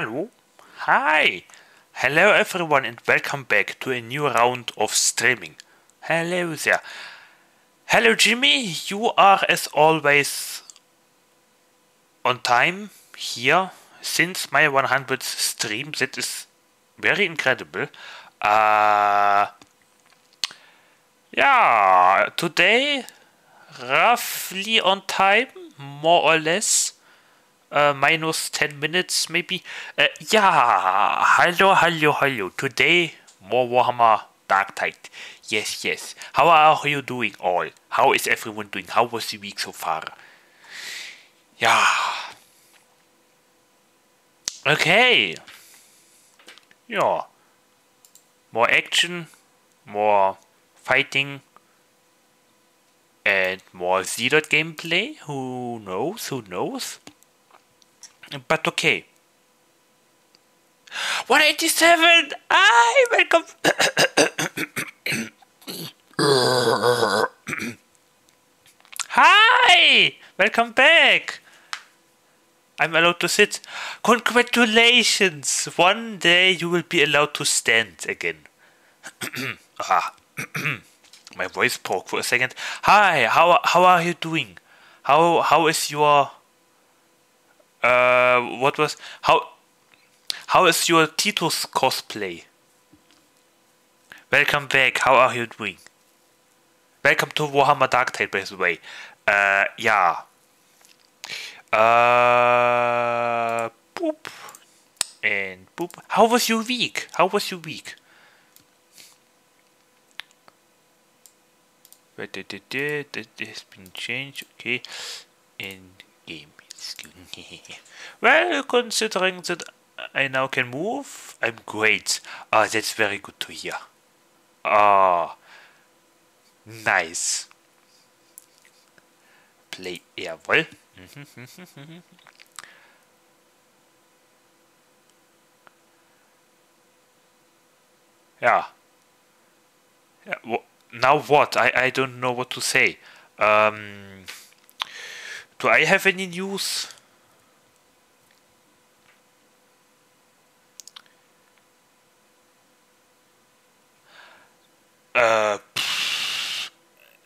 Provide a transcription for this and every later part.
Hello. Hi. Hello everyone and welcome back to a new round of streaming. Hello there. Hello Jimmy, you are as always on time here since my 100th stream. That is very incredible. Uh, yeah, today roughly on time, more or less uh, minus 10 minutes maybe. Uh, yeah, hello, hello, hello. Today, more Warhammer Darktide. Yes, yes. How are you doing all? How is everyone doing? How was the week so far? Yeah. Okay. Yeah. More action, more fighting, and more Zealot gameplay. Who knows? Who knows? But okay. 187! Hi, welcome. Hi! Welcome back! I'm allowed to sit. Congratulations! One day you will be allowed to stand again. ah. My voice broke for a second. Hi, how how are you doing? How how is your uh, what was how how is your Titus cosplay? Welcome back. How are you doing? Welcome to Warhammer Darktide, by the way. Uh, yeah. Uh, boop. And boop. How was your week? How was your week? This has been changed. Okay. In game. well, considering that I now can move, I'm great. Ah, that's very good to hear. Ah, nice. Play, jawohl. yeah. yeah now what? I, I don't know what to say. Um, do I have any news? Uh,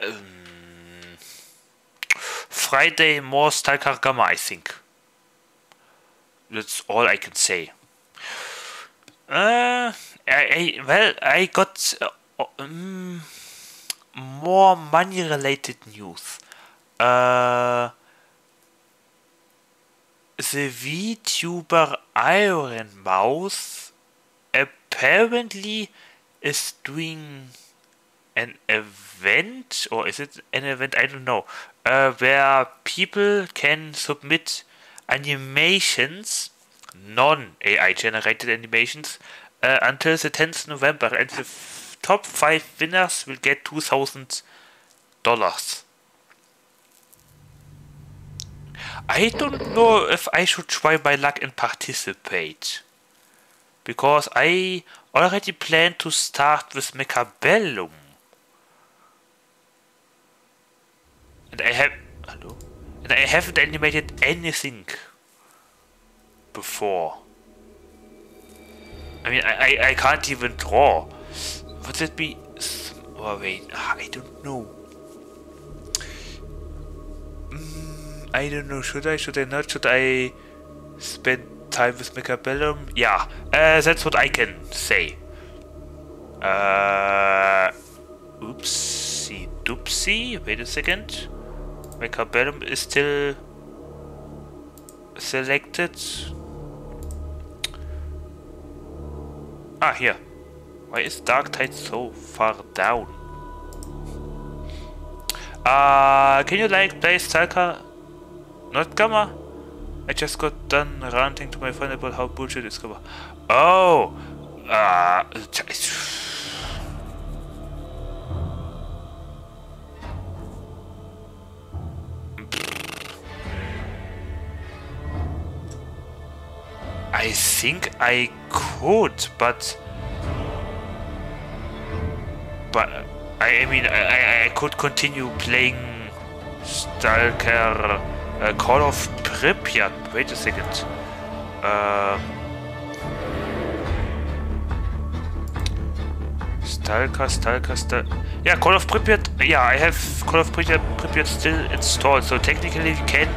um, Friday more Stalker Gamma, I think. That's all I can say. Uh, I, I well, I got uh, um, more money related news. Uh, the VTuber Iron Mouse apparently is doing an event, or is it an event? I don't know, uh, where people can submit animations, non AI generated animations, uh, until the 10th November, and the top five winners will get $2,000. I don't know if I should try my luck and participate. Because I already plan to start with Mechabellum. And I have... Hello? And I haven't animated anything before. I mean, I, I, I can't even draw. Would that be... Oh, wait, I don't know. I don't know, should I, should I not, should I spend time with Mechabellum? Yeah, uh, that's what I can say. Uh, oopsie doopsie, wait a second. Mechabellum is still selected. Ah, here. Why is Darktide so far down? Uh, can you like play Stalker? Not Gamma? I just got done ranting to my friend about how bullshit is Gamma. Oh! Uh, I think I could, but but I, mean I, I could continue playing Stalker uh, Call of Pripyat. Wait a second. Uh, Stalker. Yeah, Call of Pripyat. Yeah, I have Call of Pripyat, Pripyat still installed, so technically we can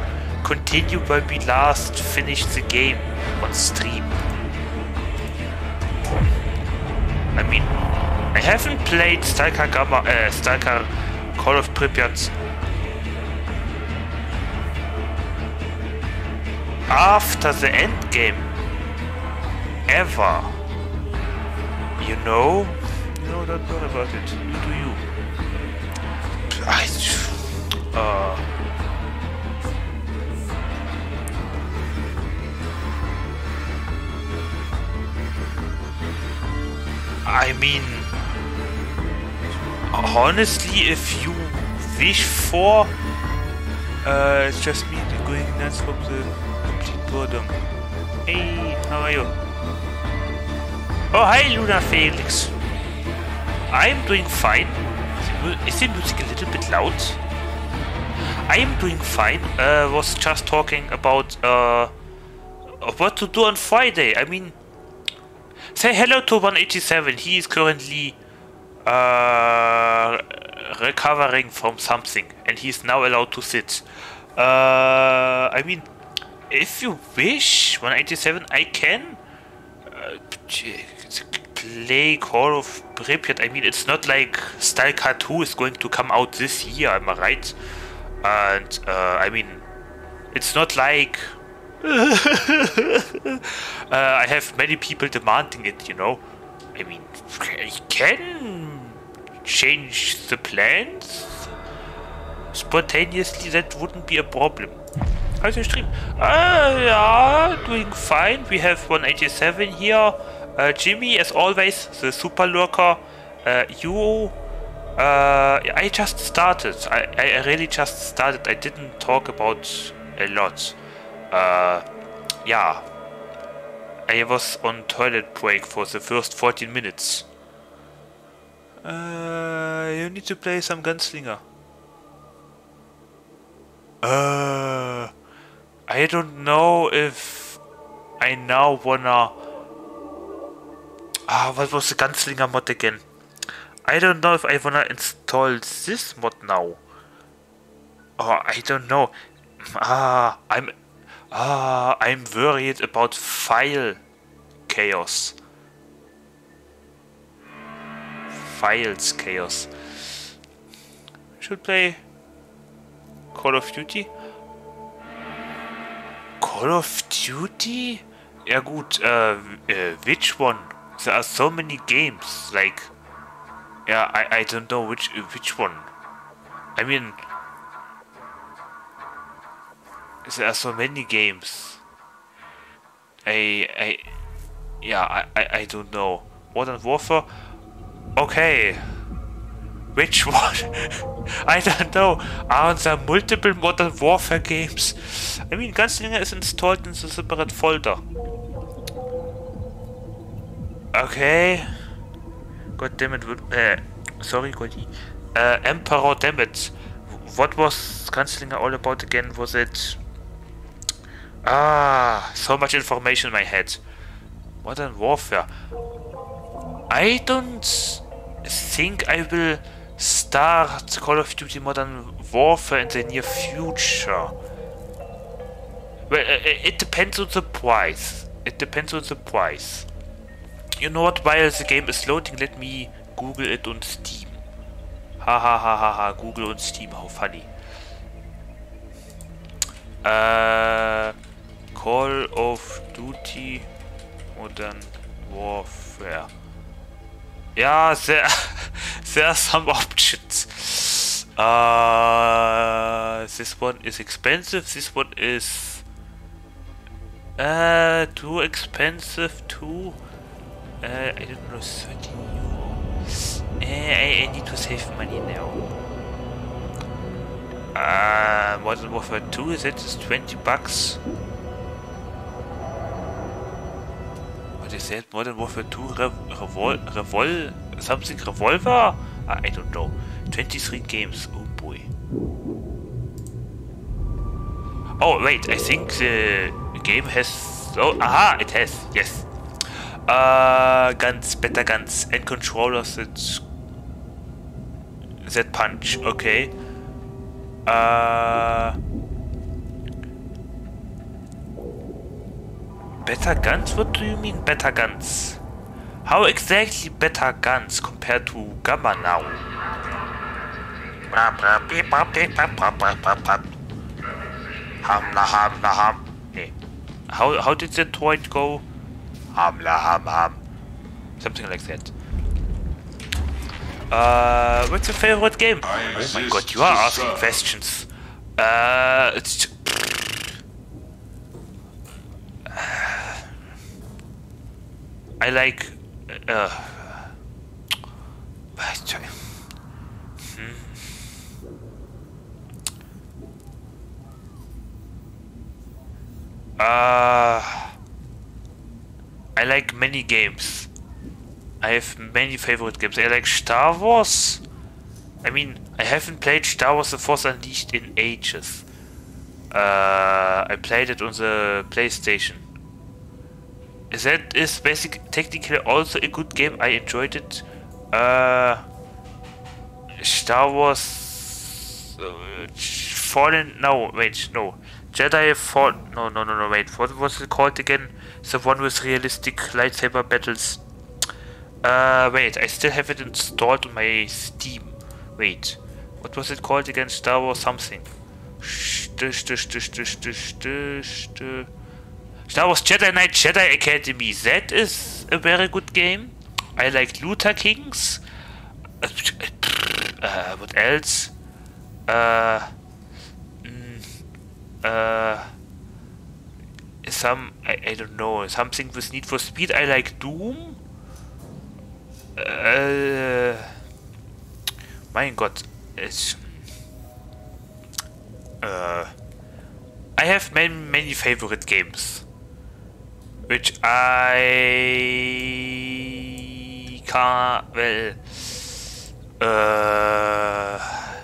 continue when we last finished the game on stream. I mean, I haven't played Stalker Gamma, uh, Stalker Call of Pripyat after the end game ever. You know? No, don't worry about it. You do you. I, uh, I mean, honestly, if you wish for, uh, it's just me going nuts from the boredom. Hey, how are you? Oh, hi, Luna Felix. I'm doing fine. Is the music a little bit loud? I am doing fine. Uh, was just talking about uh, what to do on Friday. I mean, Say hello to 187. He is currently uh, recovering from something and he is now allowed to sit. Uh, I mean, if you wish, 187, I can uh, play Call of Pripyat. I mean, it's not like Stalker 2 is going to come out this year, am I right? And, uh, I mean, it's not like uh, I have many people demanding it, you know. I mean, I can change the plans spontaneously, that wouldn't be a problem. How's your stream? Uh, yeah, doing fine. We have 187 here. Uh, Jimmy, as always, the super lurker. Uh, you, uh, I just started. I, I really just started. I didn't talk about a lot. Uh, yeah. I was on toilet break for the first 14 minutes. Uh, you need to play some gunslinger. Uh, I don't know if I now wanna... Ah, what was the gunslinger mod again? I don't know if I wanna install this mod now. Oh, I don't know. Ah, I'm Ah, I'm worried about file chaos. Files chaos. Should play Call of Duty. Call of Duty? Ja gut, uh, uh, which one? There are so many games, like... Yeah, I, I don't know which which one. I mean, there are so many games. I, I, yeah, I, I, I don't know. Modern Warfare? Okay. Which one? I don't know. Are there multiple Modern Warfare games? I mean, Gunslinger is installed in the separate folder. Okay. God damn it. Uh, sorry, Goldie. Uh, Emperor, damn it. What was Gunslinger all about again? Was it... Ah, so much information in my head. Modern Warfare. I don't think I will start Call of Duty Modern Warfare in the near future. Well, uh, uh, it depends on the price. It depends on the price. You know what, while the game is loading, let me Google it on Steam. Ha ha ha ha ha, Google on Steam, how funny. Uh, Call of Duty Modern Warfare. Yeah, there, there are some options. Uh, this one is expensive, this one is uh, too expensive too. Uh, I don't know, 30 euro. Uh, I, I need to save money now. Uh, Modern Warfare 2, is it? Is 20 bucks? What is that? Modern Warfare 2 Rev Revol Revol something Revolver? Uh, I don't know. 23 games. Oh boy. Oh wait, I think the game has. Oh, aha! It has. Yes. Uh, guns, better guns, and controllers that that punch. Okay. Uh. Better guns? What do you mean better guns? How exactly better guns compared to Gamma now? Hamla hamla ham. Nee. How how did the droid go? Hamla ham ham. Something like that. Uh, what's your favorite game? Oh my god, you are asking questions. Uh, it's I like. Uh, hmm. Uh, I like many games. I have many favorite games. I like Star Wars. I mean, I haven't played Star Wars The Force Unleashed in ages. Uh, I played it on the PlayStation that is basic technically also a good game. I enjoyed it. Uh, Star Wars uh, Fallen. No, wait, no. Jedi Fall. No, no, no, no. Wait, what was it called again? The one with realistic lightsaber battles. Uh, wait, I still have it installed on my Steam. Wait, what was it called again? Star Wars something. Star Wars Jedi Knight Jedi Academy. That is a very good game. I like Luther Kings. Uh, what else? Uh, mm, uh, some I, I don't know something with Need for Speed. I like Doom. Uh, mein Gott, uh, I have many many favorite games which I can't, well, uh,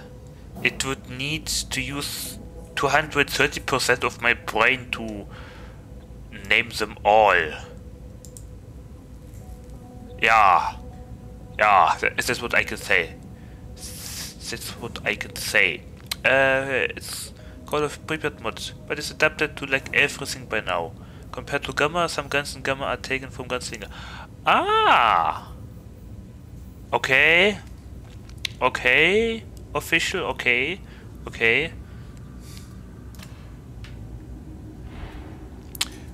it would need to use 230% of my brain to name them all. Yeah, yeah, that's what I can say. That's what I can say. Uh, it's Call of Pripyat mod, but it's adapted to like everything by now. Compared to Gamma, some guns in Gamma are taken from Gunslinger. Ah! Okay. Okay. Official, okay. Okay.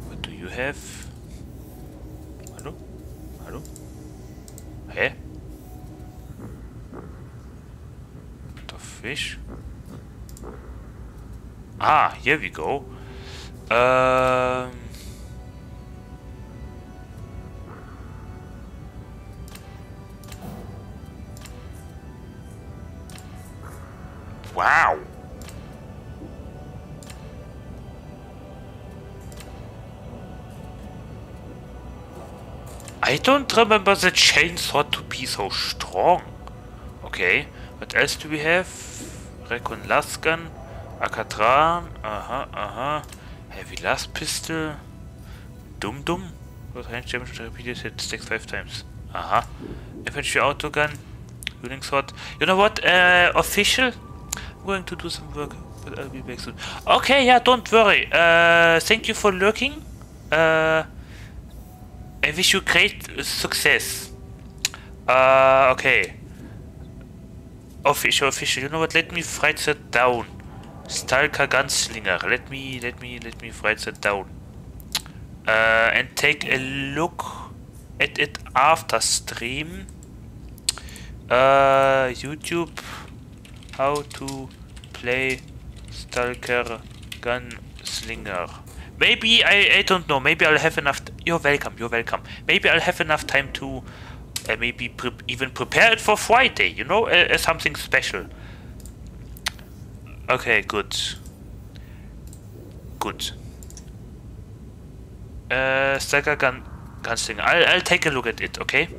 What do you have? Hallo? Hallo? Hä? The fish? Ah, here we go. Um, wow. I don't remember the chainsaw to be so strong. Okay, what else do we have? Recon Lasgun, Accatran, uh-huh, uh-huh. Heavy laspistol. Dum Dum. Was range damage repeated hit six five times. Uh-huh. Infantry autogun. Healing sword. You know what? Uh, official? Going to do some work, but I'll be back soon. Okay, yeah, don't worry. Uh, thank you for lurking. Uh, I wish you great success. Uh, okay. Official, official. You know what? Let me write that down. Stalker Gunslinger. Let me, let me, let me write that down. Uh, and take a look at it after stream. Uh, YouTube. How to play Stalker Gunslinger. Maybe, I, I don't know, maybe I'll have enough... You're welcome, you're welcome. Maybe I'll have enough time to uh, maybe pre even prepare it for Friday, you know, uh, something special. Okay, good. Good. Uh, Stagger Gun Gunslinger. I'll, I'll take a look at it, okay?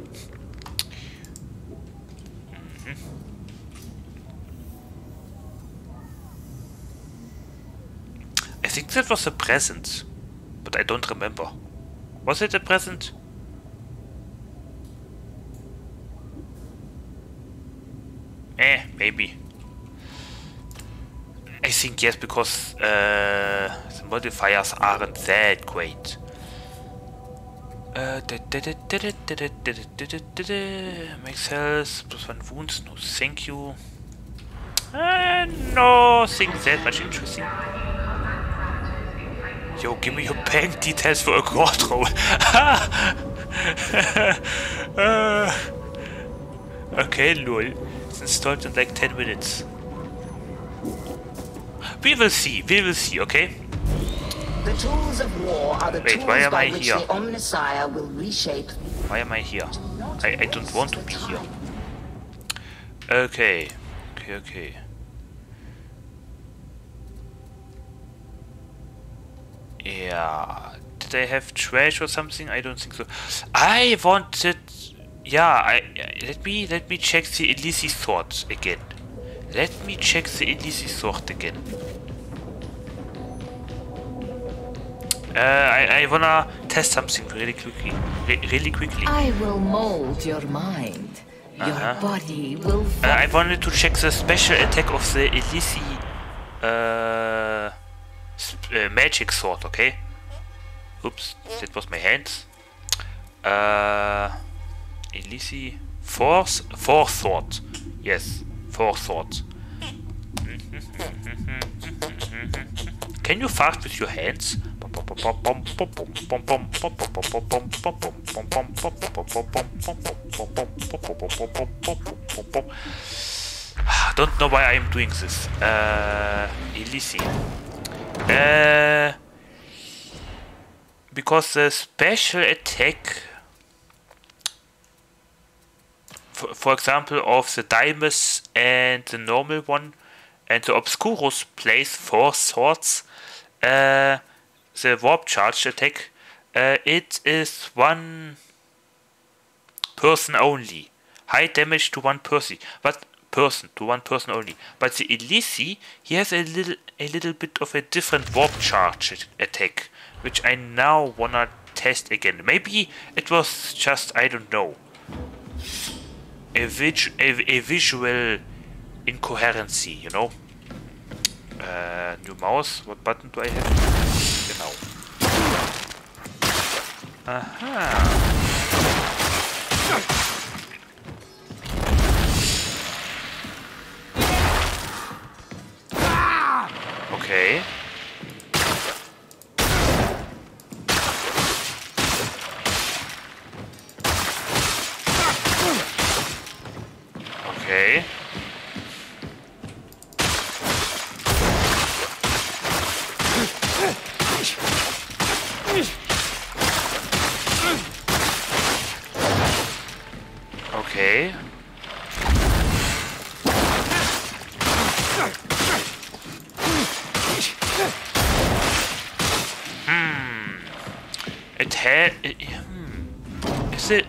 I think that was a present, but I don't remember. Was it a present? Eh, maybe. I think yes, because uh, the modifiers aren't that great. Uh, Max health, plus one wounds, no thank you. Uh, no, things that much interesting. Yo, give me your bank details for a roll. uh, okay, lol. It's installed in like 10 minutes. We will see, we will see, okay? The tools of war are the Wait, tools why am by I which here? the Omnissiah will reshape. Why am I here? I, I don't want to be here. Okay. Okay, okay. Yeah. Did I have trash or something? I don't think so. I wanted... Yeah, I, let me let me check the Illisi sword again. Let me check the Illisi sword again. Uh, I, I wanna test something really quickly. Re really quickly. I will mold your mind. Your Uh-huh. body will Uh, I wanted to check the special attack of the Illisi uh, uh, magic sword, okay? Oops, that was my hands. Uh, Illisi force force sword. Yes, force sword. Can you fast with your hands? Don't know why I'm doing this. Uh, Illisi. Uh, because the special attack, for, for example, of the Deimos and the normal one, and the Obscurus plays four swords, uh, the warp charge attack, uh, it is one person only. High damage to one person, but person to one person only. But the Illisi, he has a little a little bit of a different warp charge attack, which I now wanna test again. Maybe it was just I don't know a, vis- a, a visual incoherency, you know. Uh, new mouse. What button do I have? Genau. Aha. Okay. Okay. Okay. It. Hmm. Is it?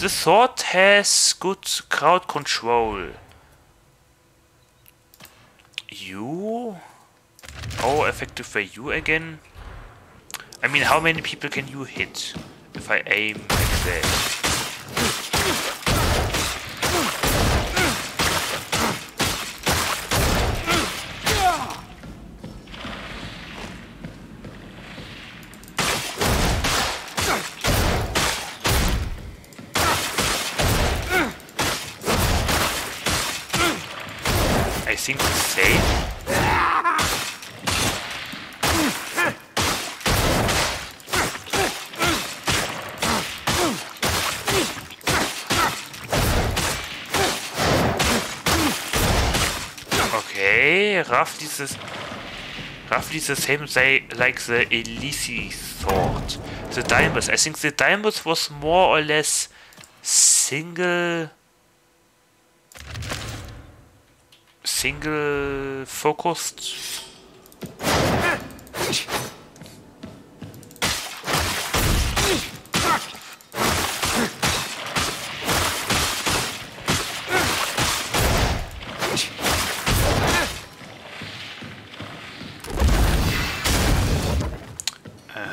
The sword has good crowd control. You? Oh, effective for you again? I mean, how many people can you hit if I aim like that? I think the same. Okay, roughly the roughly the same say like the Illisi sword. The Deimos. I think the Deimos was more or less single single focused.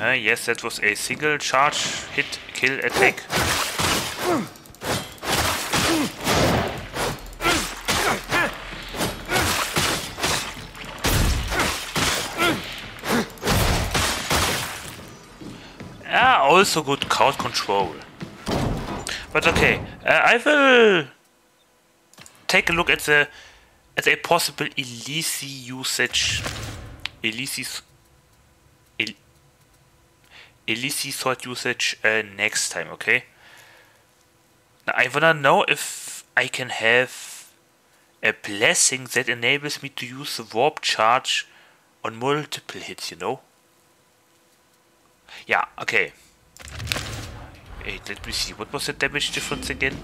Uh-huh, yes, that was a single charge hit kill attack. Ah, also good crowd control. But okay, uh, I will take a look at the at a possible Illisi usage. Illisi's El, Illisi sword usage uh, next time, okay? Now I wanna know if I can have a blessing that enables me to use the warp charge on multiple hits, you know? Yeah, okay. Hey, let me see. What was the damage difference again?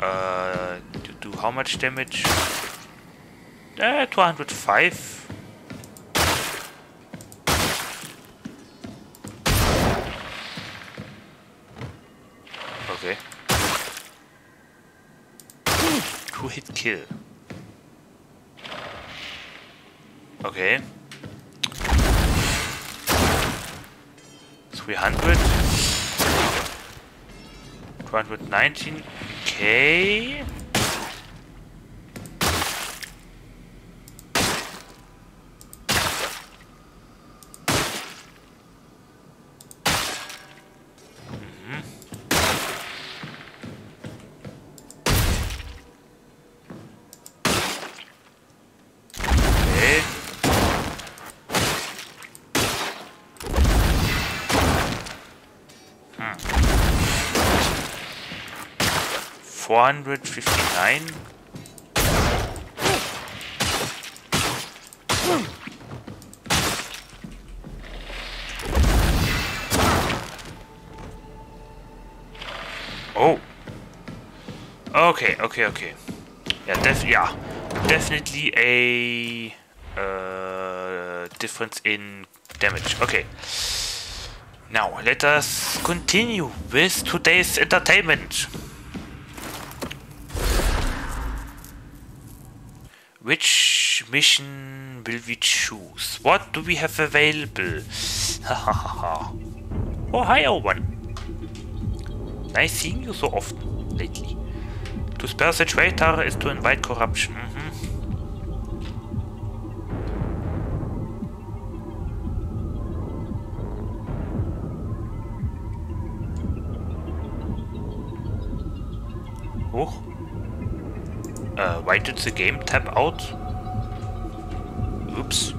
Uh, to do how much damage? Uh, 205. Okay. Two hit kill. Okay. 300 219 459. Oh. Okay, okay, okay. Yeah, def yeah. Definitely a uh, difference in damage. Okay. Now, let us continue with today's entertainment. Which mission will we choose? What do we have available? oh, hi, Owen. Nice seeing you so often lately. To spare the traitor is to invite corruption. Why did the game tap out? Oops.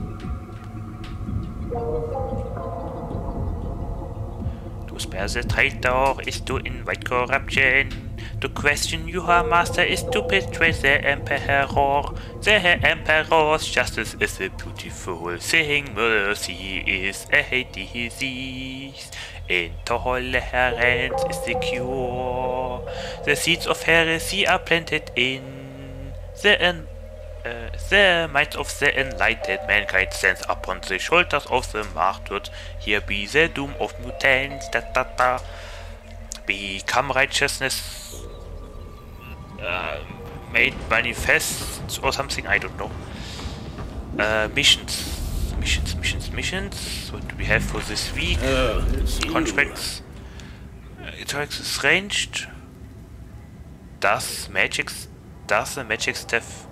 To spare the traitor is to invite corruption. To question you your master is to betray the emperor. The emperor's justice is a beautiful thing. Mercy is a disease. Intolerance is the cure. The seeds of heresy are planted in the en- uh, the might of the enlightened mankind stands upon the shoulders of the martyred. Here be the doom of mutants. Da, da, da. Become righteousness uh, made manifest or something. I don't know. Uh, missions, missions, missions, missions. What do we have for this week? Oh, it's you. Contracts. Uh, Contracts is ranged. Does magic does the magic staff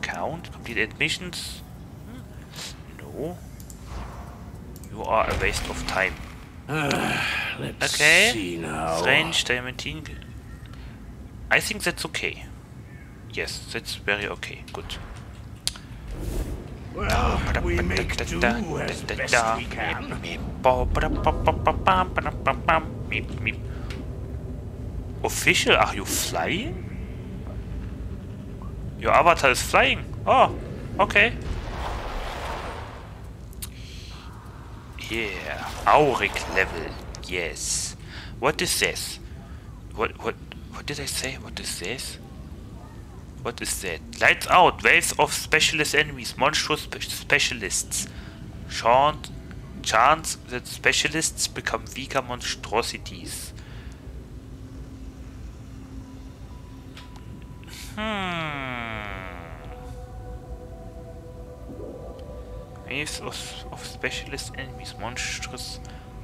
count? Complete admissions? Hm, no. You are a waste of time. Ah, let's Okay. see now. Range diamantine. I think that's okay. Yes, that's very okay. Good. Well, we make do as best we can. Official, are you flying? Your avatar is flying. Oh, okay. Yeah, Auric level. Yes. What is this? What what what did I say? What is this? What is that? Lights out. Waves of specialist enemies. Monstrous spe- specialists. Chant, chance that specialists become weaker monstrosities. Hmm. Waves of, of specialist enemies. Monstrous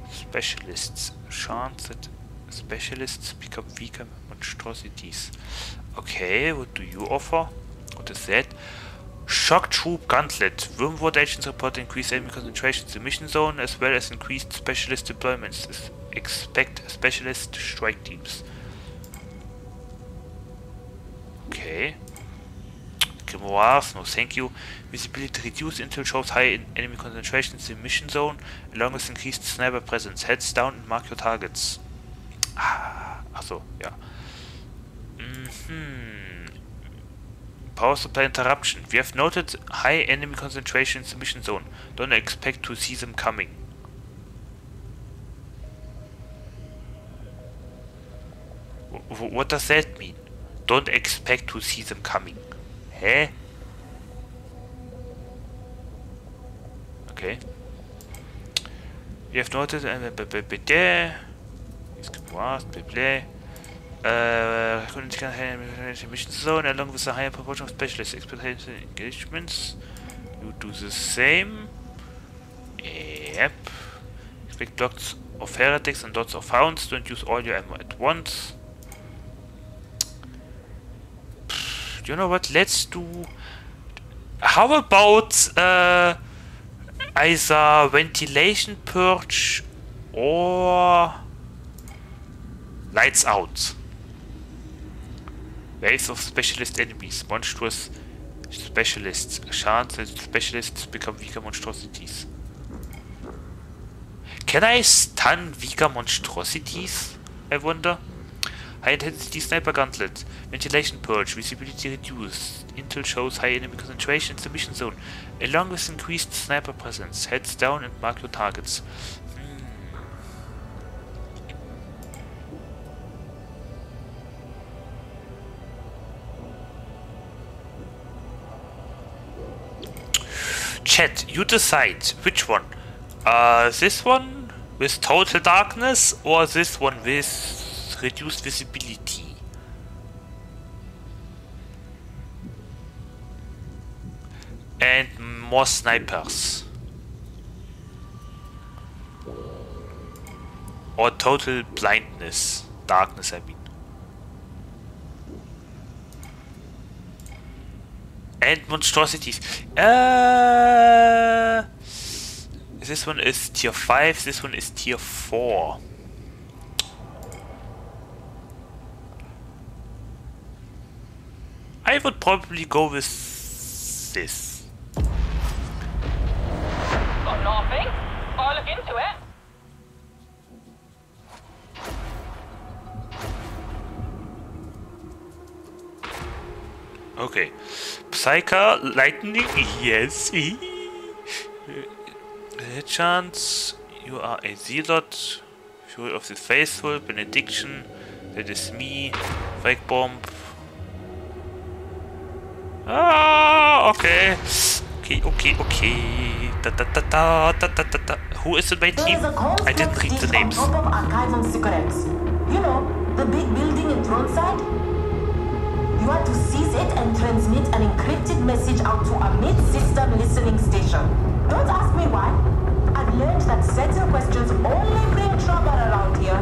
specialists. Chance that specialists become weaker monstrosities. Okay, what do you offer? What is that? Shock Troop Gauntlet. Wormwood agents report increased enemy concentration in the mission zone as well as increased specialist deployments. Expect specialist strike teams. Okay. Grimoires, no thank you. Visibility reduced until shows high enemy concentration in mission zone, along with increased sniper presence. Heads down and mark your targets. Ah, achso, ja. Mhm. Power supply interruption. We have noted high enemy concentration in the mission zone. Don't expect to see them coming. Wh- What does that mean? Don't expect to see them coming. Hä? Okay. We have noted b- b- b- there. These grimoires, blah, blah. Uh, couldn't can have mission zone along with a higher proportion of specialist exploitation engagements. You do the same. Yep. Expect lots of heretics and lots of hounds. Don't use all your ammo at once. You know what? Let's do. How about uh, either ventilation purge or lights out? Waves of specialist enemies, monstrous specialists. Chance that specialists become weaker monstrosities. Can I stun weaker monstrosities? I wonder. High intensity sniper gauntlet. Ventilation purge. Visibility reduced. Intel shows high enemy concentration in the mission zone. Along with increased sniper presence. Heads down and mark your targets. Chat, you decide which one. Uh, this one with total darkness or this one with reduced visibility? And more snipers. Or total blindness. Darkness, I mean. and monstrosities. Uh, this one is tier 5, this one is tier 4. I would probably go with this. Got nothing. I'll look into it. Okay. Psyker, lightning, yes. chance, you are a zealot. Fury of the faithful, benediction. That is me. Fake bomb. Ah, okay. Okay, okay, okay. Da, da, da, da, da, da, da. Who is in my team? I didn't read the names. On top of Archivum Sycorax. You know, the big building in Throneside? You are to seize it and transmit an encrypted message out to a mid-system listening station. Don't ask me why. I've learned that certain questions only bring trouble around here.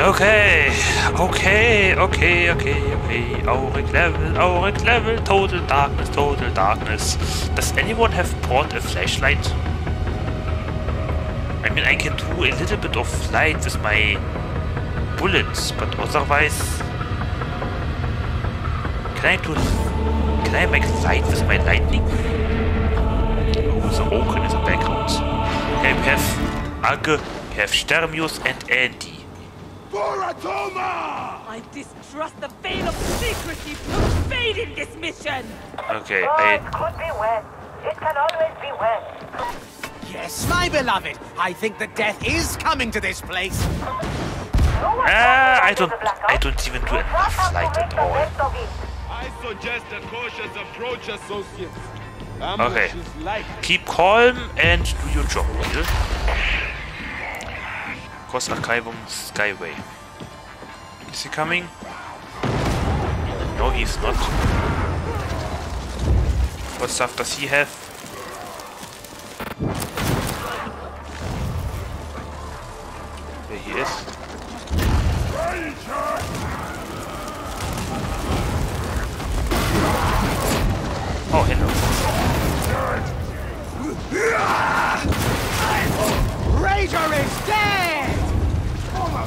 Okay, okay, okay, okay, okay. Auric level, Auric level, total darkness, total darkness. Does anyone have brought a flashlight? I mean, I can do a little bit of light with my bullets, but otherwise... Can I do... Can I make light with my lightning? Oh, the oak in the background. Okay, we have Agge, we have Stermius and Andy. I distrust the veil of secrecy pervading this mission! Okay, Oh, I... it could be wet. It can always be wet. Yes, my beloved. I think that death is coming to this place. No one Ah, I don't... I don't even do We enough trust light at all. it. I suggest a cautious approach, associates. Okay. Ambush is. Keep calm and do your job, Neil. Cross Archivum Skyway. Is he coming? No, he's not. What stuff does he have? There he is. Oh, hello. Razor is dead!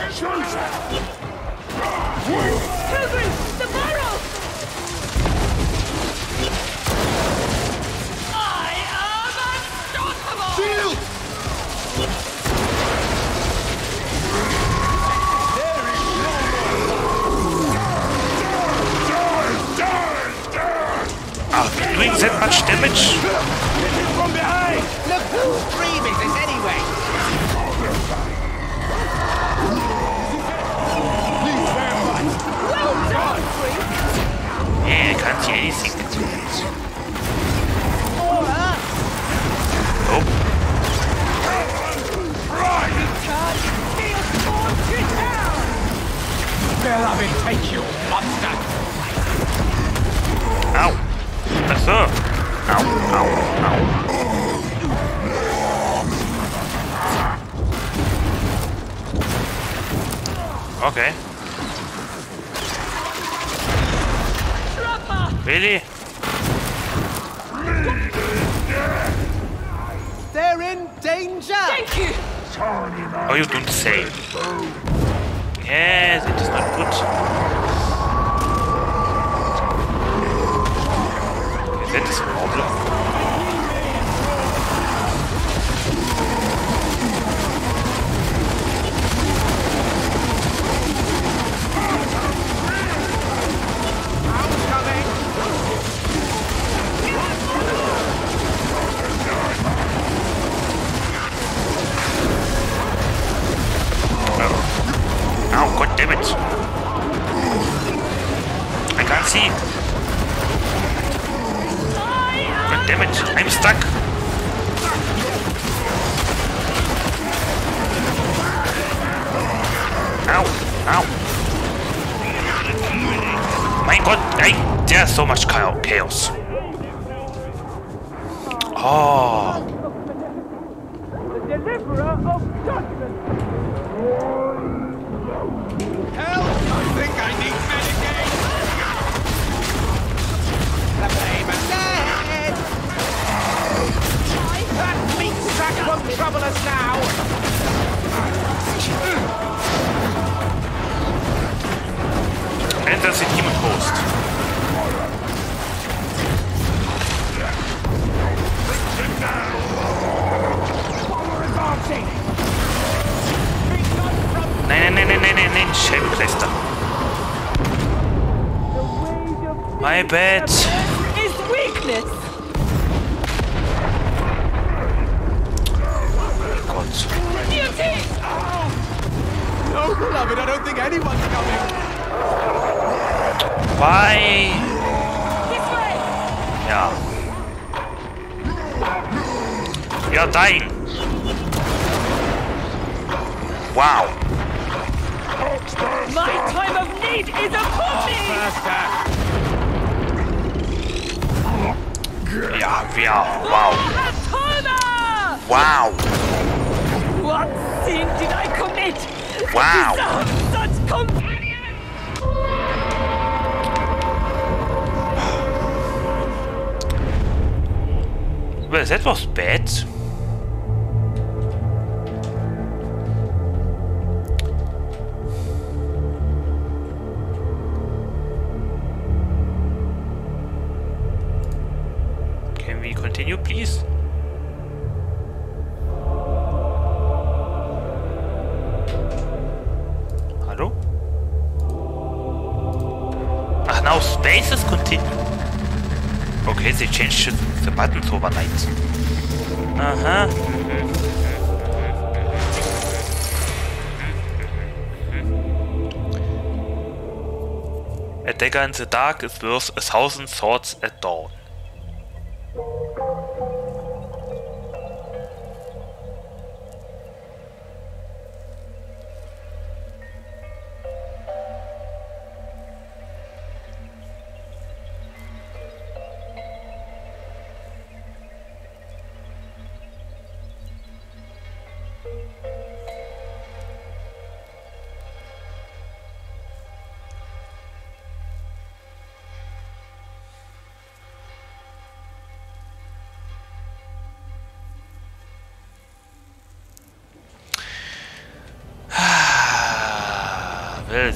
Pilgrim! The! I am unstoppable! We doing that much damage? From behind! Look whose dream is this anyway? Yeah, I can't see anything. Take you, monster! Ow. Ach so. Au, au, au. Okay. Really? They're in danger! Thank you! Oh, you don't say. Yes, it is not good. That is a problem. Damn it. I can't see. God damn it, I'm stuck. Ow, ow. My god, I, there's so much chaos. Oh. deliverer of judgment. Won't trouble us now! Enter the demon host. Nein, nein, nein, nein, nein, nein. My bad. Is weakness. Gott. Duty. Oh, no, beloved, I don't think anyone's coming! Why? This way. Ja. You're dying. Wow. My time of need is upon me. Ja, ja, wow. Atona! Wow. What sin did I commit? Wow. Well, that was bad. A dagger in the dark is worth a thousand swords at dawn.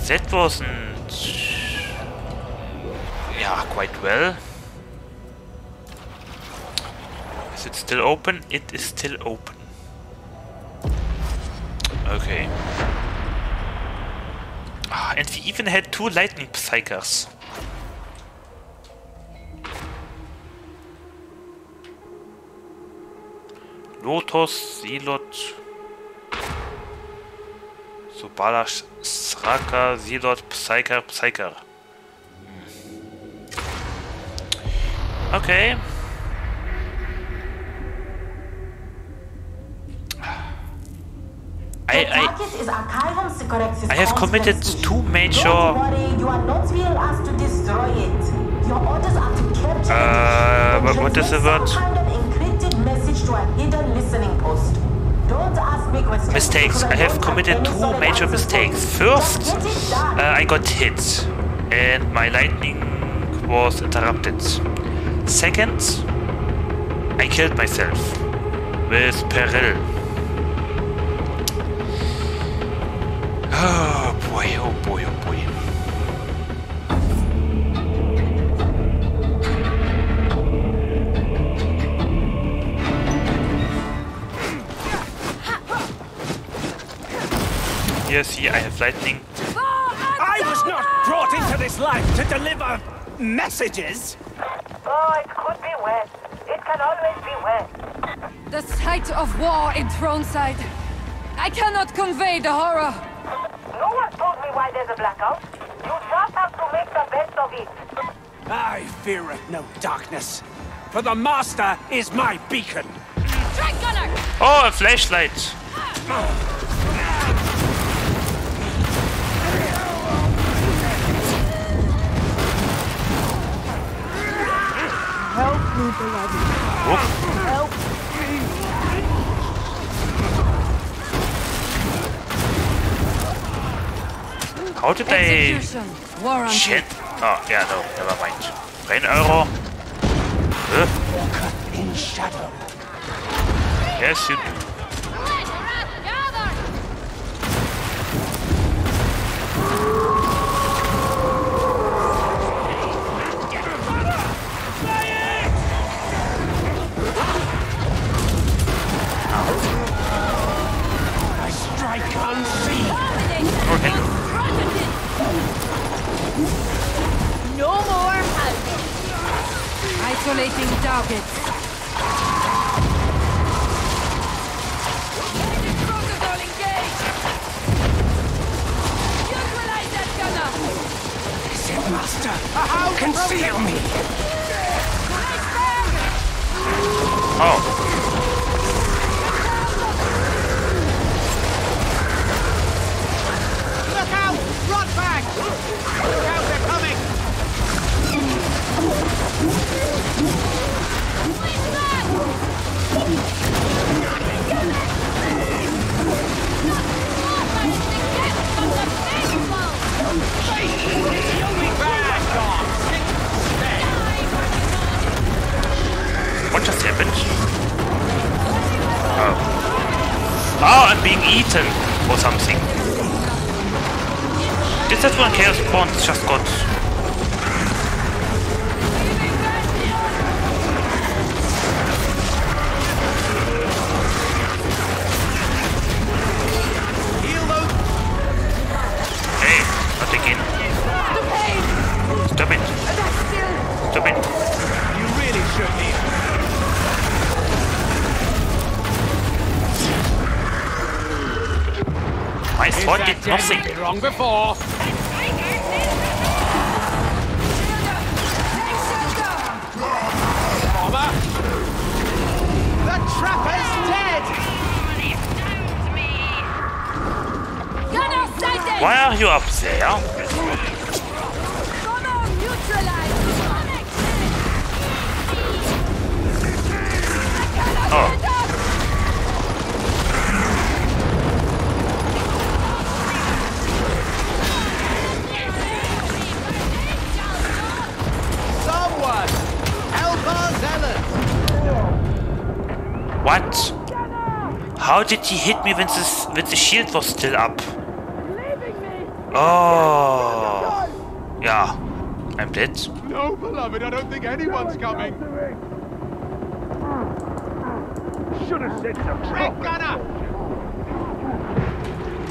That wasn't... Yeah, quite well. Is it still open? It is still open. Okay. Ah, and we even had two lightning psykers. Lotus, Zealot, Subala, Sraka, Zealot, Psyker, Psyker. Okay. I, I, target is Archivum Sycorax's I have committed constant two major- Don't worry, you are not being asked to destroy it. Your orders are to capture Uh, it and what- what is the transmit word? Some kind of encrypted message to a hidden listening post. Don't ask me questions. mistakes. I have committed two major answers for you. mistakes. First, Just get it done. uh, I got hit and my lightning was interrupted. Second, I killed myself with peril. Oh boy, oh boy, oh boy. Here, see, I have lightning. I was not brought into this life to deliver messages! Oh, it could be worse. It can always be worse. The sight of war in Throneside. I cannot convey the horror. No one told me why there's a blackout. You just have to make the best of it. I feareth no darkness, for the Master is my beacon! Oh, a flashlight! Ah. How did they... Shit. Oh, yeah, no, never mind. 10 Euro. Huh? Yes, you do. Isolating targets. Protocol engaged. Neutralize that gunner. Is Master? How conceal me? Oh. Look out! Run back! Look out, they're coming! What just happened? Oh. Oh, I'm being eaten or something. Did that one chaos spawns just got... sword seen nothing. Wrong before. Bomber. The trapper's dead. Why are you up there? How did he hit me when this when the shield was still up? Oh. Yeah. I'm dead. No, beloved, I don't think anyone's coming. Should have said something. Red gunner.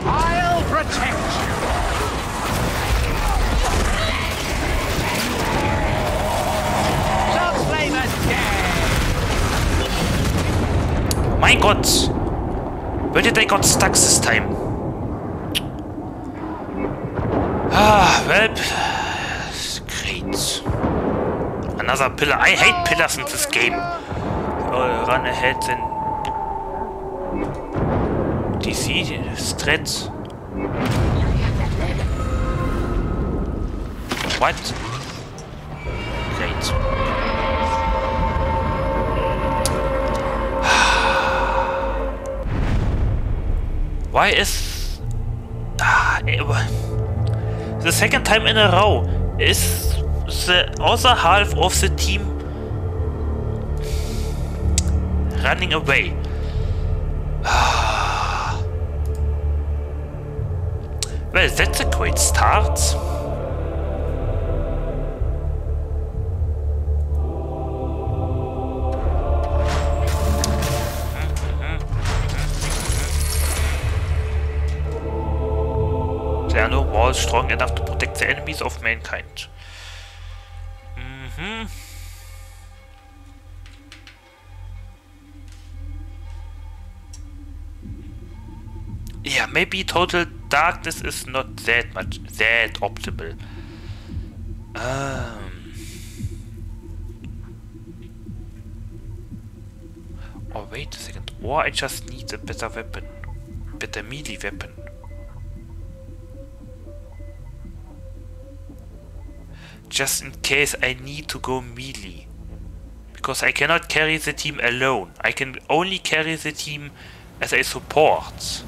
I'll protect you. Mein Gott! I got stuck this time? Ah, well, great. Another pillar. I hate pillars in this game. Oh, run ahead and DC strat. What? Why is... Ah, the second time in a row is the other half of the team running away. Ah. well, that's a great start. Strong enough to protect the enemies of mankind. Mhm. Yeah, maybe total darkness is not that much that optimal. Um. Oh wait a second. Or I just need a better weapon. Better melee weapon. Just in case I need to go melee. Because I cannot carry the team alone. I can only carry the team as a support.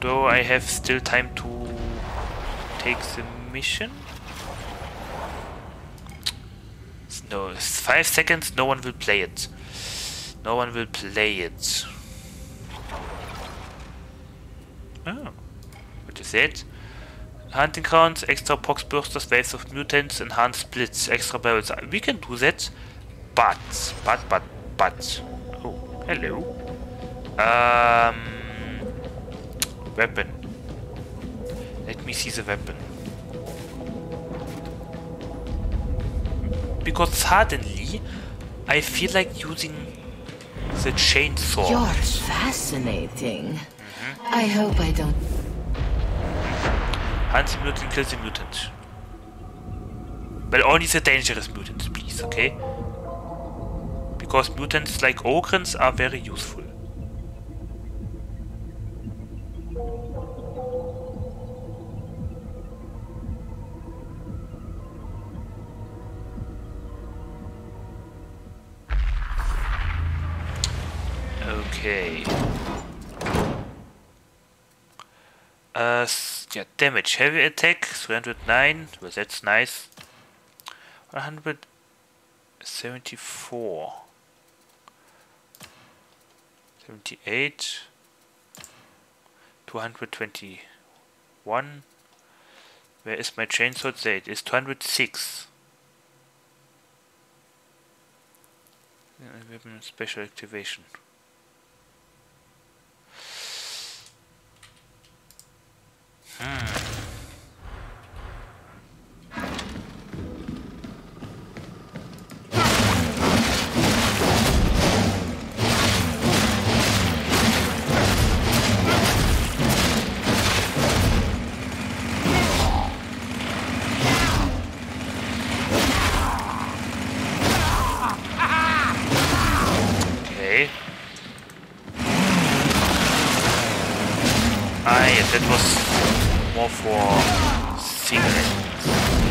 Though I have still time to take the mission? No, five seconds, no one will play it. No one will play it. Oh. What is it? Hunting grounds, extra pox bursters, waves of mutants, enhanced splits, extra barrels. We can do that. But, but, but, but. Oh, hello. Um, weapon. Let me see the weapon. Because suddenly, I feel like using the chainsaw. You're fascinating. I hope I don't. Hunt the mutant, kill the mutant. But only the dangerous mutants, please, okay? Because mutants like Ogryns are very useful. Okay. Uh, yeah, damage. Heavy attack, 309. Well, that's nice. 174. 78. 221. Where is my chainsaw? There it is 206. Weapon special activation. Ah, was more for cigarettes.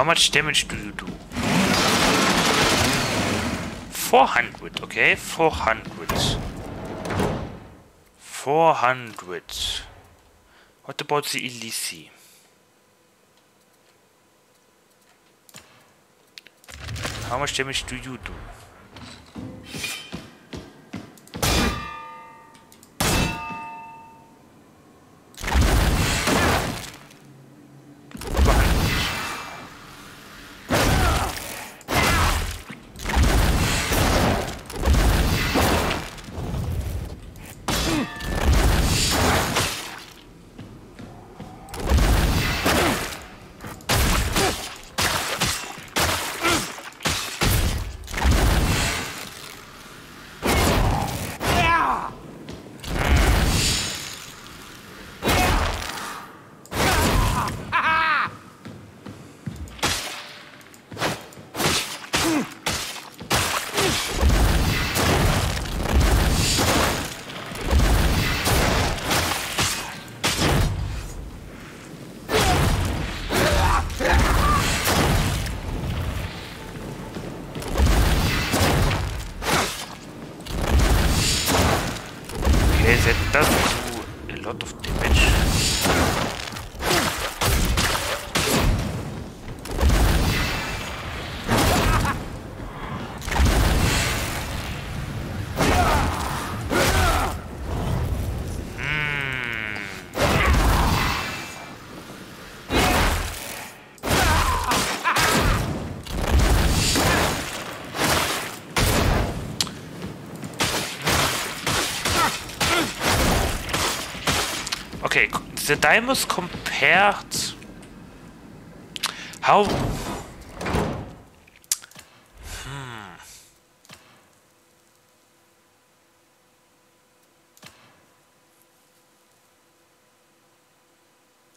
How much damage do you do? 400, okay, 400. 400. What about the Illisi? How much damage do you do? The Deimos compared... How... Hmm.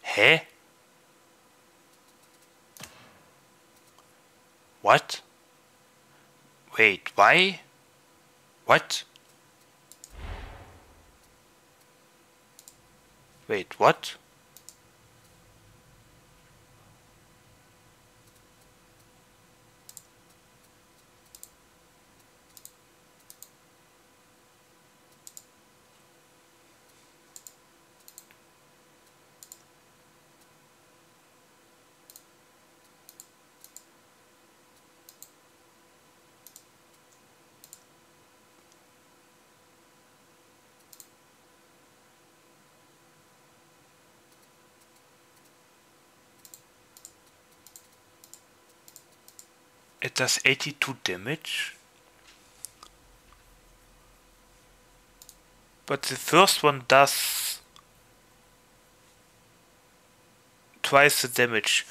Hä? What? Wait, why? What? Wait, what? It does 82 damage. But the first one does twice the damage.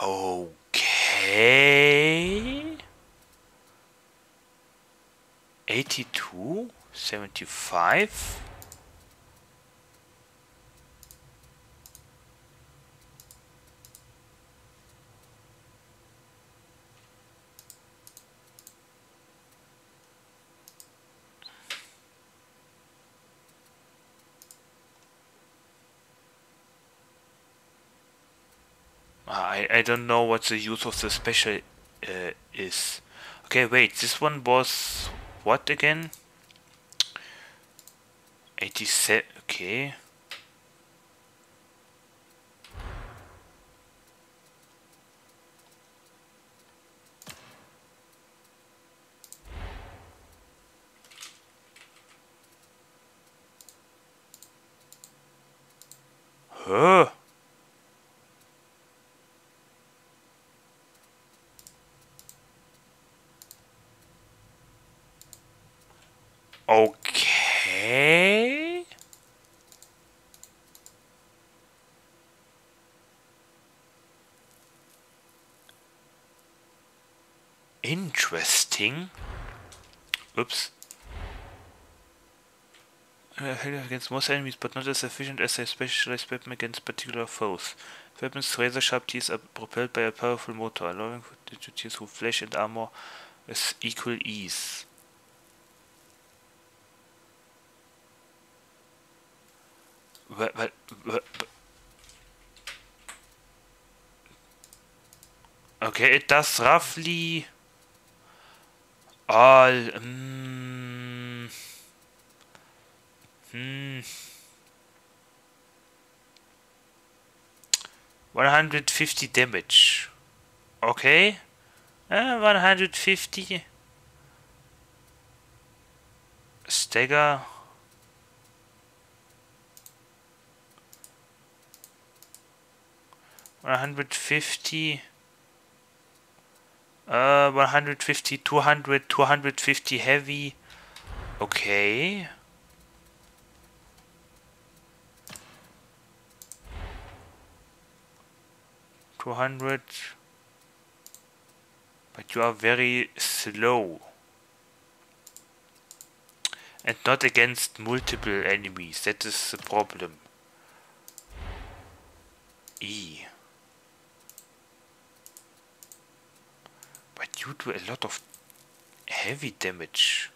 Okay. 82, 75. I, don't know what the use of the special uh, is. Okay, wait, this one was what again? 87, okay. Huh. Okay. Interesting. Oops. Uh, against most enemies, but not as efficient as a specialized weapon against particular foes. Weapons' razor-sharp teeth are propelled by a powerful motor, allowing to tears through flesh and armor with equal ease. But, but, but, okay, it does roughly uh, mm, hmm. 150 damage. Okay. Uh, 150. Stagger. One hundred fifty. Uh, 150, 200, 250 heavy. Okay. Two hundred. But you are very slow. And not against multiple enemies. That is the problem. E. But you do a lot of heavy damage.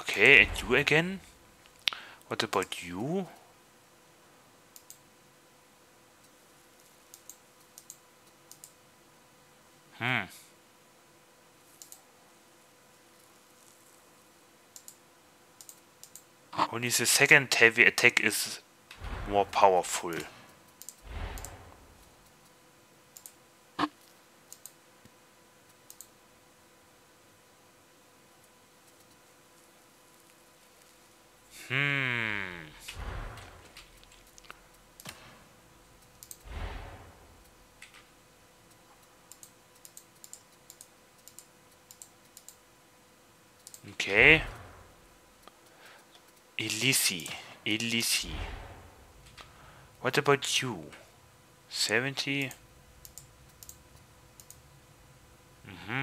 Okay, and you again? What about you? Hmm. Only the second heavy attack is more powerful. Hmm. Okay. Illisi. Illisi. What about you? 70? Mm-hmm.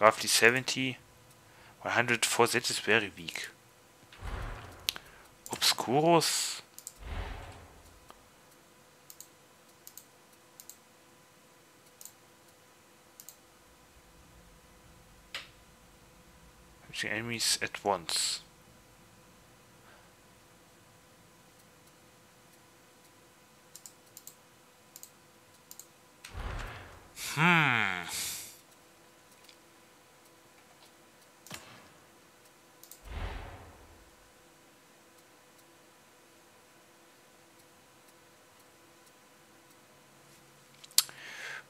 Roughly 70. 104, that is very weak. Obscurus. Enemies at once. Hmm.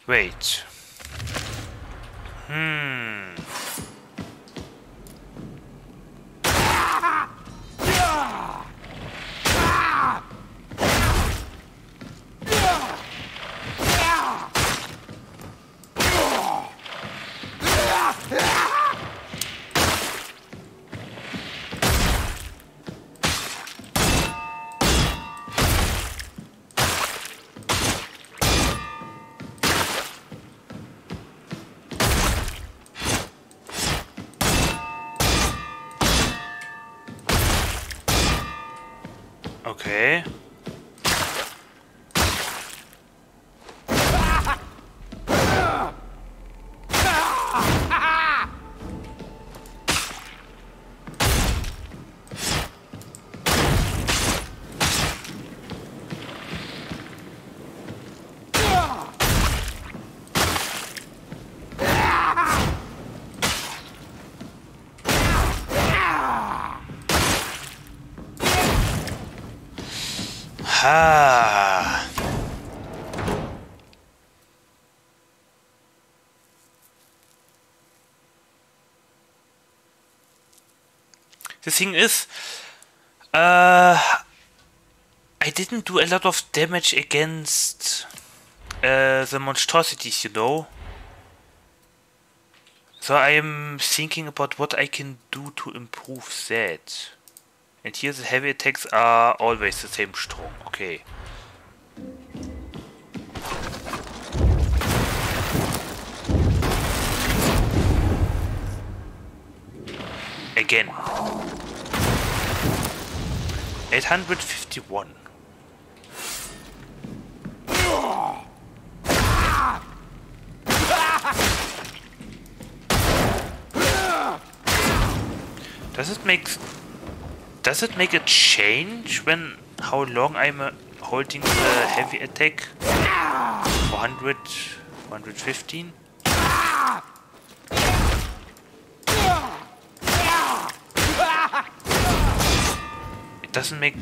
Wait. Hmm. The thing is, uh, I didn't do a lot of damage against uh, the monstrosities, you know. So I am thinking about what I can do to improve that. And here the heavy attacks are always the same strong. Okay. Again. 851. Does it make does it make a change when how long I'm uh, holding the heavy attack? 400, 115? It doesn't make...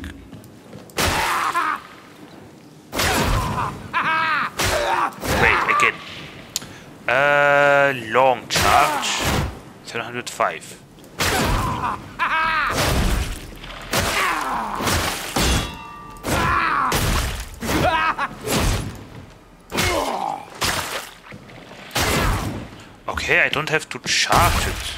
Wait, again. Uh, long charge. 705. Okay, I don't have to charge it.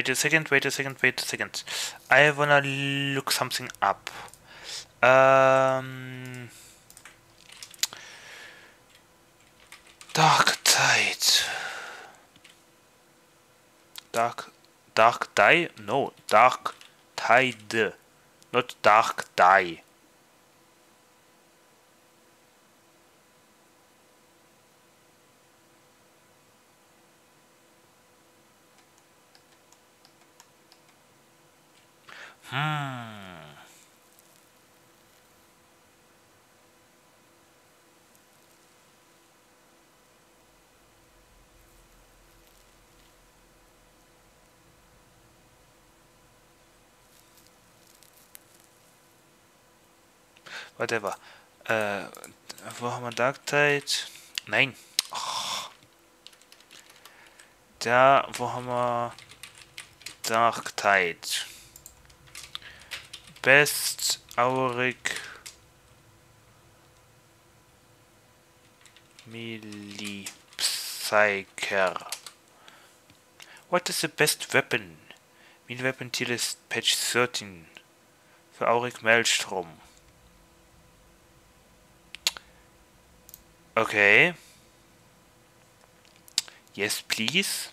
Wait, a second, wait a second, wait a second. I wanna look something up. Um... Darktide. Dark Dark Die? No, Dark Tide. Not Dark Die. Hmm. Whatever. Äh, wo haben wir Dark Tide? Nein. Oh. Da, wo haben wir Dark Tide? Best Auric Melee Psyker. What is the best weapon? Melee weapon tier list patch 13 for Auric Maelstrom. Okay. Yes, please.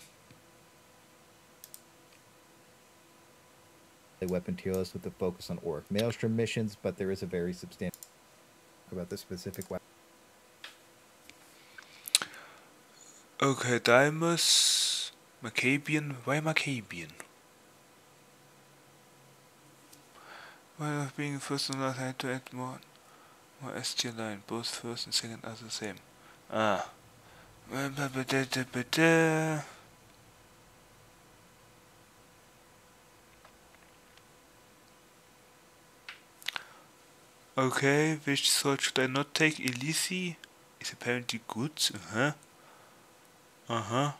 Weapon tier list with a focus on Auric Maelstrom missions, but there is a very substantial about the specific weapon. Okay, Deimos, Maccabian, why Maccabian? Well, being first and last, I had to add more, more S tier line. Both first and second are the same. Ah. Well, ba- ba- da- da- ba- da. Okay, which sword should I not take? Illisi is apparently good. Uh-huh. Uh-huh.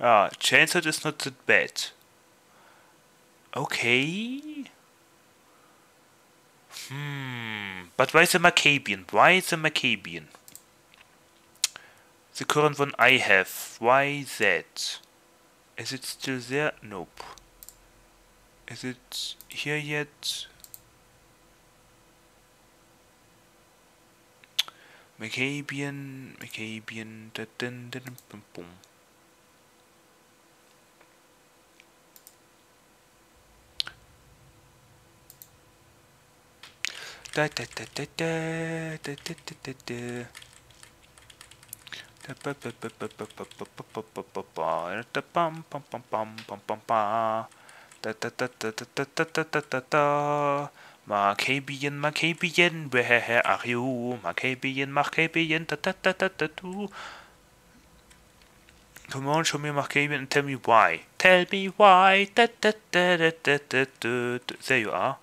Ah, Chainsword is not that bad. Okay. Hmm. But why the Maccabian? Why the Maccabian? The current one I have. Why that? Is it still there? Nope. Is it here yet? Maccabian, Maccabian, da dun dun bum bum. Da da da da da da da da da da. Da ba ba ba ba ba ba ba ba ba ba ba ba da bum bum bum bum bum bum ba. Da da da da da da da da da da. Maccabian, Maccabian, where are you? Maccabian, Maccabian, da da da da da do. Come on, show me Maccabian and tell me why. Tell me why. Da da da da da da da. There you are.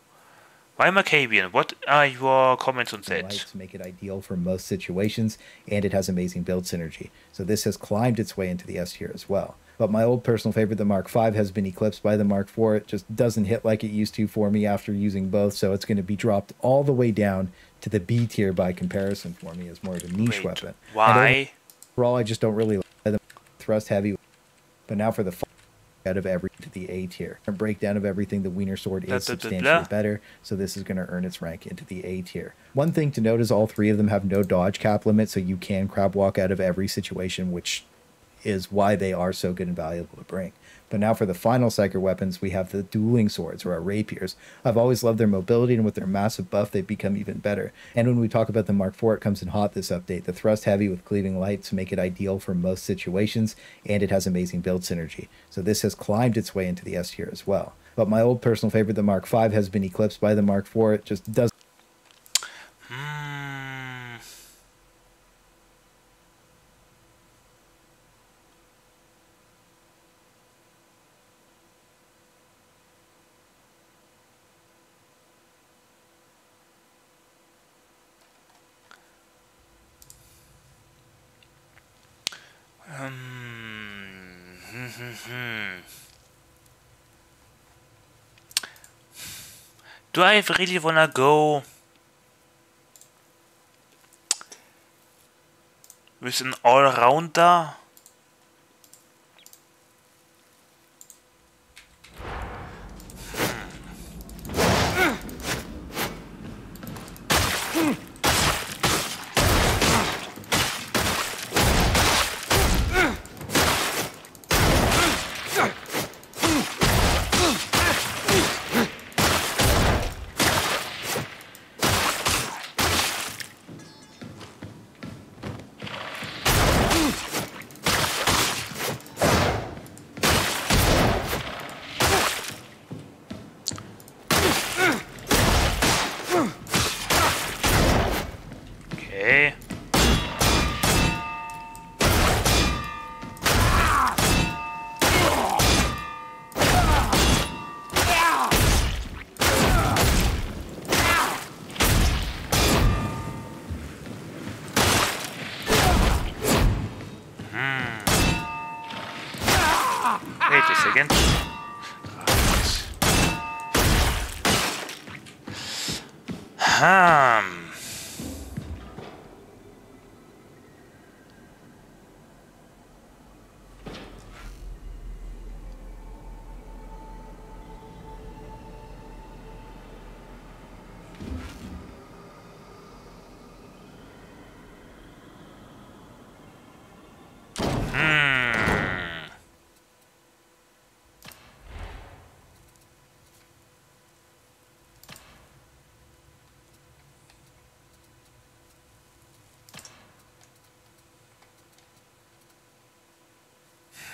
Why Maccabian? What are your comments on that? lights make it ideal for most situations, and it has amazing build synergy. So this has climbed its way into the S tier as well. But my old personal favorite, the Mark V, has been eclipsed by the Mark IV. It just doesn't hit like it used to for me after using both, so it's going to be dropped all the way down to the B tier by comparison for me as more of a niche Wait, weapon. Why? Overall, I just don't really like the thrust heavy. But now for the out of every to the A tier. A breakdown of everything, the Wiener Sword is substantially better, so this is going to earn its rank into the A tier. One thing to note is all three of them have no dodge cap limit, so you can crab walk out of every situation, which is why they are so good and valuable to bring. But now for the final Psyker weapons, we have the dueling swords or our rapiers. I've always loved their mobility, and with their massive buff, they've become even better. And when we talk about the Mark IV, it comes in hot this update. The thrust heavy with cleaving lights make it ideal for most situations, and it has amazing build synergy. So this has climbed its way into the S tier as well. But my old personal favorite, the Mark V, has been eclipsed by the Mark IV. It just does Do I really wanna go with an all-rounder?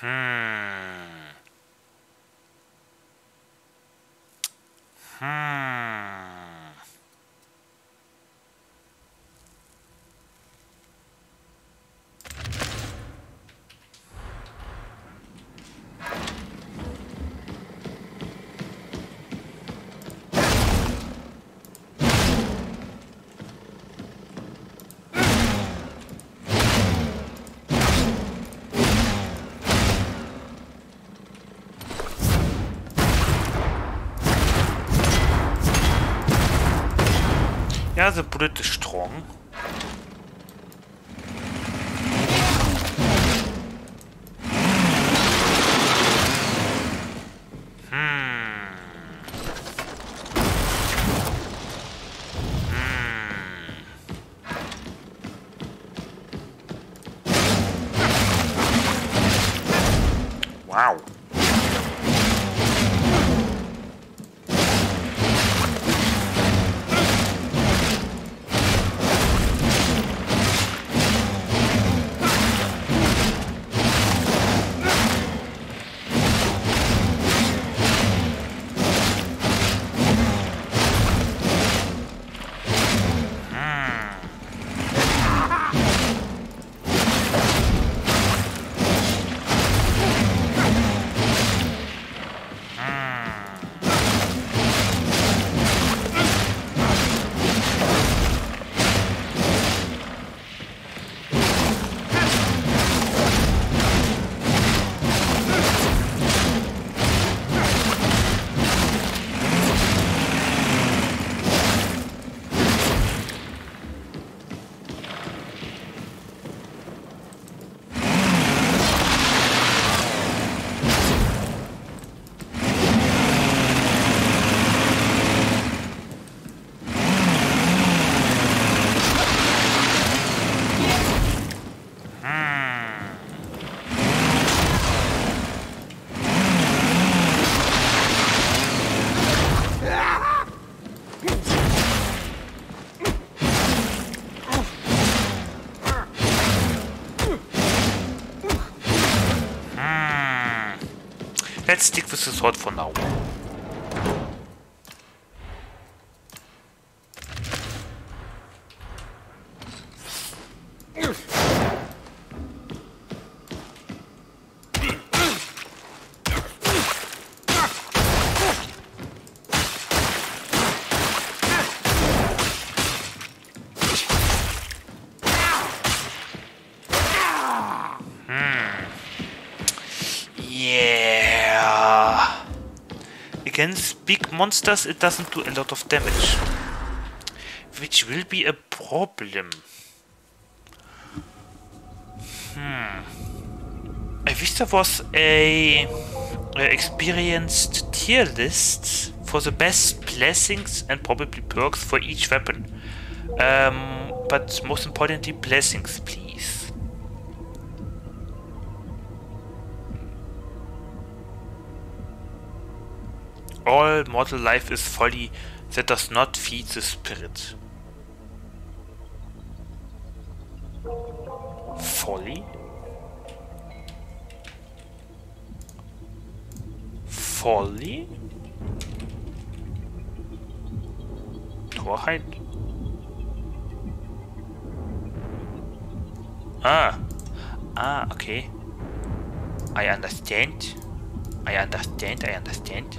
Hmm. Yeah, the bullet is strong. Stick the for big monsters, it doesn't do a lot of damage. Which will be a problem. Hmm. I wish there was a, a experienced tier list for the best blessings and probably perks for each weapon. Um, but most importantly, blessings, please. All mortal life is folly that does not feed the spirit. Folly? Folly? Torheit? Ah. Ah, okay. I understand. I understand, I understand.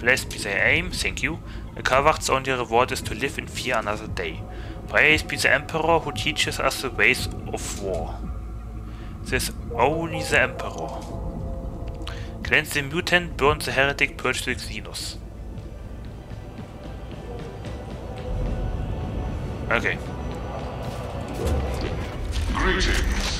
Blessed be thy aim, thank you. A Kavach's only reward is to live in fear another day. Praise be the Emperor who teaches us the ways of war. This only the Emperor. Cleanse the mutant, burn the heretic, purge the Xenos. Okay. Greetings.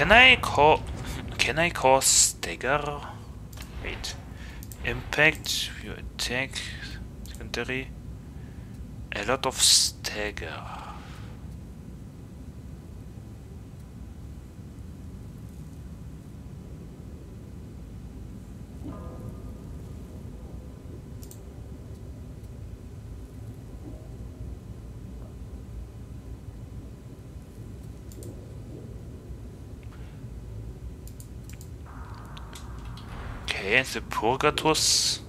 Can I call... Can I call stagger? Wait. Impact, you attack, secondary. A lot of stagger. Okay, the Purgatus.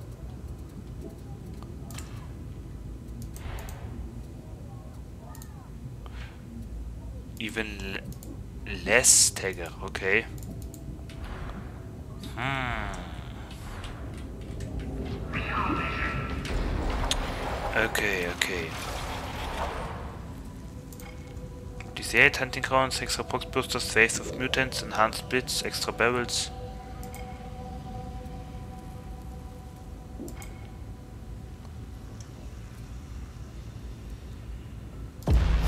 Even less stagger, okay. Hmm. Okay, okay. Desired hunting grounds, extra box boosters, waves of mutants, enhanced blitz, extra barrels.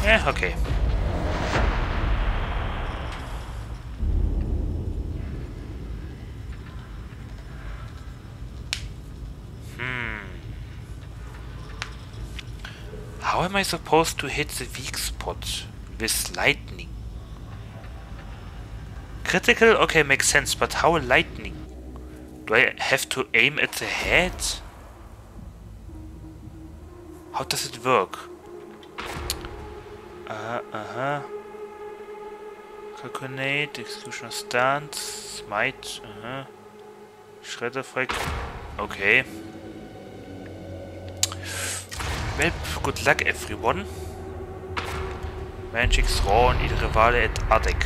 Yeah, okay. Hmm. How am I supposed to hit the weak spot with lightning? Critical? Okay, makes sense, but how lightning? Do I have to aim at the head? How does it work? Uh, uh-huh. Coconate, Stance, Smite, uh-huh. Shredder Frag. Okay. Well, good luck everyone. Magic's Raw il Rivale at Ardek.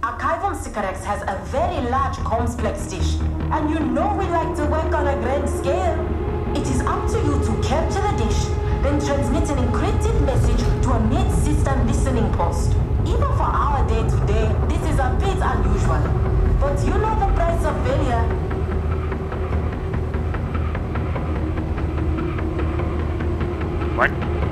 Archivum Sycorax has a very large complex dish, and you know we like to work on a grand scale. It is up to you to capture the dish, then transmit an encrypted message to a mid-system listening post. Even for our day today, this is a bit unusual. But you know the price of failure. What?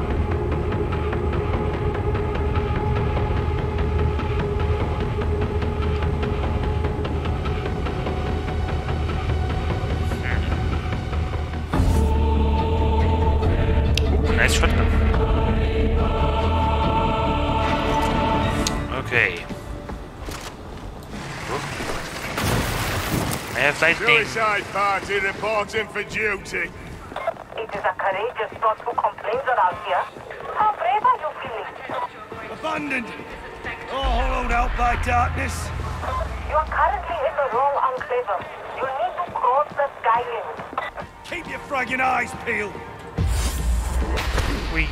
Have lightning. Suicide party reporting for duty. It is a courageous thought who complains around here. How brave are you feeling? Abandoned. All hollowed out by darkness. You are currently in the wrong enclave. You need to cross the Skyline. Keep your fragging eyes peeled. Wee.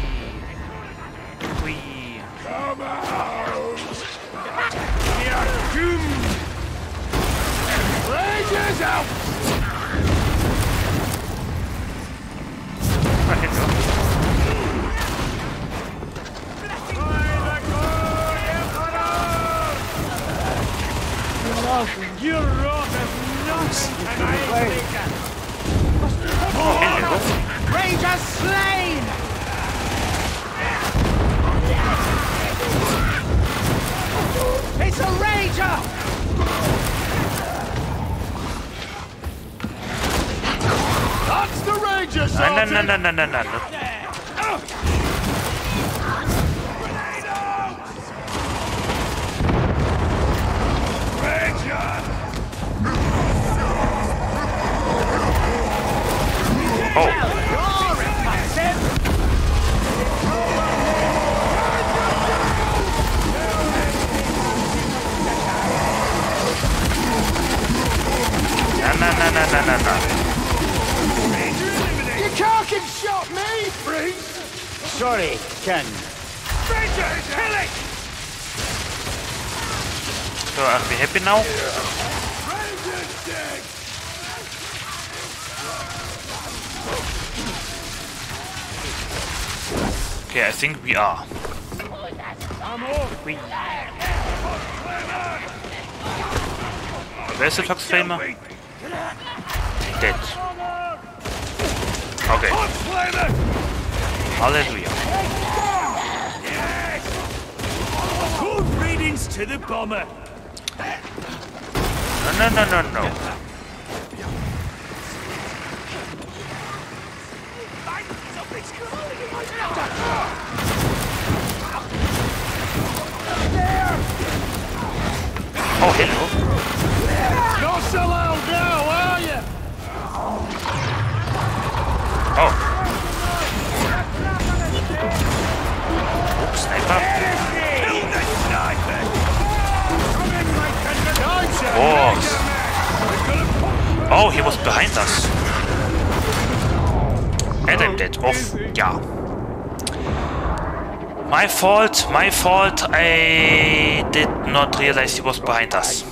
Wee. Come out! You're doomed. Rangers out! Ranger slain! It's a ranger! The Ranger, Ah, no, no, no, no, no, no, no. Oh, no, no, no, no, no, no, no. Can't get shot me! Freeze! Sorry, Ken. Ranger, kill it! So, are we happy now? Okay, I think we are. We. Where's the Tox Flamer? Dead. Okay. Hallelujah. Good readings to the bomber. No, no, no, no, no. Oh, hello. Not so loud now, are you? Oh. Oops, sniper. Wars. Oh, he was behind us. And I'm dead. Off. Yeah. My fault, my fault. I did not realize he was behind us.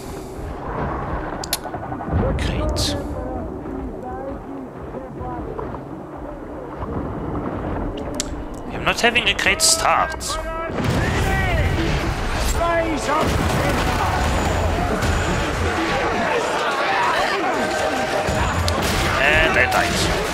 Great. Not having a great start. And I died.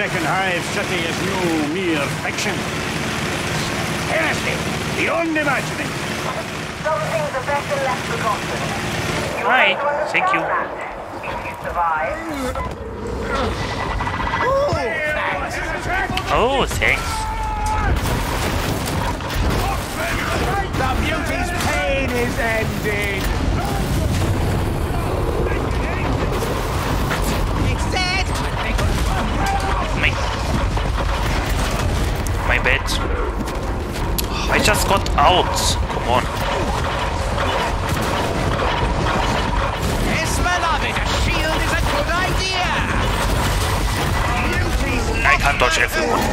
Second hive city is no mere fiction. Heresy, beyond imagining. Some things are better left forgotten. You Hi, have to understand thank you. that. If you survive, Oh, oh thanks. The beauty's pain is ended. It's dead. Bed. I just got out. Come on. Yes, my love, it. a shield is a good idea. I can't dodge everyone.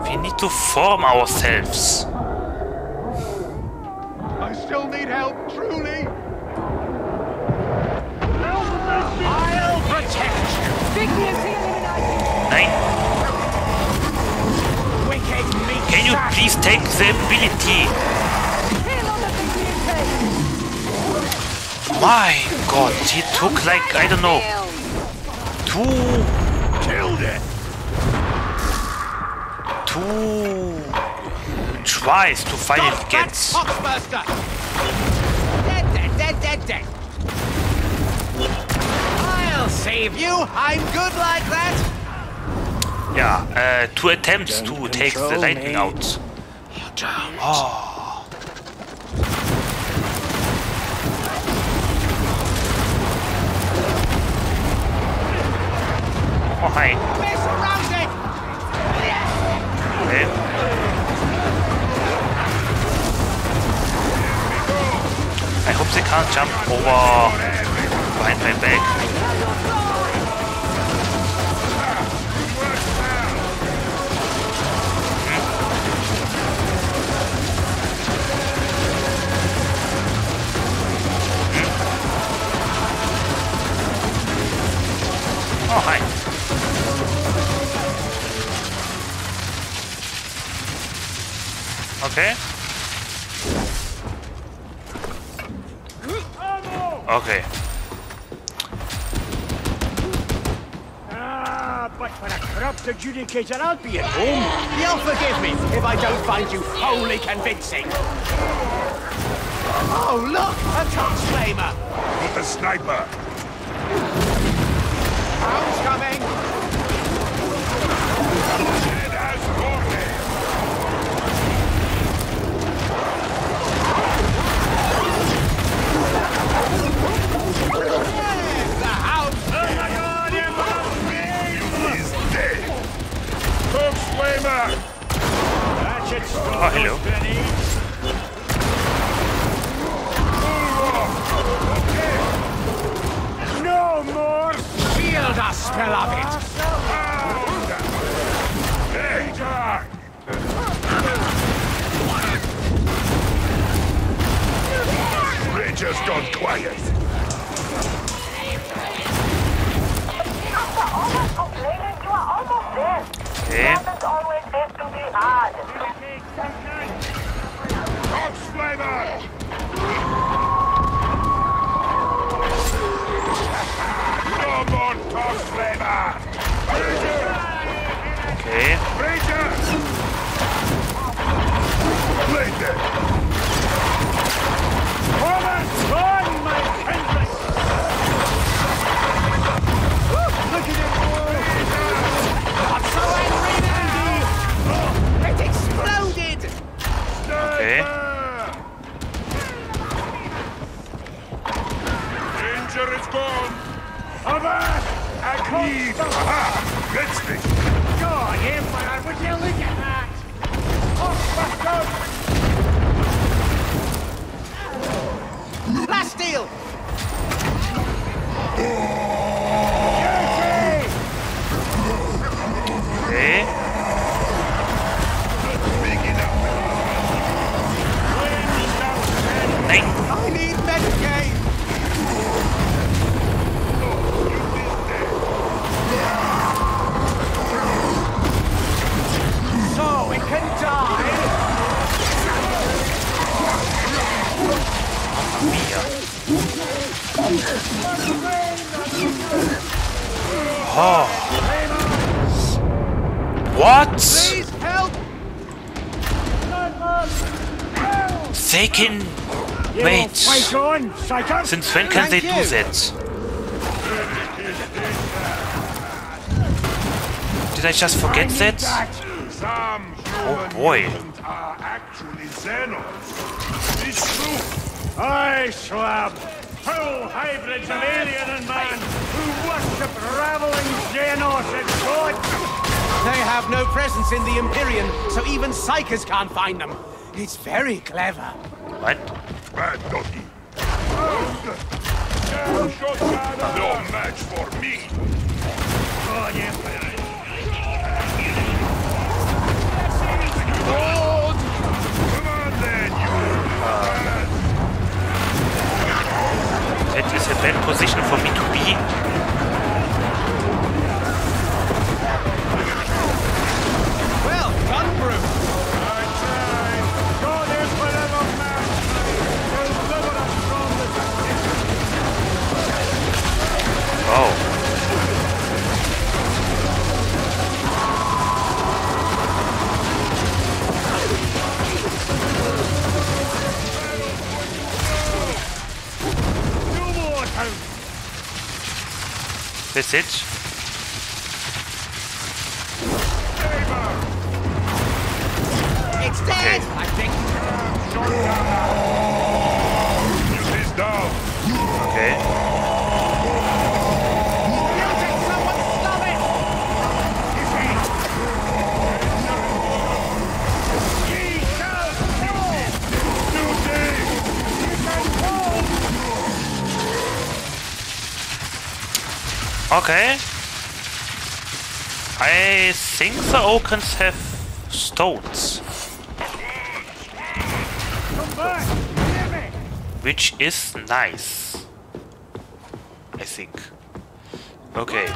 we need to form ourselves. He took like, I don't know, two... Killed it. Two... tries to finally Stop get... that Dead, dead, dead, dead, dead. I'll save you. I'm good like that. Yeah, uh, two attempts to take the lightning out. Oh, adjudicator, I'll be at home. You'll forgive me if I don't find you wholly convincing. Oh, look, a Tox flamer. With the sniper. Oh, hello. No more. Shield us, beloved. Danger. Rangers gone quiet. Aha. Red stick. God, Emperor, would you look they you. do that? Did I just forget I that? that? Oh boy. I hybrids of alien and man who worship raveling Xenos. They have no presence in the Empyrean, so even psykers can't find them. It's very clever. a bad position for me to be this it Okay. I think the Okans have stones. Which is nice. I think. Okay.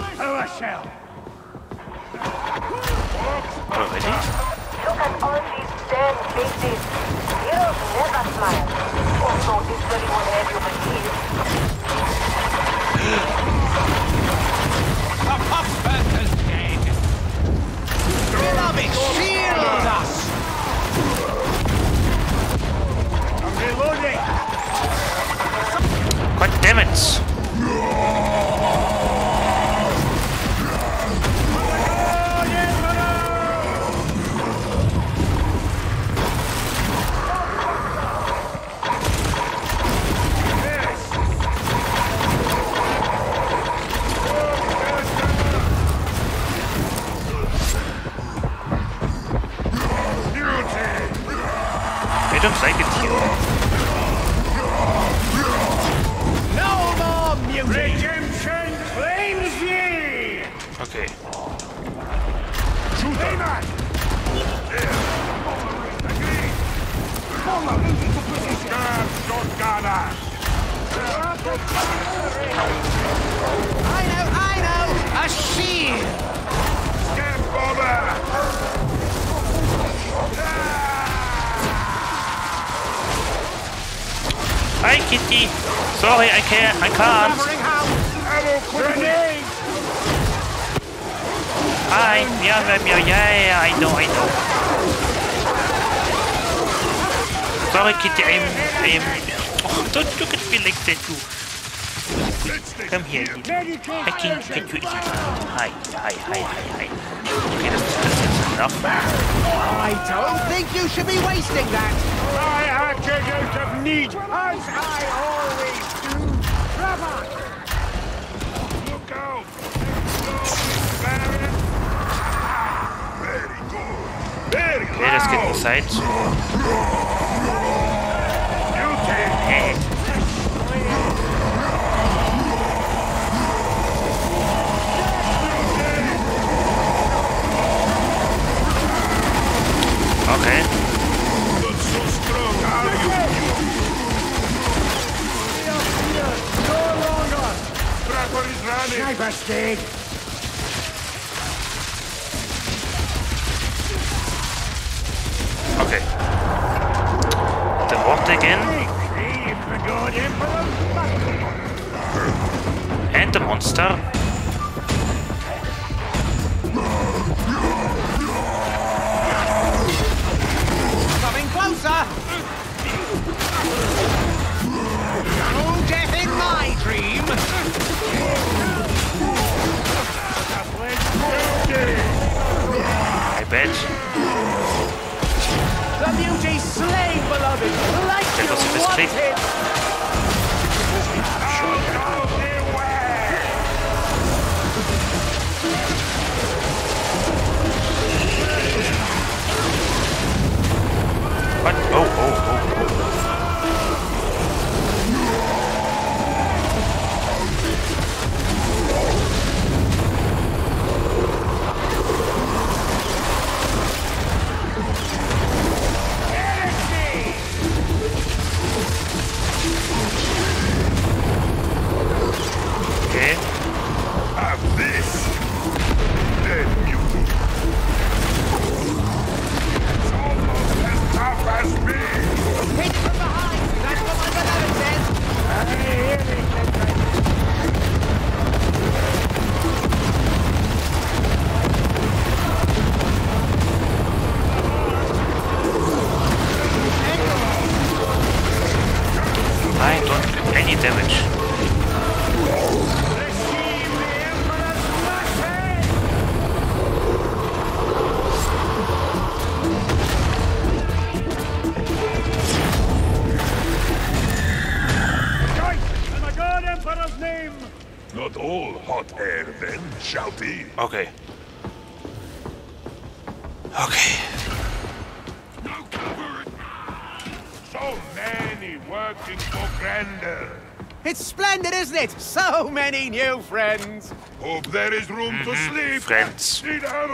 tout. new friends. Hope there is room mm -hmm. to mm-hmm. sleep. Friends. In our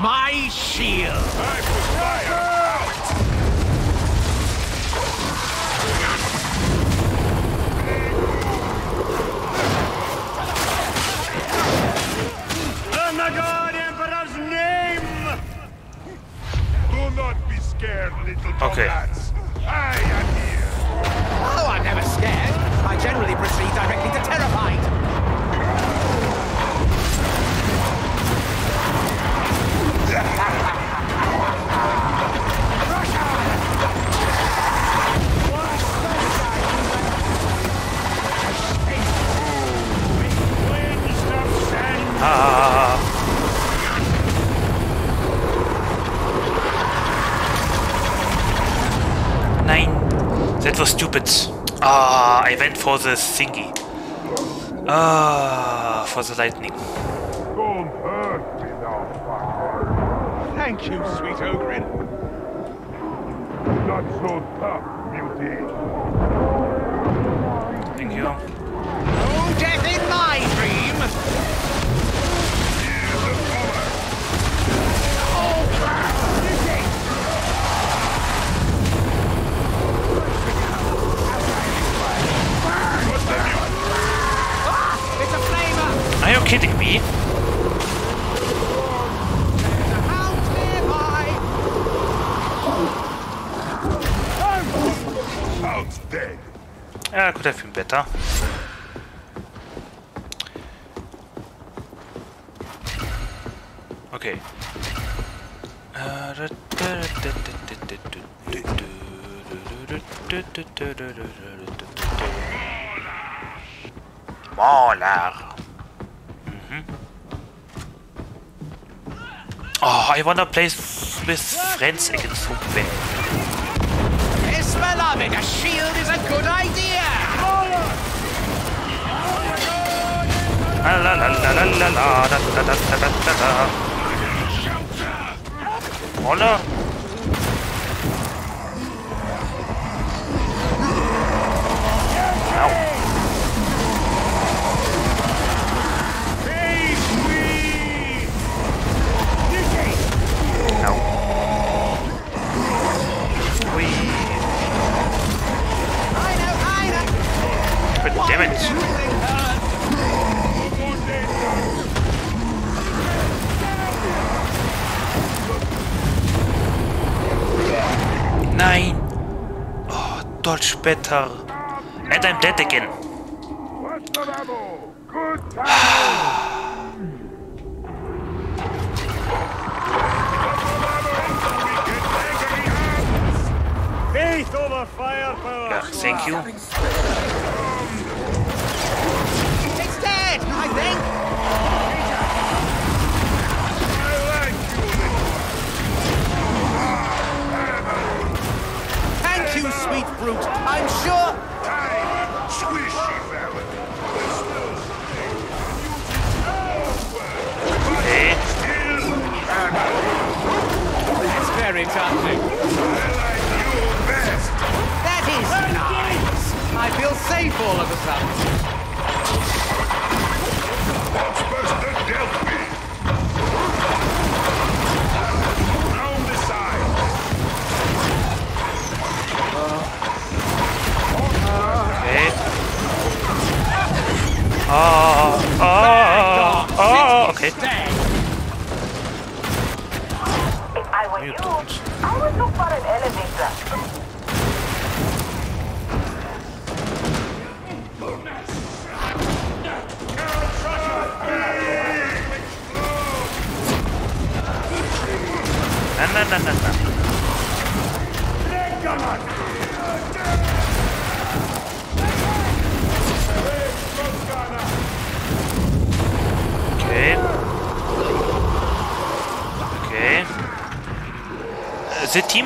my shield. for the thingy. Ah, for the lightning. Thank you, sweet Ogryn. Not so tough, beauty. Thank you. No death in my mind, better. Okay. Mauler. -hmm. Oh, ah, I wanna play with friends against so. Esmeralda, a shield is a good idea! Hola. better. And I'm dead again.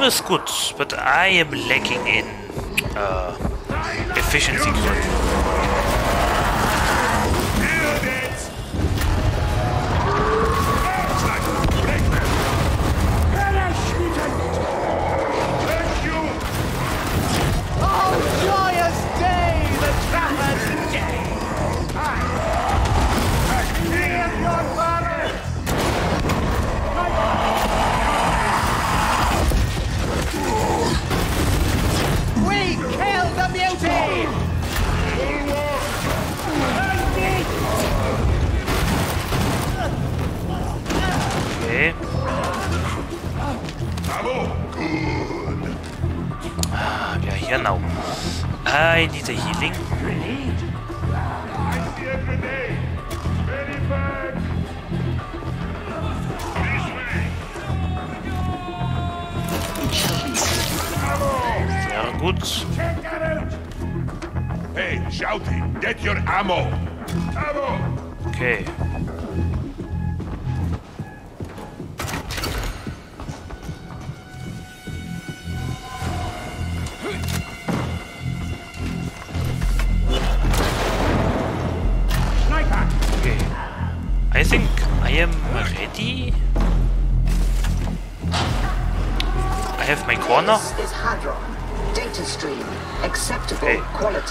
Is good, but I am lacking in uh, efficiency. I need a healing. Sehr gut. Hey, shouty, get your ammo! Ammo! Okay.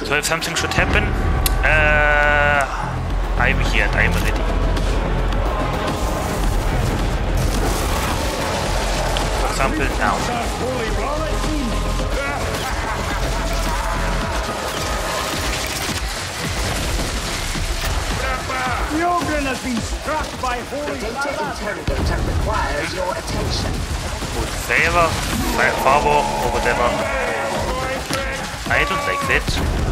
So if something should happen, uh, I'm here and I'm ready. For example, now. The Ogryn has been struck by holy The data interrogator requires your attention. Good favor, my favor, or whatever. I don't like that.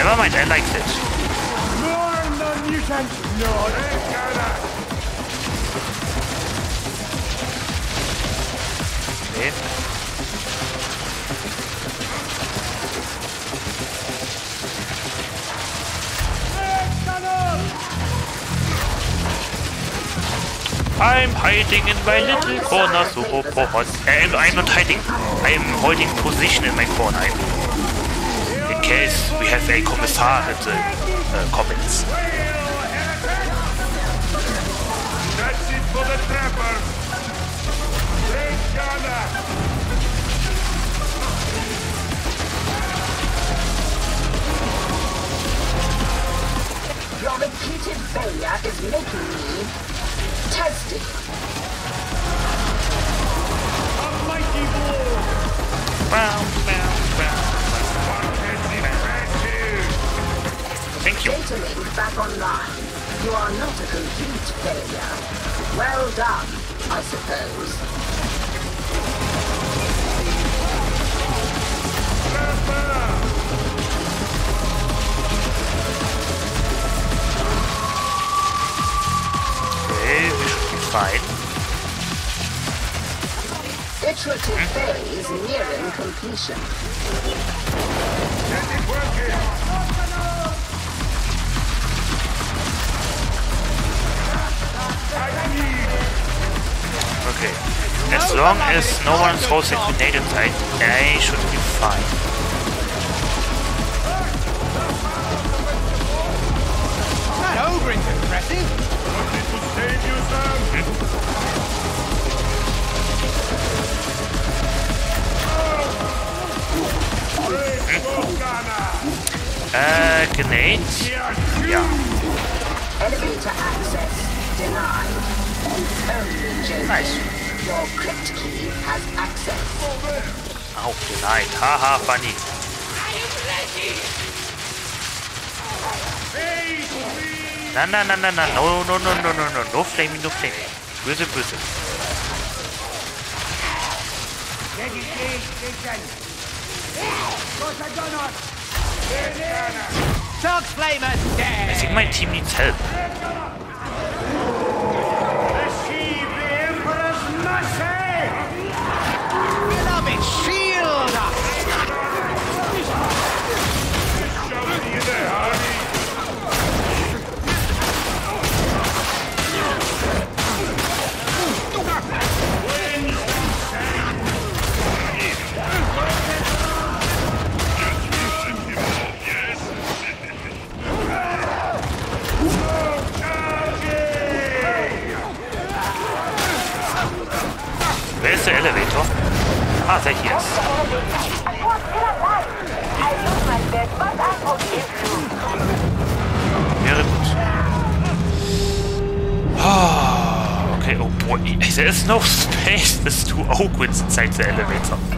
Never mind, I like that. Mourn the mutant nod. Okay. I'm hiding in my little corner, so ho, ho, ho. Uh, I'm not hiding. I'm holding position in my corner. I'm, case we have a commissar at the uh, comments. That's it for the trappers! Great Ghana! Your repeated failure is making me testy. A mighty blow. Thank. Data link back online. You are not a complete failure. Well done, I suppose. Okay, we should be fine. Iterative phase nearing completion. Okay. As long as no one throws a grenade inside, I should be fine. That impressive! Uh, grenades? Yeah. Elevator access denied. Nice. Your crypt key has access. Oh, denied. Haha, funny. Na, na, na, na, na. No, no, no, no, no, no. No flaming, no flaming. Böse, böse. Shock Flamer's I dead! think my team needs help. No space. There's two Ogryns inside the elevator.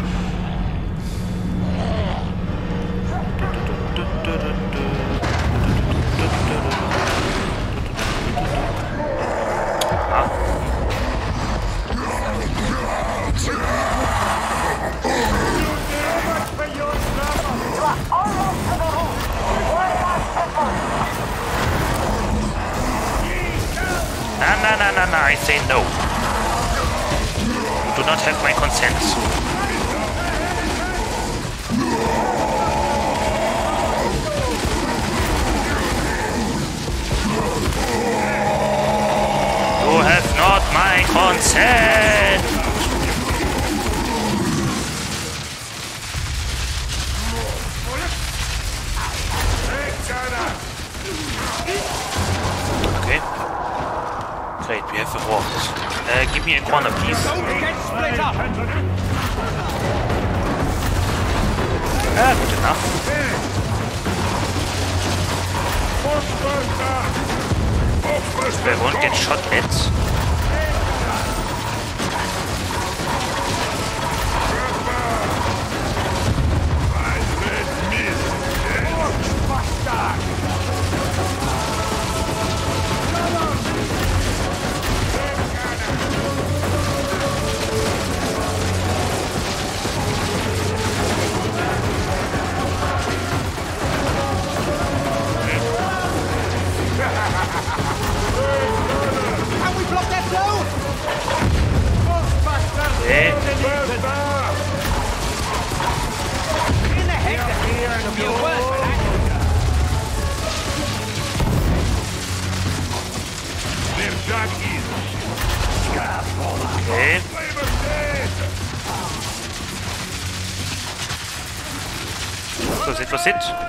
It.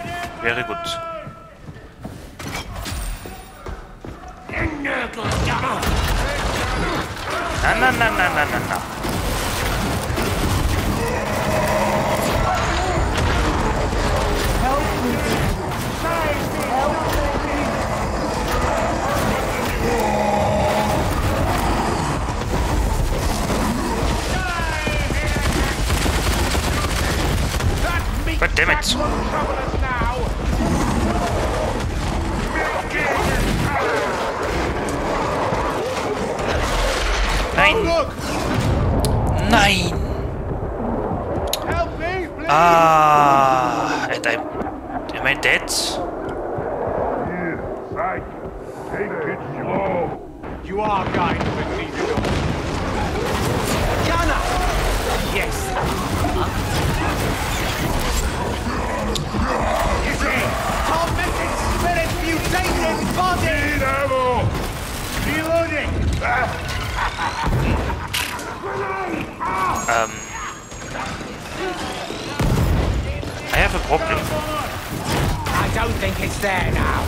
I have a problem. I don't think it's there now.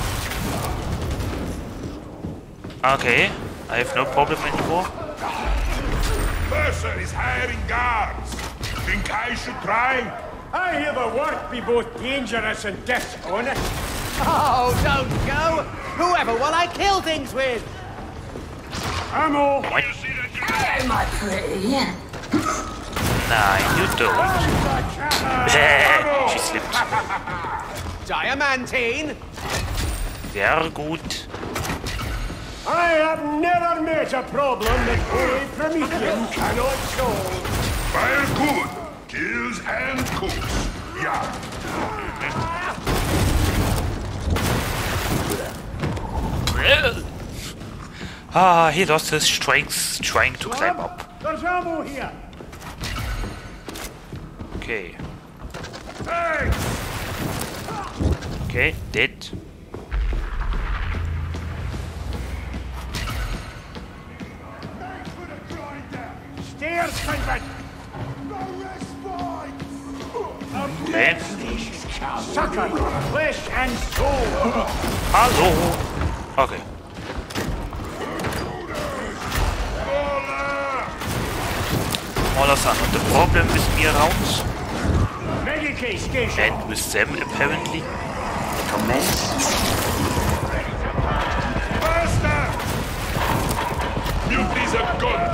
Okay, I have no problem anymore. Mercer is hiring guards. Think I should try? I hear the work be both dangerous and dishonest. Oh, don't go! Whoever will I kill things with? Ammo! Hello, my pretty. Nah, you don't. she slipped. Diamantine! Very good. I have never met a problem that Holy promethium cannot solve. Fire good. Kills and cooks. Yeah. Ah, he lost his strength trying to climb up. There's ammo here. Okay. Okay, dead. Sucker, flesh and soul. Hallo. Okay. Maulers are not the problem with me around. Medicae station. And with them, apparently. Commence. Faster! Mutinies are gone!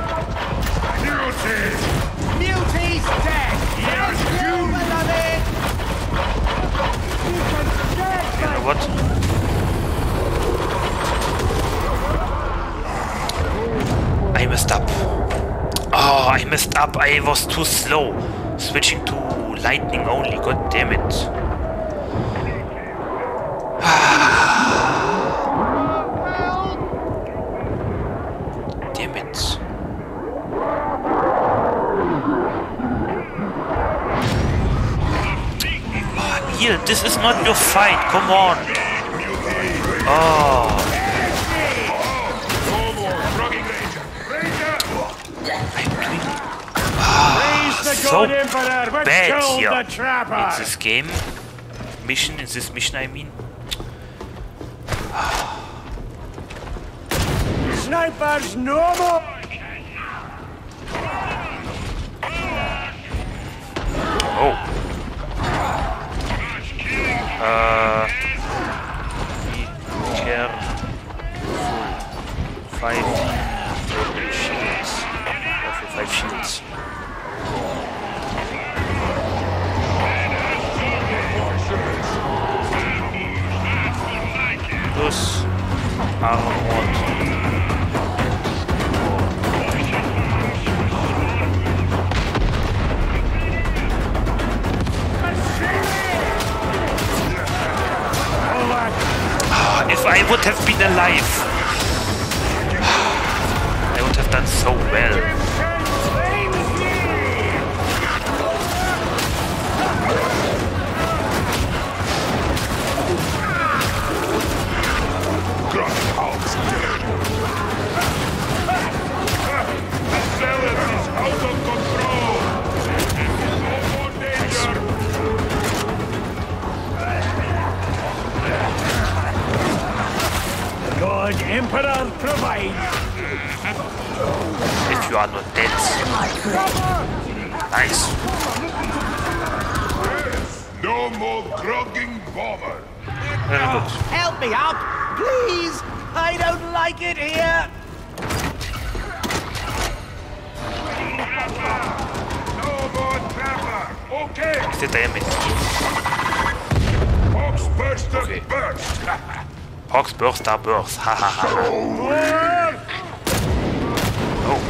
Mutinies! Muty's dead! Yes, you beloved! You know what? I messed up. Oh, I messed up. I was too slow. Switching to lightning only. God damn it. damn it. This is not your fight. Come on. Oh. So bad here in this game. Mission, in this mission I mean. Snipers no more! Oh. Uh, careful. Five shields. Five shields. Plus armored. Ah, If I would have been alive, I would have done so well. God Emperor provides. If you are not dead. Nice. No more grogging bomber! Very. Help me up, please! I don't like it here! No more trapper! Okay! The damage. Fox burster burst! Hawks burst burst. Ha ha ha. ha. Oh.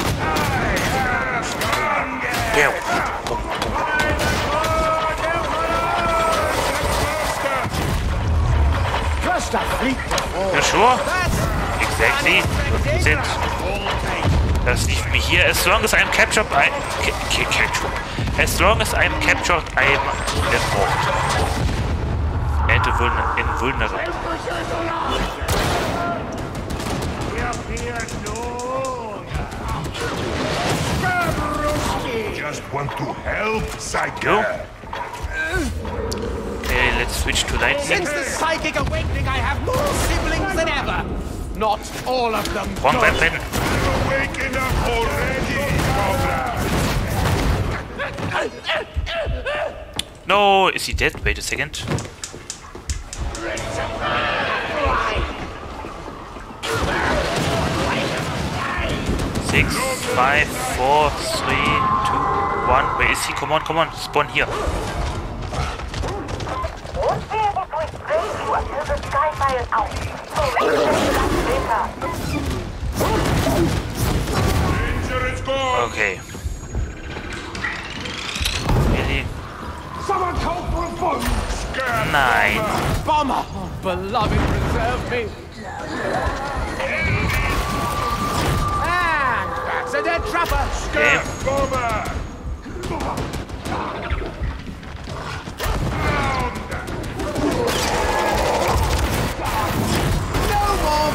A fleet You sure? Exactly. That's. Just leave me here. As long as I'm captured, I ca ca captured. As long as I'm captured, I'm immortal and invulner invulnerable. Just want to help, Psycho! Okay, let's switch to lightning. Since the psychic awakening, I have more siblings than ever! Not all of them One good. weapon. Waking up already, Cobra! No, is he dead? Wait a second. Six, five, four, three, two, one. Where is he? Come on, come on. Spawn here. Okay. Really? Someone for a! Scared Nine. Bomber! Beloved, preserve me! And that's a dead trapper! Okay. bomber! No more!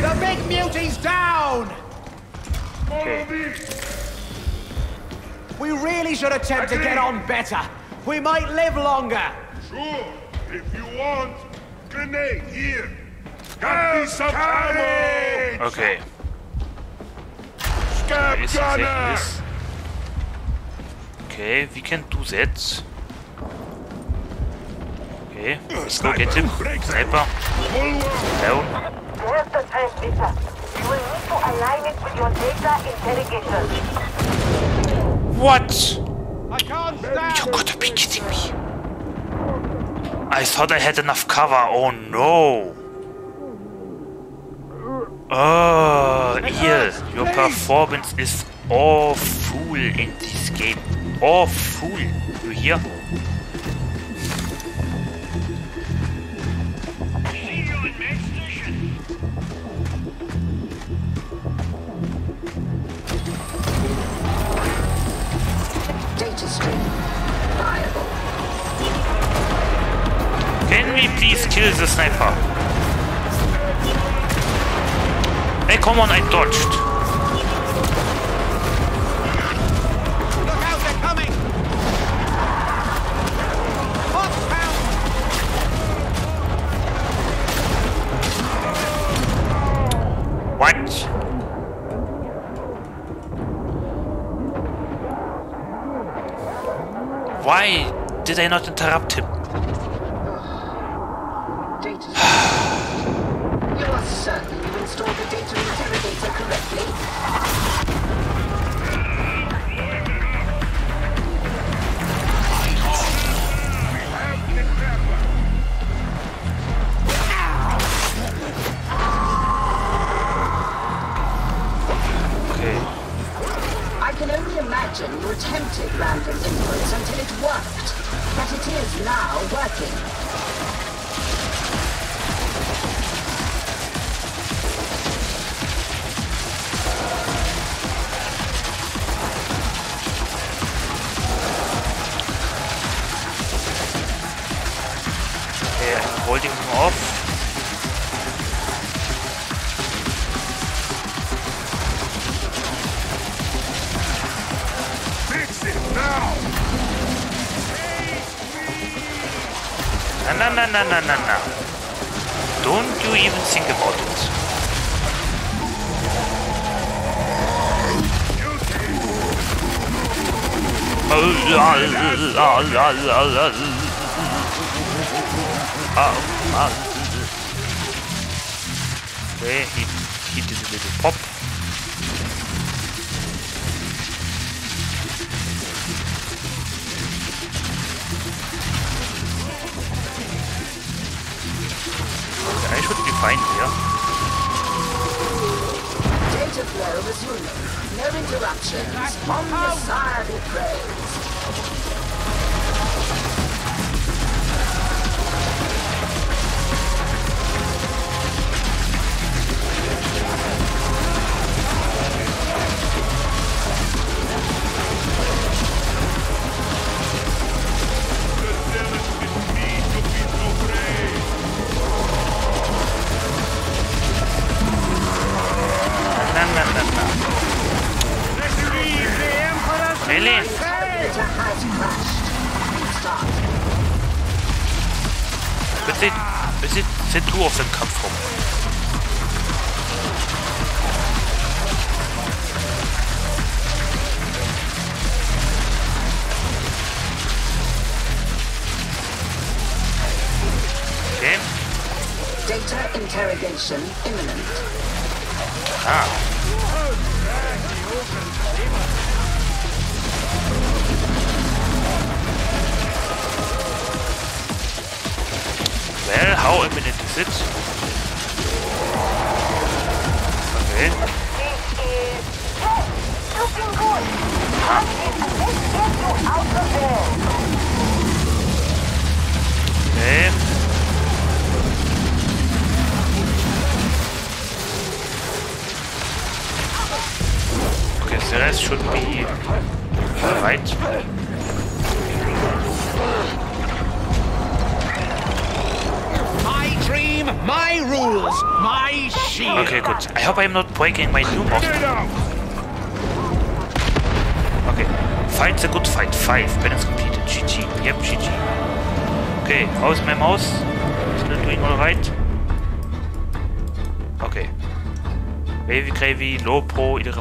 The big muty's down! We really should attempt to get on better. We might live longer. Sure, if you want. Grenade here. Got me some ammo! Okay. Scab Yes, yes, gunner! yes. Okay, we can do that. Okay, let's go get him. Sniper. Down. There's the transmitter. You will need to align it with your data interrogation. What? I can't stand You gotta be kidding me. I thought I had enough cover. Oh no. Ah, oh, Eel, your performance is awful in this game. Awful. You hear? Data stream. Viable. Can we please kill the sniper? Hey, come on, I dodged. Look out, they're coming! What? Why did I not interrupt him? Na na na na. Don't you even think about it.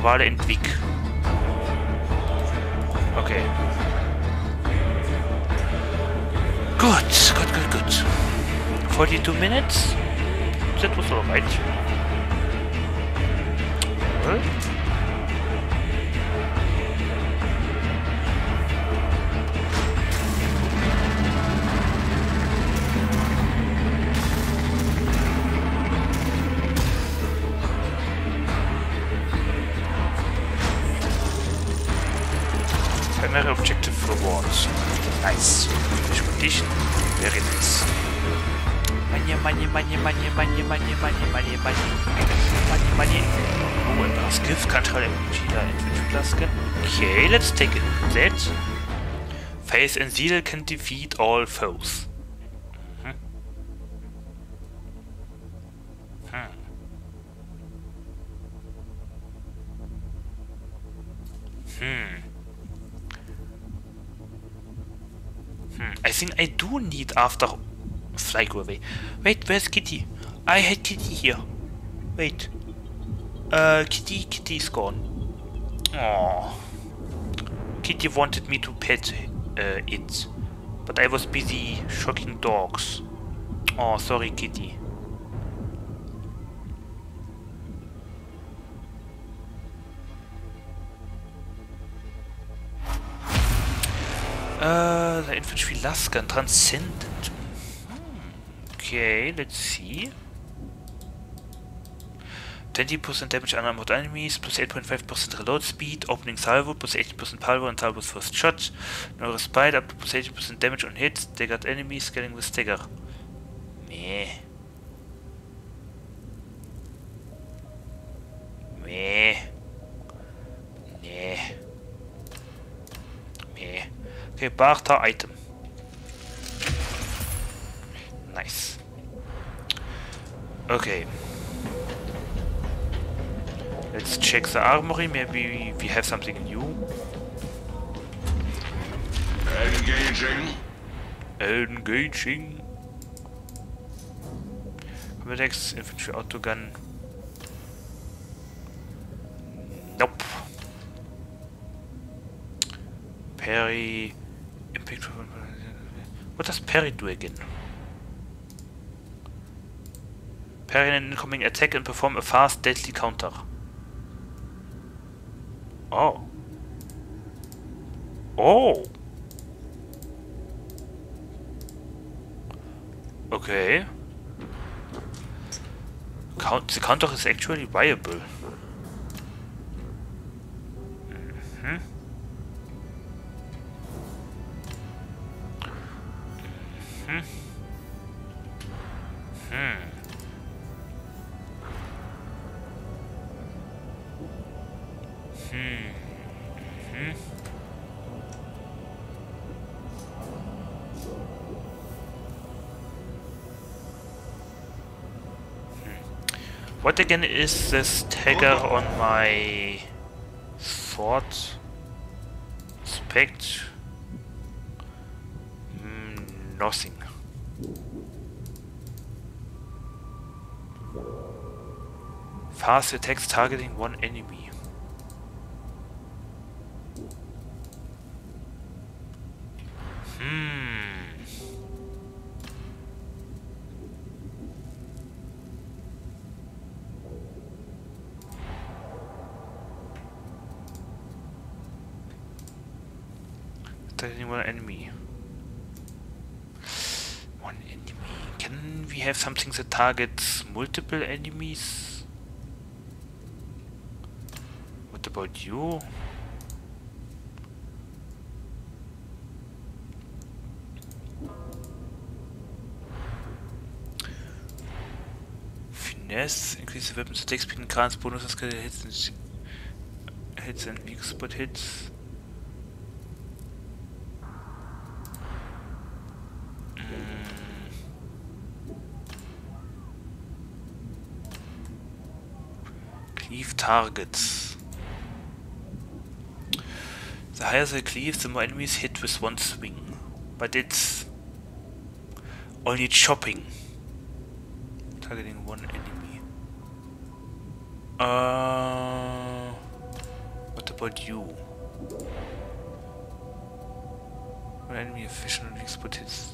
Wale in Big. Okay. Gut, gut, gut, gut. 42 Minuten. Das was alright. Look. Faith and Zeal can defeat all foes. Hmm. Hmm. Hmm. I think I do need after fly away. Wait, where's Kitty? I had Kitty here. Wait. Uh, Kitty, Kitty's gone. Oh. Kitty wanted me to pet uh, it, but I was busy shocking dogs. Oh, sorry, Kitty. Uh, the infantry Lasgun transcendent. Hmm. Okay, let's see. 20% damage on unarmored enemies, plus 8.5% reload speed, opening salvo, plus 80% pulver on salvo's first shot, no respite, up to plus 80% damage on hits, staggered enemies, scaling with stagger. Meh. Meh. Meh. Meh. Okay, Barter item. Nice. Okay. Let's check the armory. Maybe we have something new. Engaging. Engaging. Combatex, infantry autogun. Nope. Parry. Impact. What does Parry do again? Parry an incoming attack and perform a fast, deadly counter. Oh. Oh. Okay. Count the counter is actually viable. Mhm. Mhm. Again is this tagger on my sword? Spect? Mm, nothing. Fast attacks targeting one enemy. Hmm. Targeting one enemy. One enemy. Can we have something that targets multiple enemies? What about you? Finesse, increase the weapons attack speed and grants bonus escalated hits and hits and weak spot hits. Cleave targets. The higher the cleave, the more enemies hit with one swing. But it's only chopping. Targeting one enemy. Uh, what about you? When enemy efficiently put his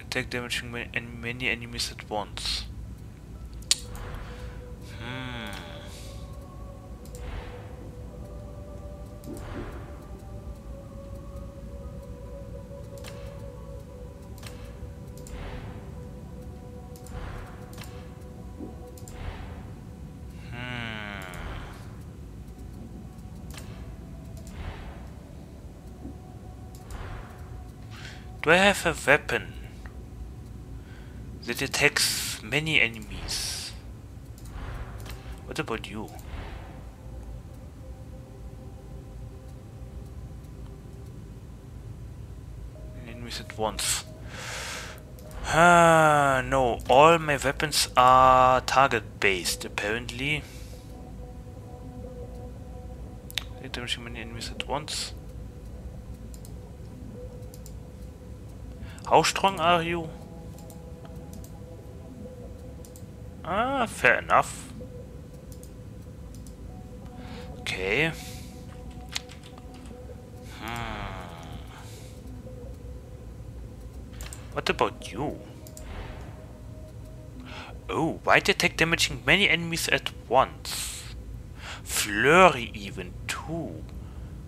attack damaging many enemies at once. Do I have a weapon that attacks many enemies? What about you? Enemies at once. Ah, no, all my weapons are target based apparently. Damaging many enemies at once. How strong are you? Ah, fair enough. Okay. Hmm. What about you? Oh, wide attack damaging many enemies at once. Flurry even too.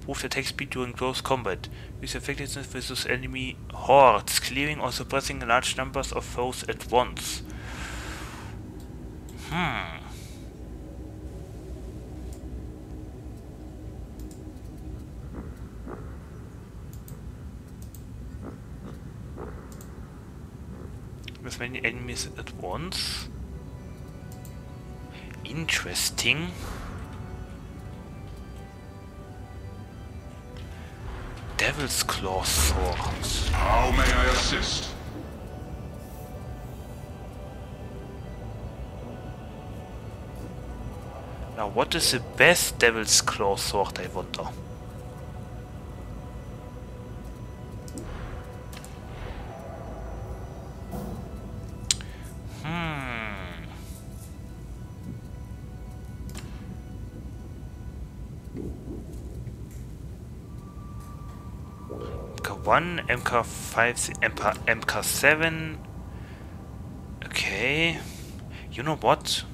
Boost attack speed during close combat. With effectiveness versus enemy hordes, clearing or suppressing large numbers of foes at once. Hmm. With many enemies at once. Interesting. Devil's Claw Sword. How may I assist? Now what is the best Devil's Claw Sword, I wonder? MK1, MK5, MK, MK7. Okay. You know what?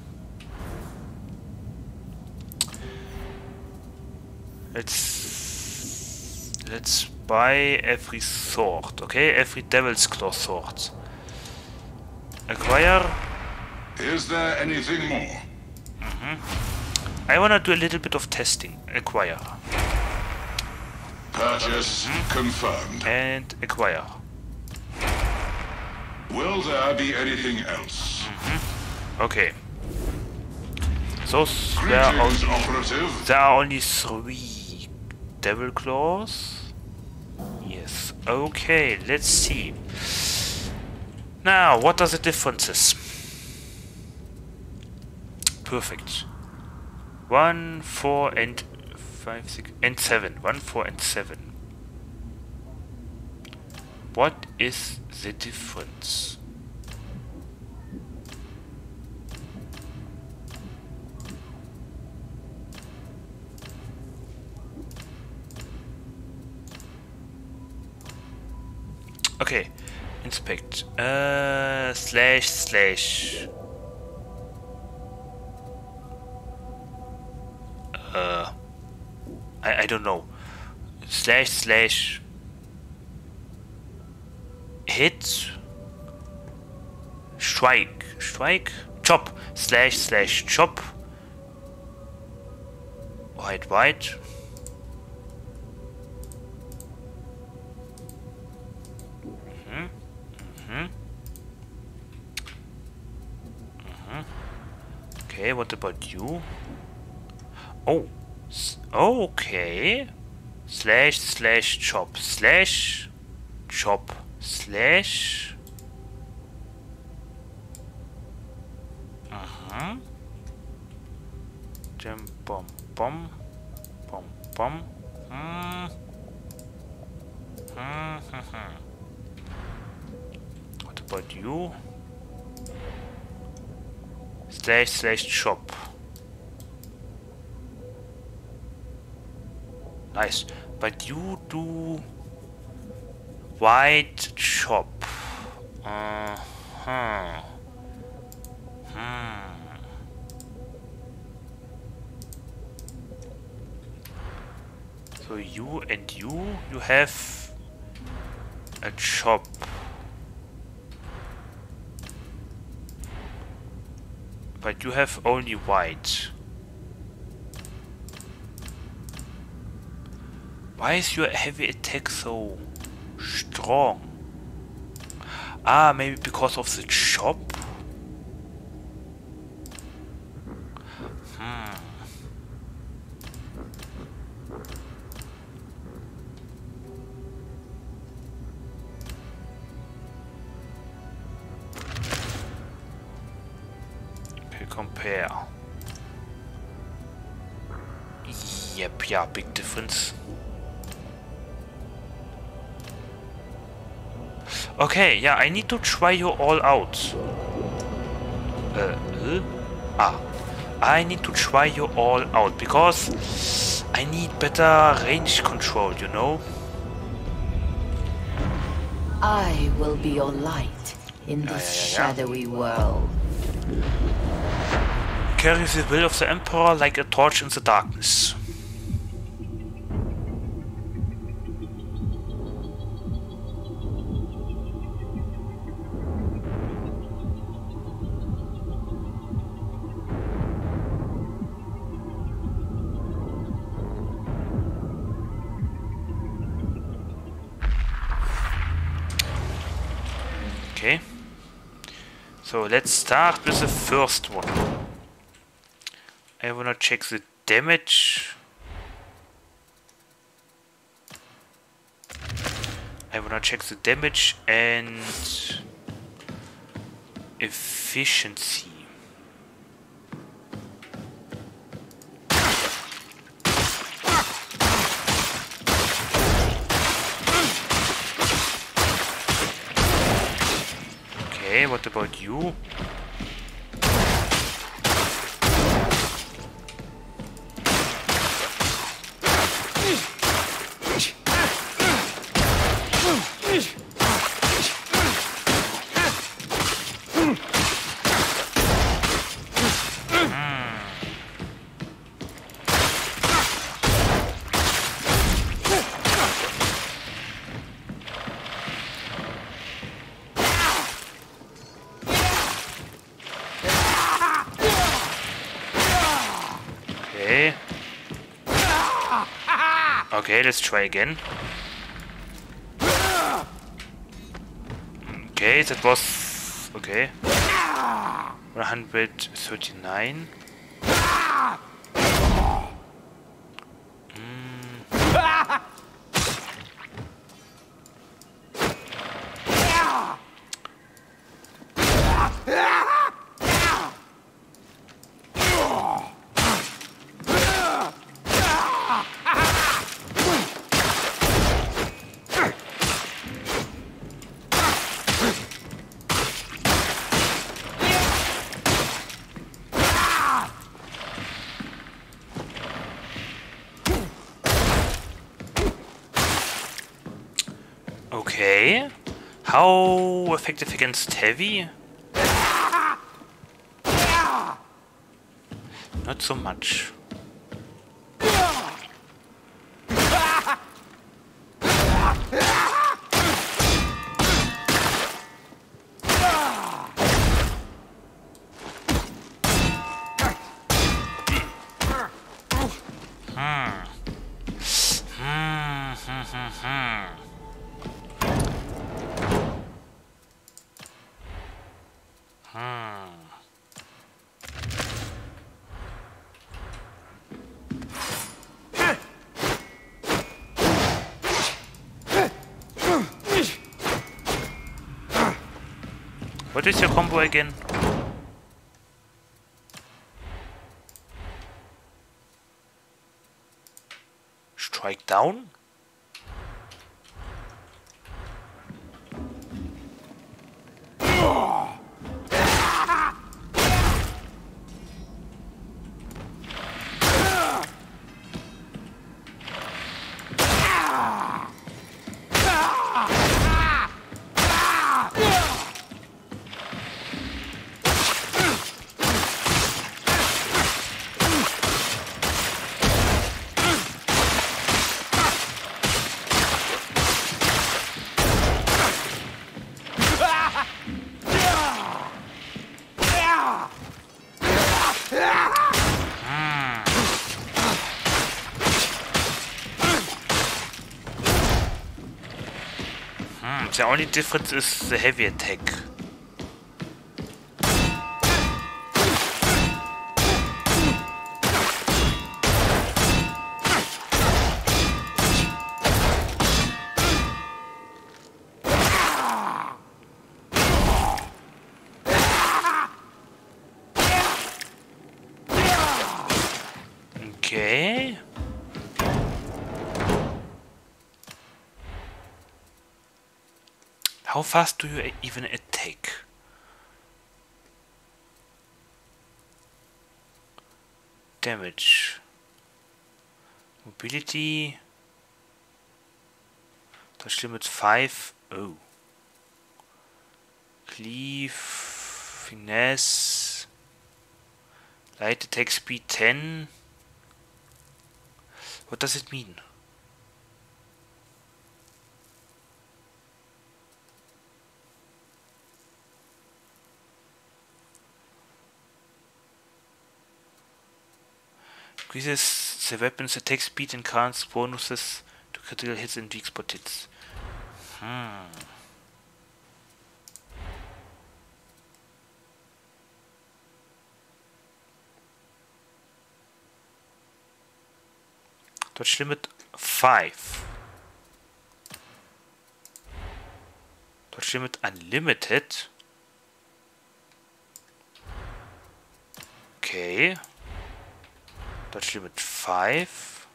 Let's let's buy every sword, okay? Every Devil's Claw sword. Acquire. Is there anything more? Mm -hmm. I wanna do a little bit of testing. Acquire. Purchase confirmed. And acquire. Will there be anything else? Mm -hmm. Okay. So there are, only, there are only three devil claws. Yes. Okay. Let's see. Now, what are the differences? Perfect. One, four, and five, six, and seven. One, four, and seven. What is the difference? Okay, inspect. Uh, slash slash. Uh, I I don't know. Slash slash. Hit. Strike. Strike. Chop. Slash slash chop. White white. Mm-hmm. Mm-hmm. Mm-hmm. Okay, what about you? Oh, okay. Slash, slash, chop, slash, chop, slash. Uh-huh. Jump, bum, bum, bum, bum. Hmm. Hmm, hmm, hmm. What about you? slash slash shop. Nice. But you do white shop. Uh huh. Hmm. So you and you, you have a shop. But you have only white. Why is your heavy attack so strong? Ah, maybe because of the shop? Hmm. Okay, compare. Yep, yeah, big difference. Okay, yeah, I need to try you all out. Uh, uh, ah. I need to try you all out because I need better range control, you know? I will be your light in this yeah, yeah. shadowy world. Carry the will of the Emperor like a torch in the darkness. So let's start with the first one. I wanna check the damage. I wanna check the damage and efficiency. What about you? Okay, let's try again. Okay, that was... Okay. 139. Effective against heavy? Not so much. What is your combo again? The only difference is the heavy attack. Fast do you even attack? Damage. Mobility. Touch limit 5. Oh. Cleave. Finesse. Light attack speed 10. What does it mean? Increases the weapon's attack speed and grants bonuses to critical hits and weak spot hits. Hmm. Dodge limit 5. Dodge limit unlimited. Okay. Dodge limit 5.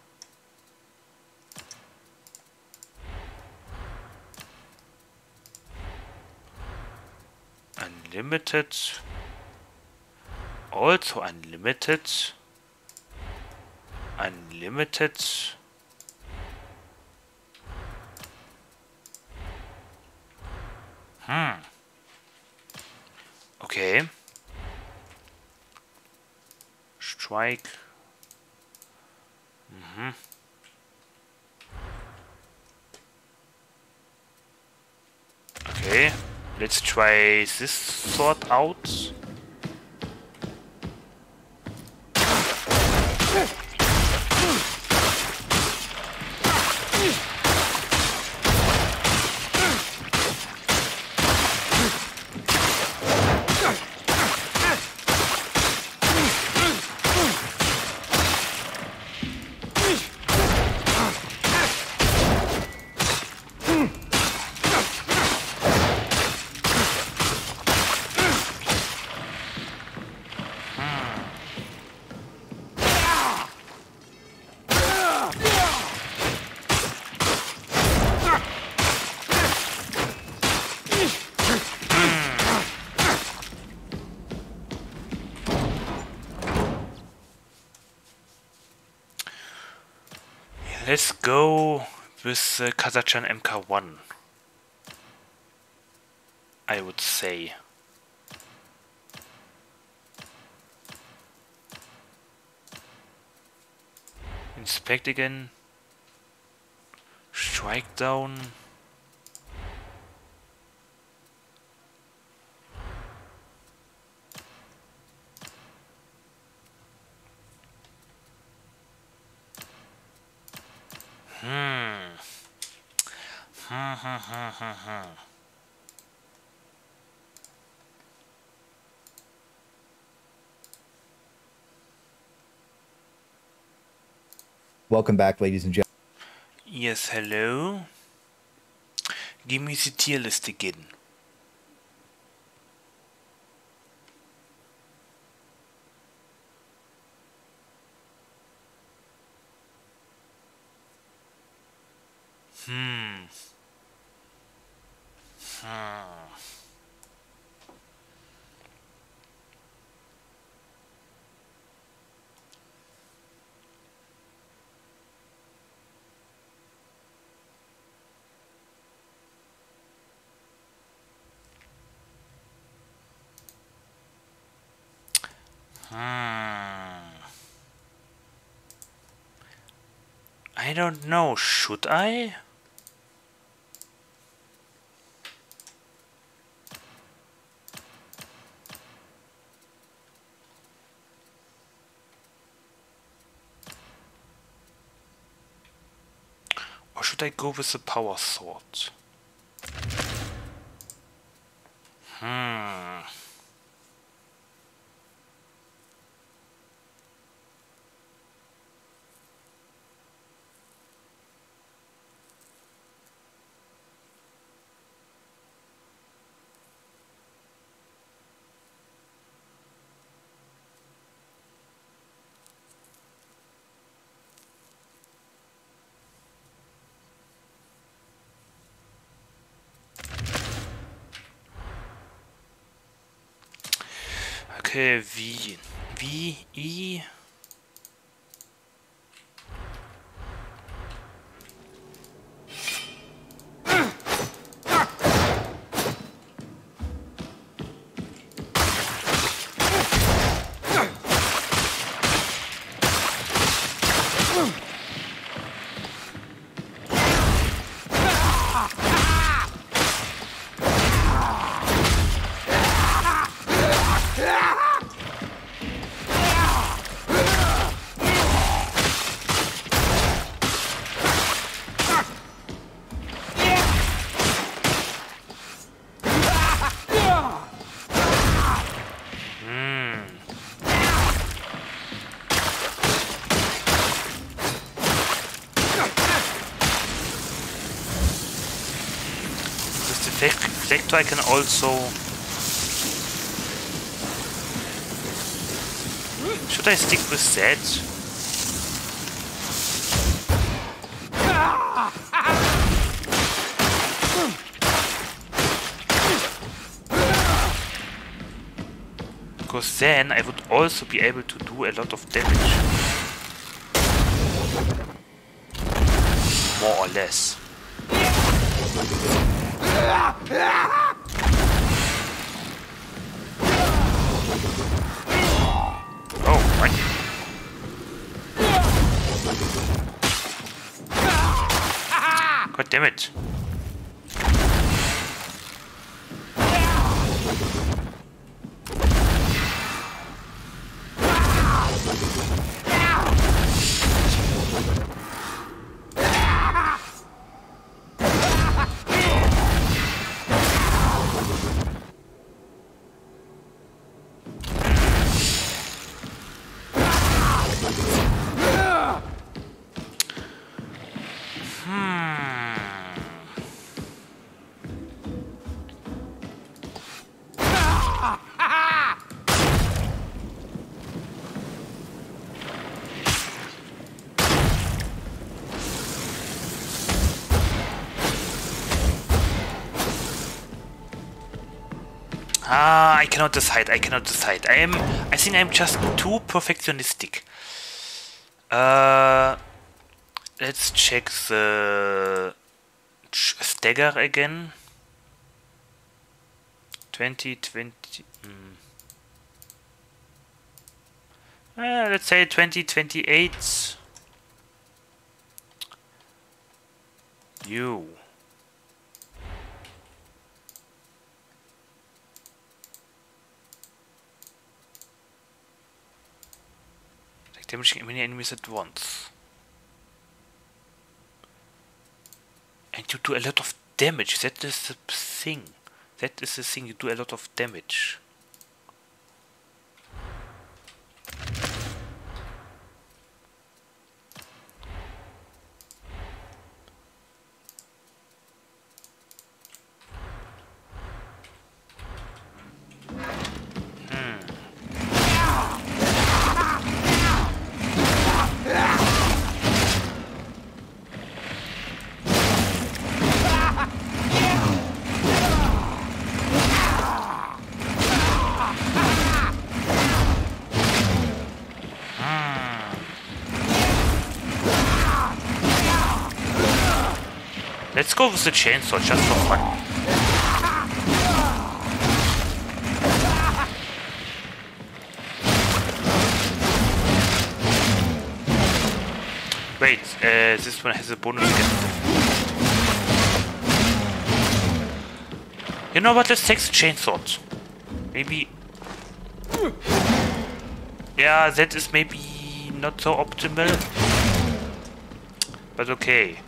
Unlimited. Also unlimited. Unlimited. Hmm. Okay. Strike. Mm-hmm. Okay, let's try this sort out. Let's go the Catachan MK1. I would say. Inspect again. Strike down. Hmm. Welcome back, ladies and gentlemen. Yes, hello. Give me the tier list again. Hmm. Hmm. I don't know. Should I? I go with the power sword? Hmm. Okay, wie? Wie? I? I can also... Should I stick with that? Because then I would also be able to do a lot of damage. More or less. It. Cannot decide. I cannot decide. I am. I think I'm just too perfectionistic. Uh, let's check the stagger again. 20, 20. Mm. Uh, let's say 20, 28. You. Damaging many enemies at once. And you do a lot of damage. That is the thing. That is the thing. You do a lot of damage. Let's go with the chainsaw just for fun. Wait, uh, this one has a bonus them. You know what, let's take the chainsaw. Maybe... Yeah, that is maybe not so optimal. But okay.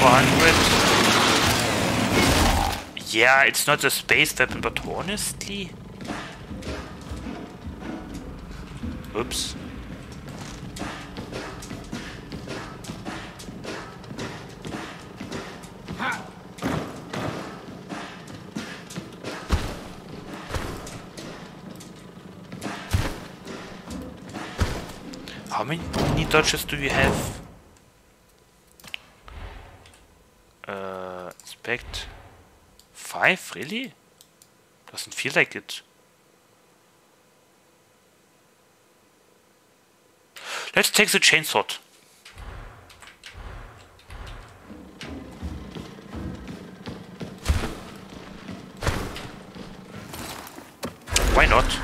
400. Yeah, it's not a space weapon, but honestly... Oops. How many dodges do we have? Uh, inspect. Five? Really? Doesn't feel like it. Let's take the chainsaw. Why not?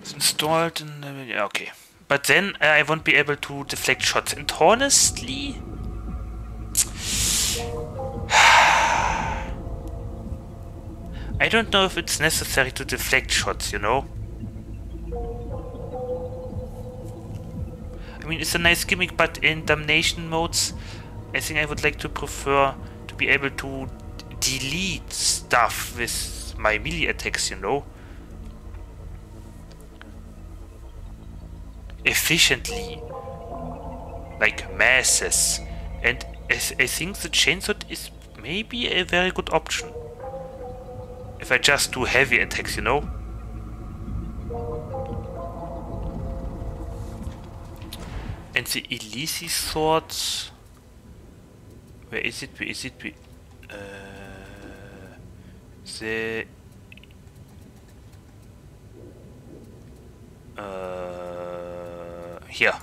It's installed in the... Yeah, okay. But then uh, I won't be able to deflect shots. And honestly... I don't know if it's necessary to deflect shots, you know? I mean, it's a nice gimmick, but in damnation modes, I think I would like to prefer to be able to delete stuff with my melee attacks, you know? Efficiently. Like masses. And I, I think the chainsaw is maybe a very good option. If I just do heavy attacks, you know? And the Illisi sword... Where is it? Where is it? Where, uh, the... Uh, here.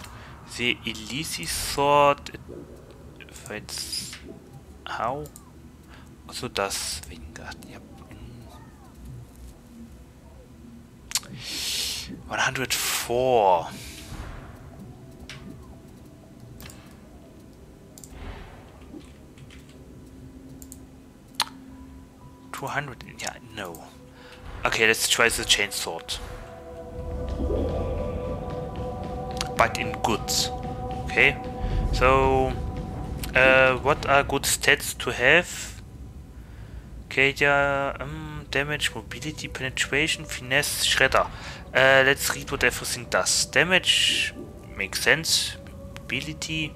The Illisi sword... Finds... How? Also das Wingard, yep. 104. Two hundred? Yeah, no. Okay, let's try the chainsaw. But in goods. Okay. So, uh, what are good stats to have? Okay, yeah, um, damage, mobility, penetration, finesse, shredder. Uh, let's read what everything does. Damage makes sense. Mobility.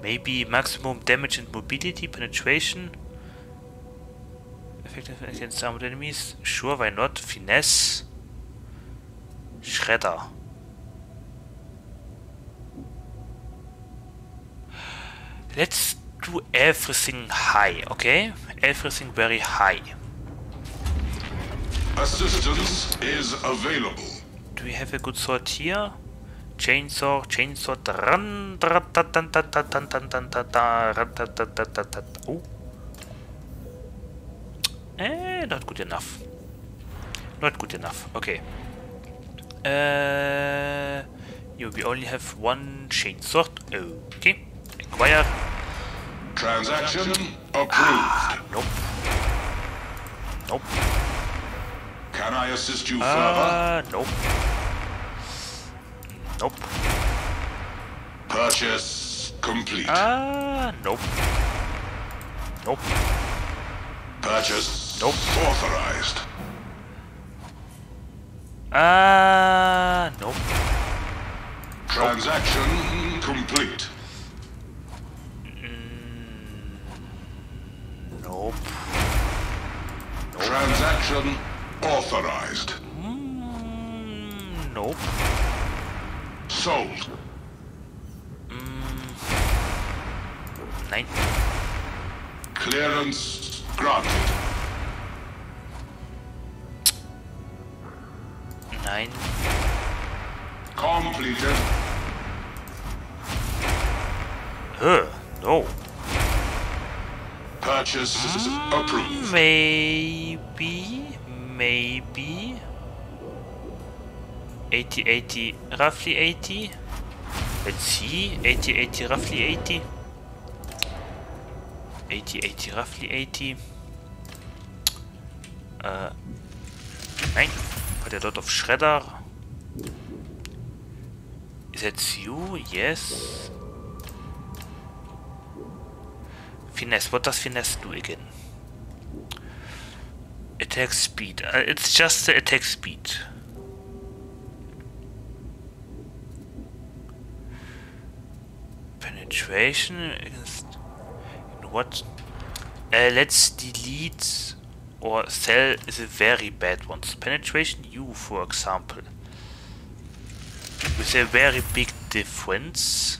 Maybe maximum damage and mobility, penetration. Effective against armored enemies. Sure, why not? Finesse. Shredder. Let's do everything high, okay? Everything very high. Assistance is available. Do we have a good sword here? Chainsaw, chainsaw, run, oh. Eh, not good enough. Not good enough. Okay. Uh, you we only have one chainsaw. Okay. Acquire. Transaction approved. Ah, nope. Nope. Can I assist you uh, further? Nope. Nope. Purchase complete. Ah, uh, nope. Nope. Purchase nope. authorized. Ah, uh, nope. Transaction nope. complete. Mm, nope. nope. Transaction authorized. Mm, nope. Sold. Mm, nine. Clearance granted. Nine. Completed. Uh, no. Purchase mm, approved. Maybe, maybe. 80, 80, roughly 80. Let's see, 80, 80, roughly 80. 80, 80, roughly 80. Uh, nein, got a lot of shredder. Is that you? Yes. Finesse. What does finesse do again? Attack speed. Uh, it's just the attack speed. Penetration against what? Uh, let's delete or sell a very bad one. Penetration U, for example, with a very big difference.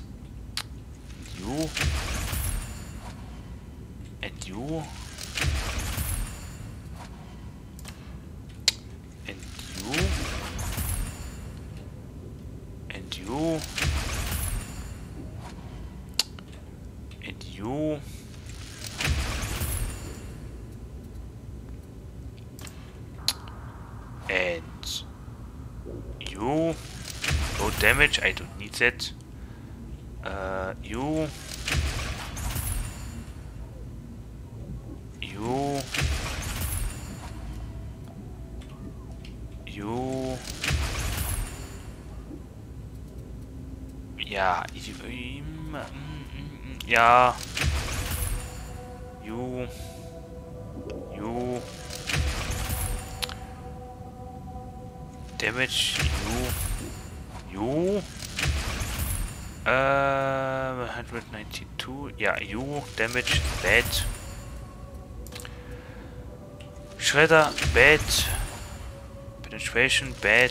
U and U and U and you. and U and you. No damage I don't need that. Uh, you. You you ja ich, mm, mm, mm, ja. You you damage you you uh 192 yeah you damage bad. Shredder bad penetration bad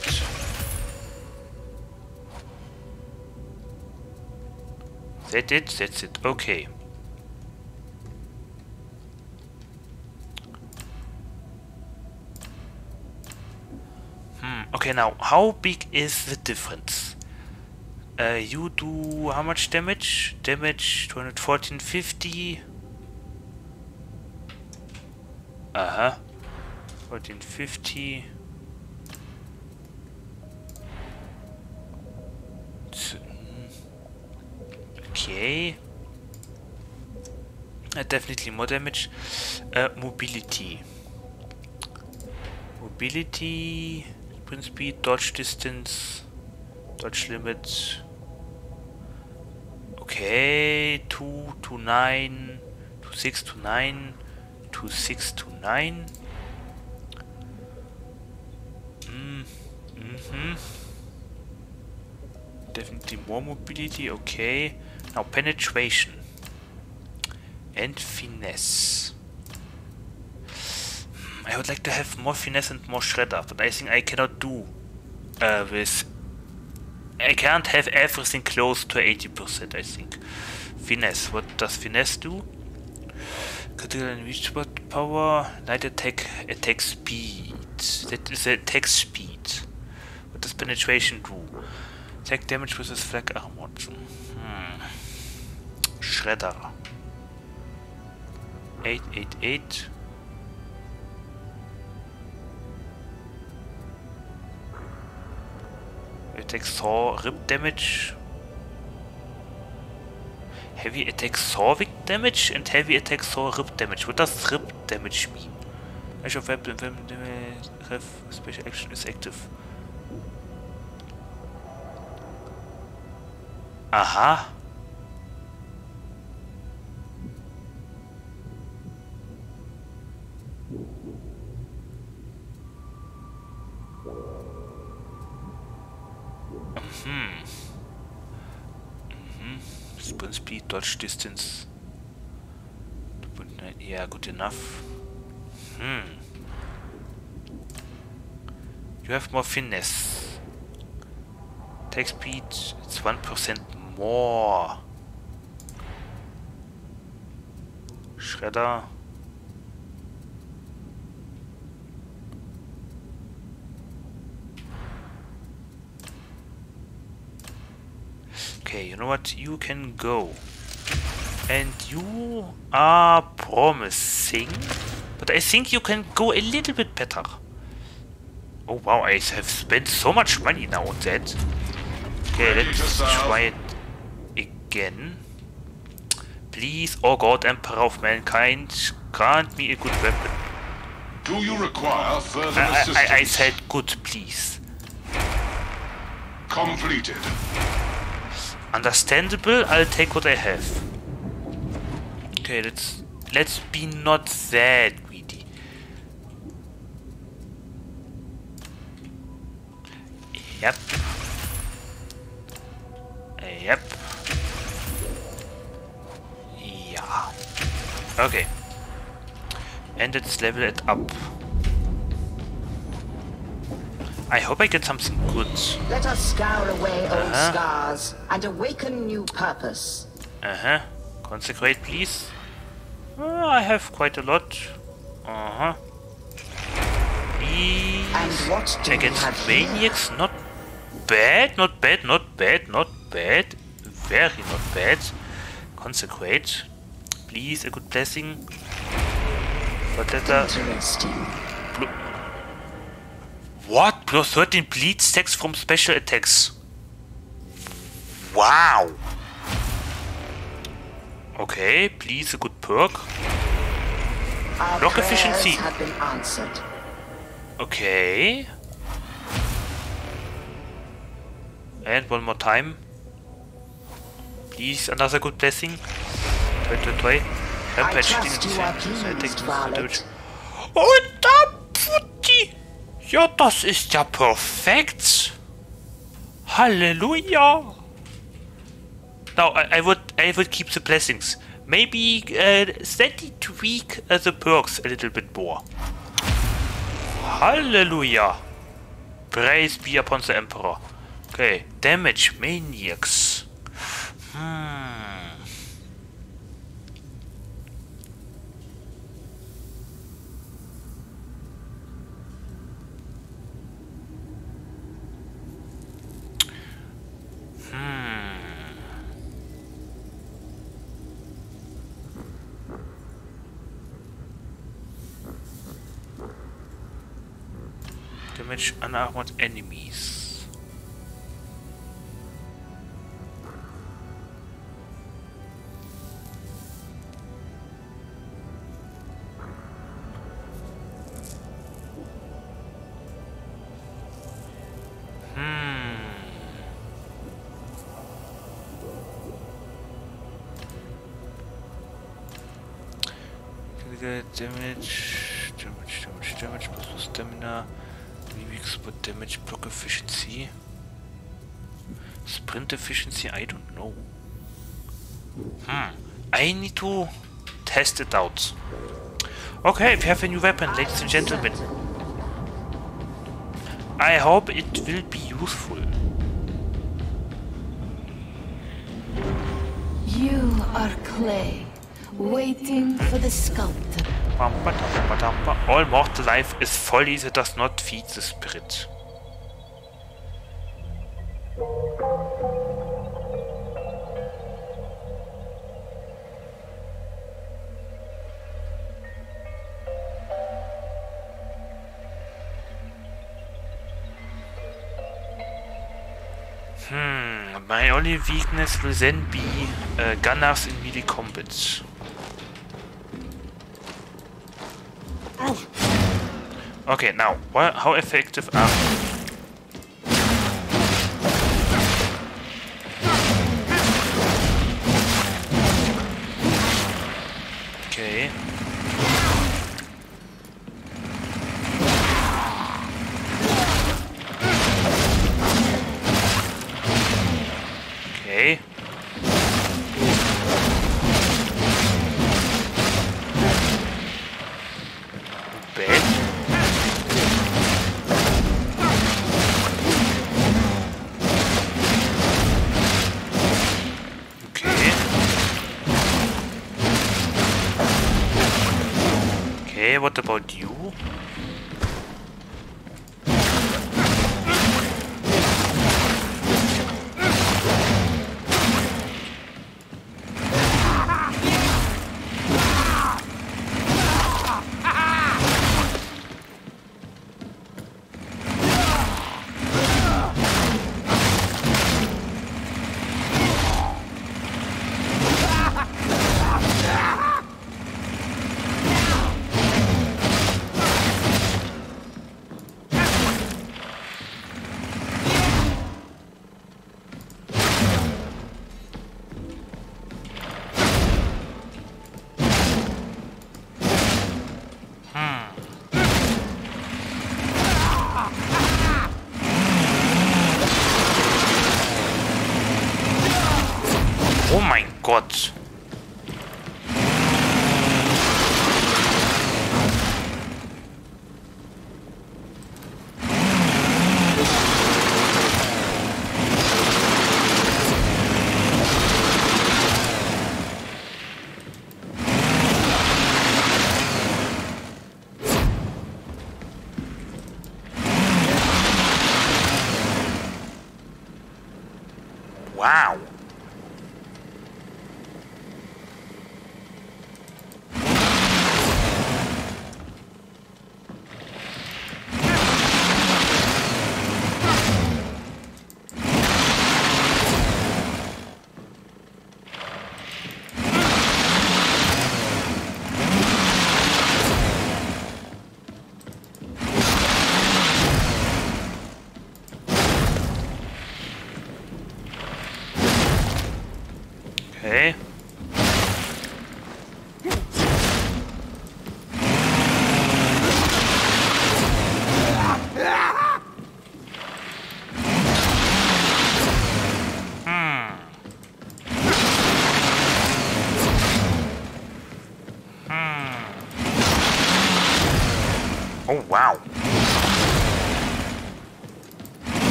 that it that's it okay Hmm, okay, now, how big is the difference? Uh, you do how much damage? Damage 214.50. Uh-huh. 1450. Okay. Uh, definitely more damage. Uh, mobility. Mobility, sprint speed, dodge distance, dodge limit. Okay, 2 to 9, to 6 to 9, to 6 to 9. Mm, mm-hmm. Definitely more mobility, okay. Now penetration and finesse. I would like to have more finesse and more shredder, but I think I cannot do uh, with... I can't have everything close to 80%, I think. Finesse, what does finesse do? Critical and reach spot power, light attack, attack speed. That is attack speed. What does penetration do? Attack damage with his flak armor. Hmm. Shredder. 888. Attack saw rip damage. Heavy attack saw wick damage and heavy attack saw rip damage. What does rip damage mean? Measure of weapon have special action is active. Aha. Hmm. Mm-hmm. Sprint speed, dodge distance. Yeah, good enough. Hmm. You have more finesse. Attack speed, it's 1% more. Shredder. Okay, you know what? You can go. And you are promising. But I think you can go a little bit better. Oh wow, I have spent so much money now on that. Okay, let's uh, try it again. Please, oh God, Emperor of Mankind, grant me a good weapon. Do you require further I, assistance? I, I said good, please. Completed. Understandable, I'll take what I have. Okay, let's let's be not that greedy. Yep. Yep. Okay. And let's level it up. I hope I get something good. Let us scour away old Uh-huh. scars and awaken new purpose. Uh-huh. Consecrate, please. Uh, I have quite a lot. Uh-huh. Please. And what do Against have here? maniacs, not bad, not bad, not bad, not bad. Very not bad. Consecrate. Please, a good blessing. What that uh, Interesting. What? Plus 13 bleed stacks from special attacks. Wow. Okay, please a good perk. Our Block efficiency. Okay. And one more time. Please, another good blessing. Toi, toi, toi. Rampage Violet. Und da, Pfutti. Ja, das ist ja perfekt. Halleluja. Now, I, I would I would keep the blessings. Maybe uh, slightly tweak uh, the perks a little bit more. Hallelujah. Praise be upon the Emperor. Okay, damage maniacs. Hmm. Damage unarmored enemies. Hmm. Damage, damage, damage, damage, plus plus stamina, spot damage, block efficiency, sprint efficiency, I don't know. Hmm, I need to test it out. Okay, we have a new weapon, ladies and gentlemen. I hope it will be useful. You are clay, waiting for the sculptor. All mortal life is folly that does not feed the spirit. Hmm, my only weakness will then be uh, gunners in melee combat. Okay, now, how effective are About you?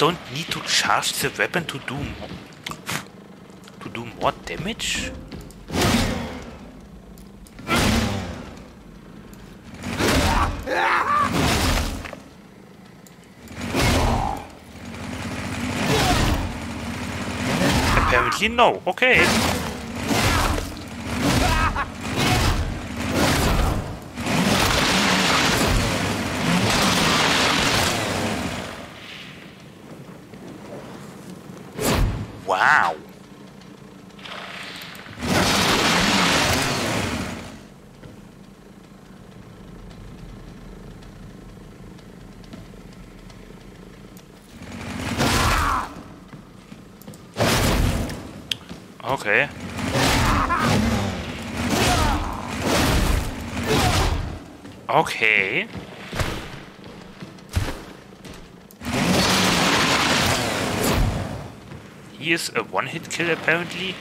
Don't need to charge the weapon to do to do more damage. Apparently no. Okay. Apparently.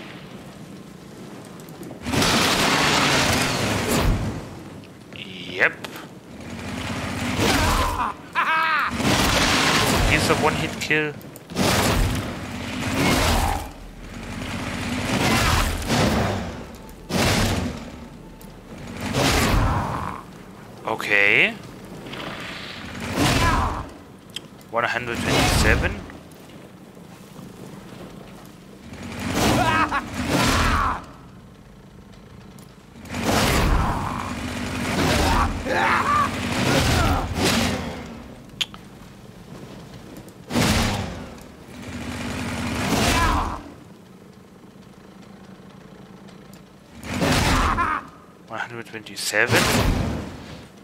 27.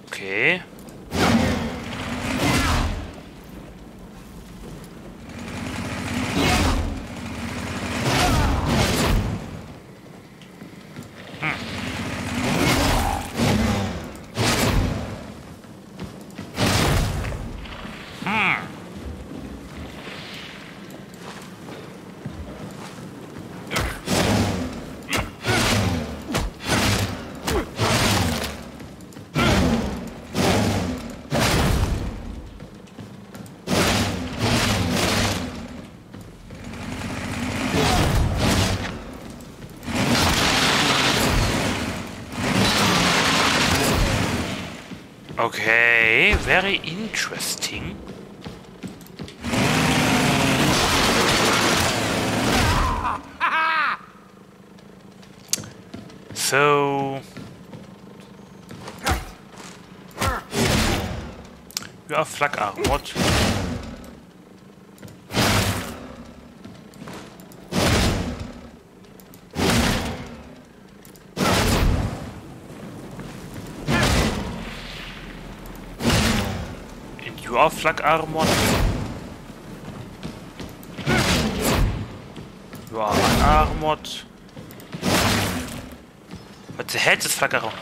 Okay. Okay, very interesting. And you are flak armored. You are unarmored. But the head is flak armored.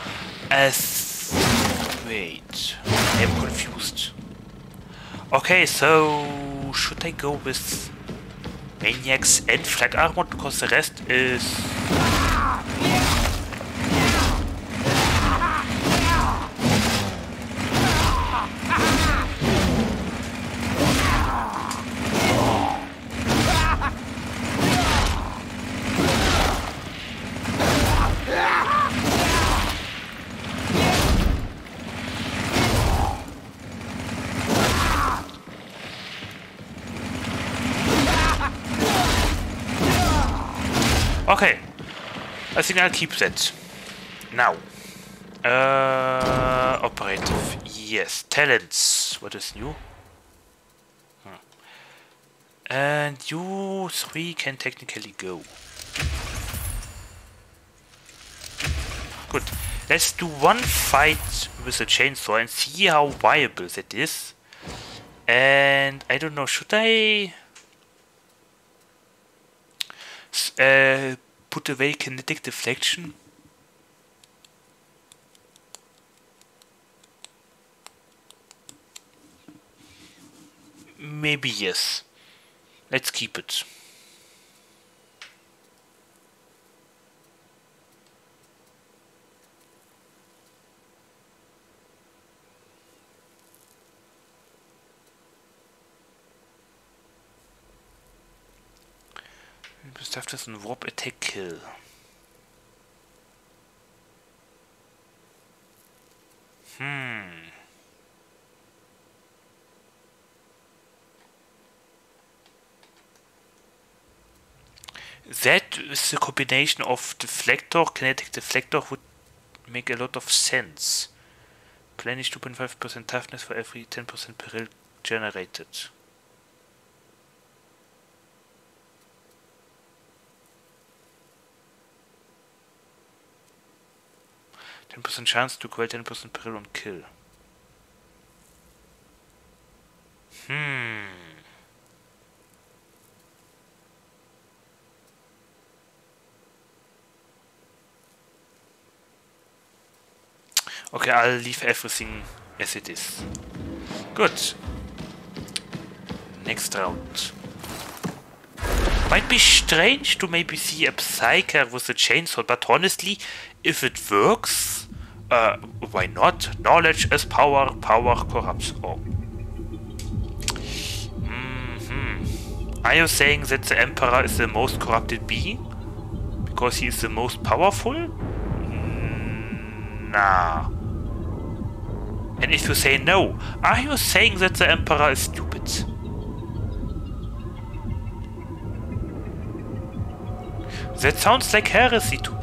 As wait, I'm confused. Okay, so should I go with maniacs and flak armored because the rest is think I'll keep that. Now. Uh, operative. Yes. Talents. What is new? Hmm. And you three can technically go. Good. Let's do one fight with a chainsaw and see how viable that is. And I don't know, should I uh, put away kinetic deflection? Maybe yes. Let's keep it. Stuff ein Warp Attack Kill. Hmm. That is the combination of deflector, kinetic deflector would make a lot of sense. Plenish 2.5% toughness for every 10% peril generated. Ten percent chance to quell ten percent peril on kill. Hmm. Okay, I'll leave everything as it is. Good. Next round. Might be strange to maybe see a Psyker with a chainsaw, but honestly, if it works, uh, why not? Knowledge is power, power corrupts all. Mm -hmm. Are you saying that the Emperor is the most corrupted being? Because he is the most powerful? Mm, nah. And if you say no, are you saying that the Emperor is stupid? That sounds like heresy to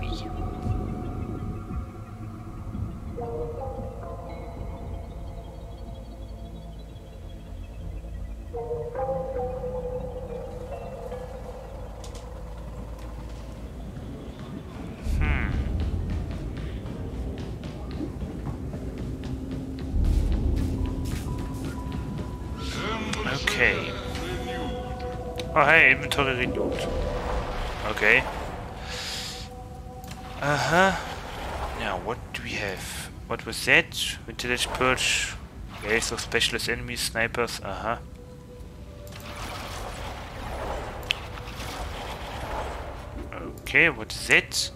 Oh hey, inventory renewed. Okay. Uh-huh. Now, what do we have? What was that? Vintage Purge. Race of specialist enemies, snipers, uh-huh. Okay, what is that?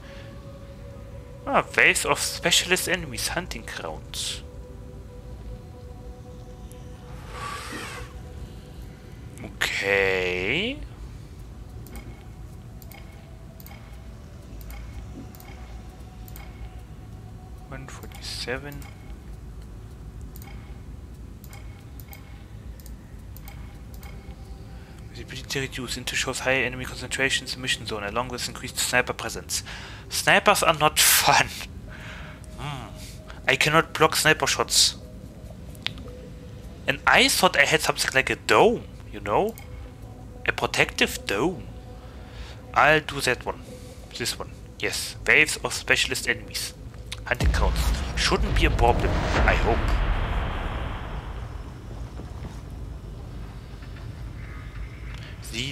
Ah, waves of specialist enemies, hunting grounds. Okay. One forty-seven. Visibility reduced into shows high enemy concentrations in mission zone along with increased sniper presence. Snipers are not fun. Hmm. I cannot block sniper shots. And I thought I had something like a dome, you know? A protective dome. I'll do that one. This one. Yes. Waves of specialist enemies. Hunting grounds. Shouldn't be a problem, I hope. The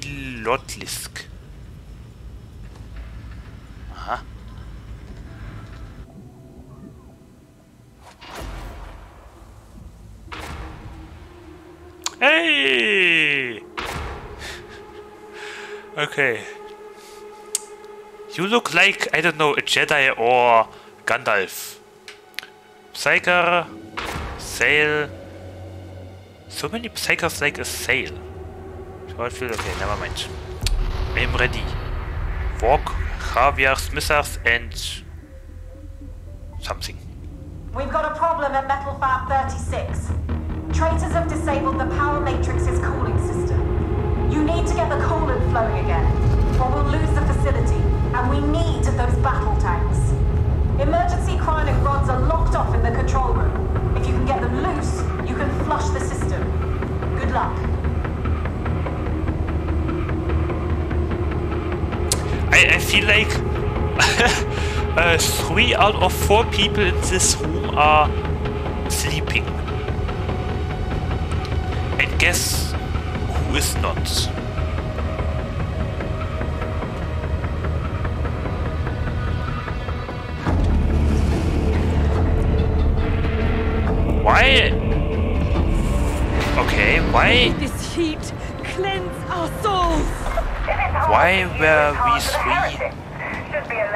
Hey! okay. You look like, I don't know, a Jedi or Gandalf. Psyker, Sail. So many Psykers like a Sail. Feel okay, never mind. I'm ready. Walk, Javier Smithers, and something. We've got a problem at Metal Fab 36. Traitors have disabled the power matrix's cooling system. You need to get the coolant flowing again, or we'll lose the facility, and we need those battle tanks. Emergency cryonic rods are locked off in the control room. If you can get them loose, you can flush the system. Good luck. I, I feel like uh, three out of four people in this room are sleeping. And guess who is not? Why? Okay, why? This heat cleanse our souls. Why were we three?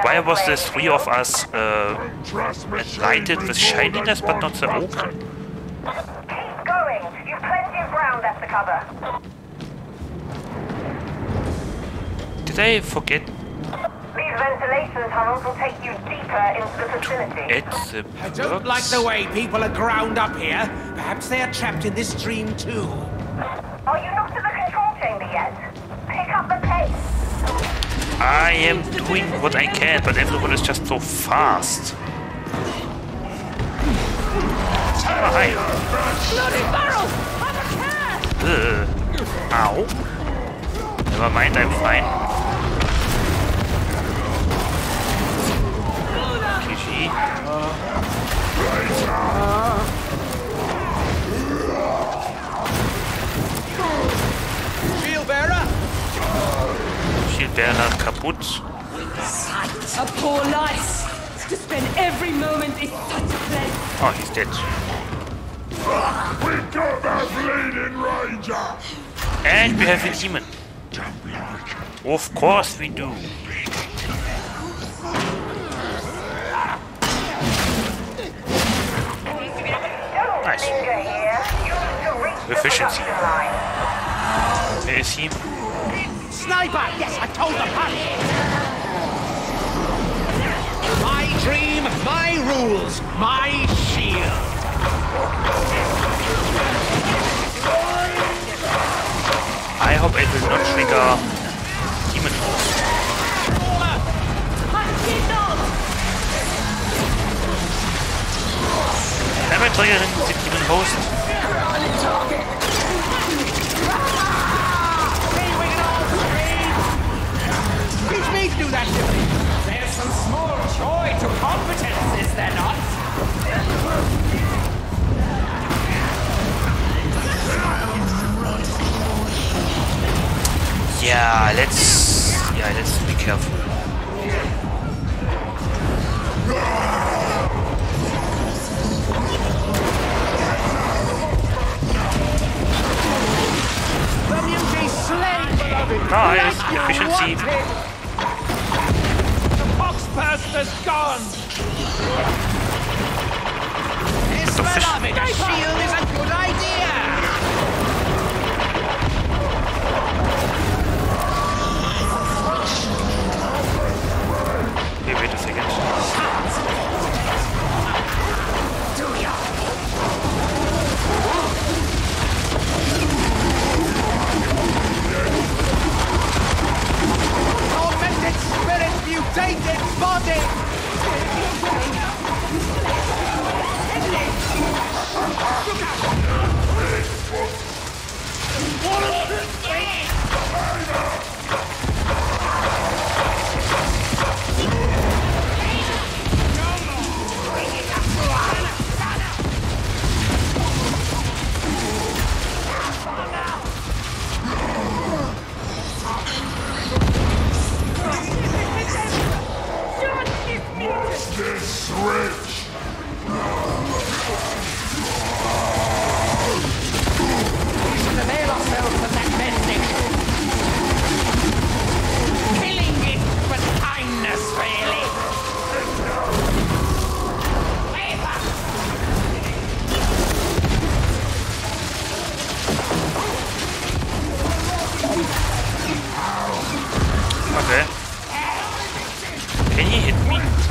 Why was the three of us uh, enlightened with shininess but not the ogre? Keep going. You've plenty of ground left to cover. Did I forget These ventilation tunnels will take you deeper into the facility. it's the I don't like the way people are ground up here. Perhaps they are trapped in this dream too. Are you not to the control chamber yet? Pick up the pace. I am doing what I can, but everyone is just so fast. Oh, hi. Bloody barrel! Ugh. Ow. Never mind, I'm fine. GG. Shield bearer! Schildbearer kaputt. A poor life. To spend every moment in such a place. Oh, he's dead. We got that bleeding ranger! And we have a demon. Of course we do. Nice. Efficiency. Is he? Sniper! Yes, I told the punch! My dream, my rules, my shield. I hope it will not trigger demon host. Never triggering the demon host. Teach me do that, Tiffany. There's some small joy to competence, is there not? Yeah, let's yeah, let's be careful. The mutiny slain! Nice, Like efficiency. wanted. The Poxburster's gone! Yes, beloved, shield is a good idea! Hey, wait a second. Tormented spirit, mutated body! What is this? Disrespect!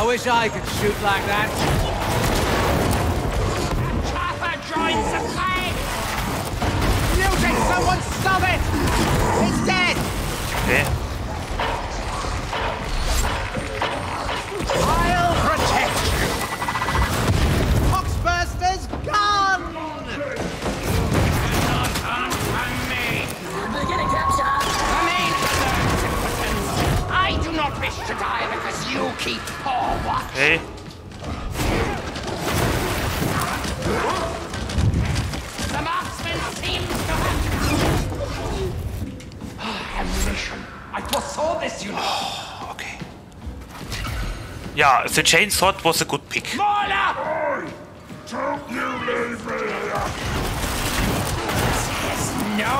I wish I could shoot like that. the chainsword was a good pick. Hey, don't you leave me. No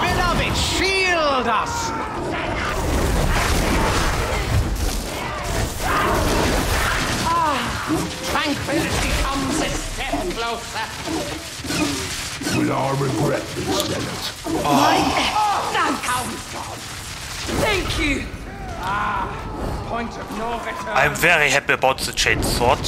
Beloved, shield us! Ah, tranquility comes a step closer. Will I regret this, Leonard? Oh. My, oh, thanks! Thank you! I'm very happy about the Jade sword.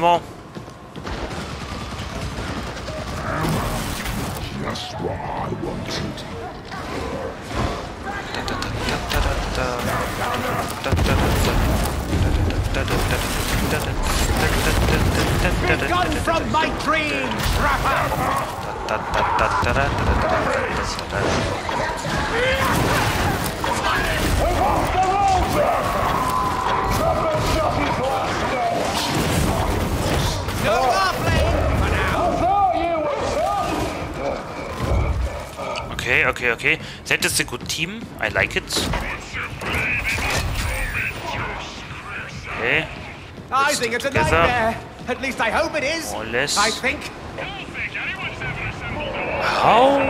vraiment It's a good team. I like it. Okay. I think it's together. a nightmare. At least I hope it is. More or less. I think. How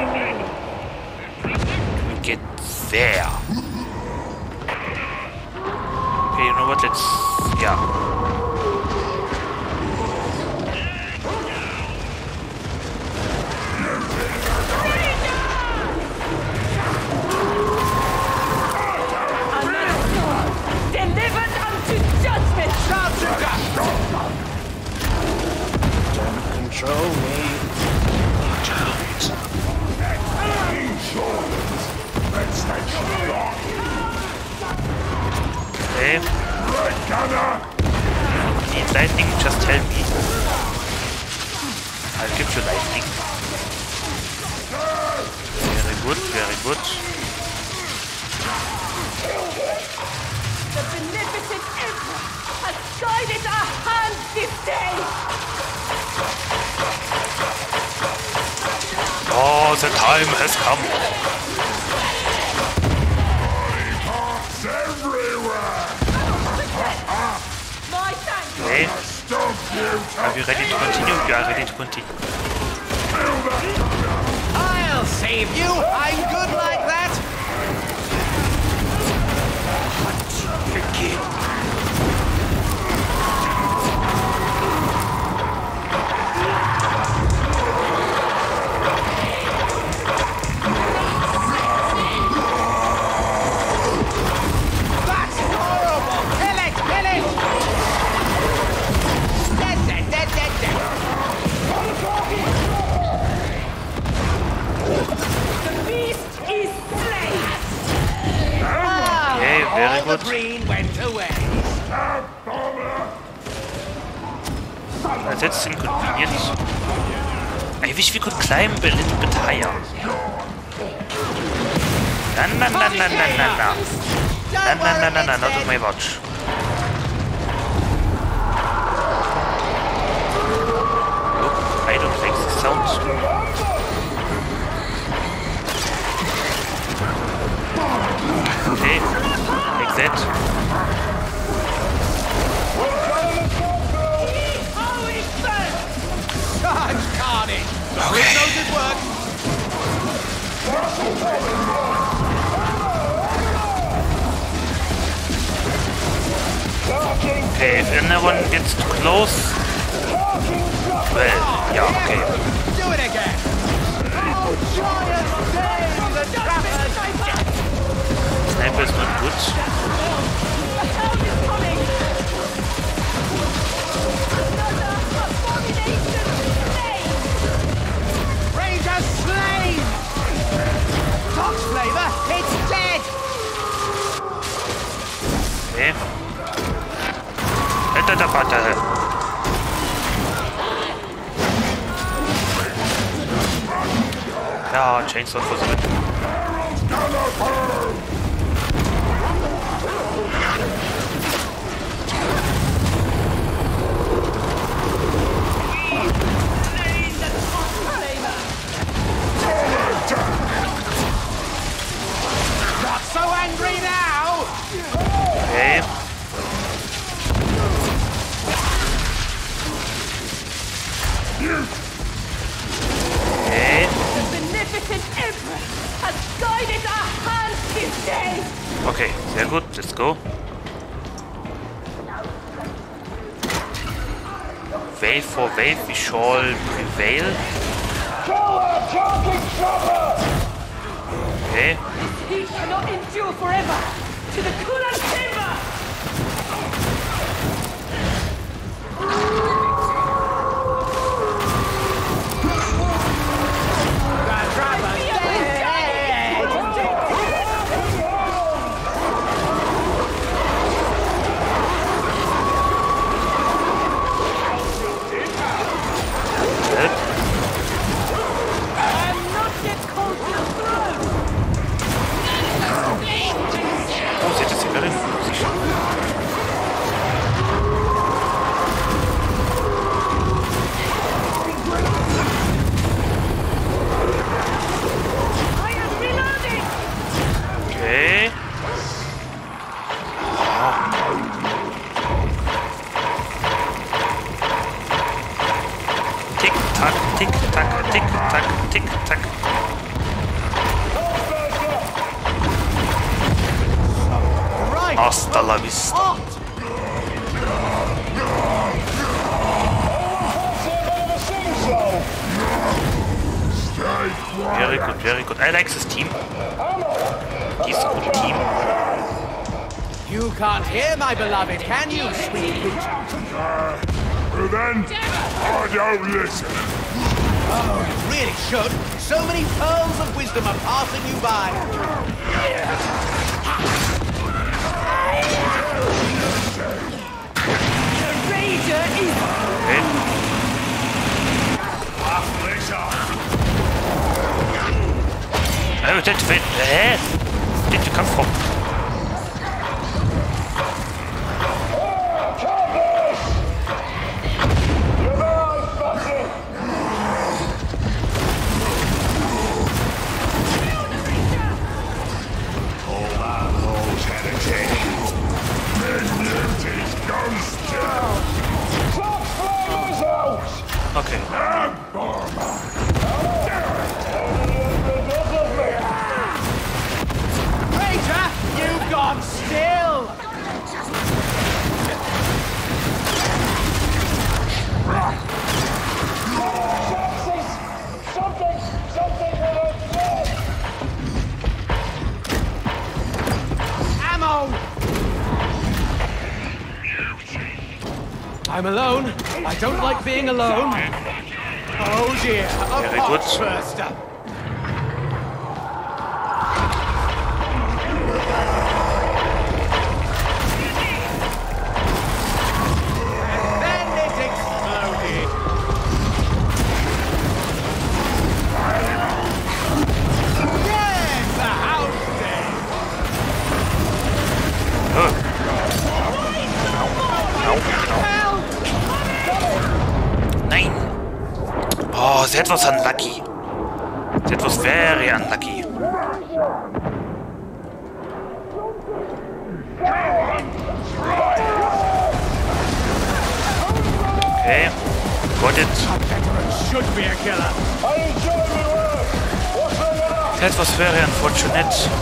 Are you ready to continue? You are ready to continue. I'll save you. I'm good like Uh, That's inconvenient. I wish we could climb a little bit higher. Na na na na na na na. Na na na na na, not on my watch. Like that. Charge, Carnage. Okay. knows his work. Okay, if anyone gets too close, well, yeah, okay. Do it again. Sniper is not good. It's dead. Okay. Hinter der Batterie. Ja, Chainsaw versucht. Not sehr gut, let's go. Wave for wave, we shall prevail. Okay, alone. was unlucky. That was very unlucky. Okay, got it. That was very unfortunate.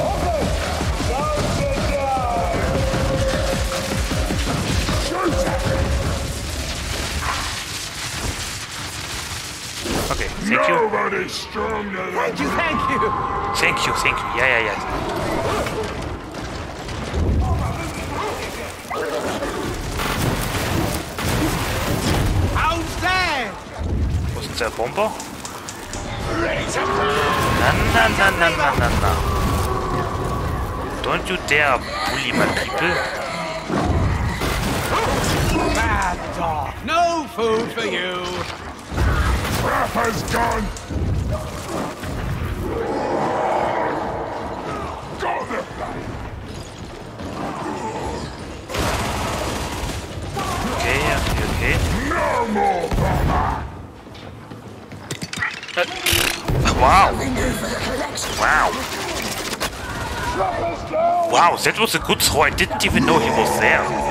terre, poulim un. That was a good throw. I didn't even know he was there.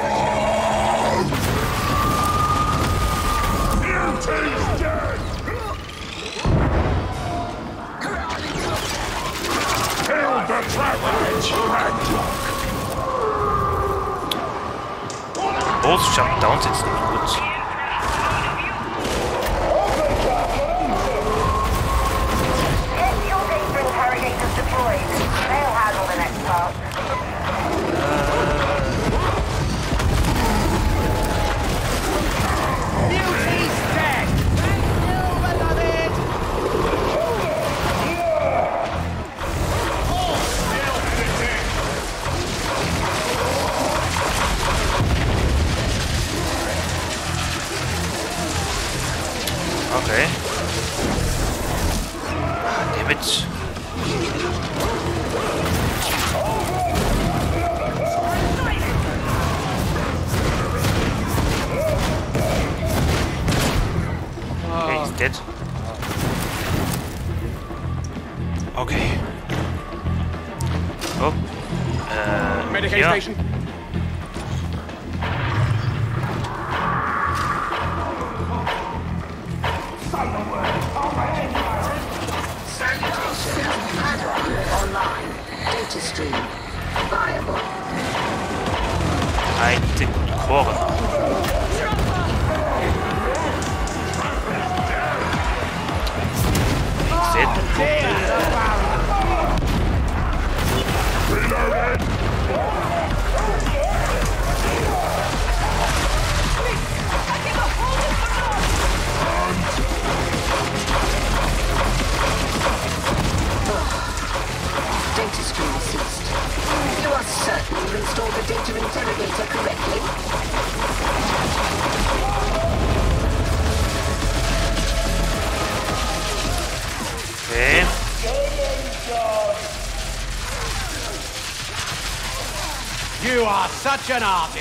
Janardi.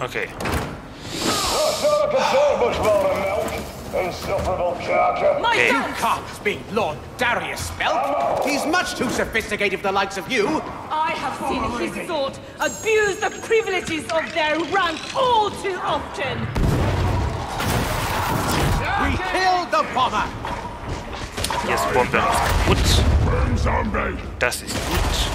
Okay. My. You can't be Lord Darius Spelt? He's much too sophisticated for the likes of you. I have seen his sort abuse the privileges of their rank all too often. We killed the bomber. Yes, bomber. What? Das ist gut.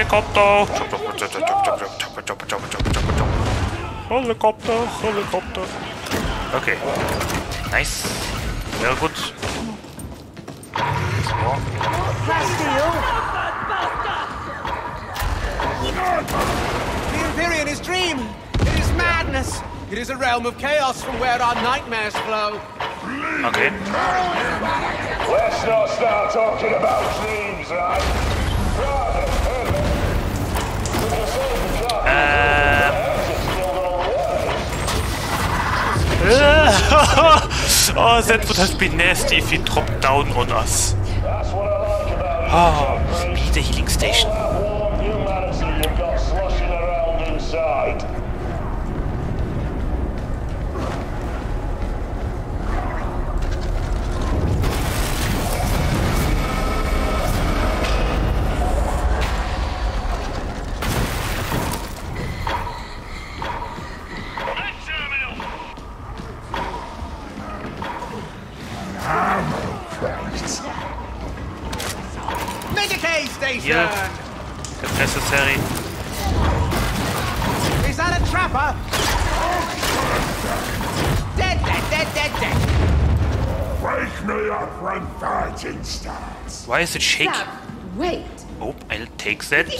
Helicopter! Helicopter, helicopter. Okay. Nice. Well good. The Empyrean is dream! It is madness! It is a realm of chaos from where our nightmares flow. Okay. Let's not start talking about dreams, right? Äh. Oh, that would have been nasty if he dropped down on us. Ah, oh, be the healing station. shake. Wait. Oh, I'll take that. The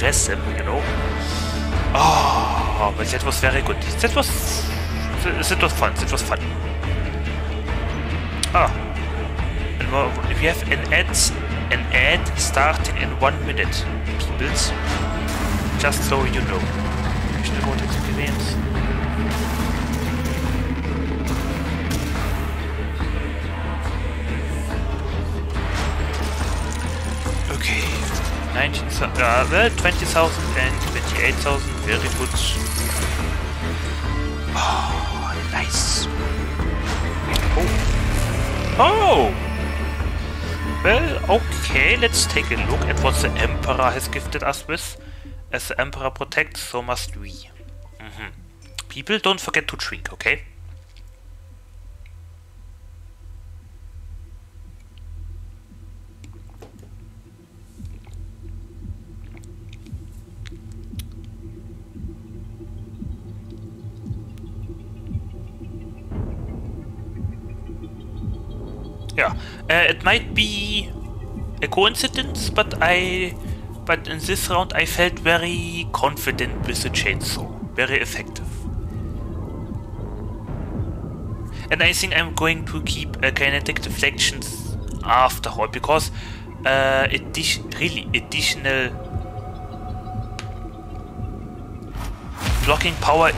Fresse, you know. Ah, oh, but that was very good. That was... That was fun. That was fun. Ah. And we have an ad, an ad starting in one minute, peoples. Just so you know. Ich will gut experience. uh, well, 20,000 and 28,000, very good. Oh, nice. Oh. Oh! Well, okay, let's take a look at what the Emperor has gifted us with. As the Emperor protects, so must we. Mm -hmm. People, don't forget to drink. But I, but in this round I felt very confident with the chainsaw, very effective. And I think I'm going to keep uh, kinetic deflections after all because uh, really additional blocking power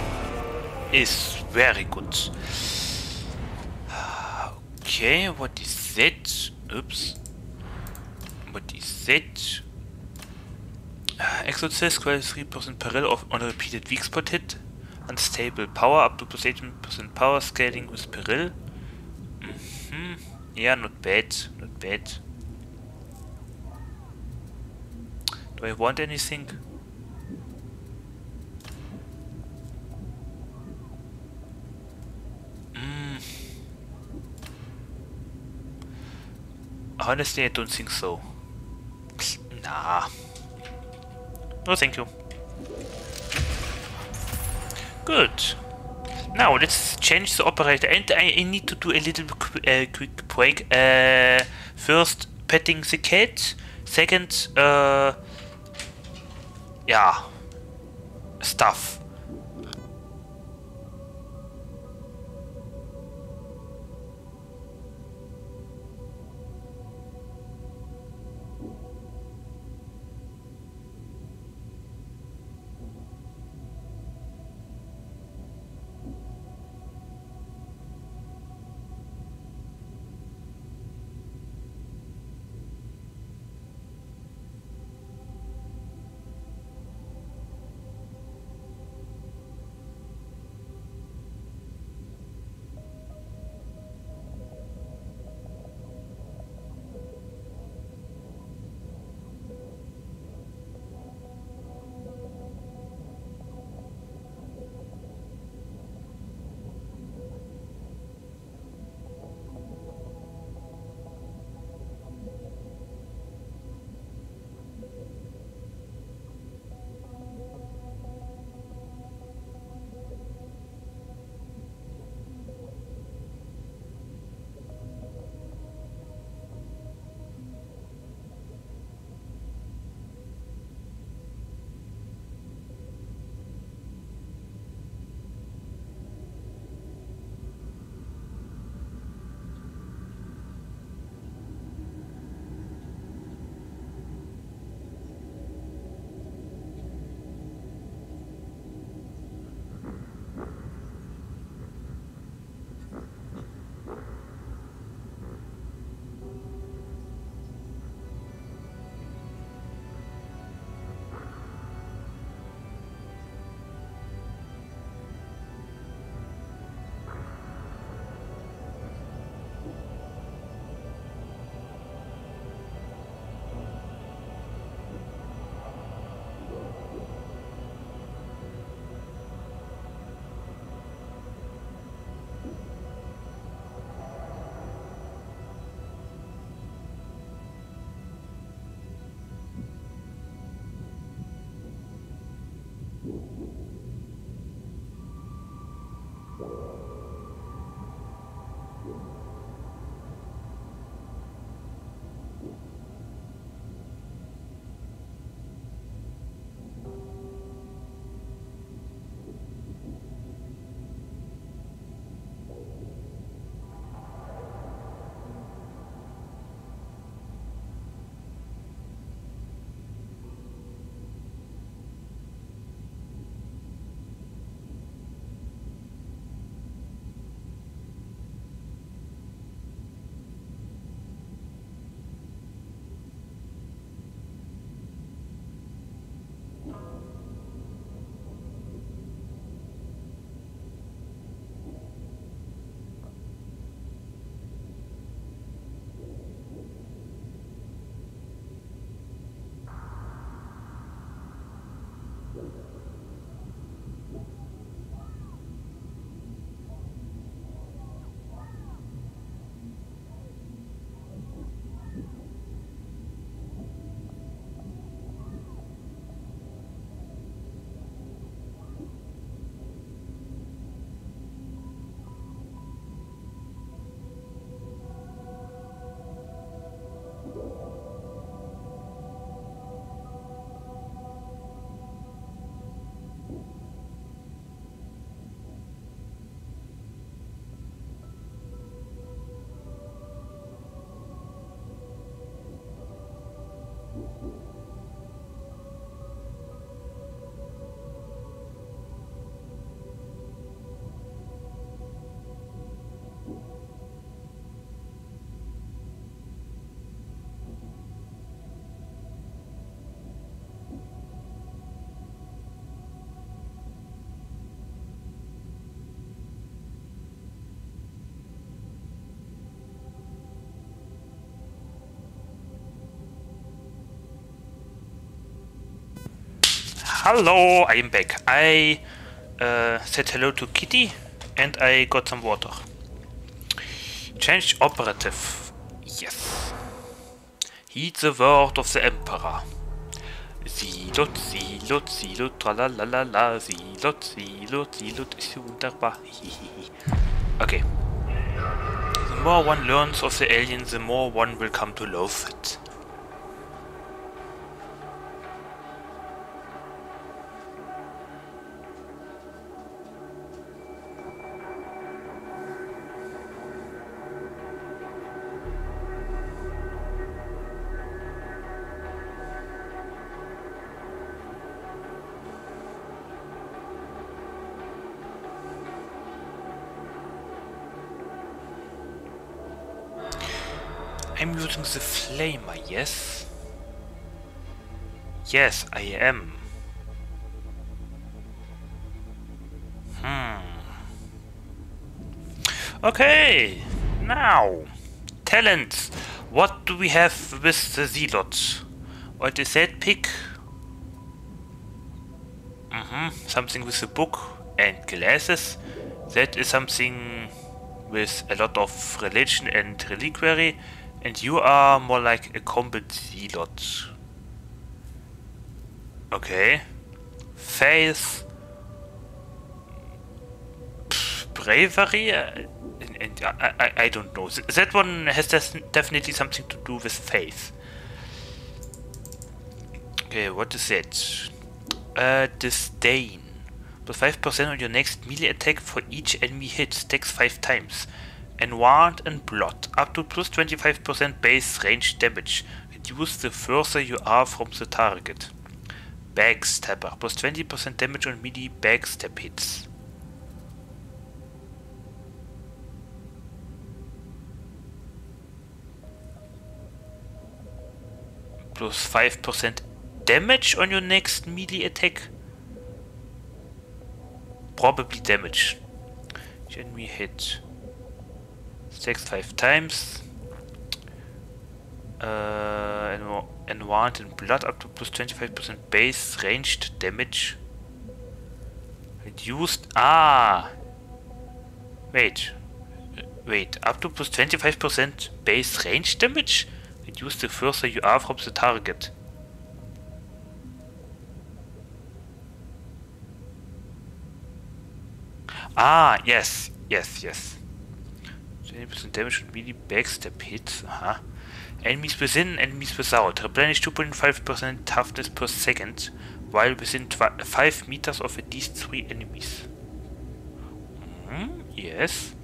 is very good. Okay, what is that? Oops. What is that? Uh, Exorcist, 3% peril of on a repeated weak spot hit. Unstable power, up to plus 18% power scaling with peril. Mm -hmm. Yeah, not bad, not bad. Do I want anything? Mm. Honestly, I don't think so. No, thank you. Good. Now let's change the operator, and I, I need to do a little qu uh, quick break. Uh, first, petting the cat. Second, uh, yeah, stuff. Hello, I'm back. I uh, said hello to Kitty and I got some water. Change operative. Yes. Heed the word of the Emperor. Silot, Silot, Silot, tralalala, Silot, Silot, Silot ist wunderbar. okay. The more one learns of the alien, the more one will come to love it. The flamer, yes? Yes, I am. Hmm. Okay, now, talents. What do we have with the zealot? What is that pick? Mm -hmm. Something with a book and glasses. That is something with a lot of religion and reliquary. And you are more like a combat zealot. Okay. Faith. Bravery? Uh, and, and I, I, I, don't know. That one has definitely something to do with faith. Okay, what is it? Uh, disdain. Plus 5% on your next melee attack for each enemy hit. Stacks 5 times. Anoint in Blood, up to plus 25% base range damage. Reduce the further you are from the target. Backstabber, plus 20% damage on melee backstab hits. Plus 5% damage on your next melee attack. Probably damage. Enemy hit. Stacks five times. Uh, Anoint in Blood up to plus 25% base ranged damage. Reduced. Ah! Wait. Wait, up to plus 25% base range damage? Reduce the further you are from the target. Ah, yes, yes, yes. 20% damage and melee backstab hits. Aha. Enemies within, enemies without. Replenish 2.5% toughness per second while within 5 meters of at least 3 enemies. Mm, yes.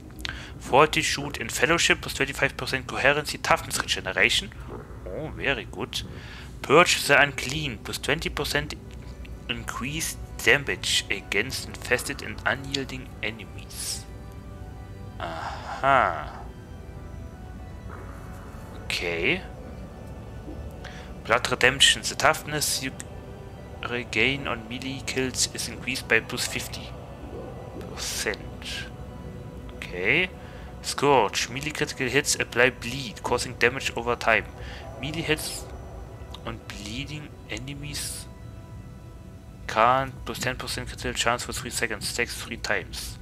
Fortitude and Fellowship plus 25% coherency toughness regeneration. Oh, very good. Purge the Unclean plus 20% increased damage against infested and unyielding enemies. Aha. Okay. Blood Redemption. The toughness you regain on melee kills is increased by plus 50%. Okay. Scourge. Melee critical hits apply bleed, causing damage over time. Melee hits on bleeding enemies can't plus 10% critical chance for 3 seconds. Stacks 3 times.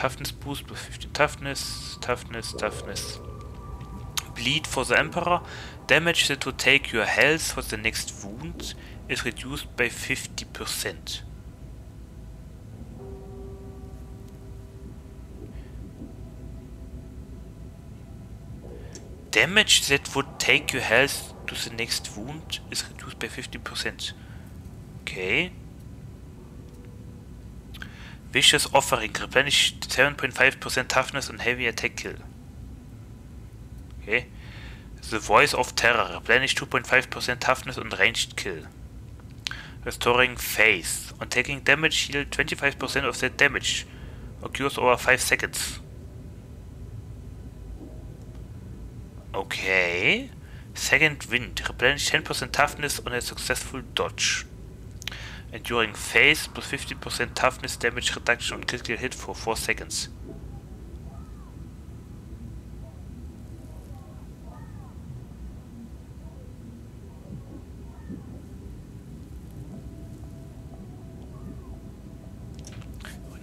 Toughness boost plus 15 toughness, toughness, toughness. Bleed for the Emperor. Damage that will take your health for the next wound is reduced by 50%. Damage that would take your health to the next wound is reduced by 50%. Okay. Vicious Offering. Replenish 7.5% toughness on heavy attack kill. Okay. The Voice of Terror. Replenish 2.5% toughness on ranged kill. Restoring Faith. On taking damage, heal 25% of that damage. Occurs over 5 seconds. Okay. Second Wind. Replenish 10% toughness on a successful dodge. Enduring faith plus 50% toughness damage reduction on critical hit for 4 seconds.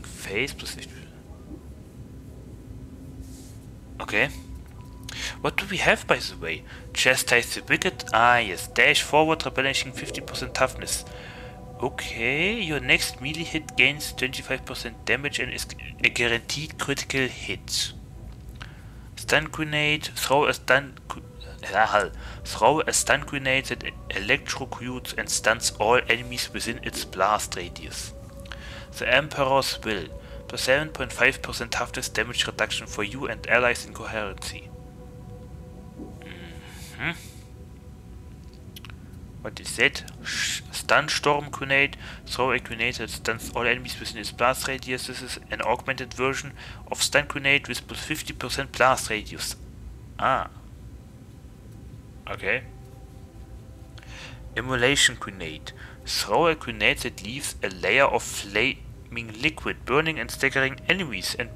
Faith plus 50 Okay. What do we have by the way? Chastise the wicked? Ah yes, dash forward replenishing 50% toughness. Okay, your next melee hit gains 25% damage and is a guaranteed critical hit. Stun grenade, throw a stun throw a stun grenade that electrocutes and stuns all enemies within its blast radius. The Emperor's Will, plus 7.5% toughness damage reduction for you and allies in coherency. Mm -hmm. What is that? Stun Storm Grenade. Throw a grenade that stuns all enemies within its blast radius. This is an augmented version of Stun Grenade with plus 50% blast radius. Ah. Okay. Immolation Grenade. Throw a grenade that leaves a layer of flaming liquid burning and staggering enemies and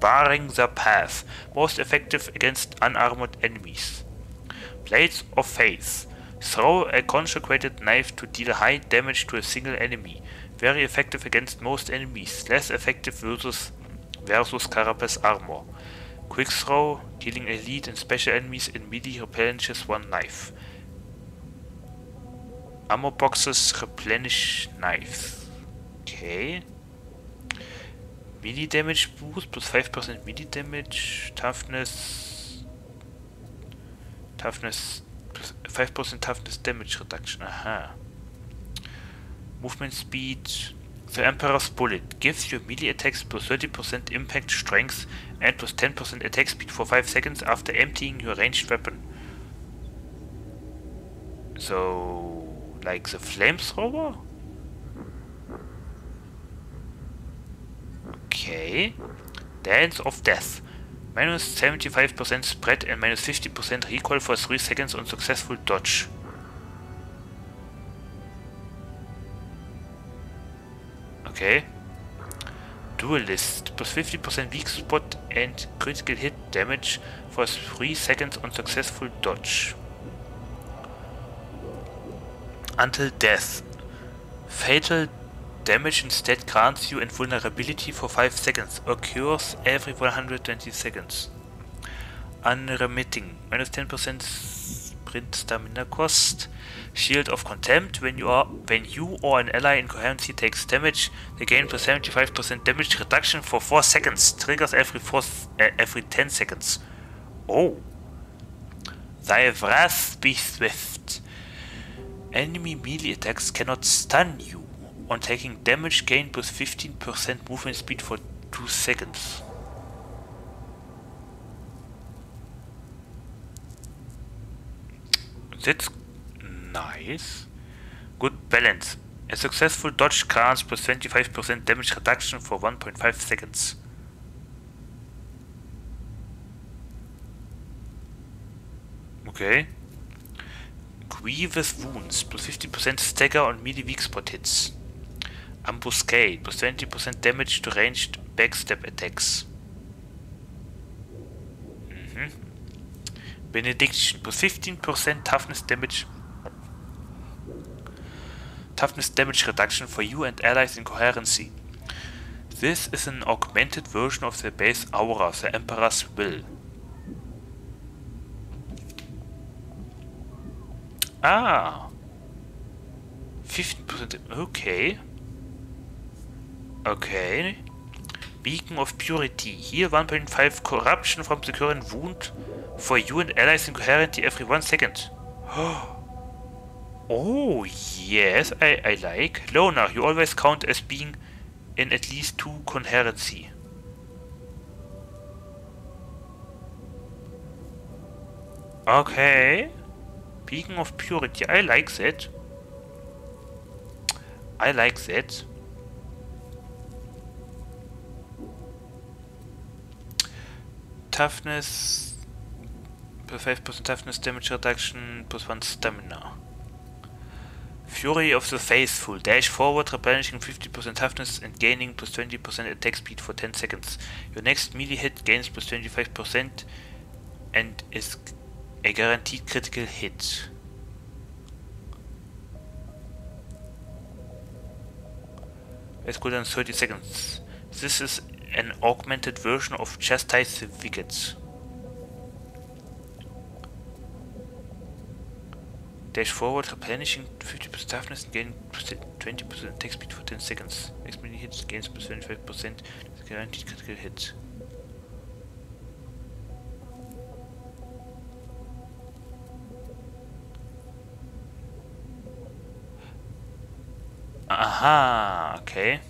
barring their path. Most effective against unarmored enemies. Blades of Faith. Throw a consecrated knife to deal high damage to a single enemy. Very effective against most enemies. Less effective versus, versus Carapace armor. Quick throw, dealing elite and special enemies in melee replenishes one knife. Ammo boxes replenish knives. Okay. Melee damage boost plus 5% melee damage. Toughness. Toughness 5% toughness damage reduction. Aha. Movement speed. The Emperor's Bullet gives your melee attacks plus 30% impact strength and plus 10% attack speed for 5 seconds after emptying your ranged weapon. So, like the flamethrower? Okay. Dance of Death. Minus 75% spread and minus 50% recoil for 3 seconds on successful dodge. Okay. Duelist. Plus 50% weak spot and critical hit damage for 3 seconds on successful dodge. Until death. Fatal Damage instead grants you invulnerability for 5 seconds, occurs every 120 seconds. Unremitting, minus 10% sprint stamina cost. Shield of Contempt, when you are when you or an ally in coherency takes damage, they gain plus 75% damage reduction for 4 seconds, triggers every 4 uh, every 10 seconds. Oh. Thy wrath be swift. Enemy melee attacks cannot stun you on taking damage gain plus 15% movement speed for 2 seconds. That's nice. Good balance. A successful dodge grants plus 25% damage reduction for 1.5 seconds. Okay. Grievous Wounds plus 50% stagger on melee weak spot hits. Ambuscade, plus 20% damage to ranged backstab attacks. Mhm. Benediction, plus 15% toughness damage. Toughness damage reduction for you and allies in coherency. This is an augmented version of the base aura, the Emperor's Will. Ah! 15% okay. Okay. Beacon of Purity. Here 1.5 corruption from the current wound for you and allies in coherency every one second. Oh, yes, I, I like. Loner, you always count as being in at least two coherency. Okay. Beacon of Purity, I like that. I like that. Toughness, plus 5% toughness damage reduction, plus 1 stamina. Fury of the Faithful. Dash forward, replenishing 50% toughness and gaining plus 20% attack speed for 10 seconds. Your next melee hit gains plus 25% and is a guaranteed critical hit. Let's go down 30 seconds. This is an augmented version of Chastise Wicked. Dash forward, replenishing 50% toughness and gain 20% attack speed for 10 seconds. Next many hits gains 25% guaranteed critical hit. Aha, okay.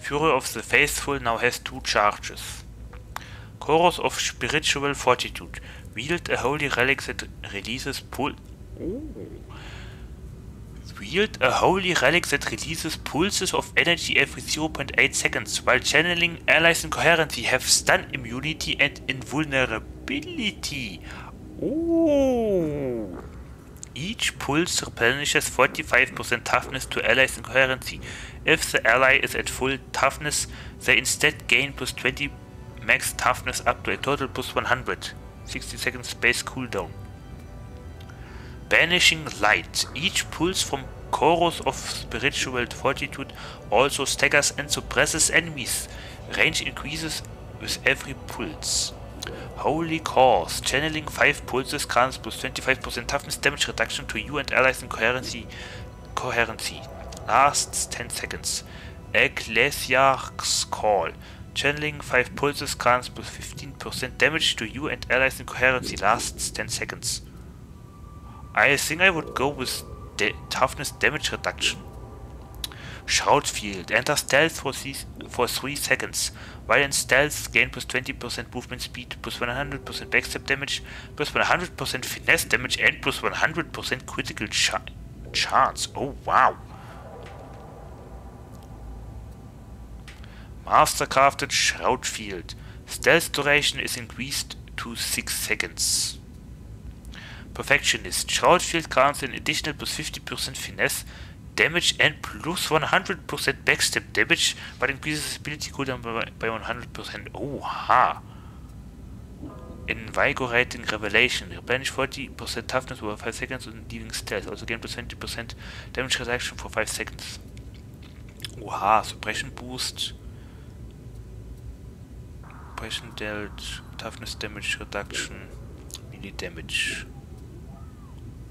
Fury of the Faithful now has two charges. Chorus of Spiritual Fortitude. Wield a holy relic that releases pul- Wield a holy relic that releases pulses of energy every 0.8 seconds, while channeling allies in coherency have stun immunity and invulnerability. Each pulse replenishes 45% toughness to allies in coherency. If the ally is at full toughness, they instead gain plus 20 max toughness up to a total plus 100. 60 second space cooldown. Banishing Light. Each pulse from Chorus of Spiritual Fortitude also staggers and suppresses enemies. Range increases with every pulse. Holy Cause. Channeling 5 pulses grants plus 25% toughness damage reduction to you and allies in coherency. Coherency. Lasts 10 seconds. Ecclesiarch's Call. Channeling 5 pulses grants plus 15% damage to you and allies in coherency. Lasts 10 seconds. I think I would go with the toughness damage reduction. Shroud Field. Enter stealth for, for 3 seconds. While in stealth, gain plus 20% movement speed, plus 100% backstab damage, plus 100% finesse damage, and plus 100% critical ch chance. Oh, wow. Mastercrafted Shroud Field. Stealth duration is increased to 6 seconds. Perfectionist. Shroud Field grants an additional plus 50% finesse damage and plus 100% backstab damage, but increases ability cooldown by, by 100%. Oh, ha! Invigorating Revelation. Replenish 40% toughness over 5 seconds and leaving stealth. Also gain plus 20% damage reduction for 5 seconds. Oha, Suppression Boost. Suppression dealt, Toughness damage reduction, melee damage.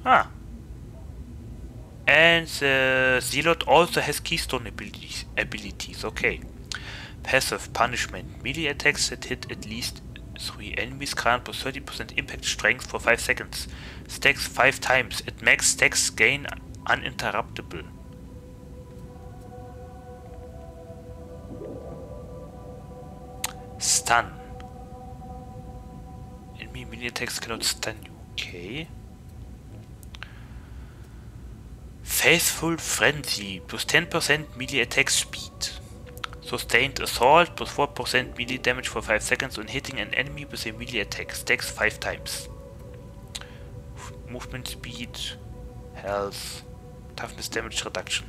Ah. And the Zealot also has keystone abilities, abilities. Okay. Passive punishment. Melee attacks that hit at least 3 enemies grant plus 30% impact strength for 5 seconds. Stacks 5 times. At max stacks gain uninterruptible. Stun. Enemy melee attacks cannot stun you. Okay. Faithful Frenzy, plus 10% melee attack speed. Sustained Assault, plus 4% melee damage for 5 seconds when hitting an enemy with a melee attack. Stacks 5 times. Movement speed, health, toughness damage reduction.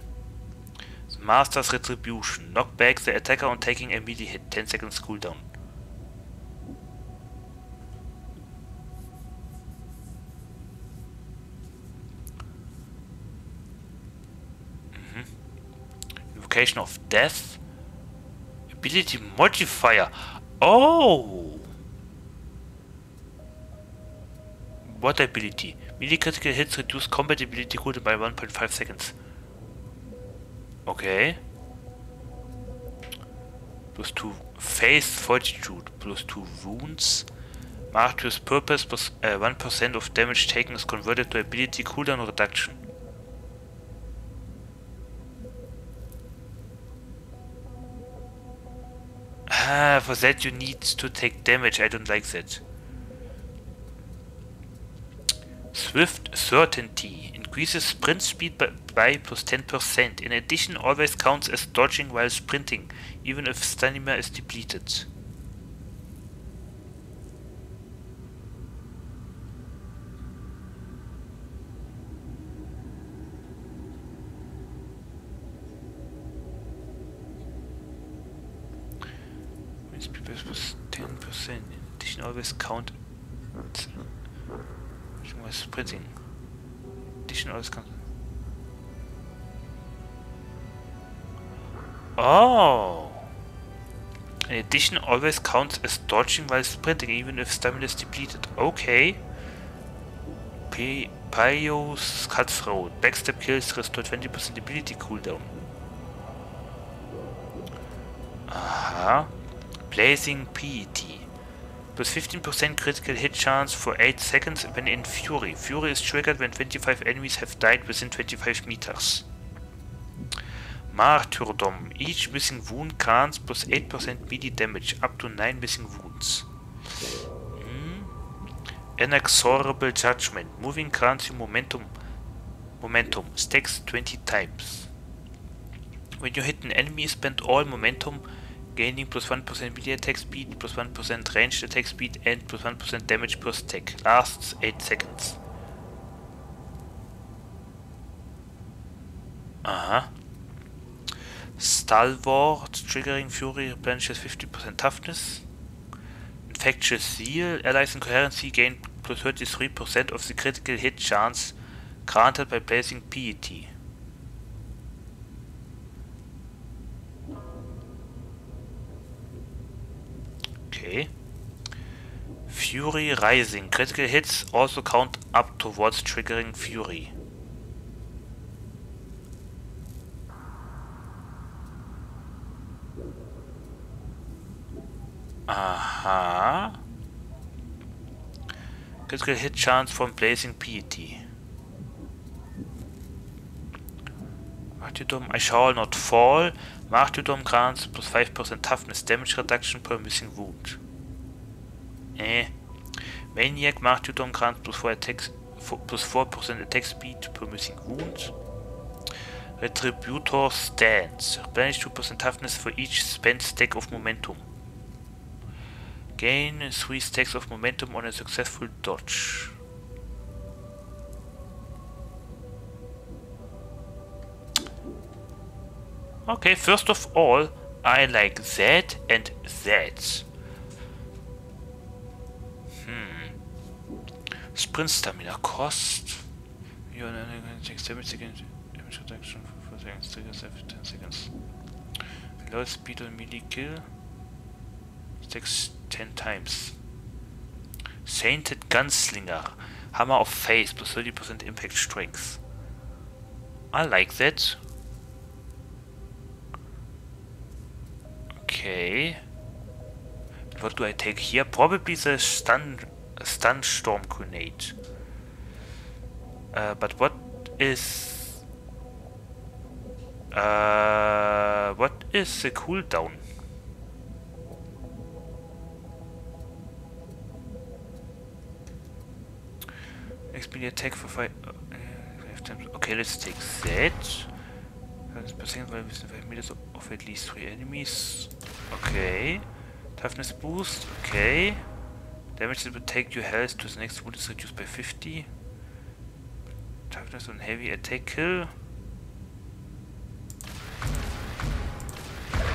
The Master's Retribution. Knock back the attacker on taking a melee hit. 10 seconds cooldown. Invocation of Death. Ability Modifier. Oh! What ability? Melee critical hits reduce combat ability cooldown by 1.5 seconds. Okay. Plus 2 Faith Fortitude. Plus 2 Wounds. Martyrs Purpose plus 1% uh, of damage taken is converted to ability cooldown reduction. Ah, for that you need to take damage. I don't like that. Swift Certainty increases sprint speed by, by plus 10%. In addition, always counts as dodging while sprinting, even if stamina is depleted. Was 10%. In addition, always count was splitting. Addition always count. Oh! In addition, always counts as dodging while sprinting, even if stamina is depleted. Okay. P Pios Cutthroat. Backstep kills restore 20% ability cooldown. Aha. Blazing Piety. Plus 15% critical hit chance for 8 seconds when in Fury. Fury is triggered when 25 enemies have died within 25 meters. Martyrdom. Each missing wound grants plus 8% melee damage, up to 9 missing wounds. Hmm. Inexorable Judgment. Moving grants you momentum. Momentum. Stacks 20 times. When you hit an enemy, spend all momentum, gaining plus 1 melee attack speed, plus 1 ranged attack speed, and plus 1 damage per stack. Lasts 8 seconds. Uh-huh. Stalwart, triggering Fury replenishes 50% toughness. Infectious Zeal, allies in coherency gain plus 33% of the critical hit chance granted by Blazing Piety. Okay. Fury Rising. Critical hits also count up towards triggering Fury. Aha. Critical hit chance from Blazing PET. Martyrdom, I shall not fall. Martyrdom grants plus 5% toughness damage reduction per missing wound. Eh. Maniac Martyrdom grants plus 4 attacks plus 4% attack speed per missing wound. Retributor Stance. Replenish 2% toughness for each spent stack of momentum. Gain 3 stacks of momentum on a successful dodge. Okay, first of all, I like that and that. Hmm. Sprint stamina cost. You are takes damage against damage reduction for 4 seconds, triggers every 10 seconds. Low speed on melee kill. Takes 10 times. Sainted Gunslinger. Hammer of Faith plus 30% impact strength. I like that. Okay. What do I take here? Probably the stun stun storm grenade. Uh, but what is uh, what is the cooldown? XP attack for five, uh. Okay, let's take that. Percent while within 5 meters of at least 3 enemies. Okay. Toughness boost. Okay. Damage that would take your health to the next wound is reduced by 50. Toughness on heavy attack kill.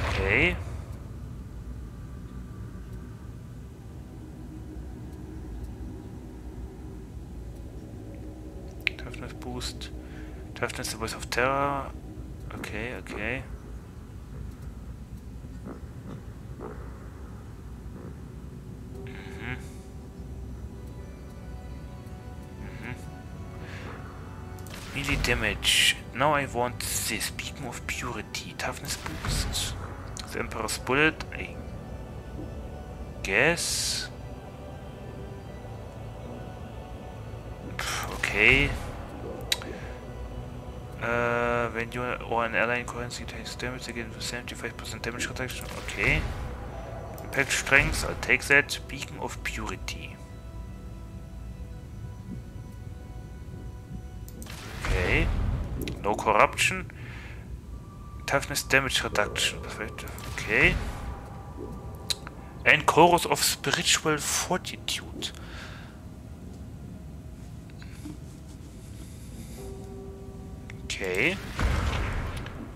Okay. Toughness boost. Toughness the voice of terror. Okay, okay. Melee damage. Now I want this Beacon of Purity. Toughness boost. The Emperor's Bullet. I guess. Okay. Uh, when you or an ally currency takes damage, they get 75% damage reduction. Okay. Impact strength, I'll take that. Beacon of Purity. Okay. No corruption. Toughness damage reduction. Okay. And chorus of spiritual fortitude. Okay.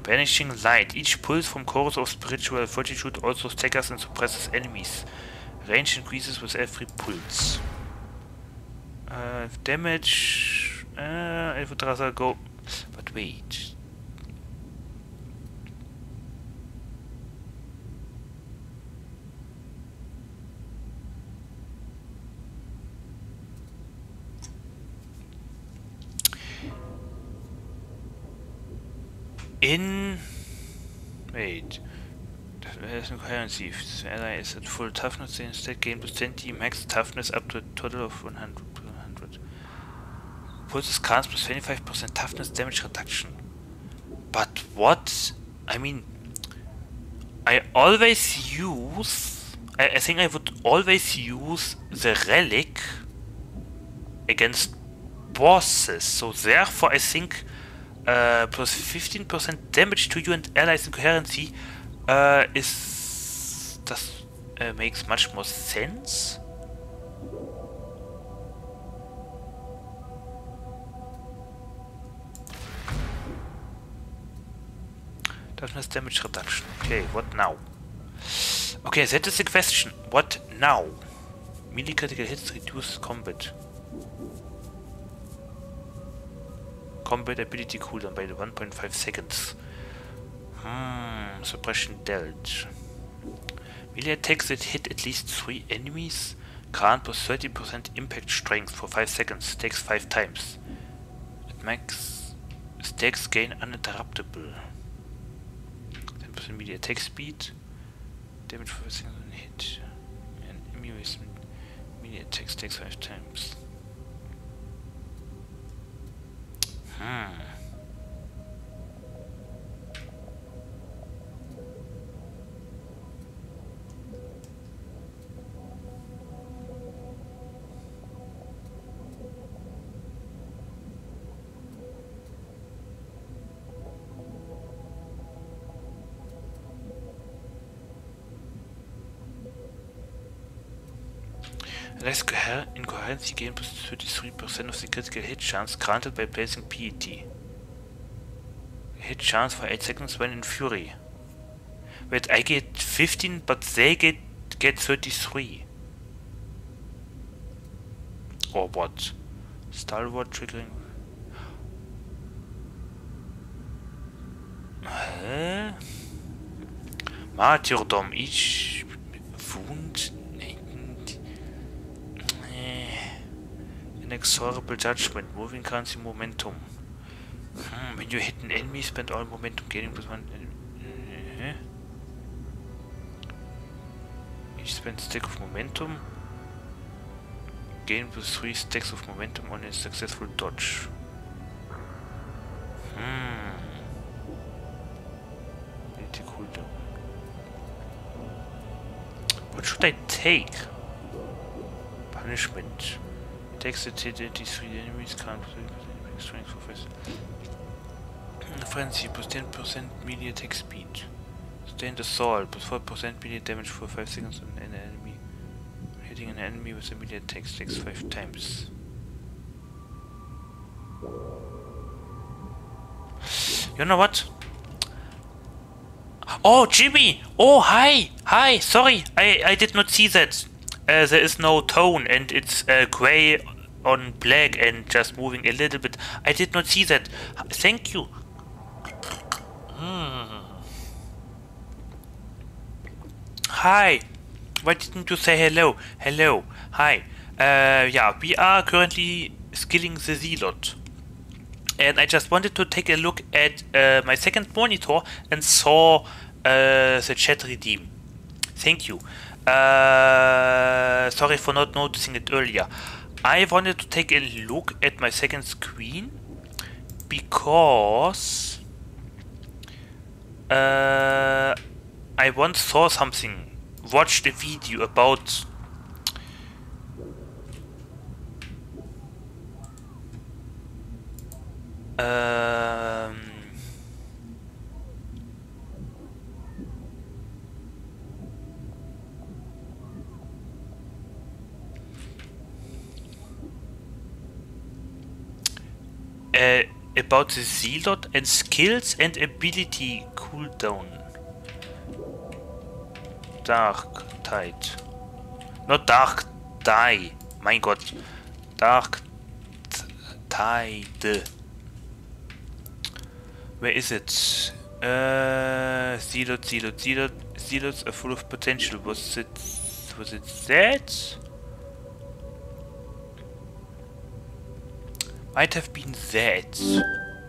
Banishing Light. Each pulse from Chorus of Spiritual Fortitude also staggers and suppresses enemies. Range increases with every pulse. Uh, damage... Uh, even tries to go. But wait. In... Wait. There's no coherency. The ally is at full toughness, instead gain plus 20 max toughness up to a total of 100 pulses cards plus 25% toughness damage reduction. But what? I mean I always use I, I think I would always use the relic against bosses. So therefore I think uh, plus 15% damage to you and allies in coherency uh, is das uh, makes much more sense. Toughness damage reduction. Okay, what now? Okay, that is the question. What now? Melee critical hits reduce combat. combat ability cooldown by 1.5 seconds. Hmm, suppression dealt. Melee attacks that hit at least 3 enemies grant plus 30% impact strength for 5 seconds, takes 5 times. At max stacks gain uninterruptible. 10% melee attack speed, damage for a single hit, and with melee attacks takes 5 times. Hmm. Less incoherency gain plus 33% of the critical hit chance granted by placing PET. Hit chance for 8 seconds when in fury. Wait, I get 15 but they get, get 33. Or what? Stalwart triggering. Hä? Martyrdom. Each wound inexorable judgment, moving currency momentum. Hmm, when you hit an enemy, spend all momentum gaining plus one. Uh, each spend stack of momentum. Gain plus three stacks of momentum on a successful dodge. Hmm. Ability cooldown. What should I take? Punishment. Takes the T3 enemies can't strength for first. Frenzy plus 10% melee attack speed. Sustained assault plus 4% melee damage for 5 seconds on an enemy. Hitting an enemy with a melee attack takes 5 times. You know what? Oh, Jimmy! Oh, hi! Hi! Sorry, I, I did not see that uh, there is no tone and it's uh, gray on black and just moving a little bit. I did not see that. Thank you. Hmm. Hi. Why didn't you say hello? Hello. Hi. Uh, yeah, we are currently skilling the Zealot. And I just wanted to take a look at uh, my second monitor and saw uh, the chat redeem. Thank you. Uh, sorry for not noticing it earlier. I wanted to take a look at my second screen because uh, I once saw something, watched a video about um, uh, about the Zealot and skills and ability cooldown. Dark Tide. Not Dark Die. Mein Gott. Dark Tide. Where is it? Uh, Zealot, Zealot, Zealot. Zealots are full of potential. Was it, was it that? Might have been that.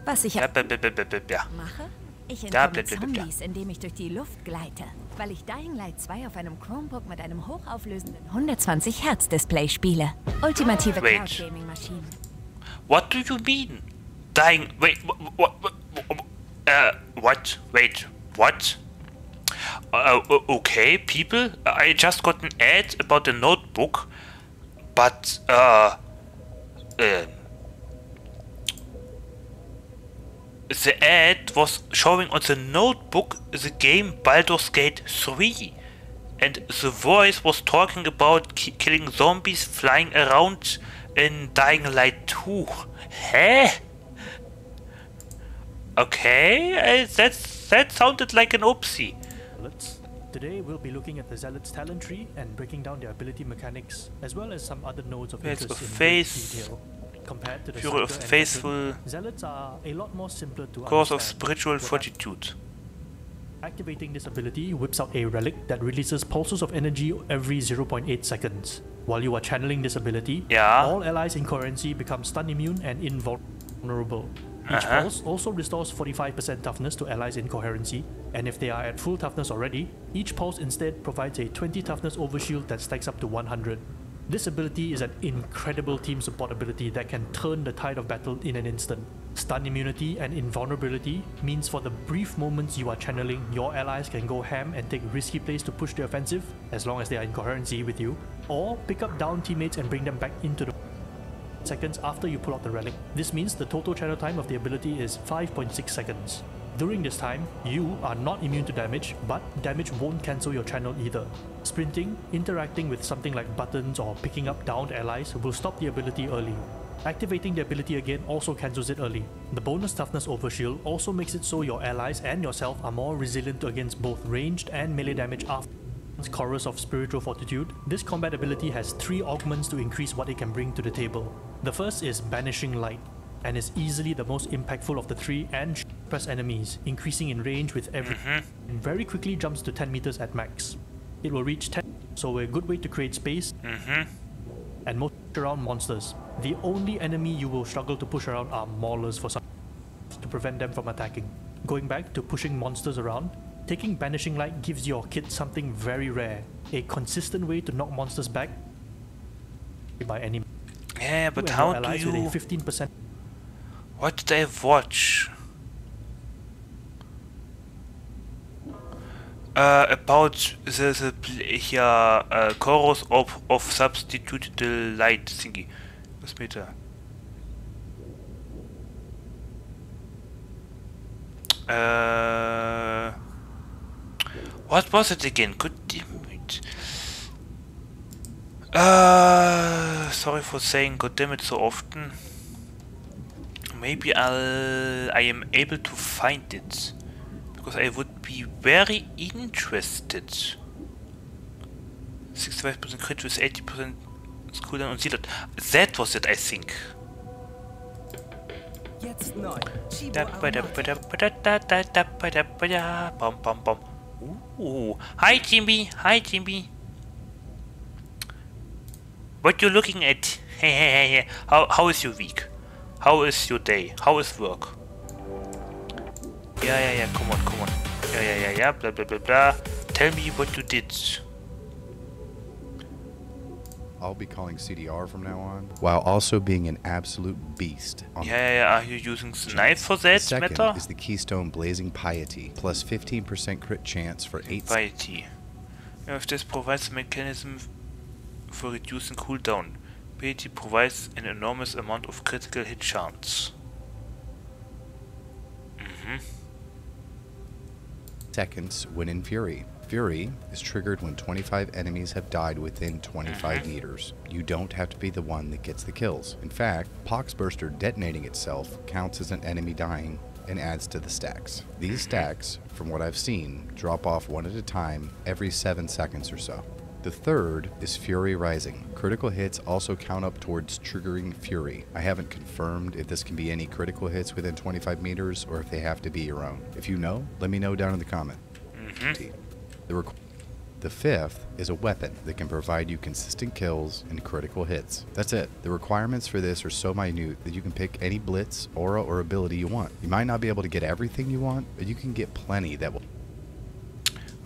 Was ich ja, mache? Ich entkomme. Zombies, indem ich durch die Luft gleite, weil ich Dying Light 2 auf einem Chromebook mit einem hochauflösenden 120 Hertz Display spiele. Ultimative Wait. Cloud Gaming Maschine. What do you mean? Dying. Wait. What? what uh, what? Wait. What? Uh, okay, people. I just got an ad about a notebook, but uh, uh, the ad was showing on the notebook the game Baldur's Gate 3. And the voice was talking about ki- killing zombies flying around in Dying Light 2. Hä? Okay, uh, that's, that sounded like an oopsie. Today we'll be looking at the Zealot's talent tree and breaking down their ability mechanics, as well as some other nodes of interest in face- detail. Compared to the Fury of Faithful. Veteran, Zealots are a lot more simpler to Chorus of spiritual fortitude. Activating this ability whips out a relic that releases pulses of energy every 0.8 seconds. While you are channeling this ability, Yeah. all allies in coherency become stun immune and invulnerable. Each Uh-huh. pulse also restores 45% toughness to allies in coherency, and if they are at full toughness already, each pulse instead provides a 20 toughness overshield that stacks up to 100. This ability is an incredible team support ability that can turn the tide of battle in an instant. Stun immunity and invulnerability means for the brief moments you are channeling, your allies can go ham and take risky plays to push the offensive, as long as they are in coherency with you, or pick up down teammates and bring them back into the seconds after you pull out the relic. This means the total channel time of the ability is 5.6 seconds. During this time, you are not immune to damage, but damage won't cancel your channel either. Sprinting, interacting with something like buttons or picking up downed allies will stop the ability early. Activating the ability again also cancels it early. The bonus toughness overshield also makes it so your allies and yourself are more resilient against both ranged and melee damage after Chorus of Spiritual Fortitude, this combat ability has three augments to increase what it can bring to the table. The first is Banishing Light, and is easily the most impactful of the three and press enemies, increasing in range with every mm-hmm. and very quickly jumps to 10 meters at max. It will reach 10, so a good way to create space mm-hmm. and most around monsters. The only enemy you will struggle to push around are maulers for some to prevent them from attacking. Going back to pushing monsters around, taking Banishing Light gives your kit something very rare, a consistent way to knock monsters back by any Yeah, but how do allies with a you... 15% What did I watch? Uh, about the, the here, uh, chorus of, of substitute the light thingy. Uh, what was it again? Good it. Uh, sorry for saying god damn it so often. Maybe I'll I am able to find it because I would be very interested. 65% crit with 80% cooldown on Zealot. That was it, I think. Bum bum bum. Ooh. Hi Jimmy. Hi Jimmy. What you looking at? How how is your week? How is your day? How is work? Yeah yeah yeah. Come on come on. Yeah yeah yeah yeah. Blah blah blah blah. Tell me what you did. I'll be calling CDR from now on, while also being an absolute beast. On Yeah yeah yeah. Are you using the knife for the that second matter? is the Keystone Blazing Piety, plus 15% crit chance for 8 Piety. Yeah, if this provides a mechanism for reducing cooldown. Piety provides an enormous amount of critical hit chance. Mhm. Seconds when in Fury. Fury is triggered when 25 enemies have died within 25 Mhm. meters. You don't have to be the one that gets the kills. In fact, Poxburster detonating itself counts as an enemy dying and adds to the stacks. These stacks, from what I've seen, drop off one at a time every 7 seconds or so. The third is Fury Rising. Critical hits also count up towards triggering Fury. I haven't confirmed if this can be any critical hits within 25 meters or if they have to be your own. If you know, let me know down in the comment. Mhm. The requ- The fifth is a weapon that can provide you consistent kills and critical hits. That's it. The requirements for this are so minute that you can pick any blitz, aura, or ability you want. You might not be able to get everything you want, but you can get plenty that will.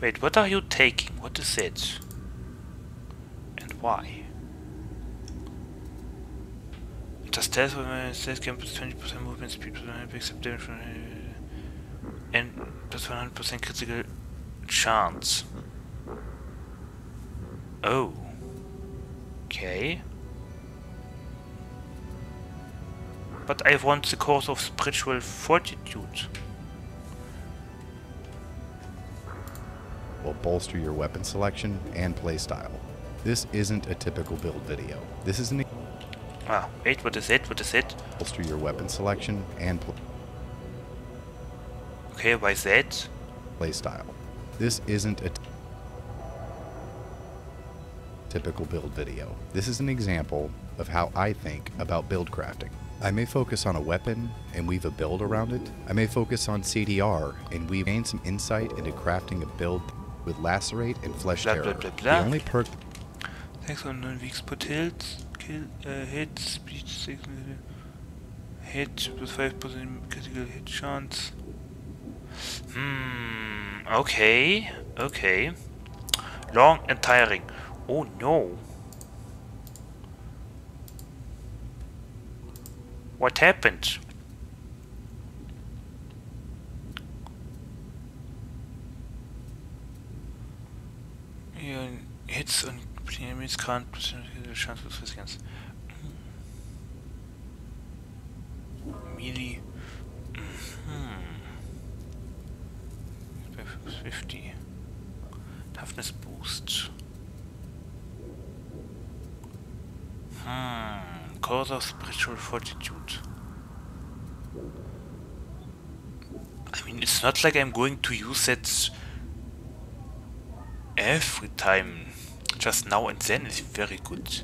Wait, what are you taking? What is it? Why? Das Test State Game plus 20% Movement Speed plus 100 except damage from uh, and plus 100% critical chance. Oh. Okay. But I want the chorus of spiritual fortitude. will bolster your weapon selection and playstyle. This isn't a typical build video. This is an Ah, wait, what is it? What is it? bolster your weapon selection and Okay, why is that? playstyle. This isn't a typical build video. This is an example of how I think about build crafting. I may focus on a weapon and weave a build around it. I may focus on CDR and weave gain some insight into crafting a build with lacerate and flesh Blah, terror. blah, blah, blah. The only perk Thanks on non weak spot hits, kill, uh, hit, speed, six, uh, hit with 5% critical hit chance. Hmm, okay, okay. Long and tiring. Oh no. What happened? Yeah, hits on enemies can't. Melee. Hmm. 50. Toughness boost. Hmm. Chorus of spiritual fortitude. I mean, it's not like I'm going to use that every time. Just now and then is very good.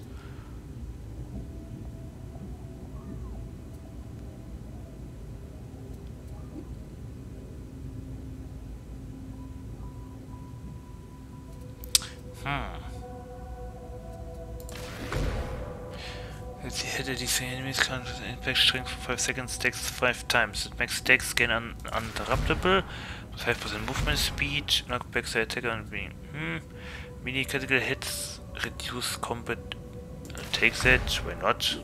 Let's hit these enemies can impact strength for 5 seconds, takes 5 times. It makes attacks gain un uninterruptible, 5% movement speed, knockbacks the attacker and being. Hmm. Mini critical hits reduce combat. I'll take that, why not?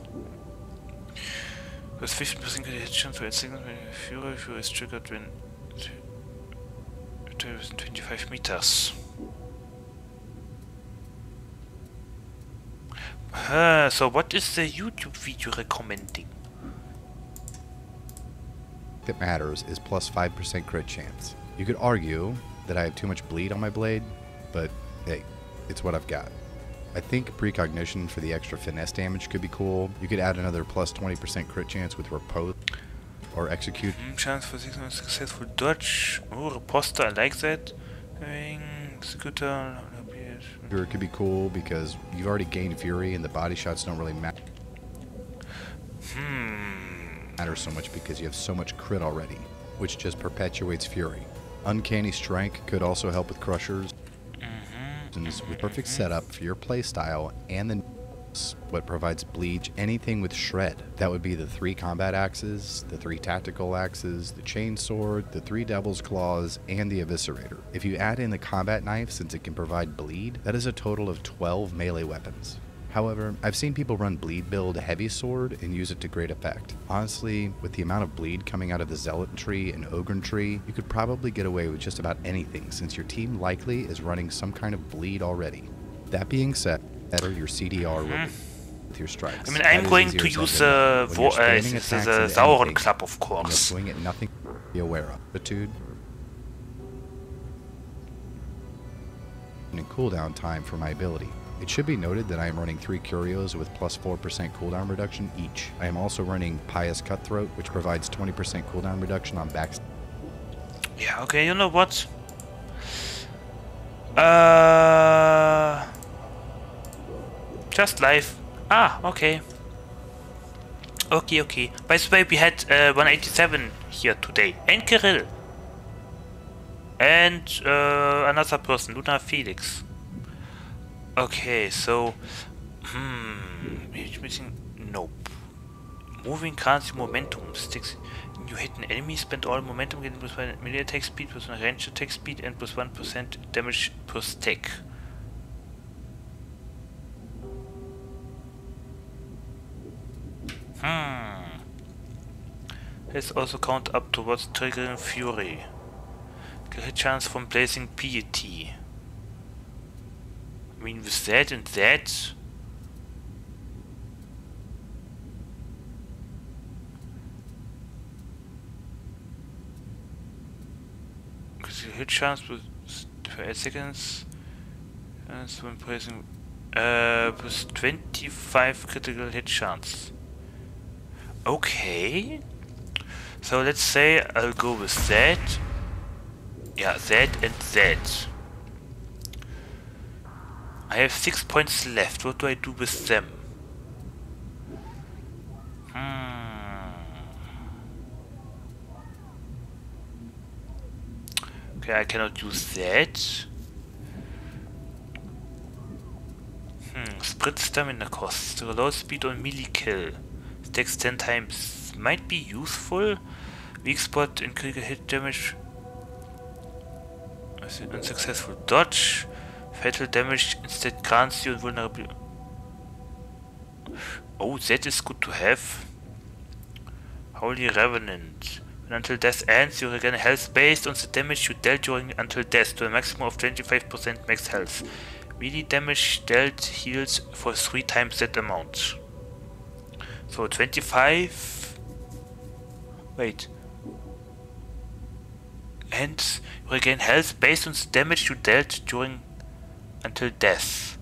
With 15% critical hit chance for 8 seconds when Fury, Fury is triggered when within 25 meters. Uh, so what is the YouTube video recommending? that matters is plus 5% crit chance. You could argue that I have too much bleed on my blade, but hey, it's what I've got. I think precognition for the extra finesse damage could be cool. You could add another plus 20% crit chance with riposte or execute. Hmm, chance for 6 months successful dodge. Oh, reposter, I like that. Having executor. Fury could be cool because you've already gained fury and the body shots don't really matter. Hmm. matter so much because you have so much crit already, which just perpetuates fury. Uncanny strike could also help with crushers. With perfect setup for your playstyle and the what provides bleach anything with shred. That would be the three combat axes, the three tactical axes, the chain sword, the three devil's claws, and the eviscerator. If you add in the combat knife since it can provide bleed, that is a total of 12 melee weapons. However, I've seen people run bleed build heavy sword and use it to great effect. Honestly, with the amount of bleed coming out of the zealot tree and ogre tree, you could probably get away with just about anything since your team likely is running some kind of bleed already. That being said, better your CDR will be with your strikes. I mean, I'm going to use uh, uh, the, attacks the into Sauron Club, of course. swing at nothing to be aware of. Attitude and a cooldown time for my ability. It should be noted that I am running three Curios with plus 4% cooldown reduction each. I am also running Pious Cutthroat, which provides 20% cooldown reduction on back. Yeah, okay, you know what? Uh, just live. Ah, okay. Okay, okay. By the way, we had uh, 187 here today. And Kirill. And uh, another person, Luna Felix. Okay, so hmm, missing. Nope. Moving you momentum. Sticks. You hit an enemy, spend all momentum, getting plus one melee attack speed, plus one range attack speed, and plus one percent damage per stack. Hmm. Let's also count up towards triggering fury. Get a chance from blazing piety. Mean, with that and that, because your hit chance for 8 seconds, and so when pressing uh, plus 25 critical hit chance. Okay. So let's say I'll go with that. Yeah, that and that. I have six points left. What do I do with them? Hmm. Okay, I cannot use that. Hmm, sprint stamina cost. Reload speed on melee kill. Stacks 10 times. Might be useful. Weak spot and critical hit damage. Unsuccessful dodge. Fatal damage instead grants you vulnerability. Oh, that is good to have. Holy Revenant. When until death ends, you regain health based on the damage you dealt during until death to a maximum of 25% max health. Melee damage dealt heals for 3 times that amount. So 25. Wait. And you regain health based on the damage you dealt during until death.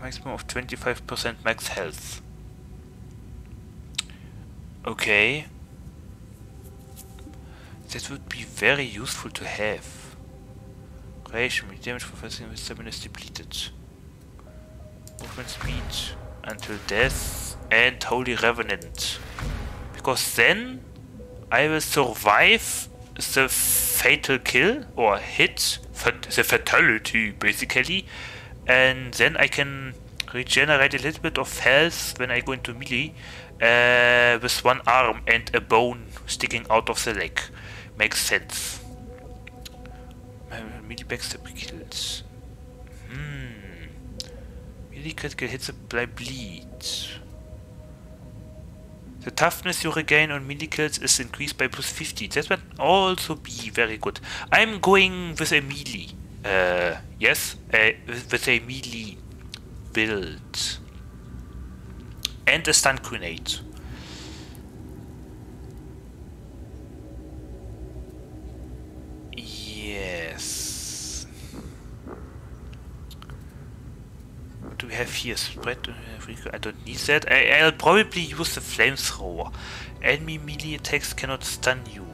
Maximum of 25% max health. Okay. That would be very useful to have. Ration, damage for first with stamina is depleted. Movement speed until death and Holy Revenant. Because then I will survive the fatal kill or hit, the fatality basically, and then I can regenerate a little bit of health when I go into melee uh, with one arm and a bone sticking out of the leg. Makes sense. Melee backstab kills. Hmm. Melee critical hits by bleed. The toughness you regain on melee kills is increased by plus 50. That would also be very good. I'm going with a melee. Uh, yes, uh, with a melee build. And a stun grenade. Yes. Do we have here? Spread. Uh, I don't need that. I, I'll probably use the flamethrower. Enemy melee attacks cannot stun you.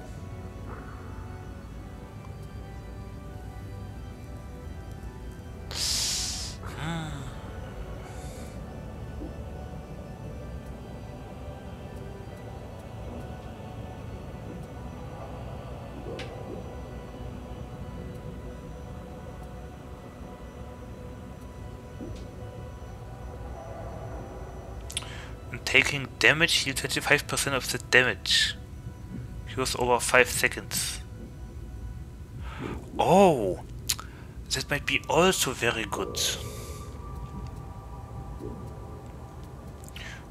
Taking damage heal 25% of the damage. Cures over 5 seconds. Oh! That might be also very good.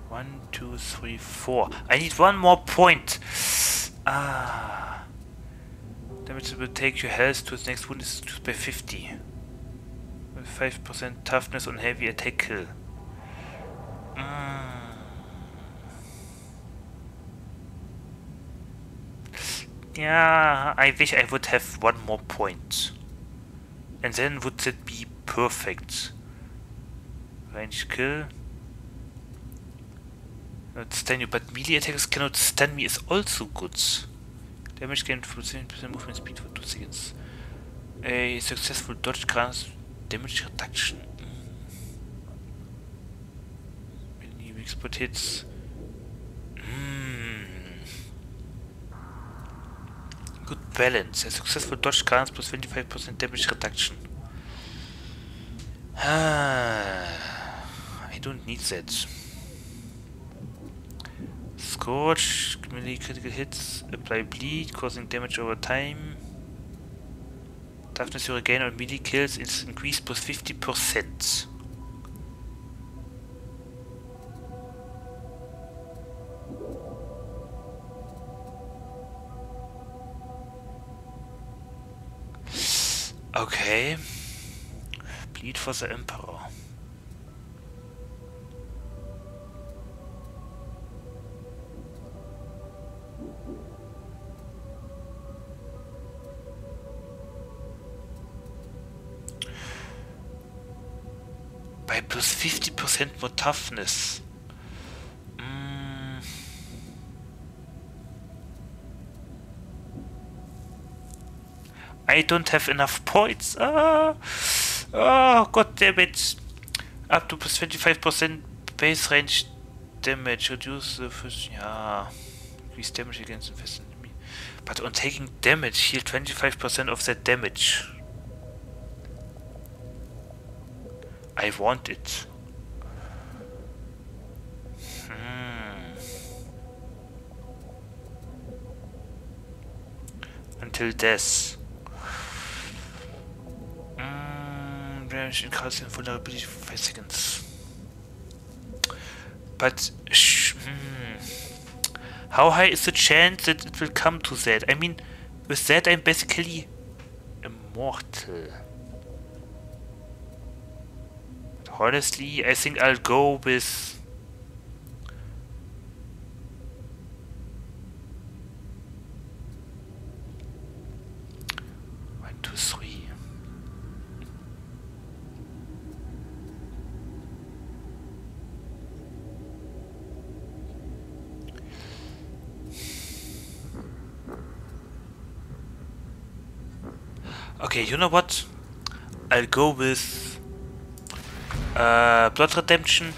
One, two, three, four. I need one more point. Ah. Damage will take your health to its next wound is reduced by 50. 5% toughness on heavy attack kill. Mm. Yeah, I wish I would have one more point. And then would that be perfect. Range kill. Not stun you, but melee attacks cannot stun me is also good. Damage gained from 10% movement speed for 2 seconds. A successful dodge grants damage reduction. Many weak spot hits. Mm. Good balance. A successful dodge grants plus 25% damage reduction. I don't need that. Scorch, melee critical hits, apply bleed, causing damage over time. Toughness you regain on melee kills is increased plus 50%. Okay. Bleed for the Emperor. By plus 50% more toughness. I don't have enough points. Ah. Oh, god damn it. Up to 25% base range damage. Reduce the first. Yeah. Increase damage against infested enemy. But on taking damage, heal 25% of that damage. I want it. Hmm. Until death. In calcium vulnerability for 5 seconds. But, hmm. How high is the chance that it will come to that? I mean, with that I'm basically immortal. Honestly, I think I'll go with... One, two, three. Okay, you know what? I'll go with uh, Blood Redemption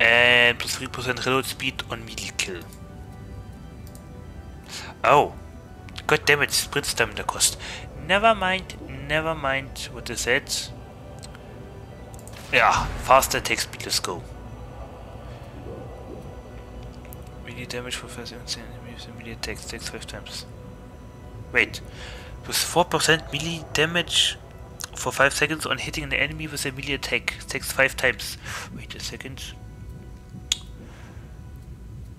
and plus 3% reload speed on melee kill. Oh, god damn it, sprint stamina cost. Never mind, never mind, what is said. Yeah, faster attack speed, let's go. Melee damage for first enemies and melee attacks takes 5 times. Wait, with 4% melee damage for 5 seconds on hitting an enemy with a melee attack. Takes 5 times. Wait a second.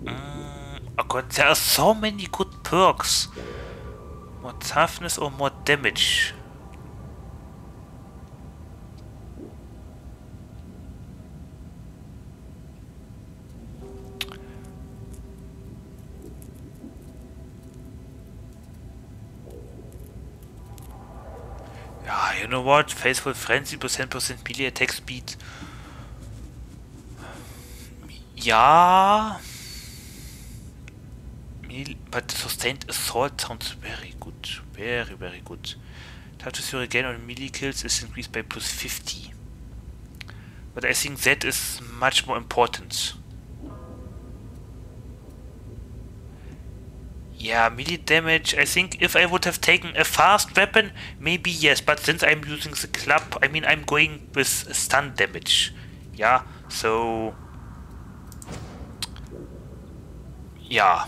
Mm, oh god, there are so many good perks. More toughness or more damage? You know what? Faithful Frenzy percent percent melee attack speed. Yeah. But sustained assault sounds very good. Very, very good. Touches you again on melee kills is increased by plus 50. But I think that is much more important. Yeah, melee damage, I think if I would have taken a fast weapon, maybe yes, but since I'm using the club, I mean I'm going with stun damage. Yeah, so... Yeah.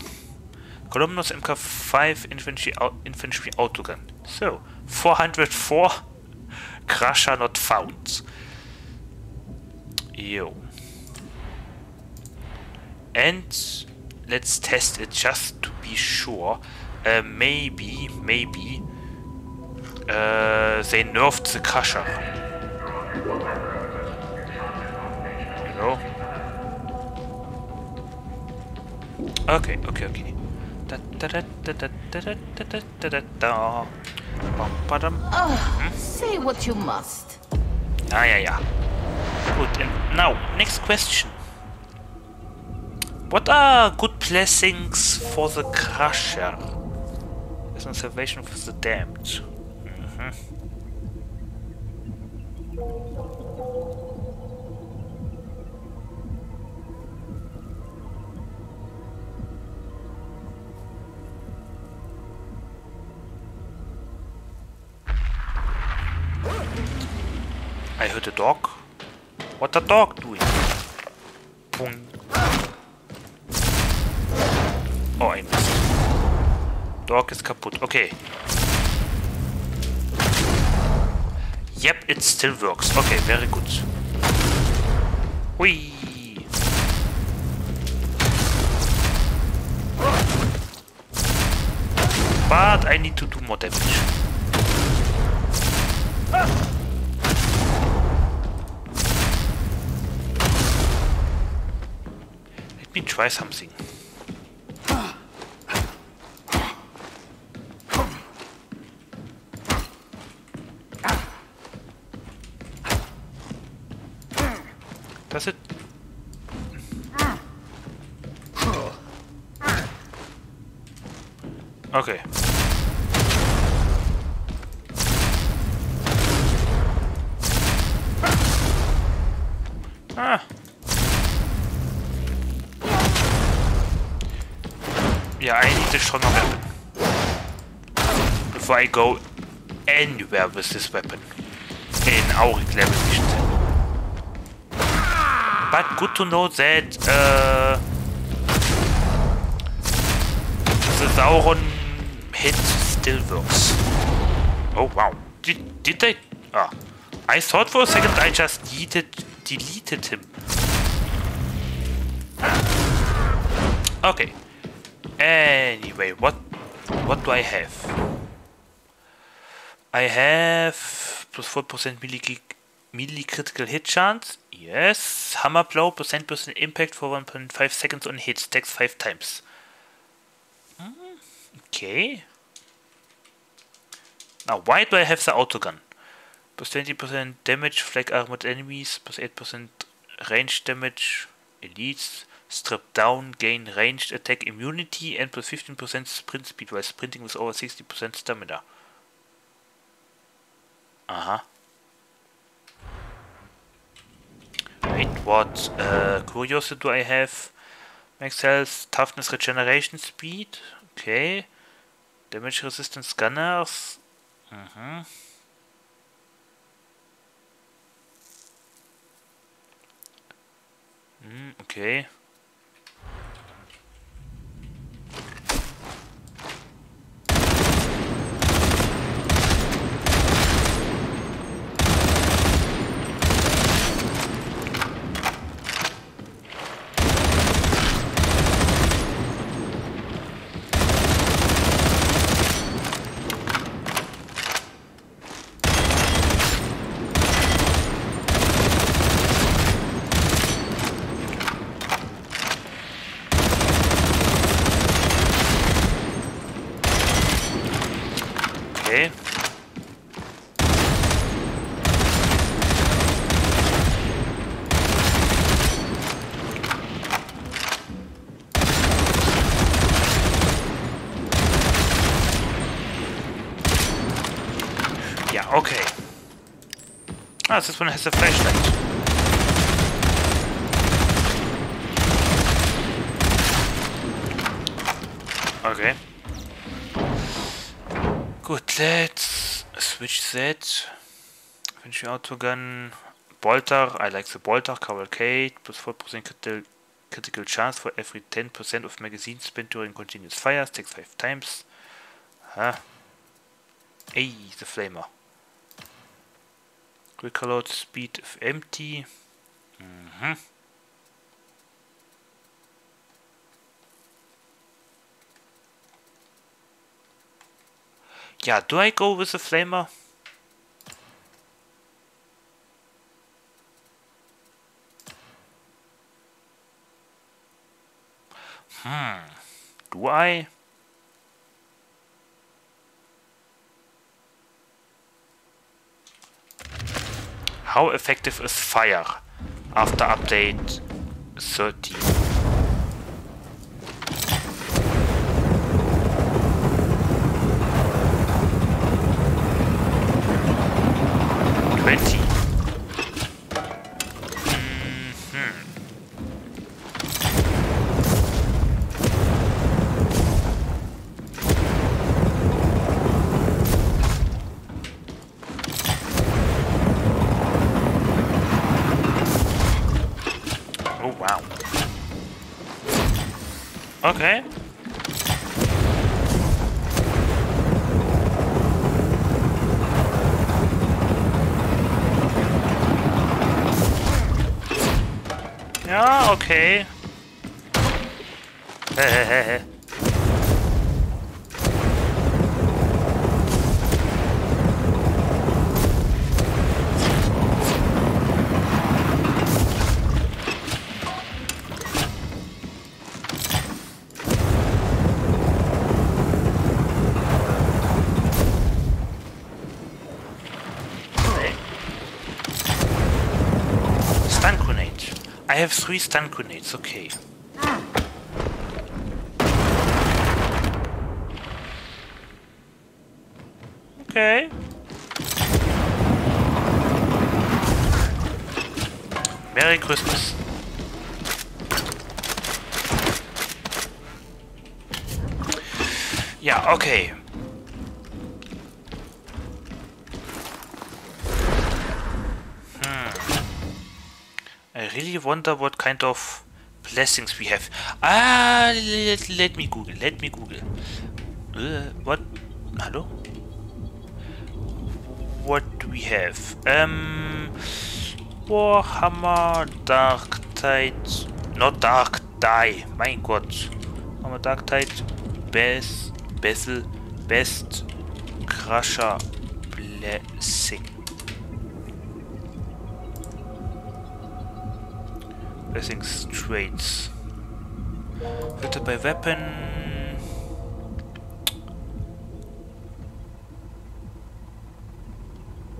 Columnus MK5 infantry, infantry autogun. So, 404, Crusher not found. Yo. And let's test it just be sure. Uh, maybe, maybe uh, they nerfed the Kasha. You know? Okay, okay, okay. Oh, say what you must. Ah, yeah, yeah. Good. And now, next question. What are good blessings for the Crusher? There's an salvation for the damned. Mm -hmm. I heard a dog. What the dog doing? Oh, I missed. Dog ist kaputt. Okay. Yep, it still works. Okay, very good. Hui. But I need to do more damage. Let me try something. Does it? Okay. Ah. Yeah, I need a stronger weapon. Before I go anywhere with this weapon. In Auric level mission. But good to know that uh, the Sauron hit still works. Oh wow. Did, did I? Ah. I thought for a second I just deleted, deleted him. Okay. Anyway, what what do I have? I have plus 4% melee, melee critical hit chance. Yes. Hammer blow, percent percent impact for 1.5 seconds on hit. Stacks 5 times. Mm, okay. Now, why do I have the autogun? Plus 20% damage, flak armored enemies, plus 8% range damage, elites, strip down, gain ranged attack immunity, and plus 15% sprint speed while sprinting with over 60% stamina. Uh-huh. Wait, what uh, curiosity do I have? Max health, toughness, regeneration speed. Okay. Damage resistance gunners. Mhm. Mm, okay. Okay. Yeah, okay. Ah, this one has a flashlight. Okay. Good, let's switch that. Finish autogun. Bolter. I like the Bolter. Cavalcade. Plus 4% critical, critical chance for every 10% of magazine spent during continuous fire. Takes 5 times. Huh. Hey, the flamer. Quick reload speed if empty. Mhm. Yeah, do I go with the flamer? Hmm. Do I? How effective is fire after update 13? Okay. Ja, okay. Three stun grenades, okay. Okay. Merry Christmas. Yeah, okay. Hmm. I really wonder what kind of blessings we have. Ah, let, let me Google. Let me Google. Uh, what? Hello? What do we have? Um, Warhammer Dark Tide. Not Dark Die. Mein Gott. Warhammer Darktide. Best. Bessel. Best. Crusher. Blessing. Blessings traits. Filter by weapon.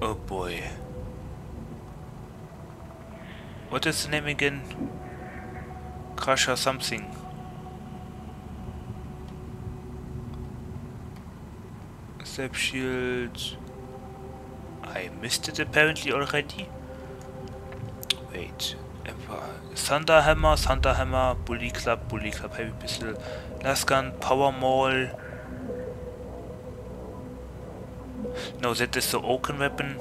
Oh boy. What is the name again? Crusher something. Step shield. I missed it apparently already. Wait. Thunder Hammer, Thunder Hammer, Bully Club, Bully Club, Heavy Pistol, Lasgun, Power Maul. No, that is the Oaken weapon.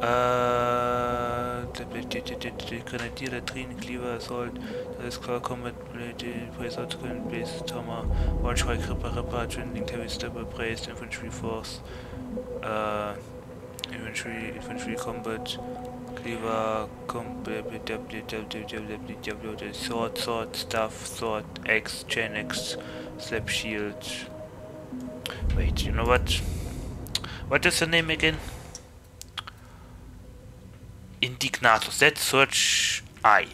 Uh, Grenadier, Latrine, Cleaver, Assault, that is Core Combat, Brace Outgun, Base, Hammer, One Strike, Ripper, Trending, Heavy Stepper, Braced, Infantry Force, uh, Infantry, Infantry Combat, Cleaver, sword, sword, stuff, sword, X, chain X, slab shield. Wait, you know what? What is the name again? Indignatus. That's search I.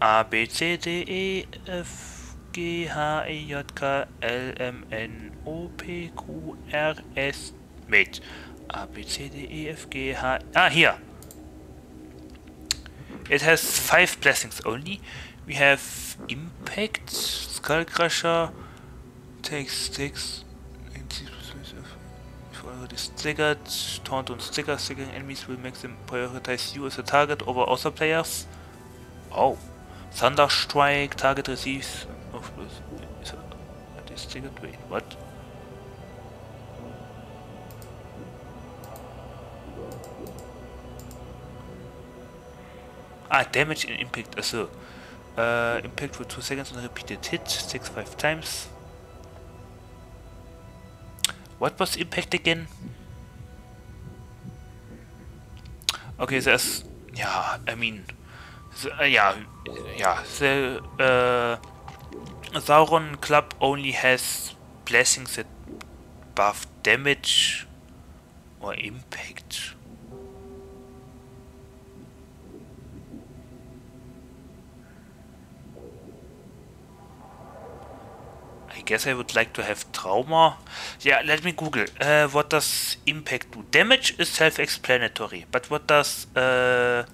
A B C D E F G H I J K L M N O P Q R S. Wait. A B C D E F G H. Ah, here. It has five blessings only. We have Impact, Skull Crusher, takes six, if already staggered, taunt and stagger, staggering enemies will make them prioritize you as a target over other players. Oh, Thunder Strike, target receives. Oh, is it staggered? Wait, what? Ah, damage and impact also. Uh, impact for 2 seconds and repeated hit, 6 5 times. What was impact again? Okay, there's... Yeah, I mean... The, uh, yeah, yeah, the uh, Sauron Club only has blessings that buff damage or impact. I guess I would like to have trauma. Yeah, let me Google. Uh, what does impact do? Damage is self-explanatory, but what does uh,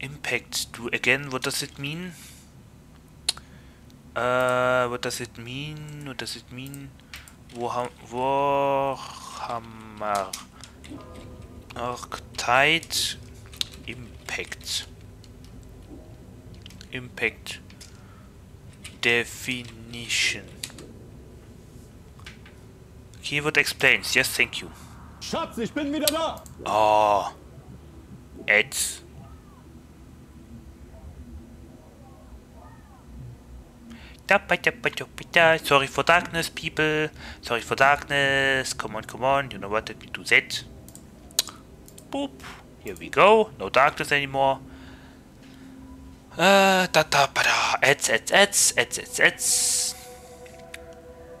impact do? Again, what does it mean? Uh, what does it mean? What does it mean? Warham Warhammer Arctide Impact Impact Definition. Keyword explains. Yes, thank you. Schatz, ich bin wieder da. Ah, oh. Ads. Sorry for darkness, people. Sorry for darkness. Come on, come on. You know what? Let me do that. Boop. Here we go. No darkness anymore. Uh, da da ba da. Ads, ads, ads, ads, ads, ads.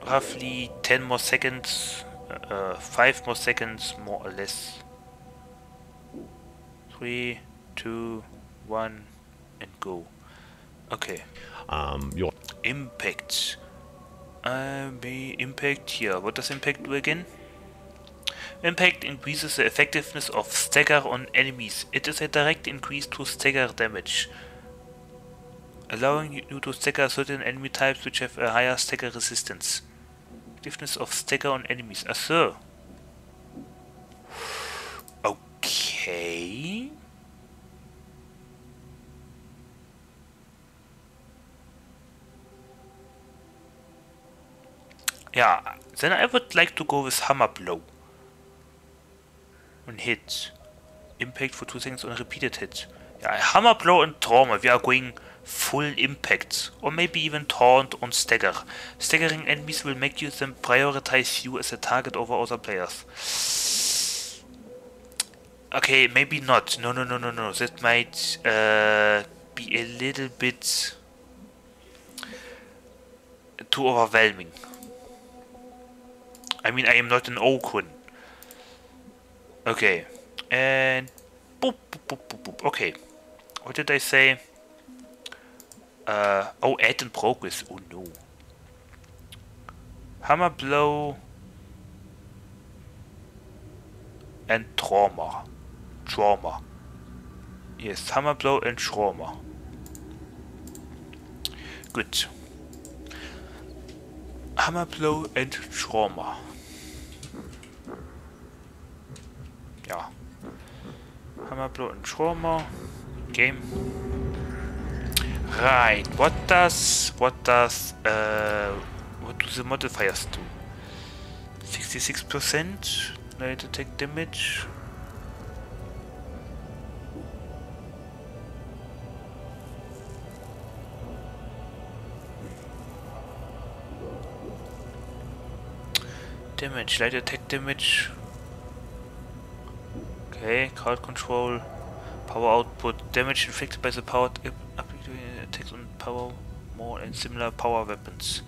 Roughly 10 more seconds. Uh, 5 more seconds, more or less. 3, 2, 1, and go. Okay. Um, your impact. Uh, be impact here. What does impact do again? Impact increases the effectiveness of stagger on enemies. It is a direct increase to stagger damage, allowing you to stagger certain enemy types which have a higher stagger resistance. Effectiveness of stagger on enemies. Ah, so. Okay. Yeah, then I would like to go with Hammer Blow. And hit. Impact for 2 seconds on repeated hit. Yeah, Hammer Blow and Trauma. We are going full impact. Or maybe even Taunt on Stagger. Staggering enemies will make you them prioritize you as a target over other players. Okay, maybe not. No, no, no, no, no. That might uh, be a little bit too overwhelming. I mean, I am not an Ogryn. Okay. And... Boop, boop, boop, boop, boop. Okay. What did I say? Uh, oh, add in progress. Oh no. Hammer blow. And trauma. Trauma. Yes, hammer blow and trauma. Good. Hammer blow and trauma. Ja. Hammer blow and trauma. Game. Right. What does what does uh what do the modifiers do? 66% Need to take damage. Damage, light attack damage. Okay, crowd control, power output, damage inflicted by the power attacks on power maul and similar power weapons.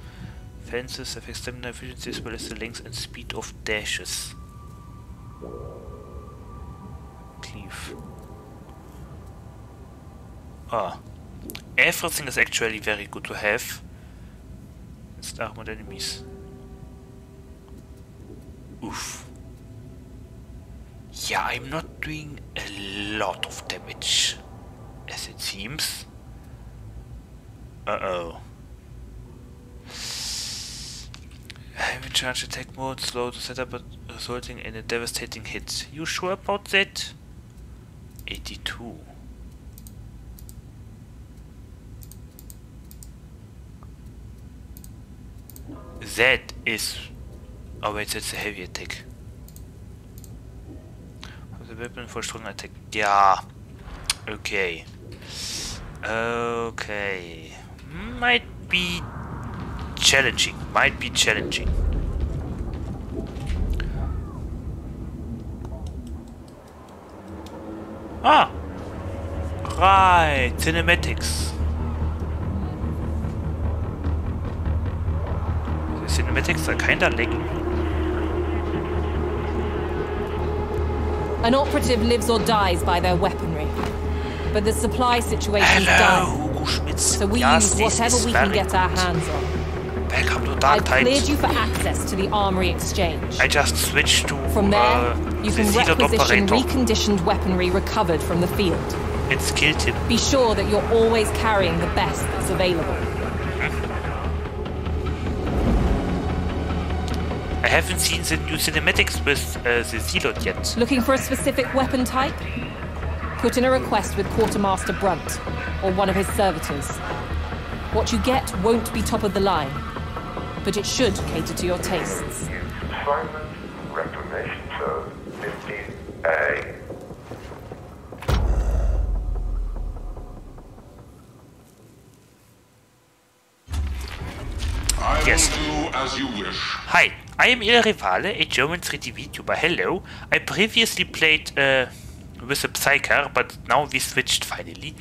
Fences affect stamina efficiency as well as the length and speed of dashes. Cleave. Ah. Everything is actually very good to have. It's armored enemies. Oof. Yeah, I'm not doing a lot of damage, as it seems. Uh-oh. Having charge attack mode, slow to set up, but resulting in a devastating hit. You sure about that? 82. That is... Oh wait, that's a heavy attack. The weapon for strong attack. Yeah. Okay. Okay. Might be challenging. Might be challenging. Ah! Right, cinematics. The cinematics are kinda lagging. An operative lives or dies by their weaponry. But the supply situation is dire. So we use whatever we can get our hands on. Welcome to Dark I've cleared you for access to the armory exchange. I just switched to From there, uh, you can requisition reconditioned weaponry recovered from the field. It's killed him. Be sure that you're always carrying the best that's available. I haven't seen the new cinematics with uh, the Zealot yet. Looking for a specific weapon type? Put in a request with Quartermaster Brunt or one of his servitors. What you get won't be top of the line, but it should cater to your tastes. Assignment Reclamation Zone 15A. yes. do as you wish. Hi, I am iEL Rivale, a German 3D VTuber. Hello. I previously played uh, with a Psyker, but now we switched finally.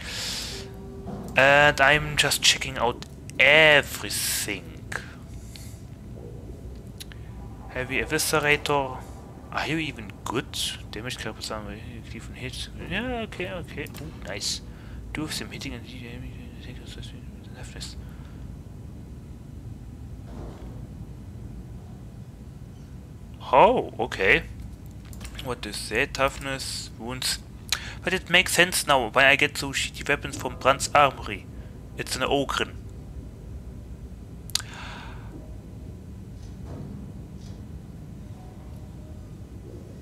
And I'm just checking out everything. Heavy Eviscerator. Are you even good? Damage cap some even hits. Yeah, okay, okay. Ooh, nice. Do have some hitting and leftness. Oh, okay. What is say, Toughness, wounds. But it makes sense now why I get so shitty weapons from Brunt's armory. It's an Ogryn.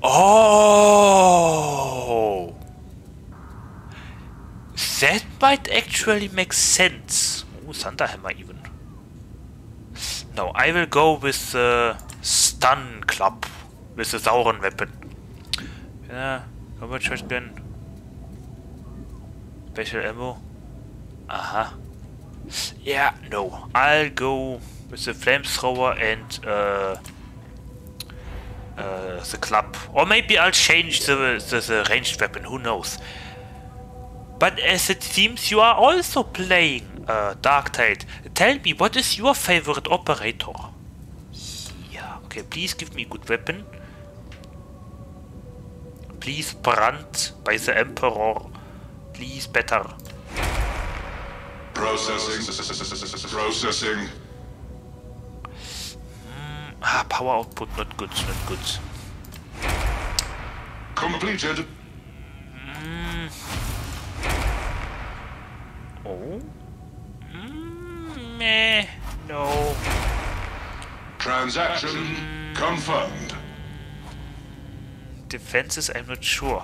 Oh! That might actually make sense. Oh, Thunderhammer even. No, I will go with the Stun Club. With the Sauron weapon. Yeah, Combat Shotgun. Special ammo. Aha. Yeah, no. I'll go with the flamethrower and uh, uh, the club. Or maybe I'll change the, the, the ranged weapon, who knows. But as it seems you are also playing uh, Darktide, tell me, what is your favorite operator? Yeah, okay, please give me a good weapon. Please Brunt by the Emperor. Please better. Processing. Processing. Ah, power output not good, not good. Completed. Mm. Oh? Mm, meh, no. Transaction confirmed. Defenses, I'm not sure.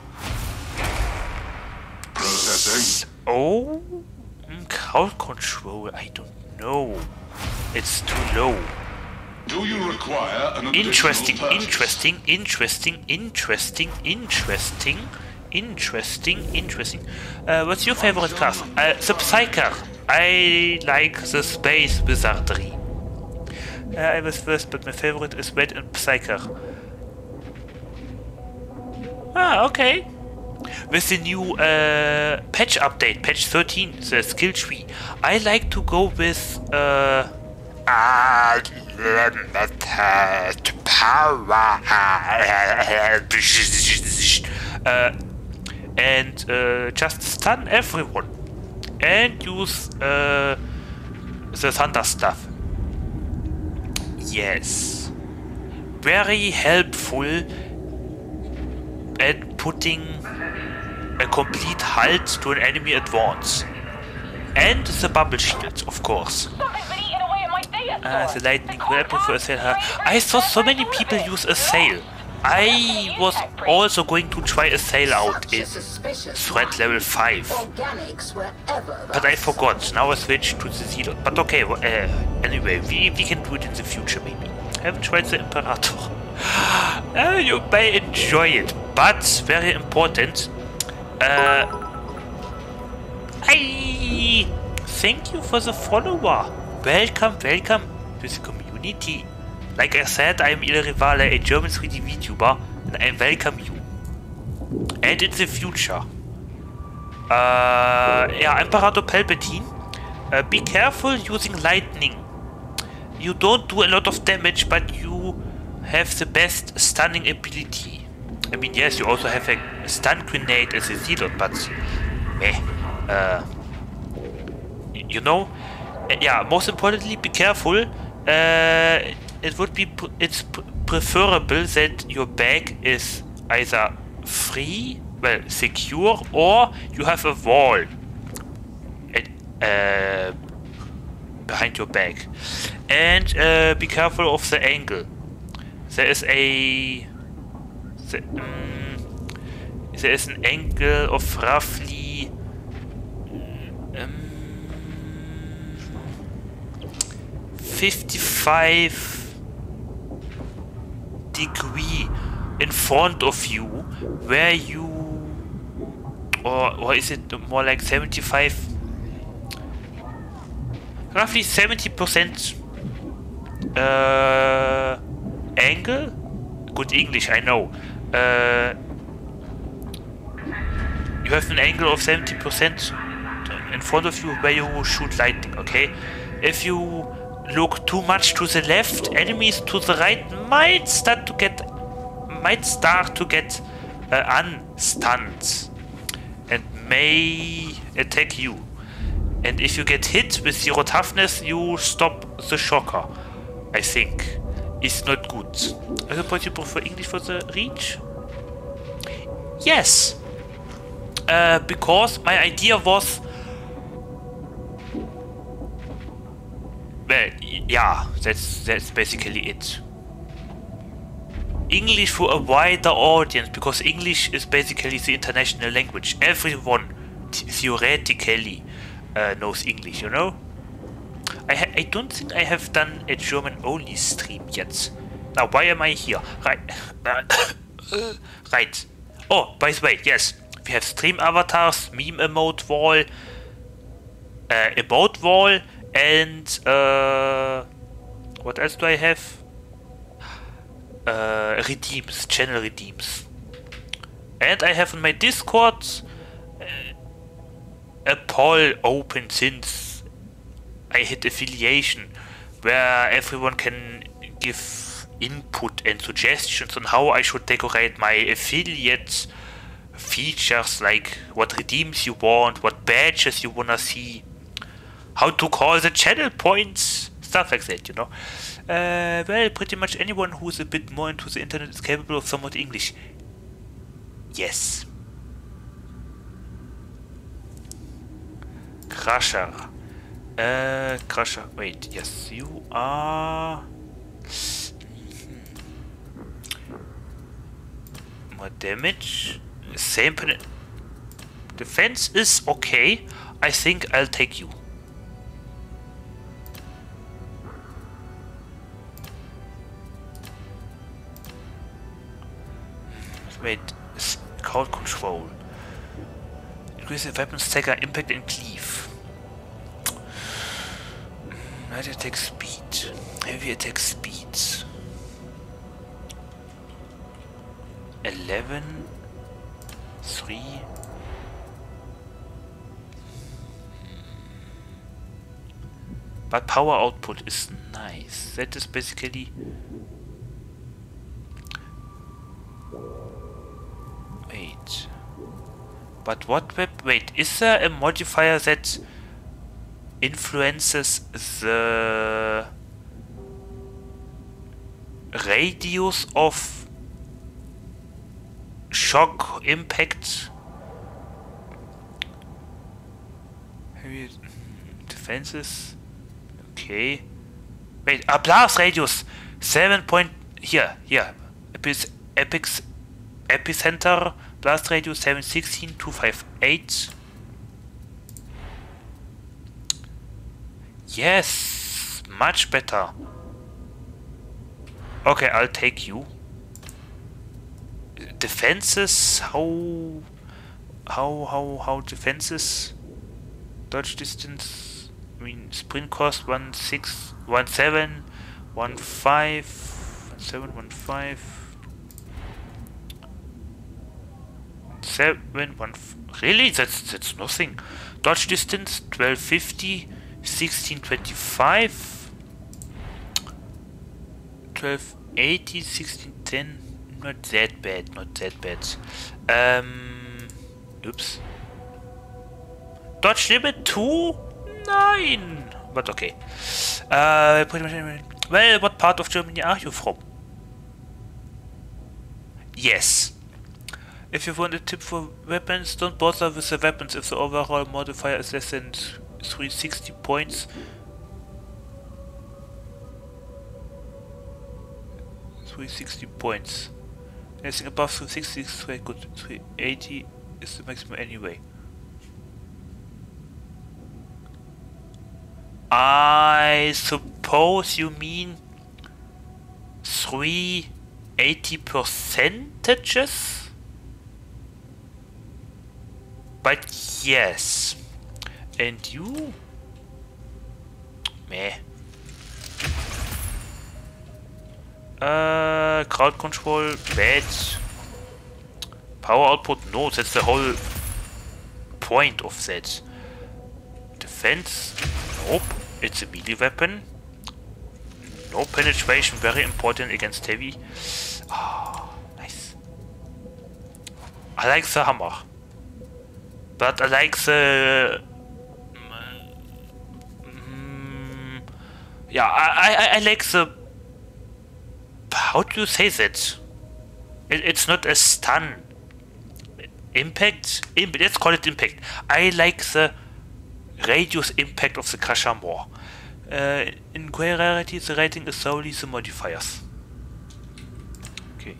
Processing. Oh? Mm, crowd control, I don't know. It's too low. Do you require an Interesting, interesting, interesting, interesting, interesting, interesting, interesting. Uh, what's your favorite class? Uh, the Psyker. I like the space wizardry. Uh, I was first, but my favorite is Red and Psyker. Ah, okay. With the new uh, patch update, patch 13, the skill tree, I like to go with uh, unlimited power. uh, and uh, just stun everyone and use uh, the thunder stuff. Yes, very helpful at putting a complete halt to an enemy advance. And the bubble shields, of course. Uh, the lightning weapon for assail. I saw so many people use Assail. I was also going to try Assail out in threat level 5. But I forgot. Now I switched to the Zealot. But okay, uh, anyway, we, we can do it in the future maybe. I haven't tried the Imperator. uh, you may enjoy it. But, very important, uh, I thank you for the follower. Welcome, welcome to the community. Like I said, I am iEL Rivale, a German 3D VTuber, and I welcome you. And in the future. Uh, yeah, Imperator Palpatine. Uh, be careful using lightning. You don't do a lot of damage, but you have the best stunning ability. I mean, yes, you also have a stun grenade as a zealot, but meh. Uh, you know, yeah. Most importantly, be careful. Uh, it would be it's pr preferable that your bag is either free, well, secure, or you have a wall at, uh, behind your bag. And uh, be careful of the angle. There is a um, there is an angle of roughly um, 55 degree in front of you where you or, or is it more like 75 roughly 70 percent uh, angle. Good English, I know. Uh, you have an angle of 70% in front of you where you shoot lightning, okay? If you look too much to the left, enemies to the right might start to get might start to get uh, unstunned and may attack you. And if you get hit with zero toughness, you stop the shocker. I think is not good. I suppose you prefer English for the reach? Yes. Uh, because my idea was well yeah that's that's basically it English for a wider audience because English is basically the international language everyone theoretically uh, knows English you know I, I don't think I have done a German only stream yet now why am I here right right oh by the way yes we have stream avatars meme emote wall uh, emote wall and uh, what else do I have? Uh, redeems, channel redeems. And I have on my Discord uh, a poll open since I hit affiliation where everyone can give input and suggestions on how I should decorate my affiliate features like what redeems you want, what badges you wanna see how to call the channel points, stuff like that, you know. Uh, well, pretty much anyone who's a bit more into the internet is capable of somewhat English. Yes. Crusher. Uh, Crusher. Wait, yes, you are... More damage. Same... Defense is okay. I think I'll take you. Wait, crowd control. Increase the weapons taker impact and cleave. Light attack speed. Heavy attack speed. 11. 3. But power output is nice. That is basically Wait. But what web? Wait, is there a modifier that influences the radius of shock impact? Defenses? Okay. Wait, a blast radius! 7 point... Here, here. Epic, Epics epicenter blast radius 716 258 yes much better. Okay I'll take you. Defenses how how how how defenses? Dodge distance I mean sprint cost 1 6 1 7 1 5 1, 7 1 5 seven one really? That's that's nothing. Dodge distance 1250 1625 1280 1610 not that bad not that bad. Um oops. Dodge limit 2 nine. But okay. Uh well what part of Germany are you from? Yes. If you want a tip for weapons, don't bother with the weapons. If the overall modifier is less than 360 points. Three sixty points. Anything above 360 is very good. 380 is the maximum anyway. I suppose you mean 380 percentages? But yes. And you? Meh. Uh, crowd control, bad. Power output, no, that's the whole point of that. Defense, nope, it's a melee weapon. No penetration, very important against heavy. Oh, nice. I like the hammer. But I like the... yeah, I, I, I like the... How do you say that? It, it's not a stun. Impact? Im let's call it impact. I like the radius impact of the Crusher more. Uh, in rarity, the rating is solely the modifiers. Okay.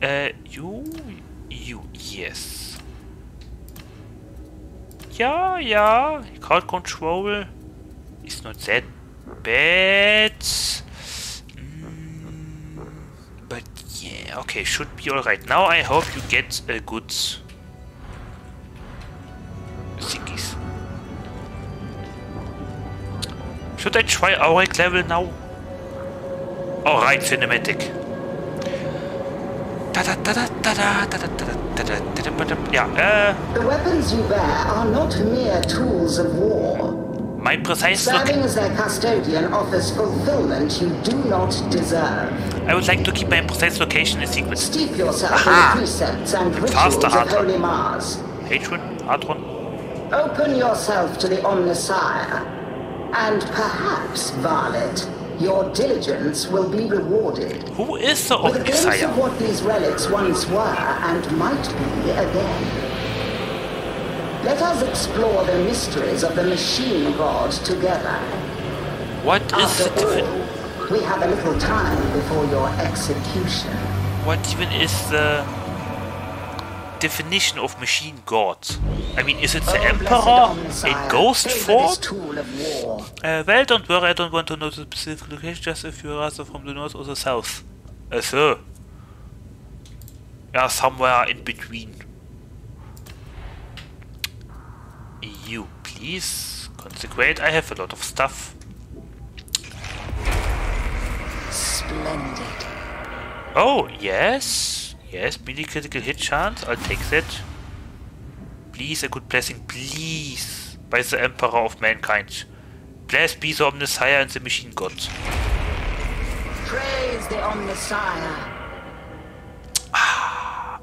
Uh, you, you, yes. Yeah, yeah. Crowd control is not that bad. Mm, but yeah, okay, should be alright. Now I hope you get a good thingies. Should I try Auric level now? Alright, cinematic. Yeah, uh... The weapons you bear are not mere tools of war. My precise Serving as their custodian offers fulfillment you do not deserve. I would like to keep my precise location a secret. Steep yourself Aha. in precepts and rituals of. Holy Mars. Patron, Hadron. Open yourself to the Omnissiah, and perhaps, Varlet, your diligence will be rewarded. Who is the With a glimpse of what these relics once were and might be again. Let us explore the mysteries of the machine god together. What is After the all, we have a little time before your execution. What even is the definition of machine god? I mean, is it the Oh, Emperor in ghost form? this tool of war. Uh, well, don't worry, I don't want to know the specific location, just if you're rather from the north or the south. Uh, so. Yeah, somewhere in between. You, please. Consecrate, I have a lot of stuff. Splendid. Oh, yes. Yes, melee critical hit chance, I'll take that. Please, a good blessing, please. By the Emperor of Mankind. Blessed be the Omnissiah and the Machine God. Praise the Omnissiah.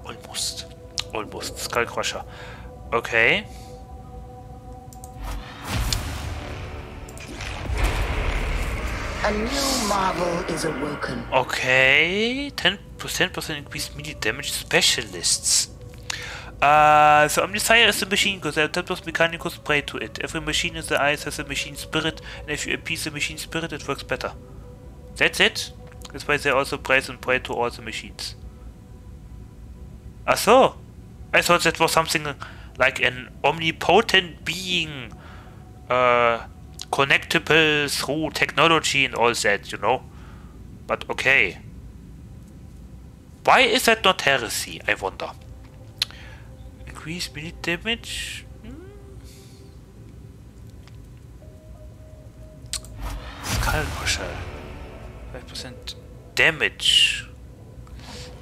Almost. Almost. Skull Crusher. Okay. A new marvel is awoken. Okay. 10% increased melee damage specialists. Uh, the Omnissiah is a machine because Templos Mechanicus pray to it. Every machine in the eyes has a machine spirit, and if you appease the machine spirit, it works better. That's it. That's why they also praise and pray to all the machines. Ah so. I thought that was something like an omnipotent being, uh, connectable through technology and all that, you know. But okay. Why is that not heresy, I wonder? Increase melee damage? Hmm. Skull Crusher. 5% damage.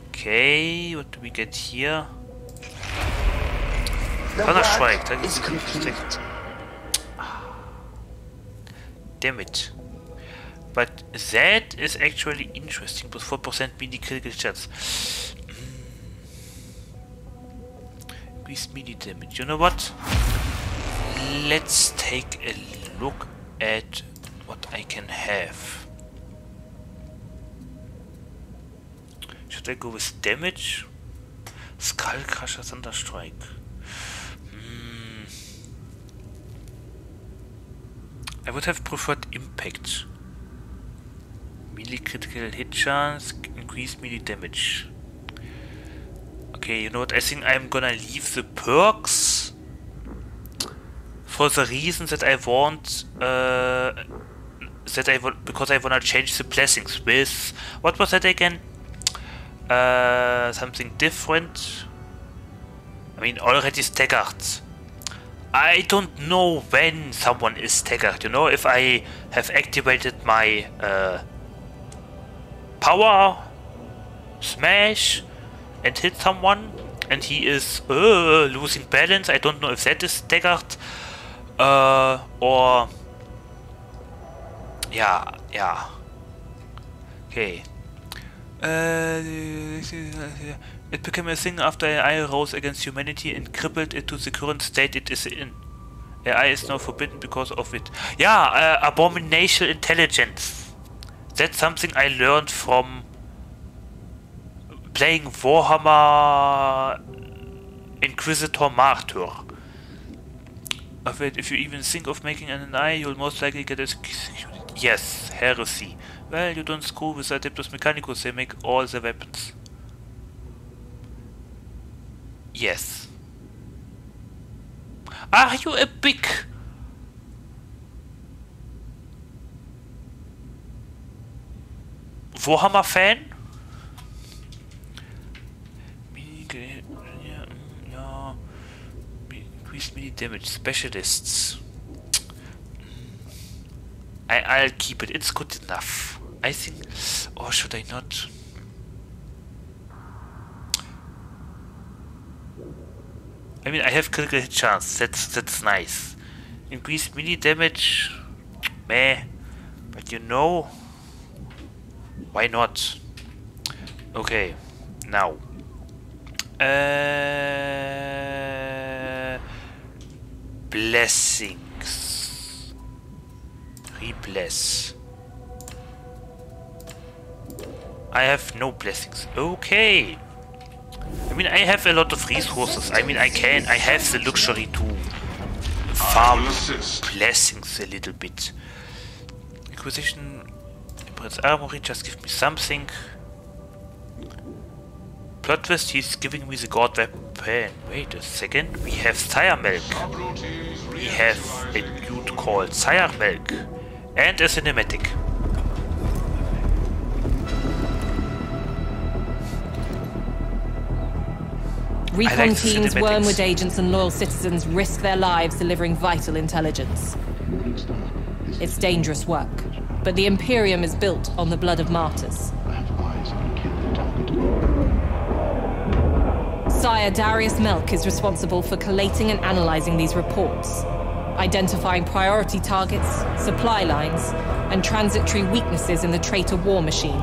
Okay, what do we get here? Thunder Strike. That is complete. Damn it. But that is actually interesting, with 4% melee critical chance. Mm. Increased melee damage. You know what? Let's take a look at what I can have. Should I go with damage? Skull Crusher Thunderstrike. Hmm. I would have preferred impact. Melee critical hit chance, increased melee damage. Okay, you know what? I think I'm gonna leave the perks for the reason that I want uh, that I want because I wanna change the blessings with what was that again? Uh, something different. I mean, already staggered. I don't know when someone is staggered, you know, if I have activated my uh, power smash and hit someone and he is uh, losing balance. I don't know if that is staggered uh, or yeah, yeah. Okay. Uh, it became a thing after AI rose against humanity and crippled it to the current state it is in. AI is now forbidden because of it. Yeah, uh, abomination intelligence. That's something I learned from playing Warhammer Inquisitor Martyr. Of it, if you even think of making an AI, you'll most likely get executed. Yes, heresy. Well, you don't screw with Adeptus Mechanicus, they make all the weapons. Yes. Are you a big... Warhammer fan? Yeah, increased melee damage specialists. I, I'll keep it. It's good enough. I think... Or should I not? I mean, I have critical hit chance. That's that's nice. Increased mini damage, meh. But you know, why not? Okay, now. Uh, blessings. Rebless. I have no blessings. Okay. I mean, I have a lot of resources. I mean, I can, I have the luxury to farm blessings a little bit. Acquisition, Brunt's Armory, just give me something. Plot twist, he's giving me the god weapon. Wait a second, we have Sire Milk. We have a dude called Sire Milk. And a cinematic. Recon like teams. Wormwood agents, and loyal citizens risk their lives delivering vital intelligence. It's dangerous work, but the Imperium is built on the blood of martyrs. Sire Darius Melk is responsible for collating and analyzing these reports, identifying priority targets, supply lines, and transitory weaknesses in the traitor war machine.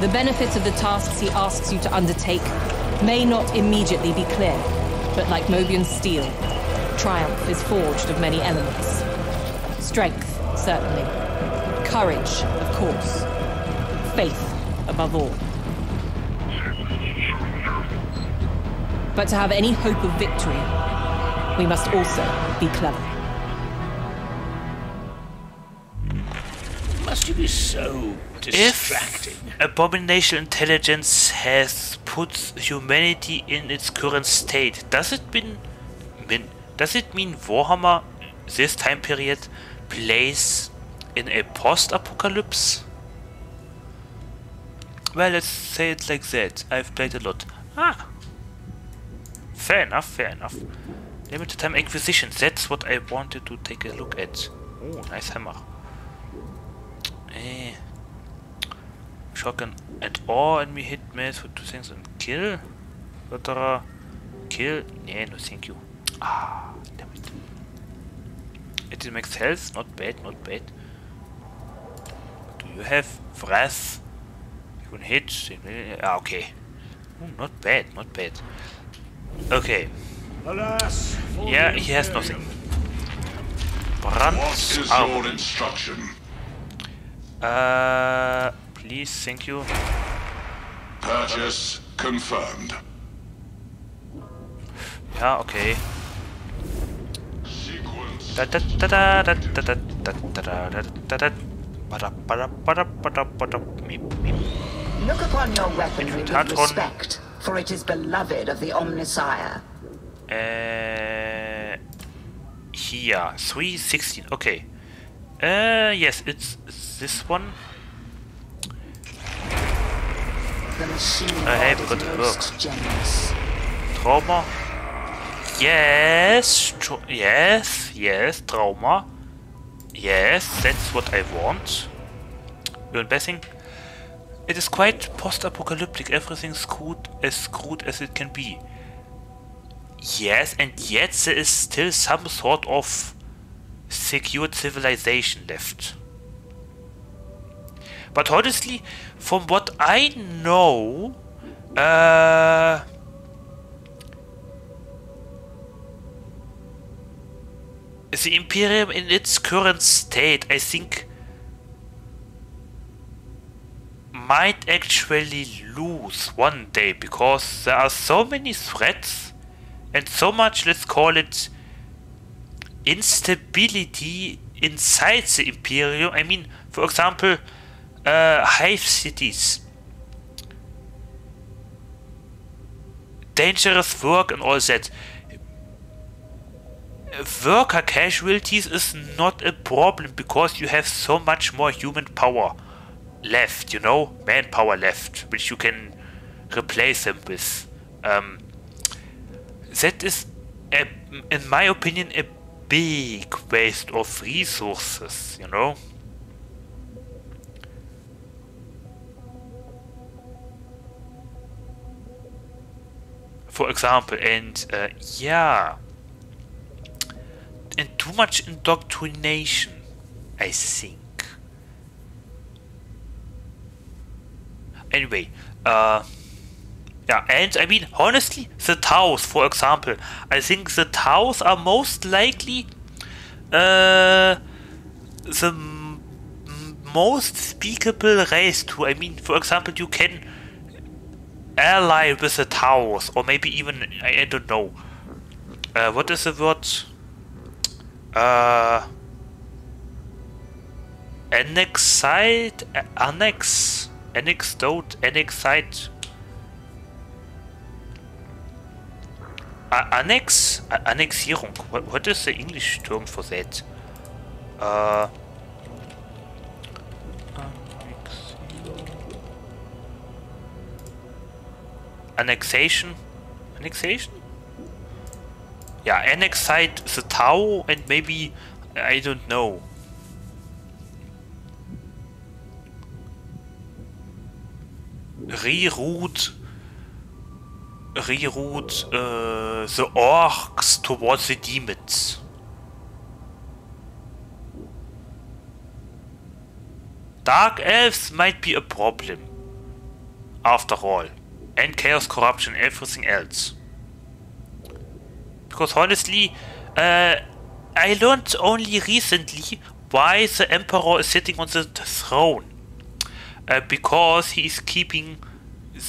The benefits of the tasks he asks you to undertake may not immediately be clear, but like Mobian steel, triumph is forged of many elements. Strength, certainly. Courage, of course. Faith, above all. But to have any hope of victory, we must also be clever. Must you be so distracting? If Abomination Intelligence has put humanity in its current state, does it mean, mean does it mean Warhammer this time period plays in a post-apocalypse? Well, let's say it like that. I've played a lot. Ah, fair enough, fair enough. Limited time acquisitions. That's what I wanted to take a look at. Oh, nice hammer. Eh. Shotgun at all and we hit mass for two things and kill? Etc. Kill? Nee, no thank you. Ah, damn it. It makes health, not bad, not bad. Do you have wrath? You can hit. Ah, okay. Oh, not bad, not bad. Okay. Alas, Yeah, the he has nothing. Brand What is armor. your instruction? Uh, please. Thank you. Purchase confirmed. Yeah, okay. Look upon your weaponry with respect, for it is beloved of the Omnissiah. Uh, here, 316, okay. Uh, yes, it's this one. I have got most worked. Trauma. yes, yes, yes, trauma. Yes, that's what I want. You're Bessing. It is quite post-apocalyptic. everything screwed as screwed as it can be. Yes, and yet there is still some sort of secured civilization left. But honestly, from what I know, uh, the Imperium in its current state, I think, might actually lose one day because there are so many threats and so much, let's call it, instability inside the Imperium. I mean, for example, uh, hive cities. Dangerous work and all that. Worker casualties is not a problem because you have so much more human power left, you know, manpower left, which you can replace them with. Um, that is, a, in my opinion, a big waste of resources, you know. For example, and uh, yeah, and too much indoctrination, I think. Anyway, uh, yeah, and I mean, honestly, the Taos, for example, I think the Taos are most likely uh, the most speakable race to. I mean, for example, you can ally with the Taos, or maybe even, I, I don't know. Uh, what is the word? Uh, annexite? Annex? Annexed? Annexite? Uh, annex? Uh, Annexierung. What, what is the English term for that? Uh, annexation? Annexation? Yeah, annexite the Tau and maybe, I don't know. Reroute reroute uh, the orcs towards the demons. Dark elves might be a problem, after all, and chaos, corruption, everything else. Because honestly, uh, I learned only recently why the emperor is sitting on the throne. Uh, because he is keeping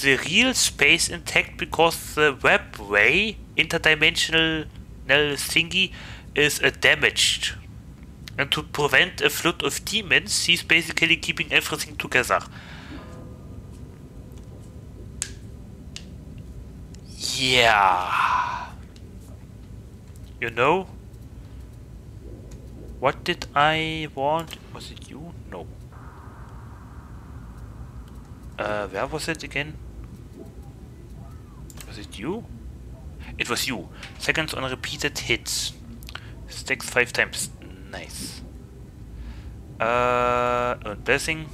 the real space intact because the webway interdimensional thingy is uh, damaged. And to prevent a flood of demons, he's basically keeping everything together. Yeah. You know? What did I want? Was it you? No. Uh, where was it again? Was it you? It was you. Seconds on repeated hits. Stacks five times. Nice. Uh, and blessing.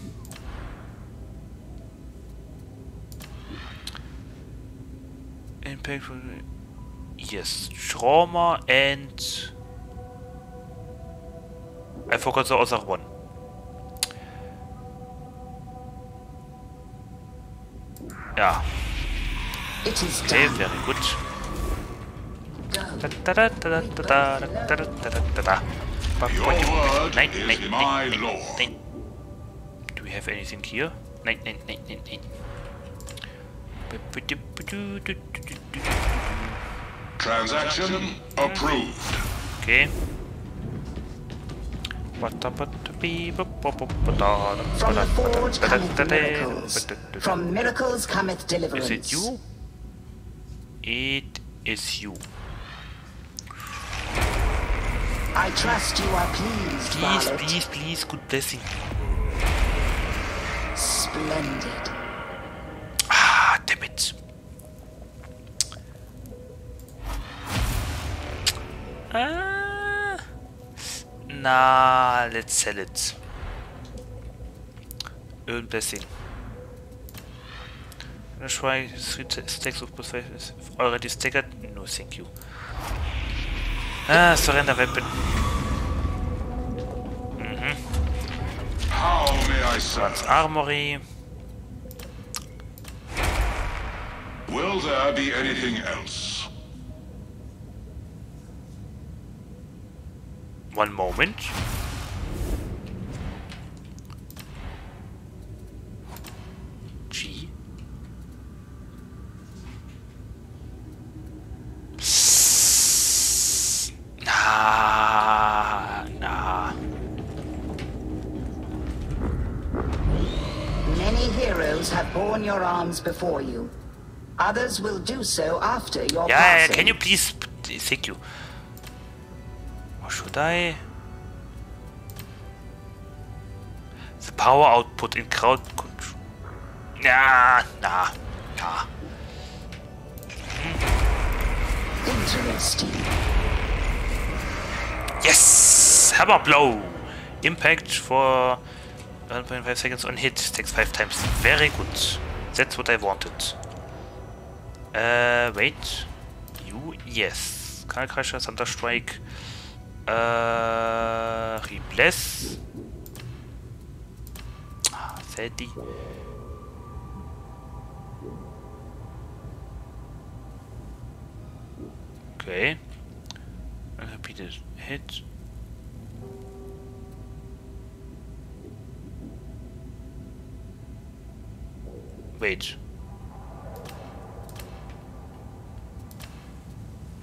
Impact. Yes, trauma and I forgot the other one. Ja. Okay, very good. Nein, nein, nein, nein, nein. Do we have anything here? Nein, nein, nein, nein, nein. Transaction approved. Okay. From the forge cometh miracles. From miracles cometh deliverance. Is it you? It is you. I trust you are pleased, Please, Violet. please, please, good blessing. Splendid. Ah, damn it. Uh, nah, let's sell it. Earn blessing. Gonna try stacks of is already staggered. No, thank you. Ah, surrender weapon. Mhm. How may I serve? Armory. Will there be anything else? One moment. G. Nah, nah. Many heroes have borne your arms before you. Others will do so after your Yeah, yeah, can you please? Thank you. Or should I? The power output in crowd control. Nah, nah, nah. Interesting. Yes! Hammer blow! Impact for 1.5 seconds on hit. Takes 5 times. Very good. That's what I wanted. Uh, wait. You? Yes. Car Crusher, Thunder Strike. Uh, Rebless. Ah, Sadly. Okay. Repeated hit. Wait.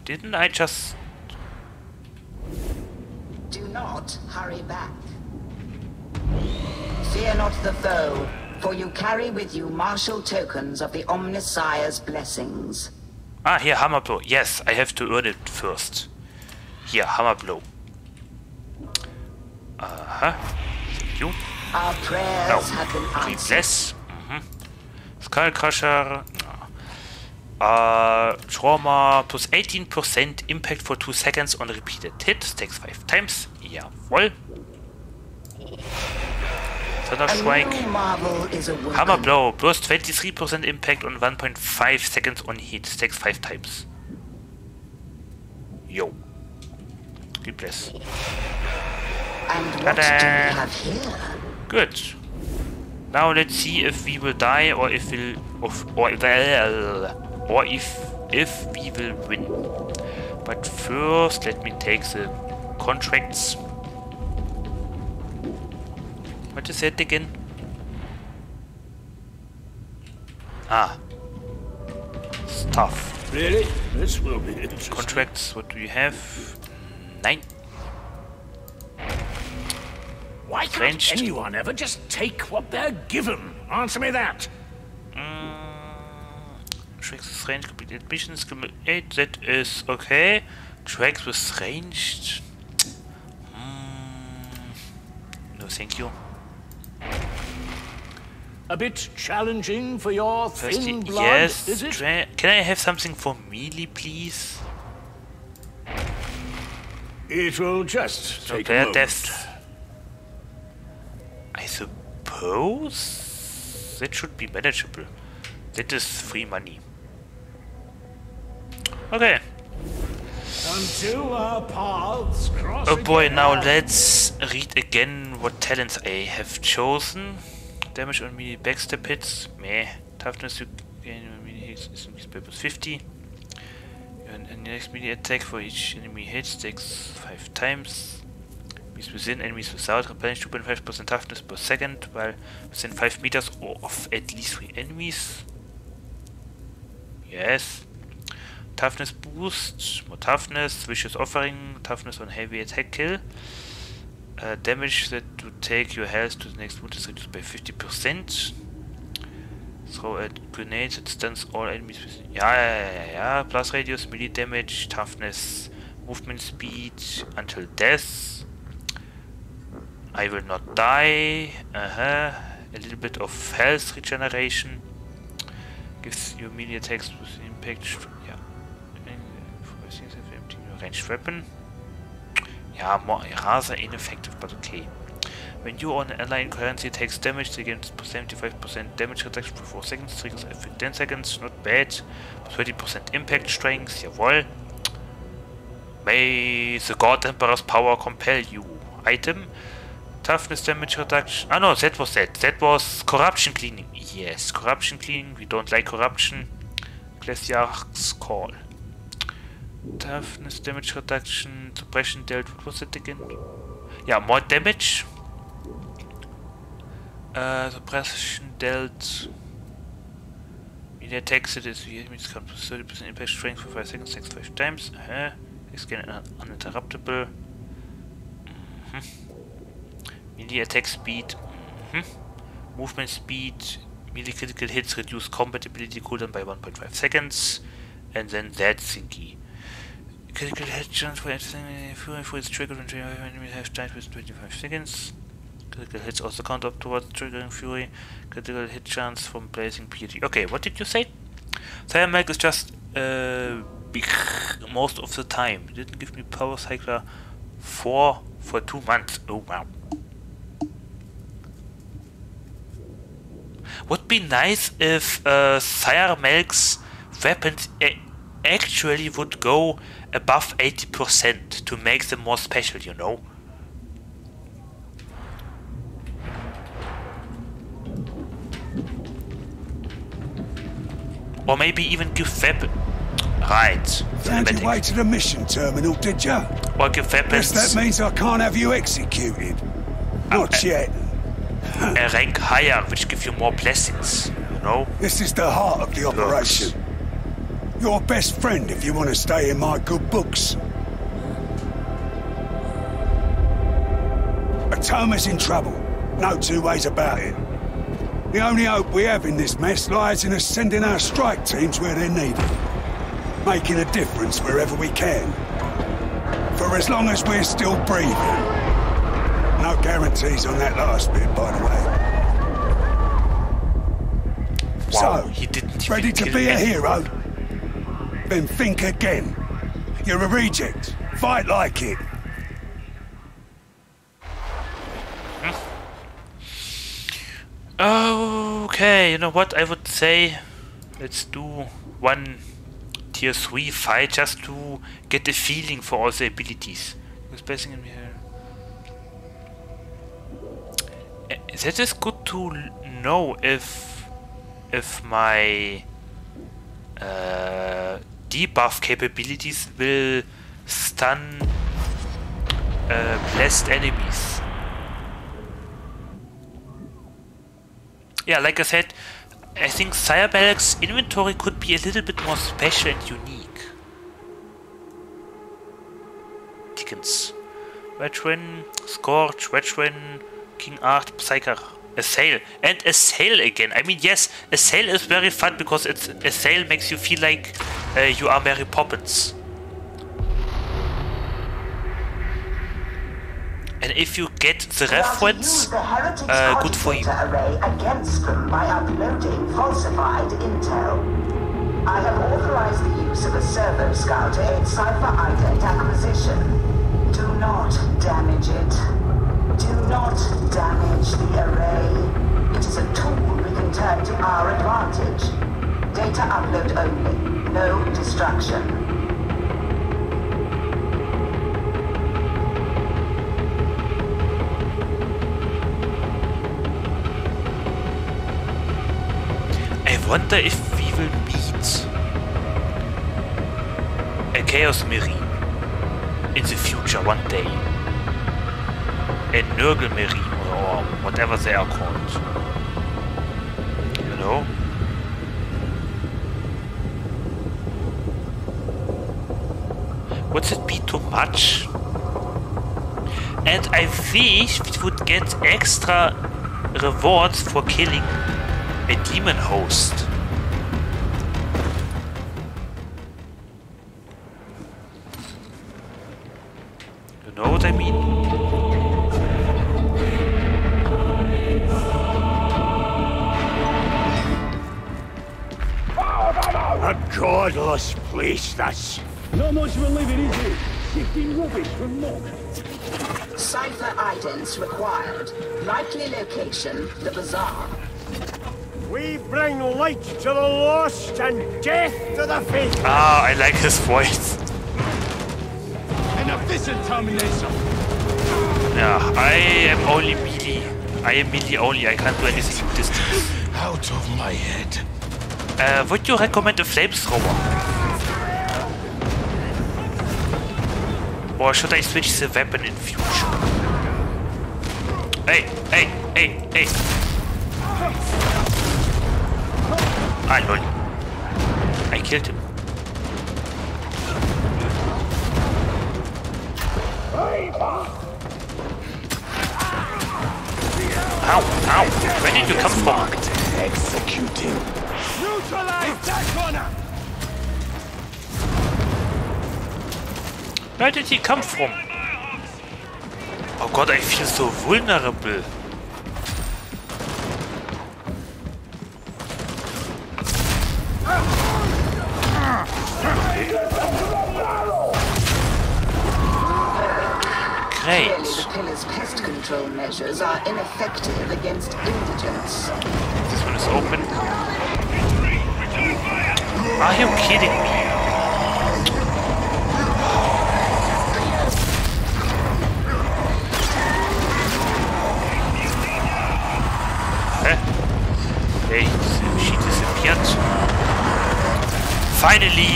Didn't I just... Do not hurry back. Fear not the foe, for you carry with you martial tokens of the Omnissiah's blessings. Ah, here, Hammer Blow. Yes, I have to earn it first. Here, Hammer Blow. Uh-huh. Thank you. Our prayers No. have been answered. Rebless. Mhm. Skull Crusher. Uh, trauma plus 18% impact for 2 seconds on repeated hit. Takes 5 times. Jawohl. Thunder A Strike. new marvel is awoken. Hammer Blow. Plus 23% impact on 1.5 seconds on hit. Takes 5 times. Yo. Do we Ta-da! Good. Now let's see if we will die or if we'll of or well or if if we will win. But first let me take the contracts. What is that again? Ah. Stuff. Really? This will be interesting. Contracts, what do you have? Nine. Why can't Ranged. anyone ever just take what they're given? Answer me that. Tracks with range completed missions. com- Eight, that is okay. Tracks with ranged. Mm, no, thank you. A bit challenging for your thin blood, yes. is it? Can I have something for melee, please? It will just take a moment. death. I suppose that should be manageable. That is free money. Okay. Until our paths cross Oh boy, now let's read again what talents I have chosen. Damage on melee backstab hits, meh. Toughness you gain on melee hits is increased by plus 50. And, and the next melee attack for each enemy hit takes 5 times. Enemies within, enemies without, replenish 2.5% toughness per second, while within 5 meters or of at least 3 enemies. Yes. Toughness boost, more toughness, vicious offering, toughness on heavy attack kill. Uh, damage that would take your health to the next wound is reduced by 50%. Throw a grenade that stuns all enemies with. Yeah, yeah, yeah, yeah. Plus radius, melee damage, toughness, movement speed until death. I will not die. Uh huh. A little bit of health regeneration. Gives you melee attacks with impact. Ranged weapon. Yeah, more, rather ineffective, but okay. When you on an ally currency takes damage, they gain 75% damage reduction for 4 seconds, triggers effect 10 seconds, not bad. 30% impact strength, jawohl. May the God Emperor's power compel you. Item, toughness damage reduction. Ah no, that was that. That was corruption cleaning. Yes, corruption cleaning. We don't like corruption. Glaciar's call. Toughness damage reduction, suppression dealt. What was it again? Yeah, more damage. Uh, suppression dealt. Media attacks it is means comes with 30% impact strength for 5 seconds, 6 5 times. Uh -huh. Again, uninterruptible. Mm -hmm. Melee attack speed. Mm -hmm. Movement speed. Melee critical hits reduce combat ability cooldown by 1.5 seconds. And then that thingy. Critical hit chance for everything for its trigger when enemy has died within 25 seconds. Critical hits also count up towards triggering fury. Critical hit chance from blazing piety. Okay, what did you say? Thiamak is just uh, big most of the time. It didn't give me power cycler 4 for 2 months. Oh wow. Would be nice if uh, Sire Melk's weapons actually would go above 80% to make them more special, you know? Or maybe even give weapon. Right. Found your way to the mission terminal, did ya? Or give weapons. Guess that means I can't have you executed. Not uh, yet. a rank higher, which gives you more blessings, you know? This is the heart of the operation. Your best friend if you want to stay in my good books. Atoma's in trouble. No two ways about it. The only hope we have in this mess lies in us sending our strike teams where they're needed. Making a difference wherever we can. For as long as we're still breathing. No guarantees on that last bit, by the way. Wow, so, he didn't ready to be a hero? Then think again. You're a reject. Fight like it. Okay, you know what? I would say let's do one tier 3 fight just to get a feeling for all the abilities. in here. Eh, that is good to know if if my uh, debuff capabilities will stun uh, blessed enemies. Yeah, like I said, I think Cyberbalik's inventory could be a little bit more special and unique. Dickens. Veteran, Scorch, Veteran, King Art, Psyker, Assail, and Assail again. I mean, yes, Assail is very fun because it's Assail makes you feel like uh, you are Mary Poppins. And if you get the reference, uh, good for you. against them by uploading falsified intel. I have authorized the use of a servo scout to aid cipher acquisition. Do not damage it. Do not damage the array. It is a tool we can turn to our advantage. Data upload only. No destruction. I wonder if we will meet a Chaos Marine in the future one day. A Nurgle or whatever they are called. You know? Would it be too much? And I wish we would get extra rewards for killing a demon host. You know what I mean? A godless place, this. Not much of a living, is it? Shifting rubbish from muck. Cipher items required. Likely location, the bazaar. We bring light to the lost and death to the faithful. Ah, I like his voice. An efficient termination. Yeah, I am only melee. I am melee only. I can't do anything in distance. Out of my head. Uh, would you recommend a flamethrower? Or should I switch the weapon in future? Hey, hey, hey, hey. Ah, lol. I killed him. Ow, ow. Where did you come from? Executing. Neutralize that corner. Where did he come from? Oh god, I feel so vulnerable. Great. Clearly, the pillar's pest control measures are ineffective against indigents. This one is open. Are you kidding me? Hey, she disappeared. Finally!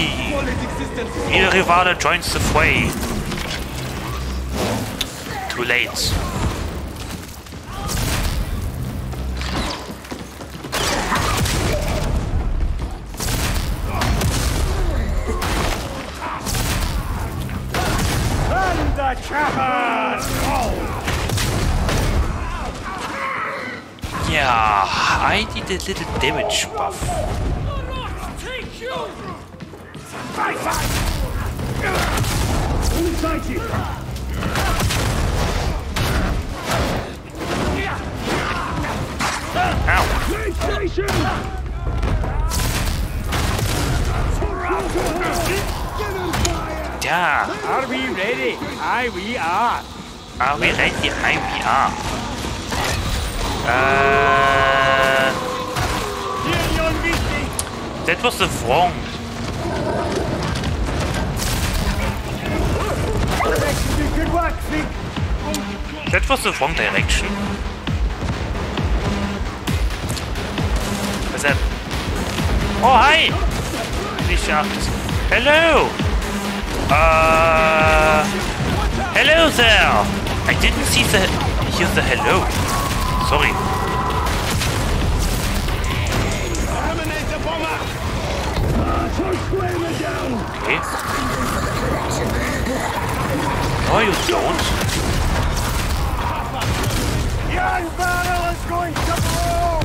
iEL Rivale joins the fray. Too late. A little damage buff. Fight, fight! Inside you! Yeah. Are we ready? Aye, we are. Are we ready? Aye, we are. Uh, that was the wrong. That was the wrong direction. What's that? Oh, hi! Richard. Hello! Uh. Hello there! I didn't see the. hear the hello. Sorry. Okay. No, you don't. Young battle is going to blow!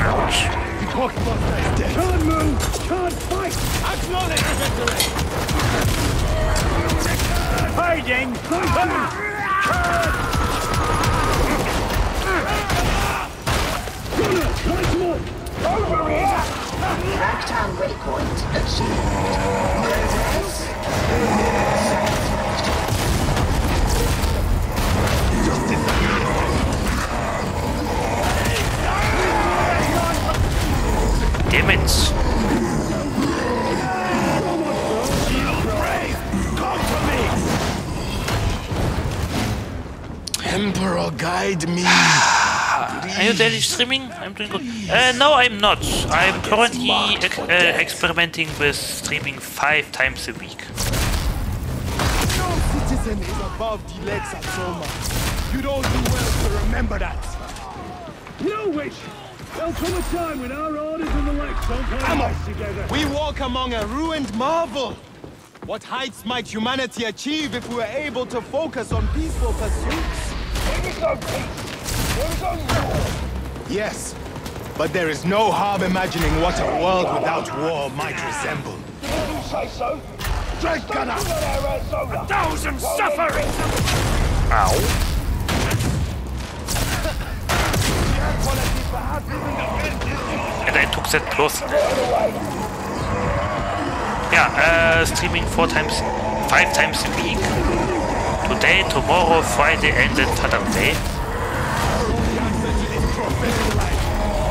Ouch. You talk about that! Can't move! Can't fight! Acknowledge victory! Hiding! Over here! Ragtown waypoint achieved. Damn it. Emperor, guide me. Are you daily streaming? I'm doing good. Uh, no, I'm not. I'm currently ex- uh, experimenting with streaming five times a week. No citizen is above the legs at Soma. You'd all do well to remember that. No wish. There'll come a time when our orders and the legs don't Come on. together. We walk among a ruined marvel. What heights might humanity achieve if we were able to focus on peaceful pursuits? Yes, but there is no harm imagining what a world without war might resemble. You say so? Dreg Gunner! A thousand suffering! Ow. And I took that person. Yeah, uh, streaming four times, five times a week. Today, tomorrow, Friday, and then Saturday.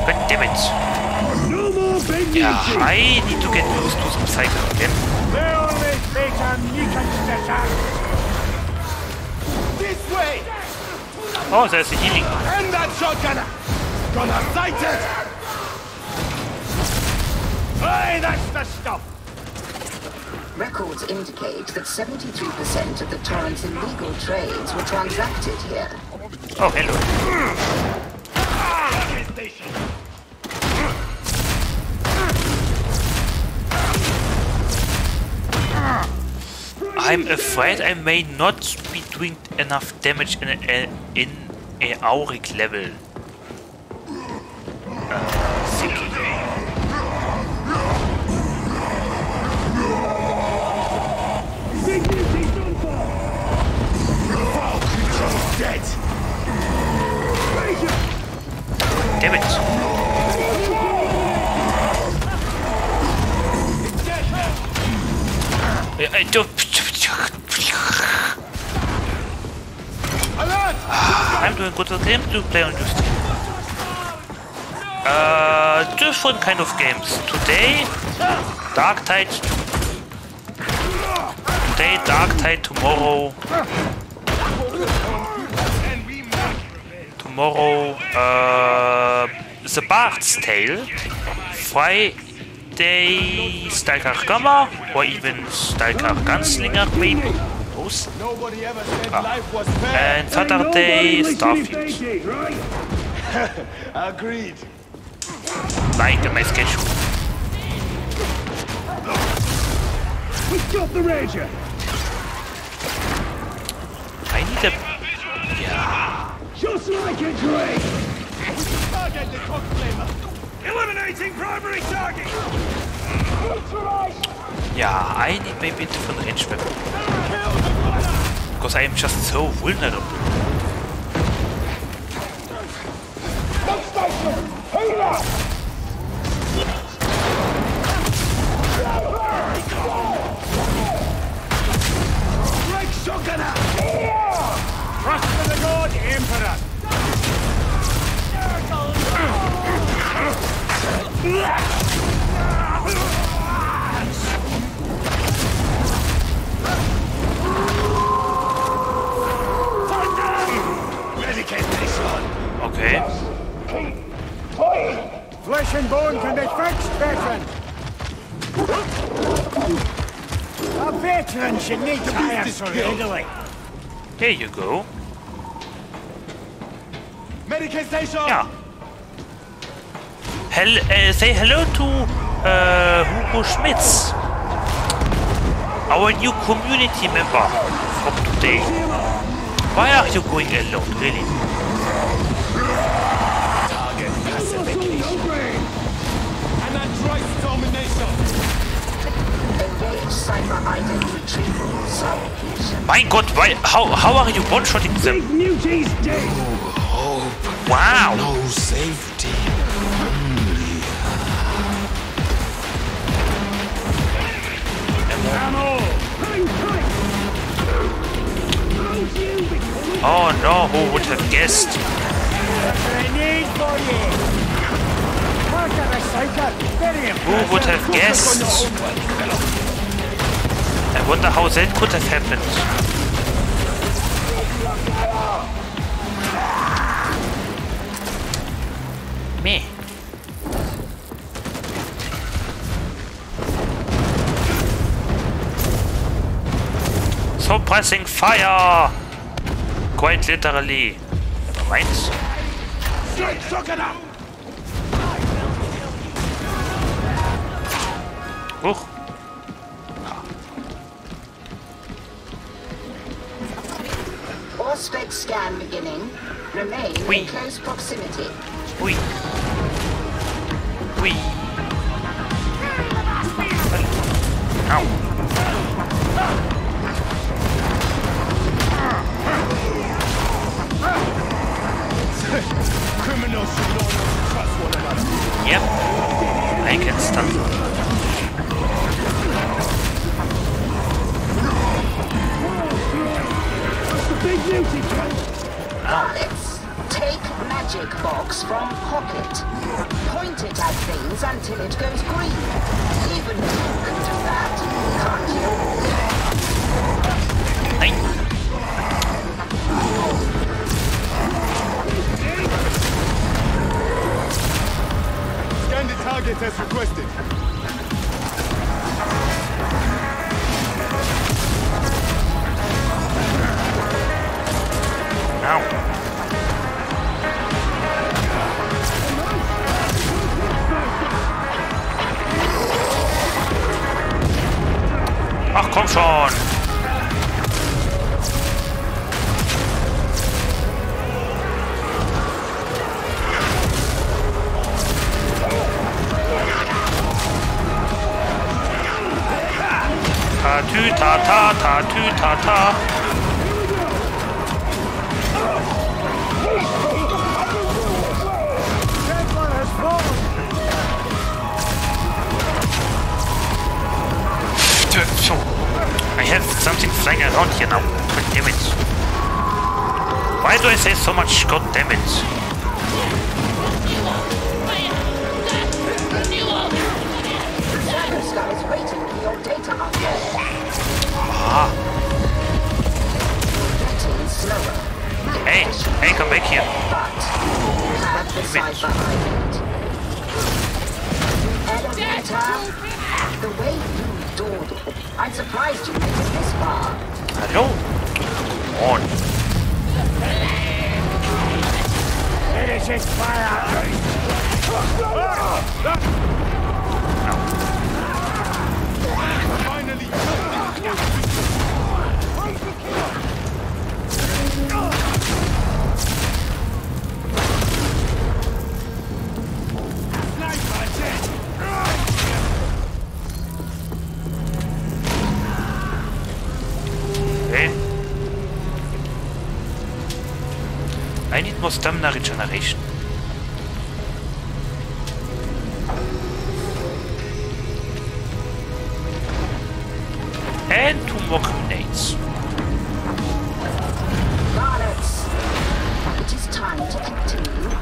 God damn it. Yeah, I need to get used to some cycle again. This way! Oh, there's a healing. End that shotgunner! Gonna sight it! Hey, that's the stuff! Records indicate that 73% of the torrent's illegal trades were transacted here. Oh, hello. I'm afraid I may not be doing enough damage in a, in a auric level. Uh, Damn it. I, don't. I'm doing good at games to play on your. Uh, different kind of games. Today, Darktide. Today, Darktide. Tomorrow, tomorrow, uh, The Bard's Tale. Friday, Stalker Gamma, or even Stalker Gunslinger, maybe. Both. Nobody ever said Ah. life was fair. And Saturday, Starfield. Agreed. Like my schedule. We stop the rager! I need a. Yeah. Just like a dream! Target the Tox Flamer. Eliminating primary target! Yeah, I need maybe a different range weapon. Because I am just so vulnerable. Strike shotgunner! Trust to the god, Emperor! Medicate this one! Okay. Flesh and bone can be fixed, veteran! A veteran should need to be speedily. Here you go. Medicae station! Yeah. Hel uh, say hello to uh, Hugo Schmitz, our new community member from today. Why are you going alone, really? Target pacification. And that droid's domination! Engage cyber ident retrieval subfusion. My God, why? How how are you one-shotting them? Wow. No safety. Ammo! Hang tight! How's you becoming? Oh no, who would have guessed? Grenade for you! Part of a psycho! Very impressive! Who would have guessed? I wonder how that could have happened. Suppressing fire! Quite literally. Never mind. Huch. Auspex scan beginning. Remain Oui. in close proximity. Oui. Oui. Ow. stamina regeneration. And two more grenades.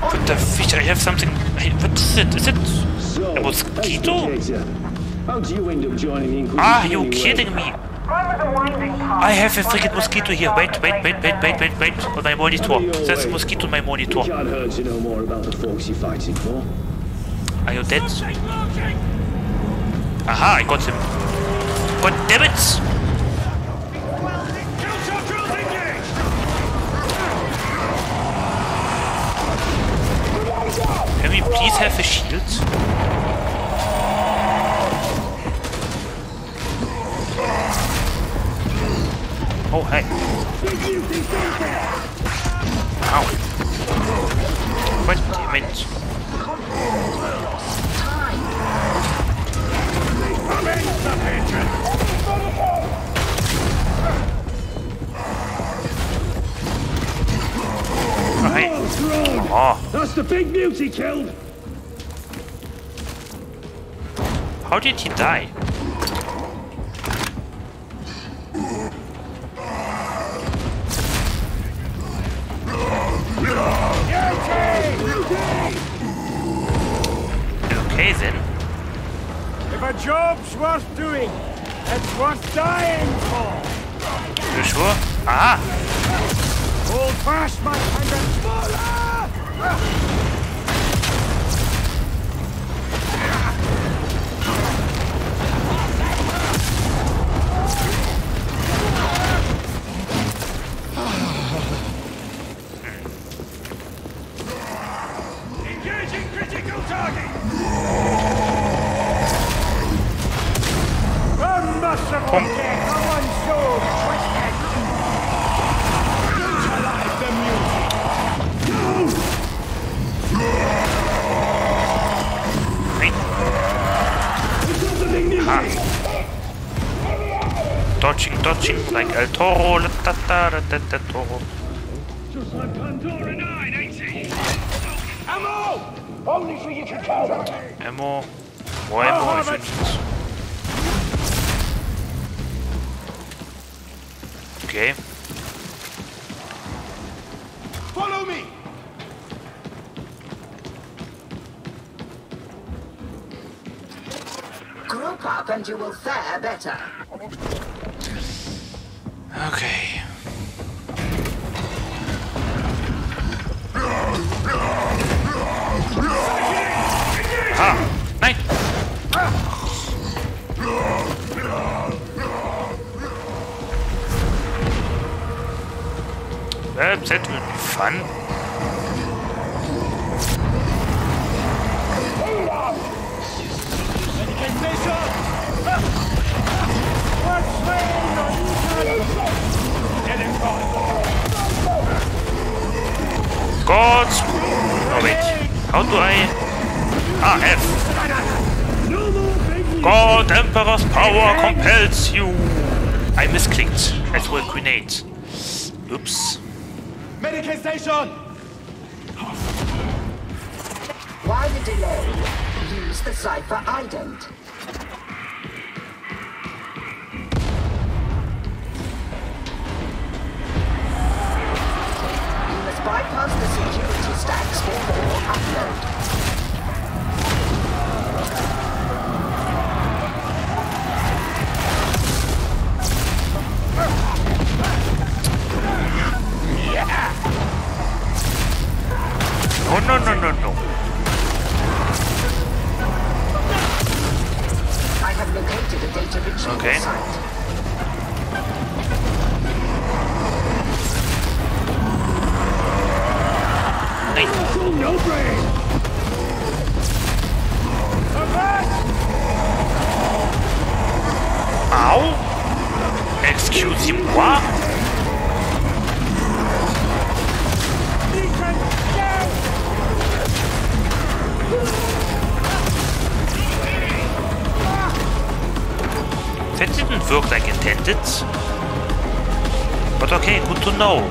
What the fish? I have something. What is it? Is it a mosquito? How do you end up joining the Are you kidding me? I have a freaking mosquito here. Wait, wait, wait, wait, wait, wait, wait. On my monitor. That's a mosquito on my monitor. Are. Are you dead? Aha, I got him. God damn it! Duty killed! How did he die? Know.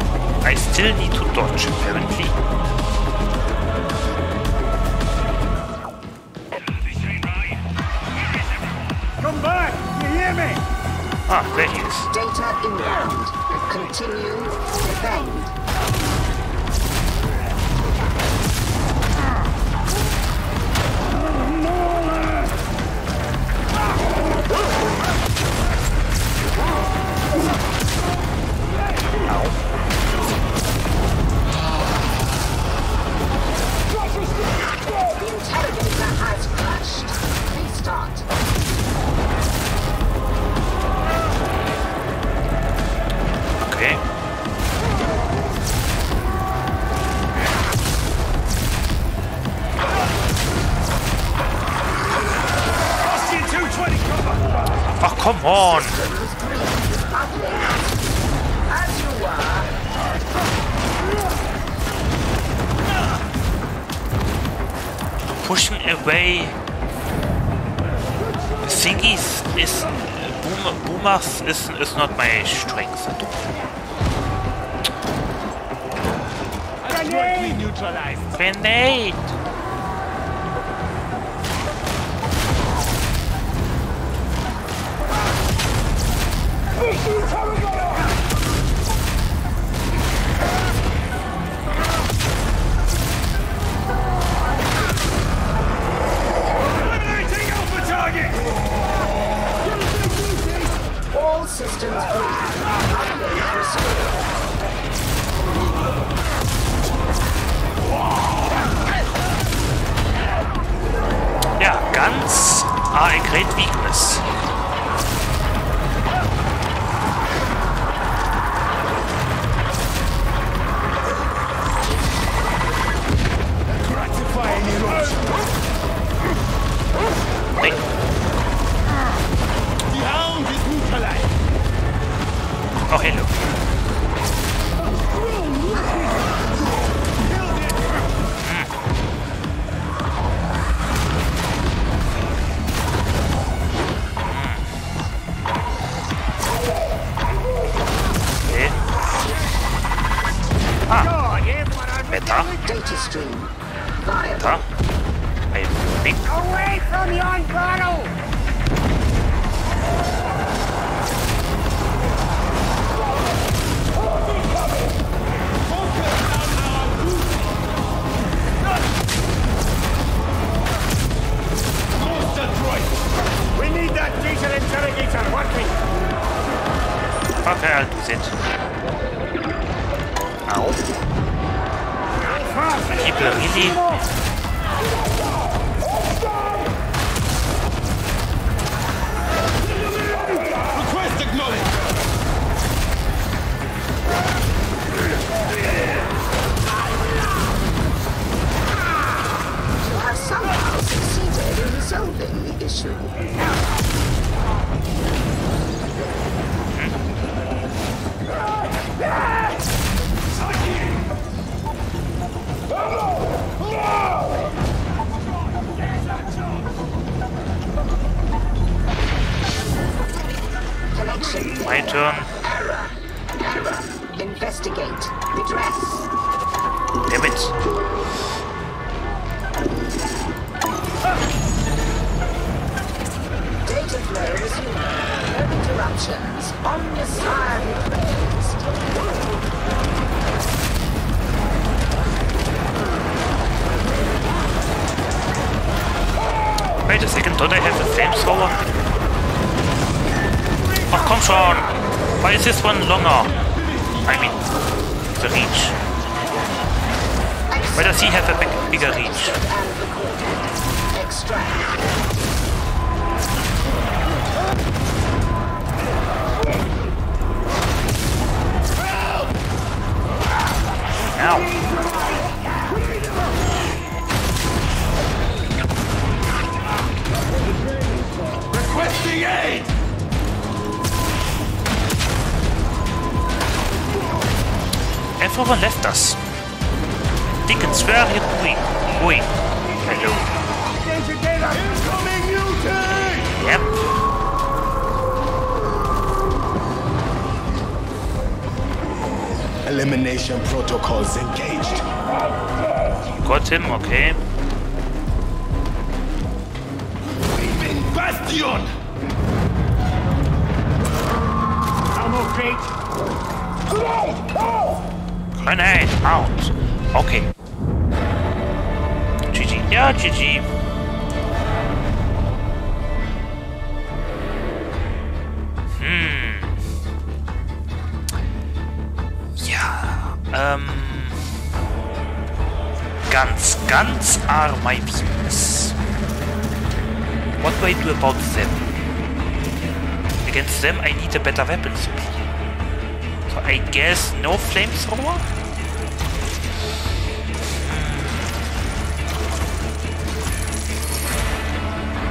No flamethrower?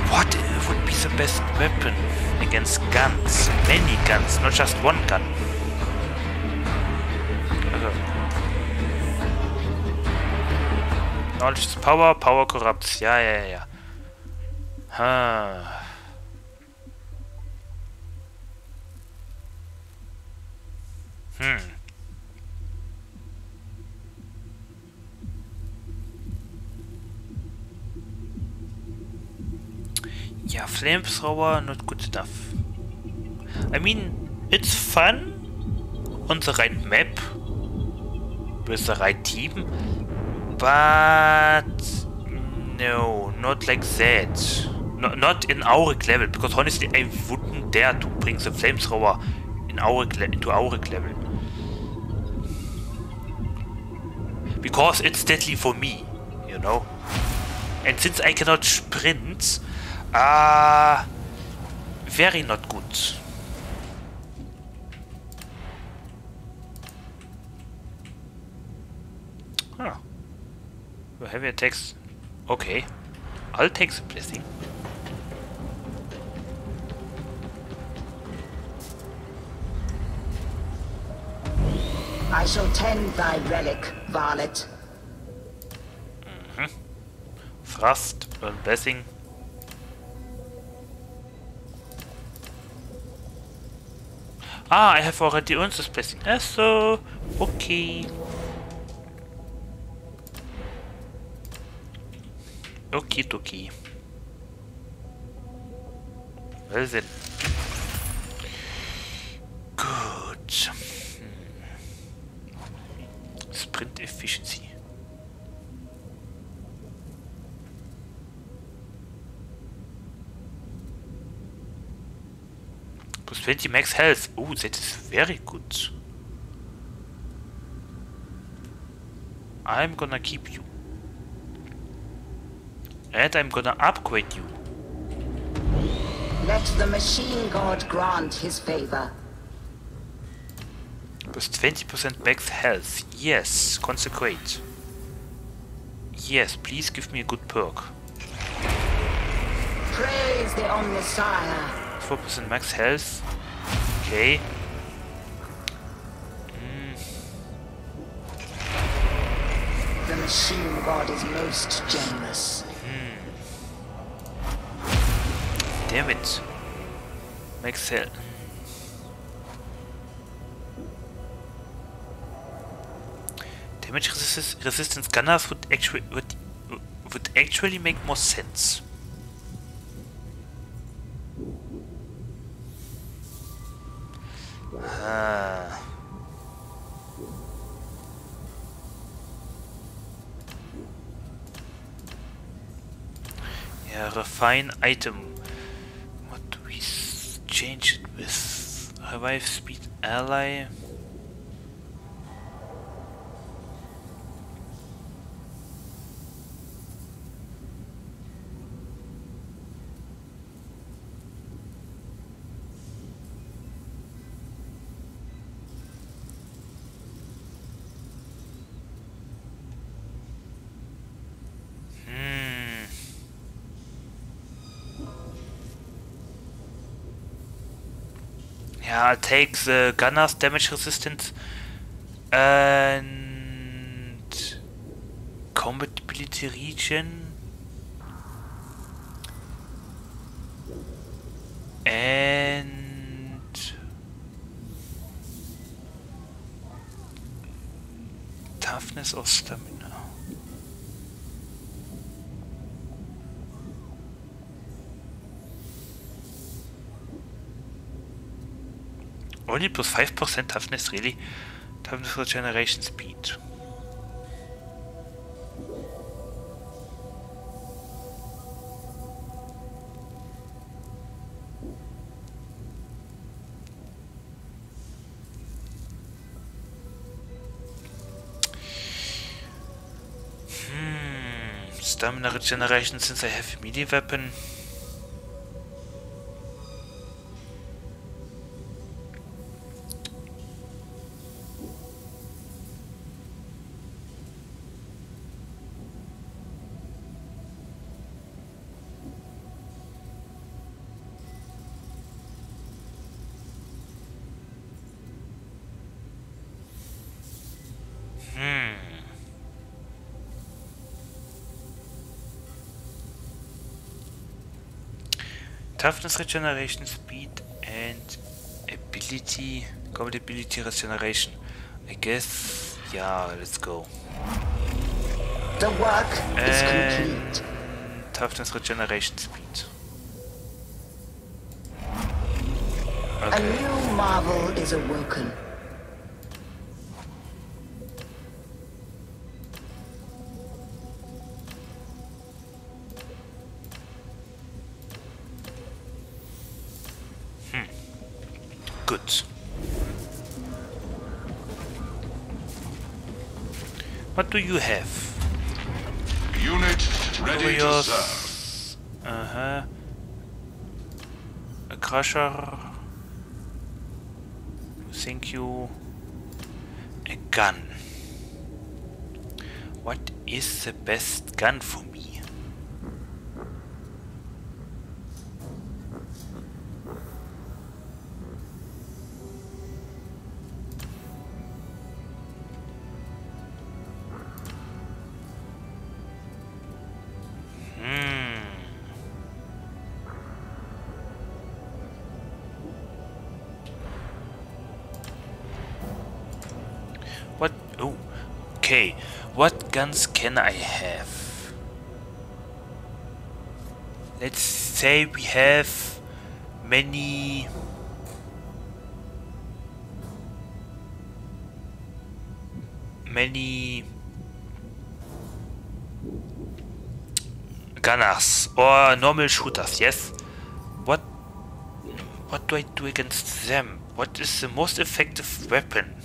What would be the best weapon against guns? Many guns, not just one gun. Also. Knowledge is power, power corrupts. Ja, ja, ja. Huh. Flamethrower not good enough. I mean, it's fun on the right map with the right team, but no, not like that. No, not in Auric level, because honestly, I wouldn't dare to bring the flamethrower in Auric into Auric level. Because it's deadly for me, you know? And since I cannot sprint, uh, very not good. Huh. Well, heavy attacks. Okay. I'll take the blessing. I shall tend thy relic, varlet. Mhm. Thrust, uh, blessing. Ah, I have already earned this blessing. Uh, so, okay. Okie dokie. Well then. Good. Hmm. Sprint efficiency. Plus 20 max health. Oh, that is very good. I'm gonna keep you. And I'm gonna upgrade you. Let the machine god grant his favor. Plus 20% max health. Yes, consecrate. Yes, please give me a good perk. Praise the Omnissiah. 4% max health. Okay. The machine god is most generous. Hmm. Damn it. Max health. Damage resist resistance gunners would actually would, would actually make more sense. Ah. Yeah, refine item. What do we change it with? Revive speed ally. I'll take the gunner's damage resistance and combat ability region and toughness or stamina. Only plus 5% toughness, really? Toughness regeneration speed. Hmm, stamina regeneration since I have a melee weapon. Toughness regeneration, speed, and ability, combat ability regeneration. I guess, yeah, let's go. The work is complete. Toughness regeneration, speed. A new marvel is awoken. What do you have? Unit ready to serve. Uh huh. A crusher. Thank you. A gun. What is the best gun for me? What guns can I have? Let's say we have many. Many gunners or normal shooters, yes? What What do I do against them? What is the most effective weapon?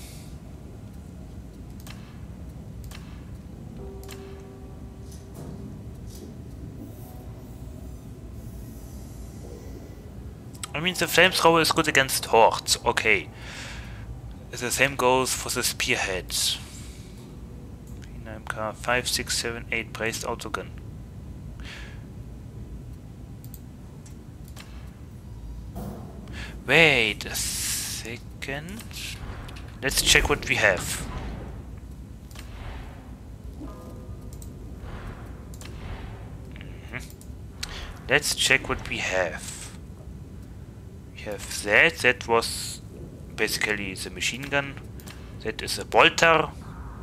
I mean, the flamethrower is good against hordes, okay. The same goes for the spearheads. P9K 5, 6, 7, 8 braced autogun. Wait a second. Let's check what we have. Mm -hmm. Let's check what we have have that. That was basically the machine gun. That is a bolter.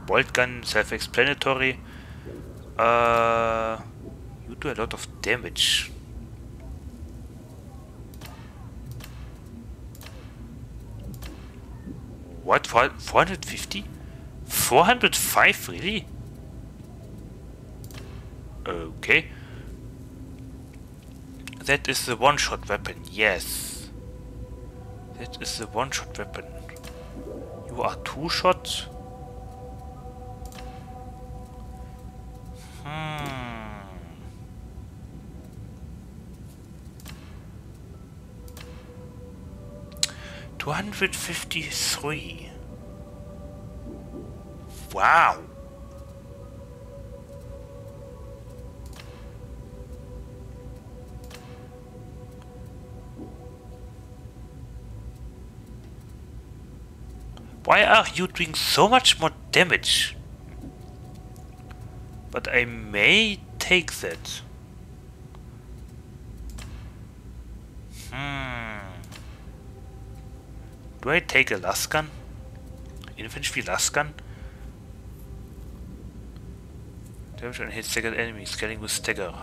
Bolt gun, self-explanatory. Uh, you do a lot of damage. What? 450? 405? Really? Okay. That is the one-shot weapon, yes. That is a one-shot weapon. You are two-shot? Hmm. Two hundred fifty-three. Wow. Why are you doing so much more damage? But I may take that. Hmm. Do I take a Lasgun? Infantry Lasgun? Damage on hit staggered enemy, scaling with stagger.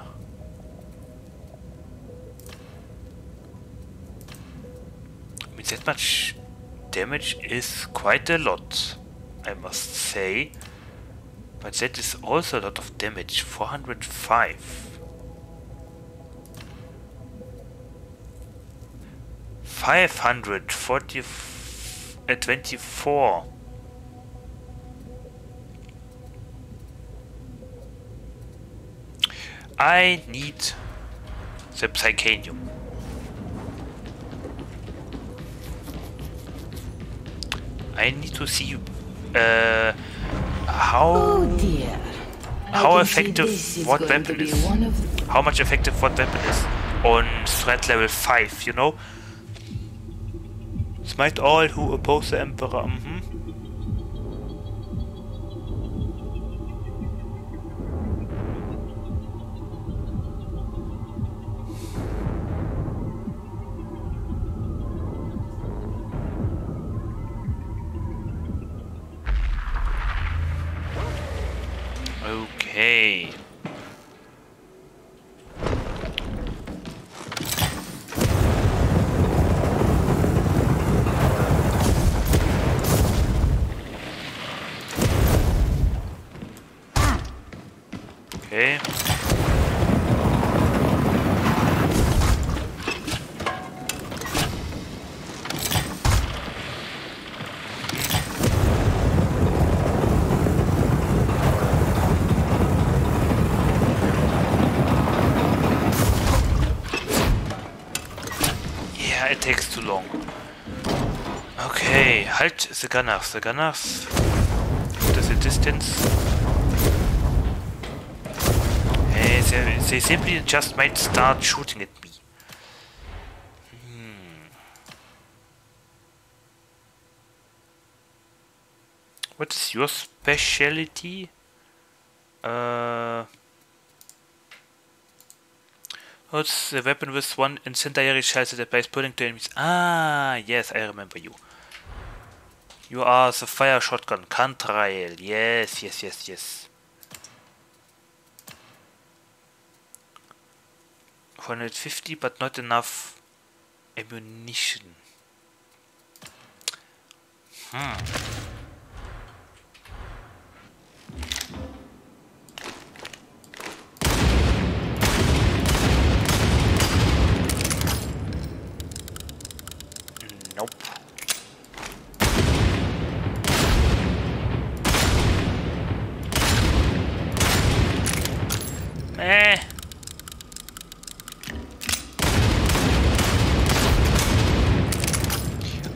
I mean that much damage is quite a lot, I must say. But that is also a lot of damage, 405. 540 uh, 24. I need the Psykhanium. I need to see uh, how oh dear. how effective what weapon is. How much effective what weapon is on threat level 5, you know? Smite all who oppose the Emperor. Mm -hmm. Okay. Yeah, it Okay, halt the gunners, the gunners. There's a distance. Hey, they, they simply just might start shooting at me. Hmm. What is your specialty? Uh, what's the weapon with one incendiary shells that applies pulling to enemies? Ah, yes, I remember you. You are the fire shotgun, Kantrael. Yes, yes, yes, yes. 150, but not enough ammunition. Hmm. Nope. Eh.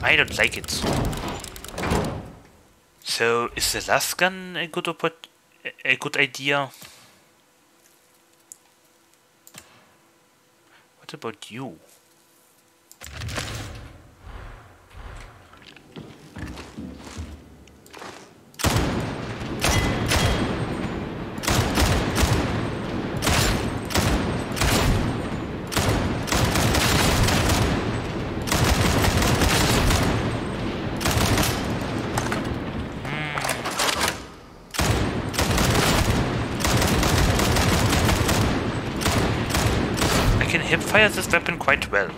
I don't like it. So, is the Lasgun a good a good idea? What about you? I can hip fire this weapon quite well.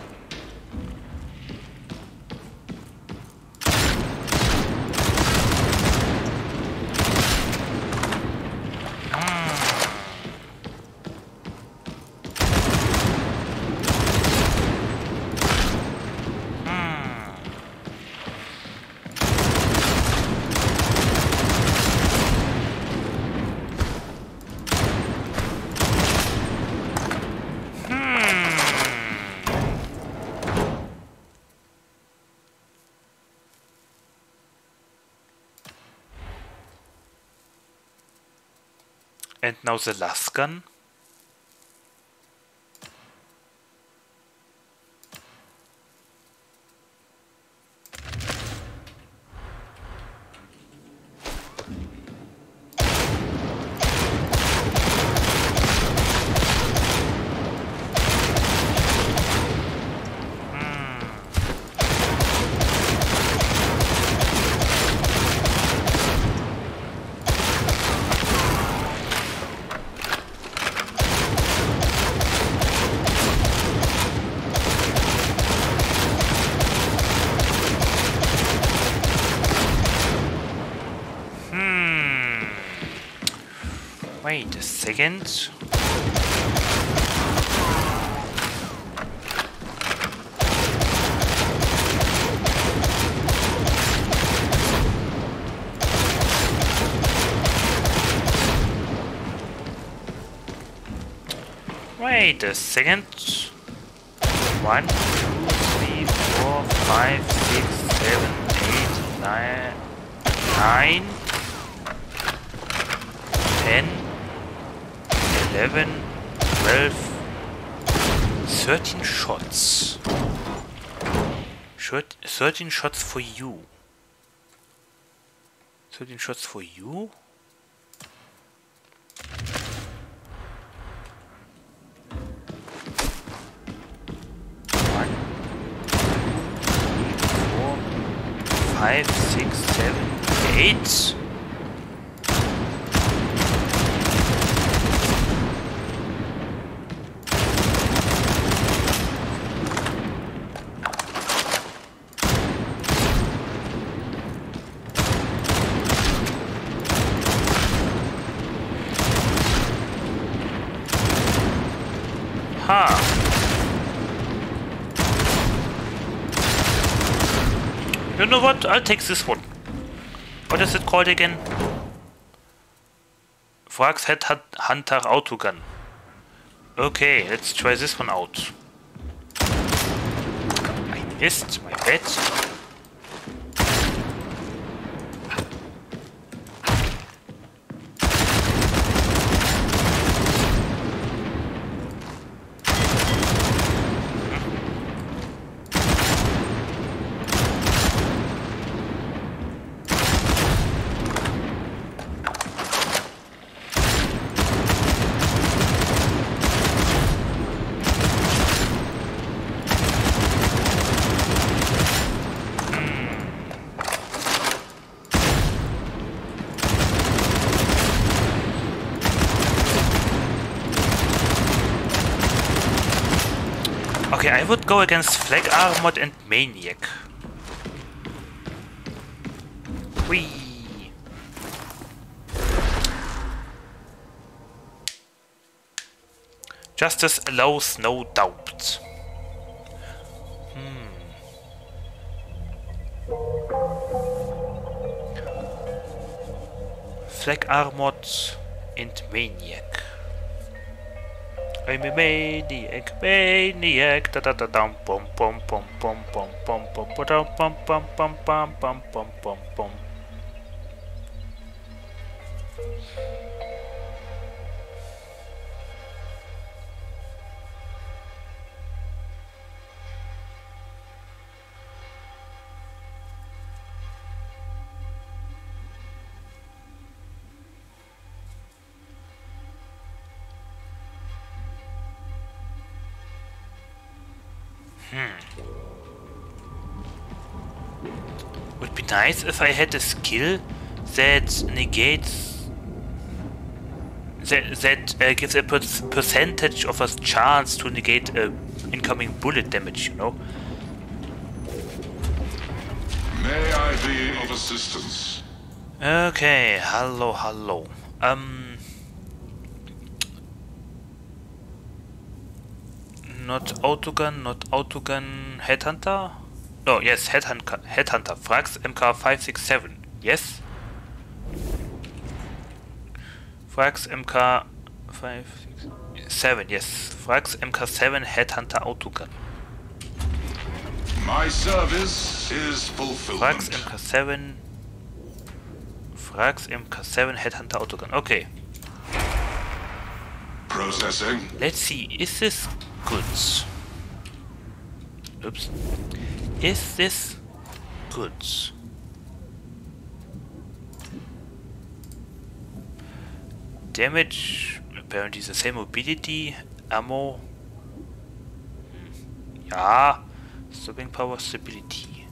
And now the Lasgun. Hmm. Second. Wait a second. One, two, three, four, five, six, seven, eight, nine, nine, 13 shots for you. 13 shots for you? One, two, four, five, six, seven, eight. Know what? I'll take this one. What is it called again? Frags Head Hunter Autogun. Okay, let's try this one out. I missed my bet. Go against Flak Armored and Maniac. Whee! Justice allows no doubt. Hmm. Flak Armored and Maniac. I'm a maniac, maniac, da da da dum bum bum bum bum bum bum bum bum bum bum bum bum bum bum bum bum. Hmm. Would be nice if I had a skill that negates that that uh, gives a per percentage of a chance to negate uh, incoming bullet damage. You know. May I be of assistance? Okay. Hello. Hello. Um. Not autogun, not autogun, headhunter. No, yes, headhunter, headhunter. Frax MK567. Yes. Frax MK567. Yes. Frax MK7 headhunter autogun. My service is fulfillment. Frax MK7. Frax MK7 headhunter autogun. Okay. Processing. Let's see. Is this goods. Oops. Is this goods? Damage, apparently the same mobility, ammo. Hmm. Yeah, stopping power, stability.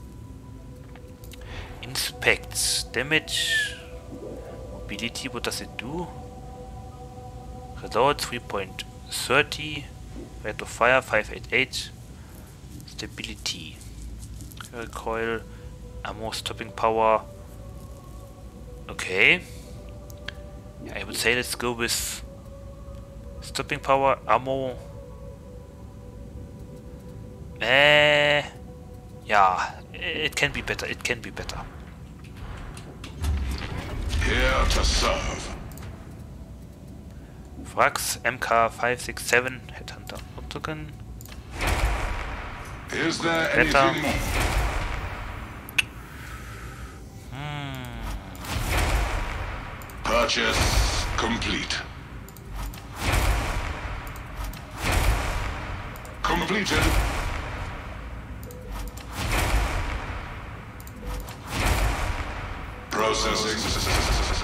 Inspects, damage, mobility, what does it do? Reload 3.30 Rate of fire 588. Stability. Recoil. Ammo stopping power. Okay. I would say let's go with stopping power, ammo. Eh. Yeah, it can be better. It can be better. Here to serve. Frax MK567 Headhunter Is there anything? Hmm. Purchase complete. Completed. Processing.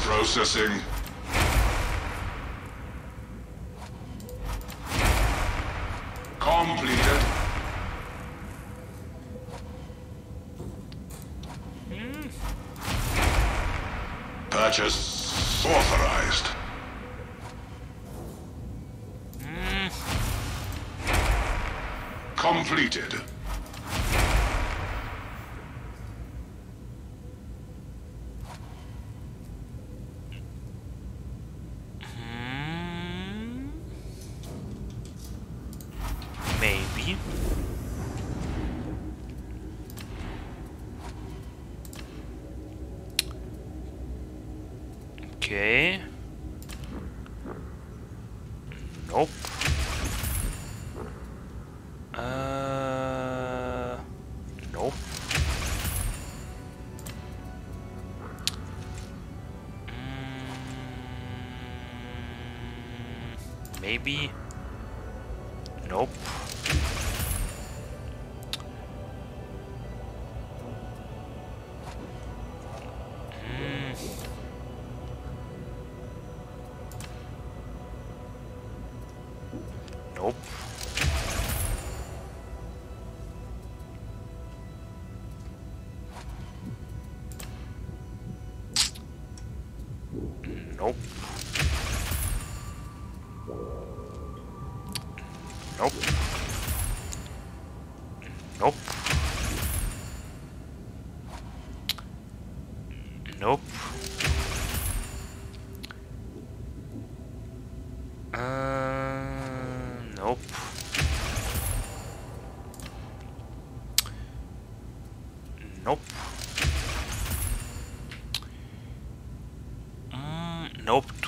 Processing. Completed. Purchase authorized. Completed.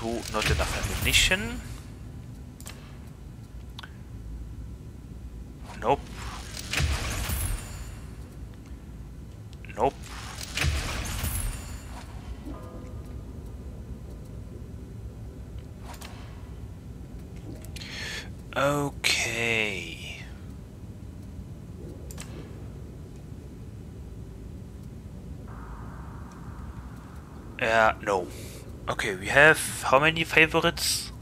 Two, not enough ammunition. Nope. Nope. Okay. Yeah, no. Okay, we have how many favorites?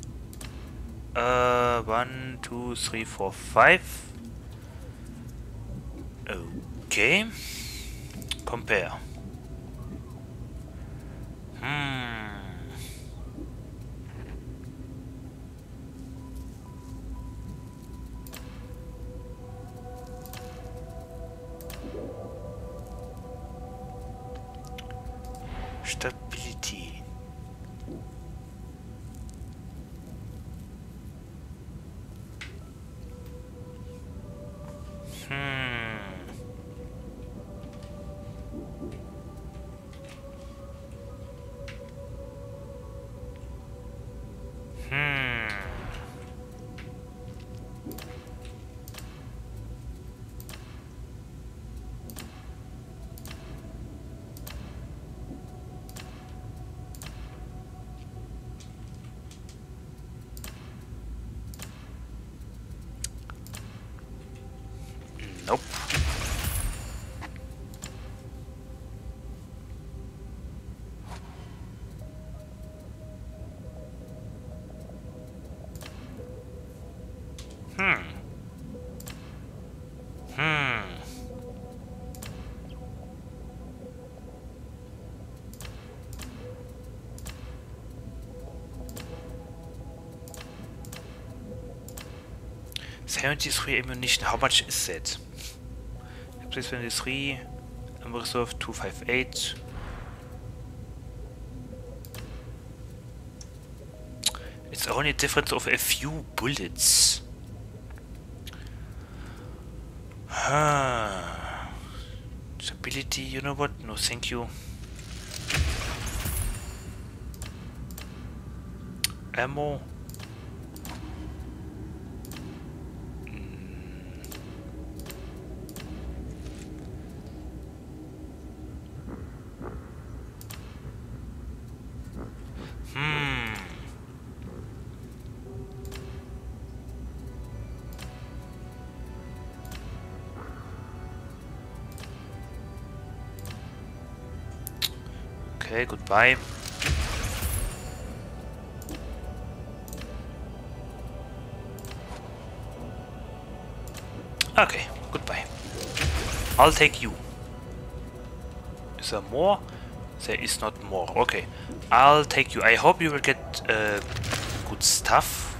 Uh, one, two, three, four, five. Okay. Compare. 73 ammunition, how much is that? Please 23, reserve 258. It's only a difference of a few bullets. Huh. Stability, you know what? No, thank you. Ammo. Okay, goodbye. Okay, goodbye. I'll take you. Is there more? There is not more. Okay, I'll take you. I hope you will get uh, good stuff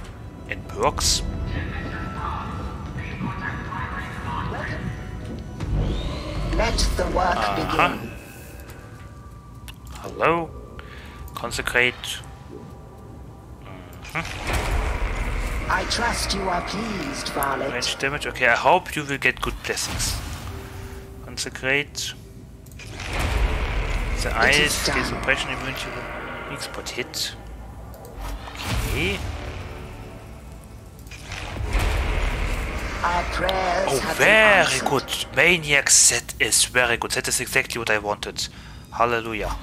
and perks. Let the work Uh-huh. begin. Hello. Consecrate. Mm-hmm. I trust you are pleased, Varlet. Range damage. Okay, I hope you will get good blessings. Consecrate. The It is eyes, done. okay, suppression immunity, weak spot hit. Okay. Oh, very good. Maniacs, that is very good. That is exactly what I wanted. Hallelujah.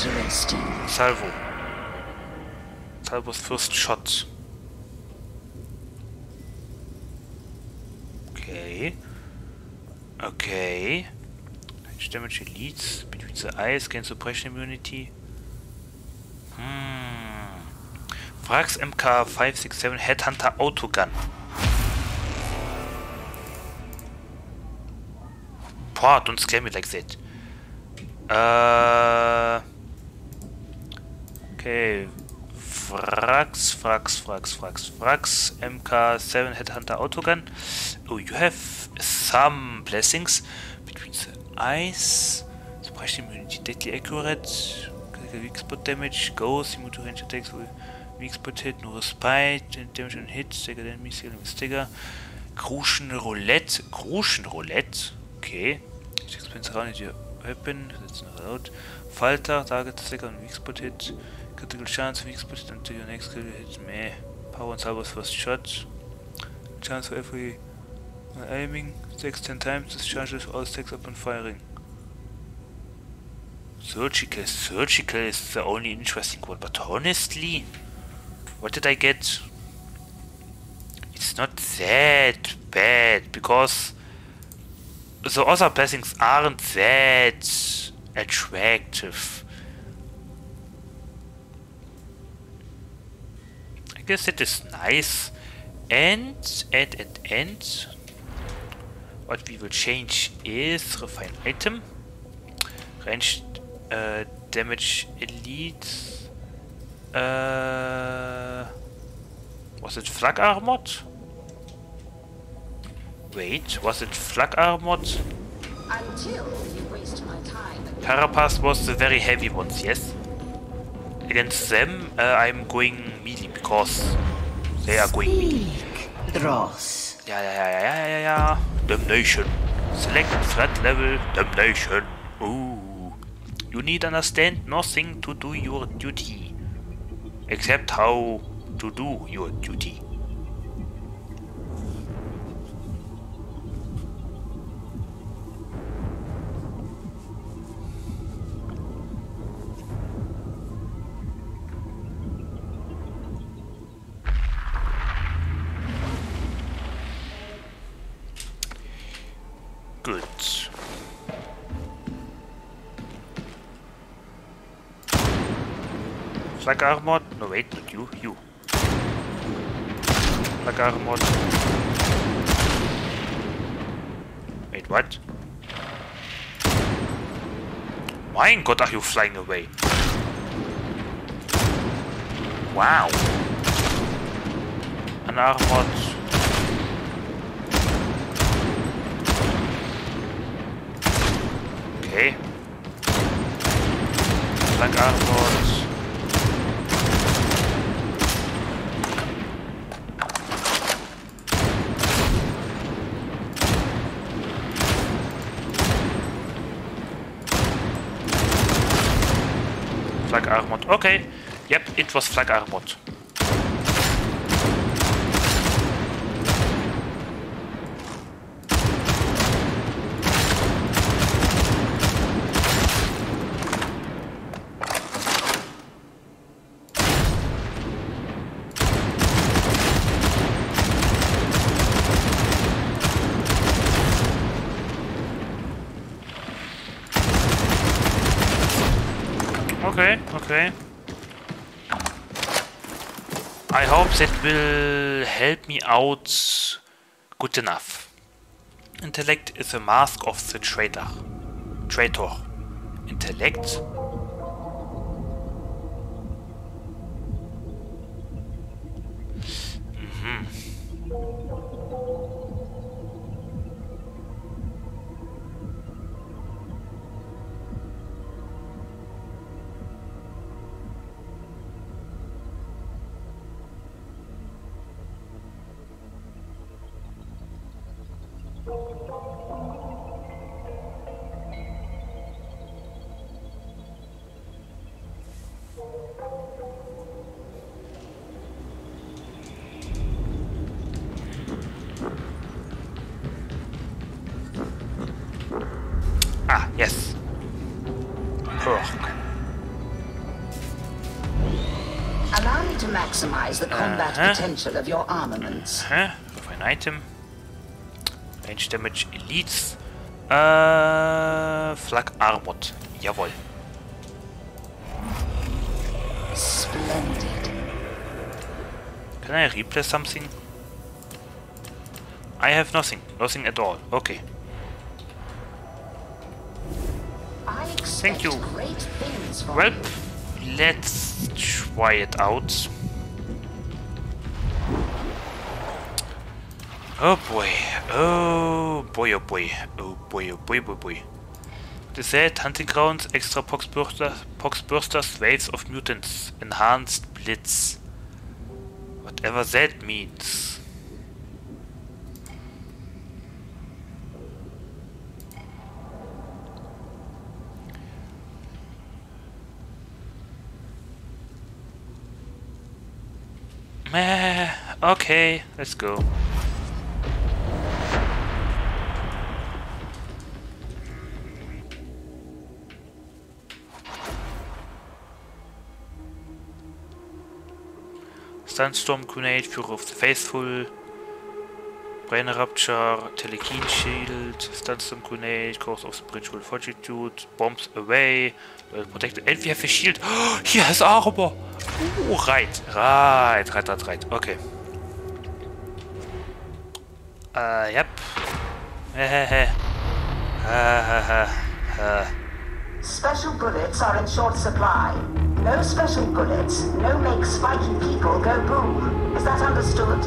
Salvo. Salvo's first shot. Okay. Okay. Range damage elites between the eyes gain suppression immunity. Hmm. Frax MK567 Headhunter Autogun. Boah, don't scare me like that. Uh, okay. Frax, Frax, Frax, Frax, Frax, MK7 Headhunter Autogun. Oh, you have some blessings between the eyes. Suppression immunity, deadly accurate. Weak spot damage, goes, immune to range attacks weak spot hit, no respite, damage on hit, stagger enemy, stagger with stagger. Crucian Roulette, Crucian Roulette, okay. Expands around your weapon, that's not allowed. Falter, target the second weak spot hit. Critical chance, weak spot hit until your next critical hit. Meh. Power and Salvo's first shot. Chance for every when aiming, stacks 10 times, discharges all stacks upon firing. Surgical, surgical is the only interesting one, but honestly, what did I get? It's not that bad, because the other blessings aren't that attractive. Guess it is nice. And, and, and, and, what we will change is refine item, range uh, damage elite, uh, was it flak armored? Wait, was it flak armored? Until you waste my time. Carapace was the very heavy ones, yes? Against them, uh, I'm going melee because they are going melee. Dross. Yeah, yeah, yeah, yeah, yeah, yeah. Damnation. Select threat level Damnation. Ooh. You need understand nothing to do your duty. Except how to do your duty. Flak armored? No wait, not you, you. Flak armored. Wait, what? Mein Gott, are you flying away? Wow. Unarmored. Okay. Flak armored. Flak armored. Okay. Yep, it was flak armored. Okay. I hope that will help me out good enough. Intellect is a mask of the traitor. Traitor. Intellect? Uh-huh. potential of your armaments. Huh? Refine item. Range damage elites. Äh, Flak armored. Jawohl. Splendid. Can I replace something? I have nothing. Nothing at all. Okay. Thank you. great things from Well, let's try it out. Oh boy. Oh boy, oh boy. Oh boy, oh boy, boy, boy. The set hunting grounds, extra poxburster, poxbursters, waves of mutants, enhanced blitz. Whatever that means. Meh, okay, let's go. Sunstorm Grenade, Fury of the Faithful, Brain Rapture, Telekine Shield, Sunstorm Grenade, Course of Spiritual Fortitude, Bombs Away, Protected, and we have a shield. Oh, hier ist. Uh, right, right, right, right, right. Okay. Uh, yep. Eh, eh, eh. Uh, uh, uh, special bullets are in short supply. No special bullets, no make spiky people go boom. Is that understood?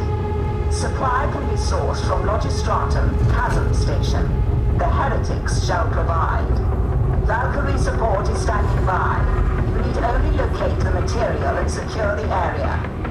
Supply can be sourced from Logistratum, Chasm Station. The heretics shall provide. Valkyrie support is standing by. You need only locate the material and secure the area.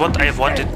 what I wanted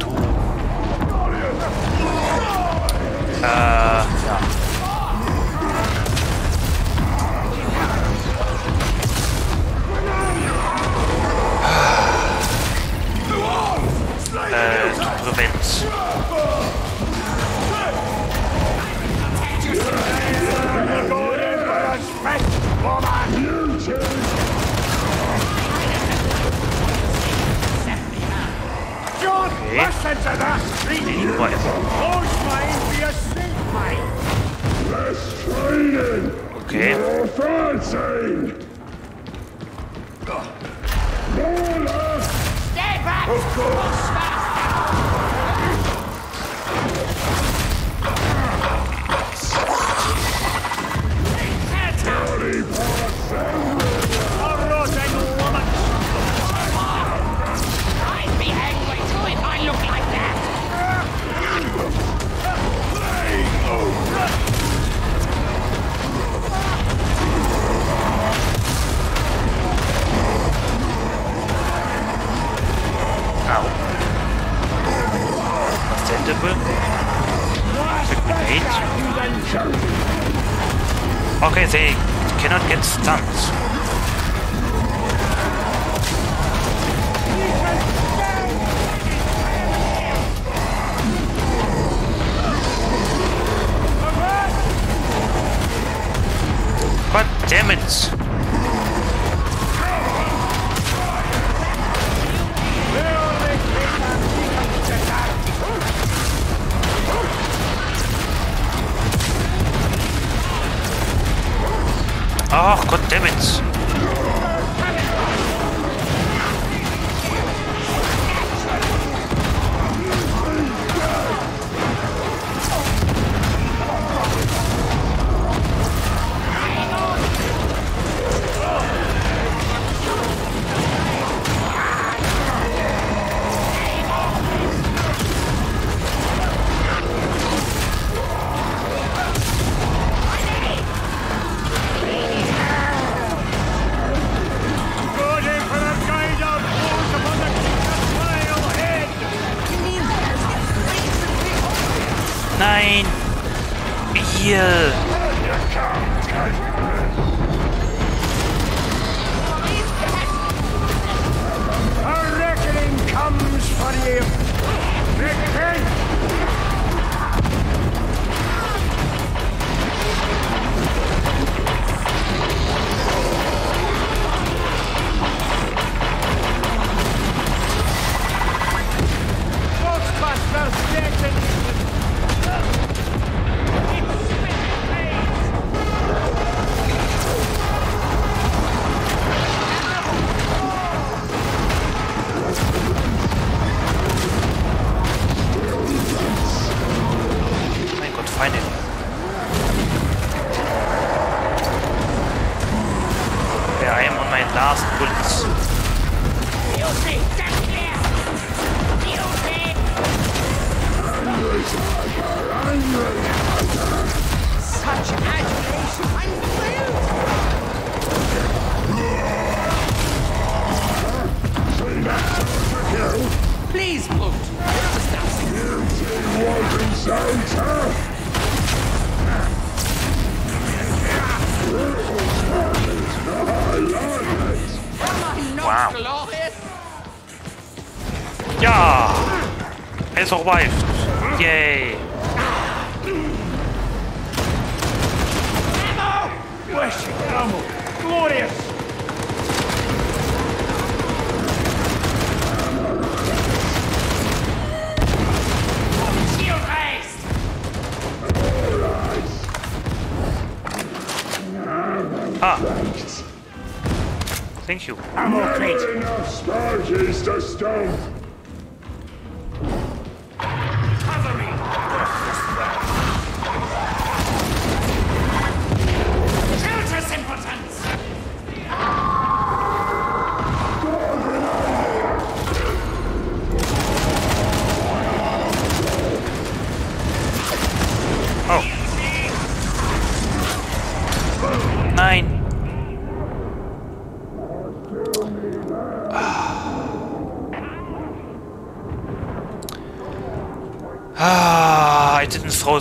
you. Ammo crate! Not enough sparges to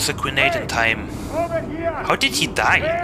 was a grenade in time. How did he die?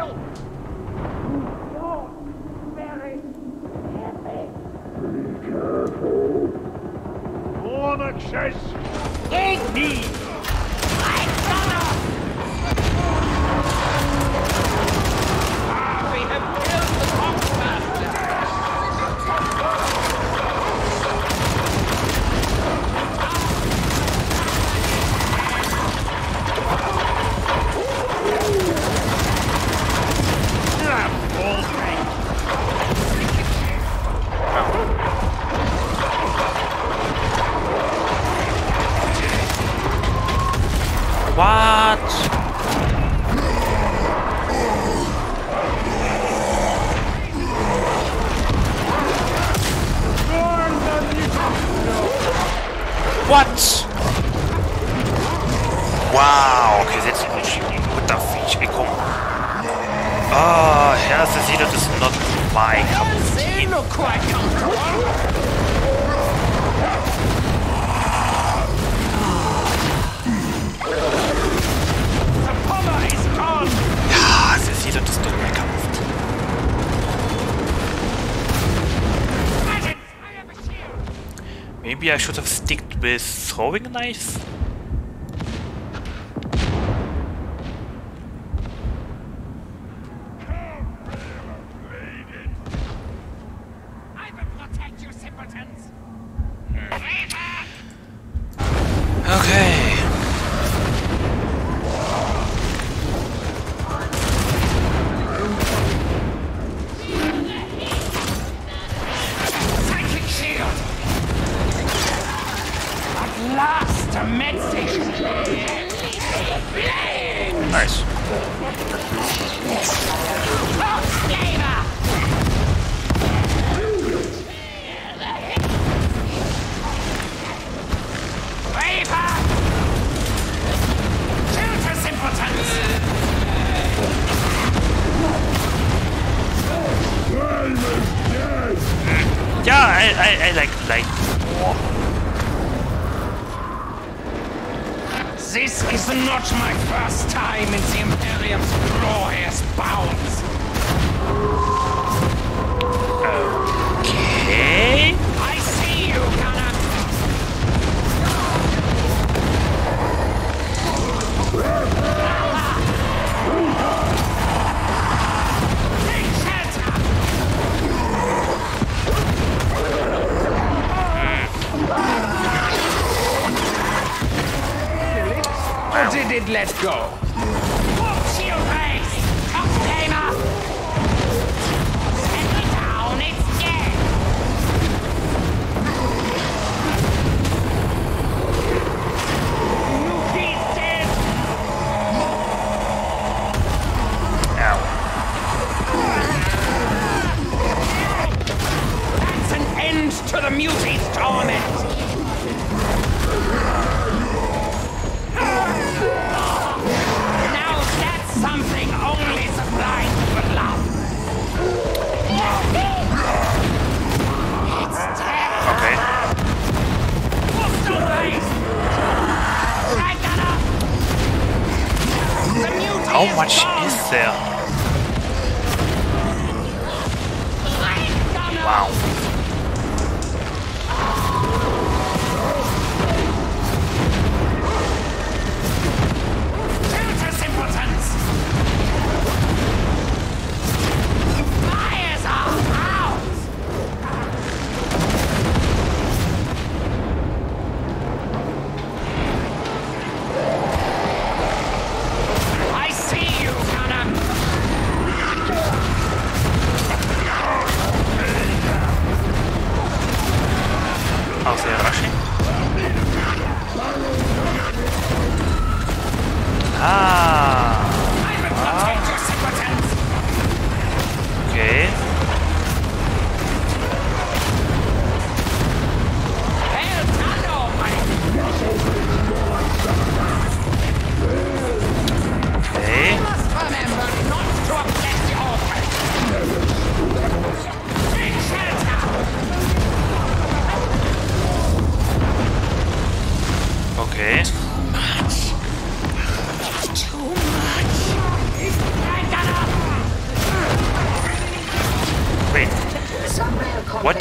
throwing knife?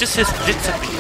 Is his blitz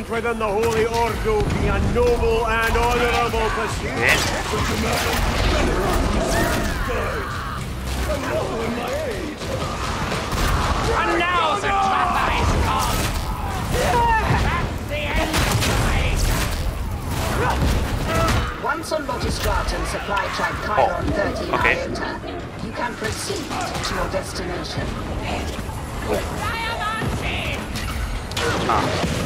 Advancement within the Holy Order be a noble and honorable pursuit. And now the trapper is gone. That's the end of me. Once on Lotistratum supply track Chiron 13 okay. Iota, you can proceed to your destination. Launch!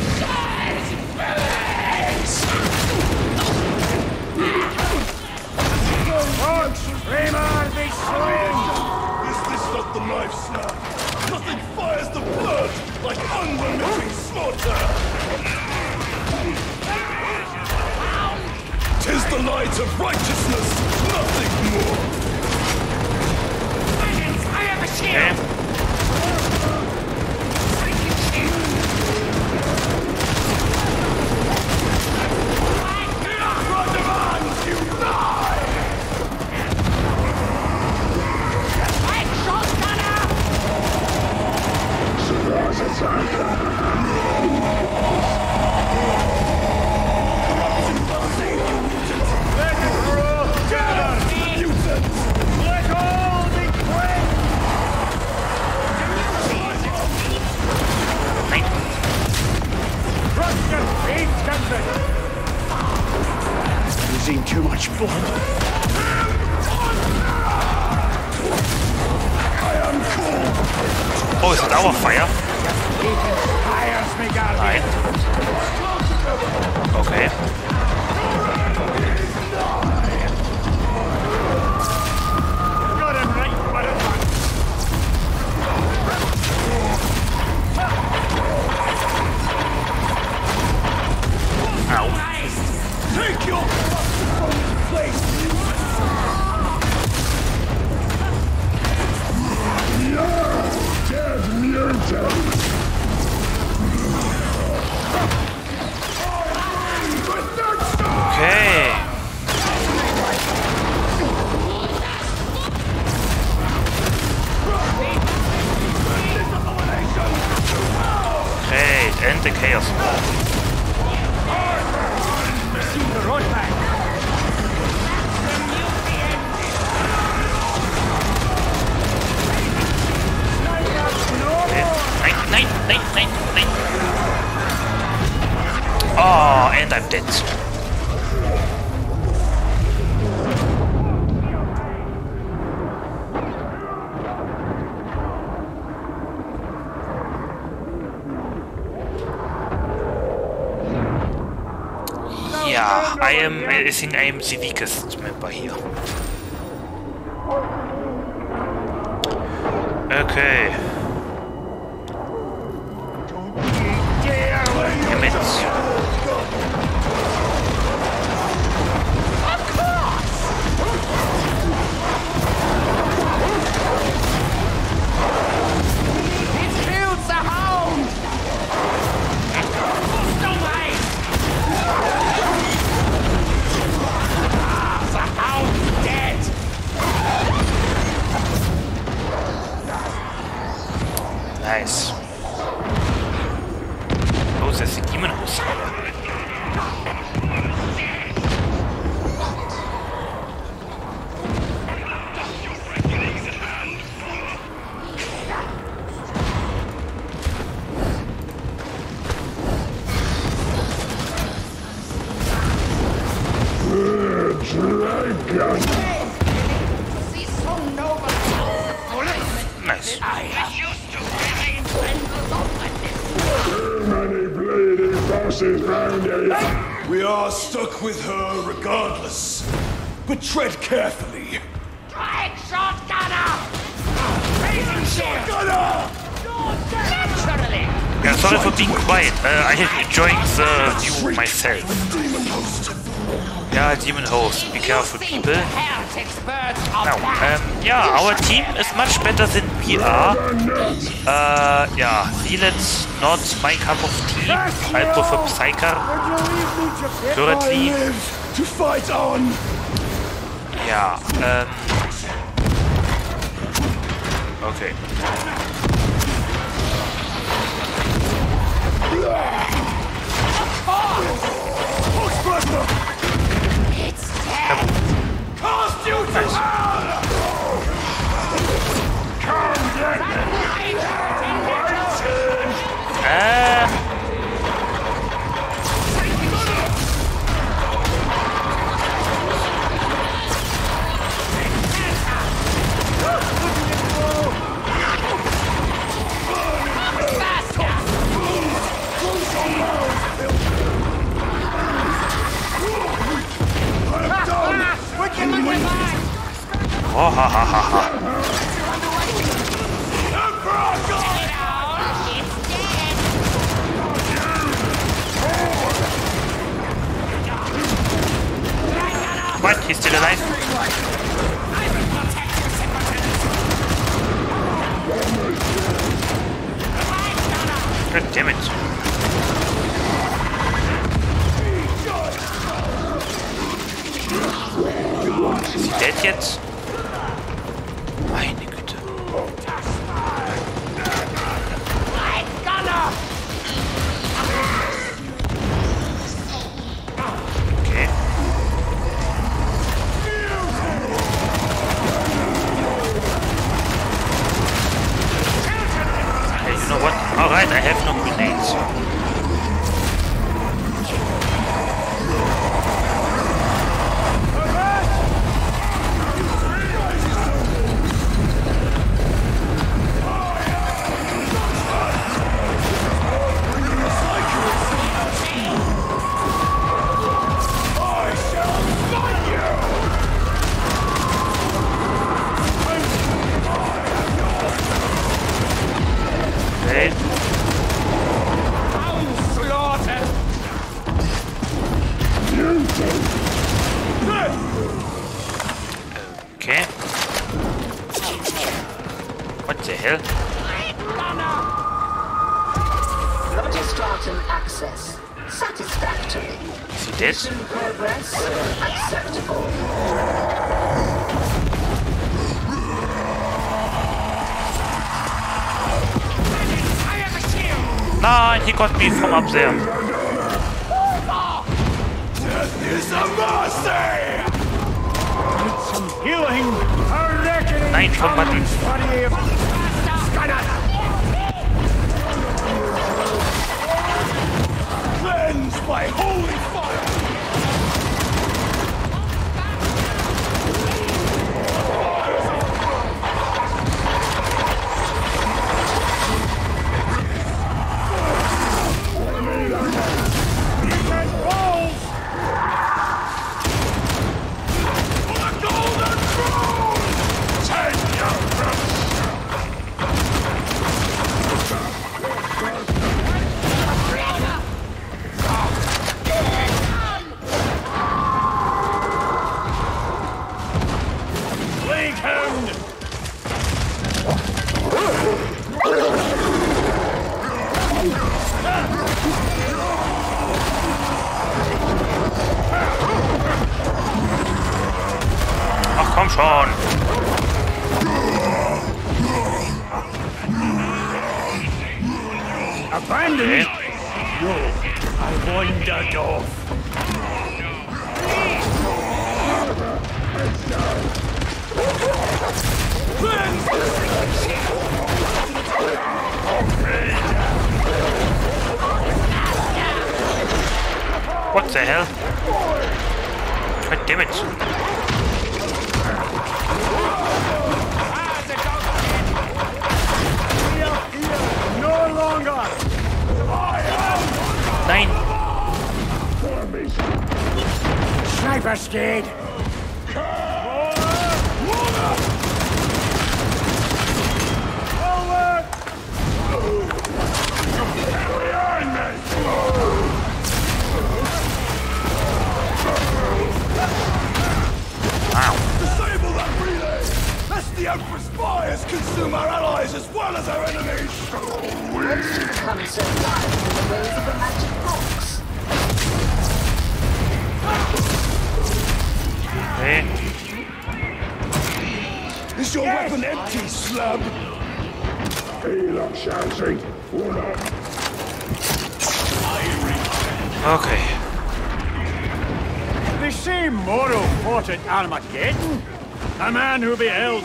The knife snap? Nothing fires the blood like unremitting slaughter. Tis the light of righteousness, nothing more. I have a shield. I am. I think I Yeah, demon host. Be careful, people. Now, um, yeah, our team is much better than we are. Uh, yeah, Zealot's not my cup of tea. I prefer Psyker currently. To fight on! Yeah, um... Okay. Cast you to hell! Come get Uh... Oh, ha, ha, ha, ha. What? He's still alive? God damn it. Ist sie dead jetzt? Alright, I have no grenades. Up there.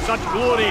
Such glory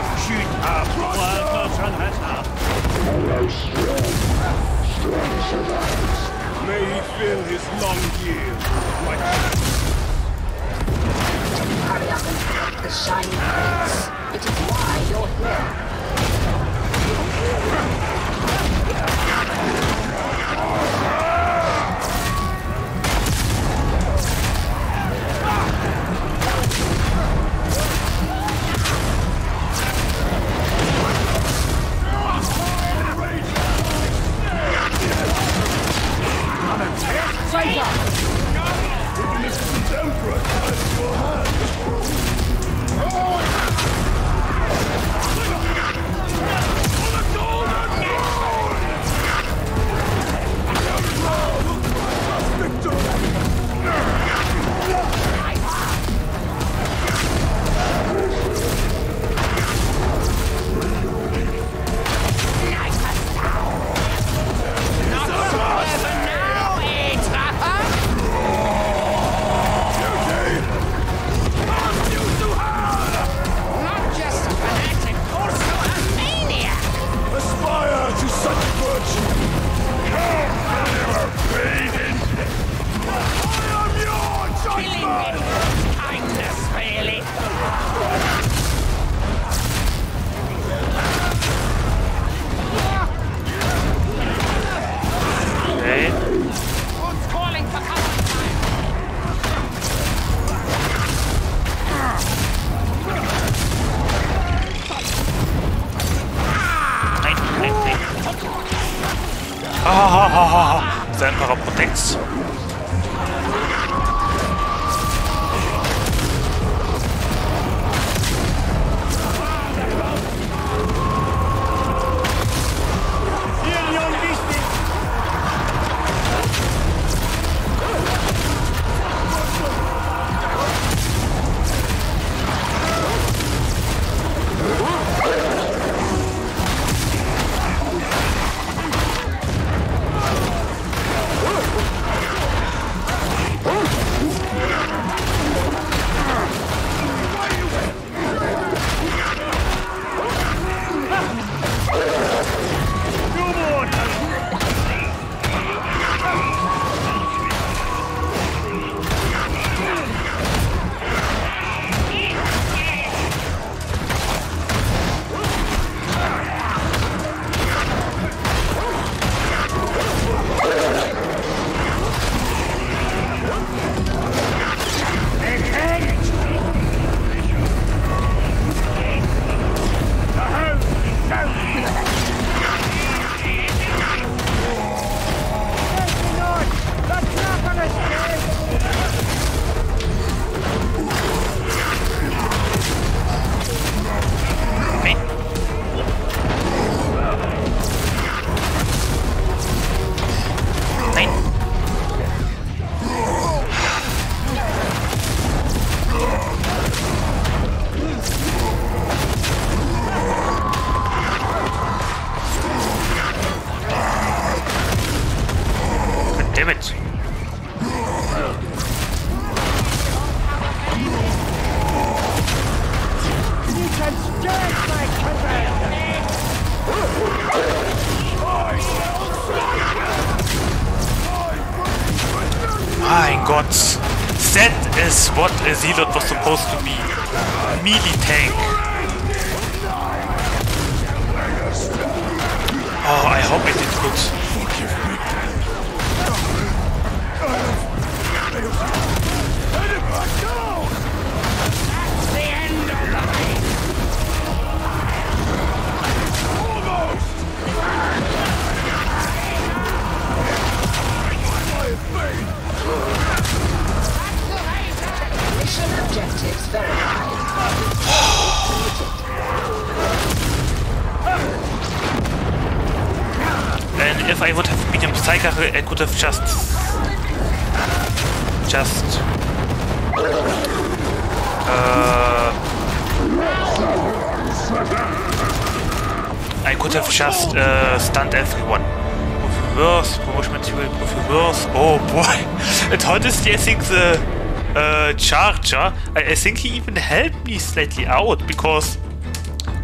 I, think he even helped me slightly out because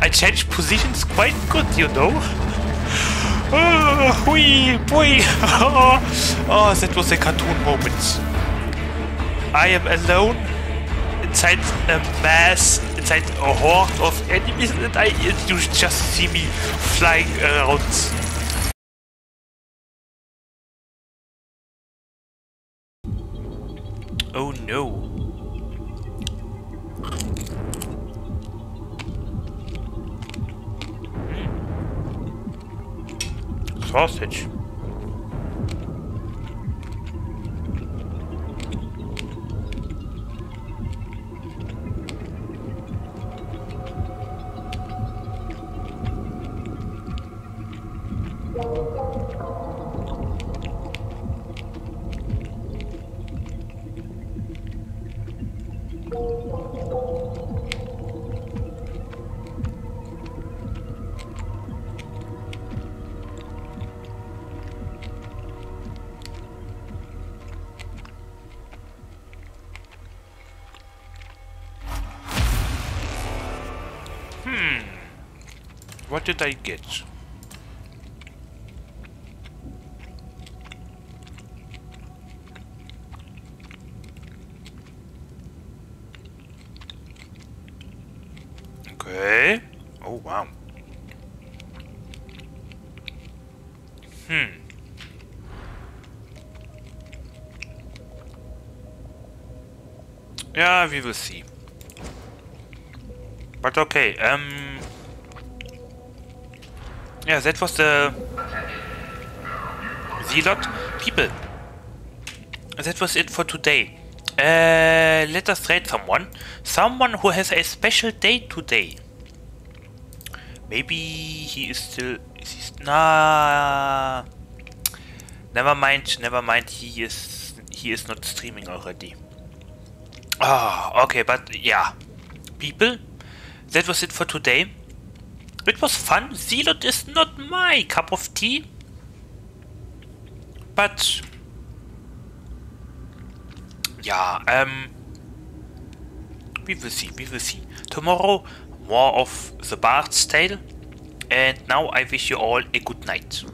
I changed positions quite good, you know? Oh, wee, oh, that was a cartoon moment. I am alone inside a mass, inside a horde of enemies, and I you just see me flying around. I get? Okay. Oh, wow. Hmm. Yeah, we will see. But okay, um... Yeah, that was the... Zealot people. That was it for today. Uh, let us trade someone. Someone who has a special day today. Maybe he is still... Is he st nah... Never mind, never mind, he is... He is not streaming already. Ah, okay, but yeah. People, that was it for today. It was fun. Zealot is my cup of tea. But yeah, um we will see, we will see. Tomorrow more of the Bard's Tale. And now I wish you all a good night.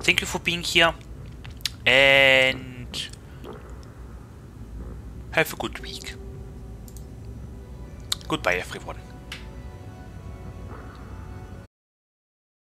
Thank you for being here. And have a good week. Goodbye everyone.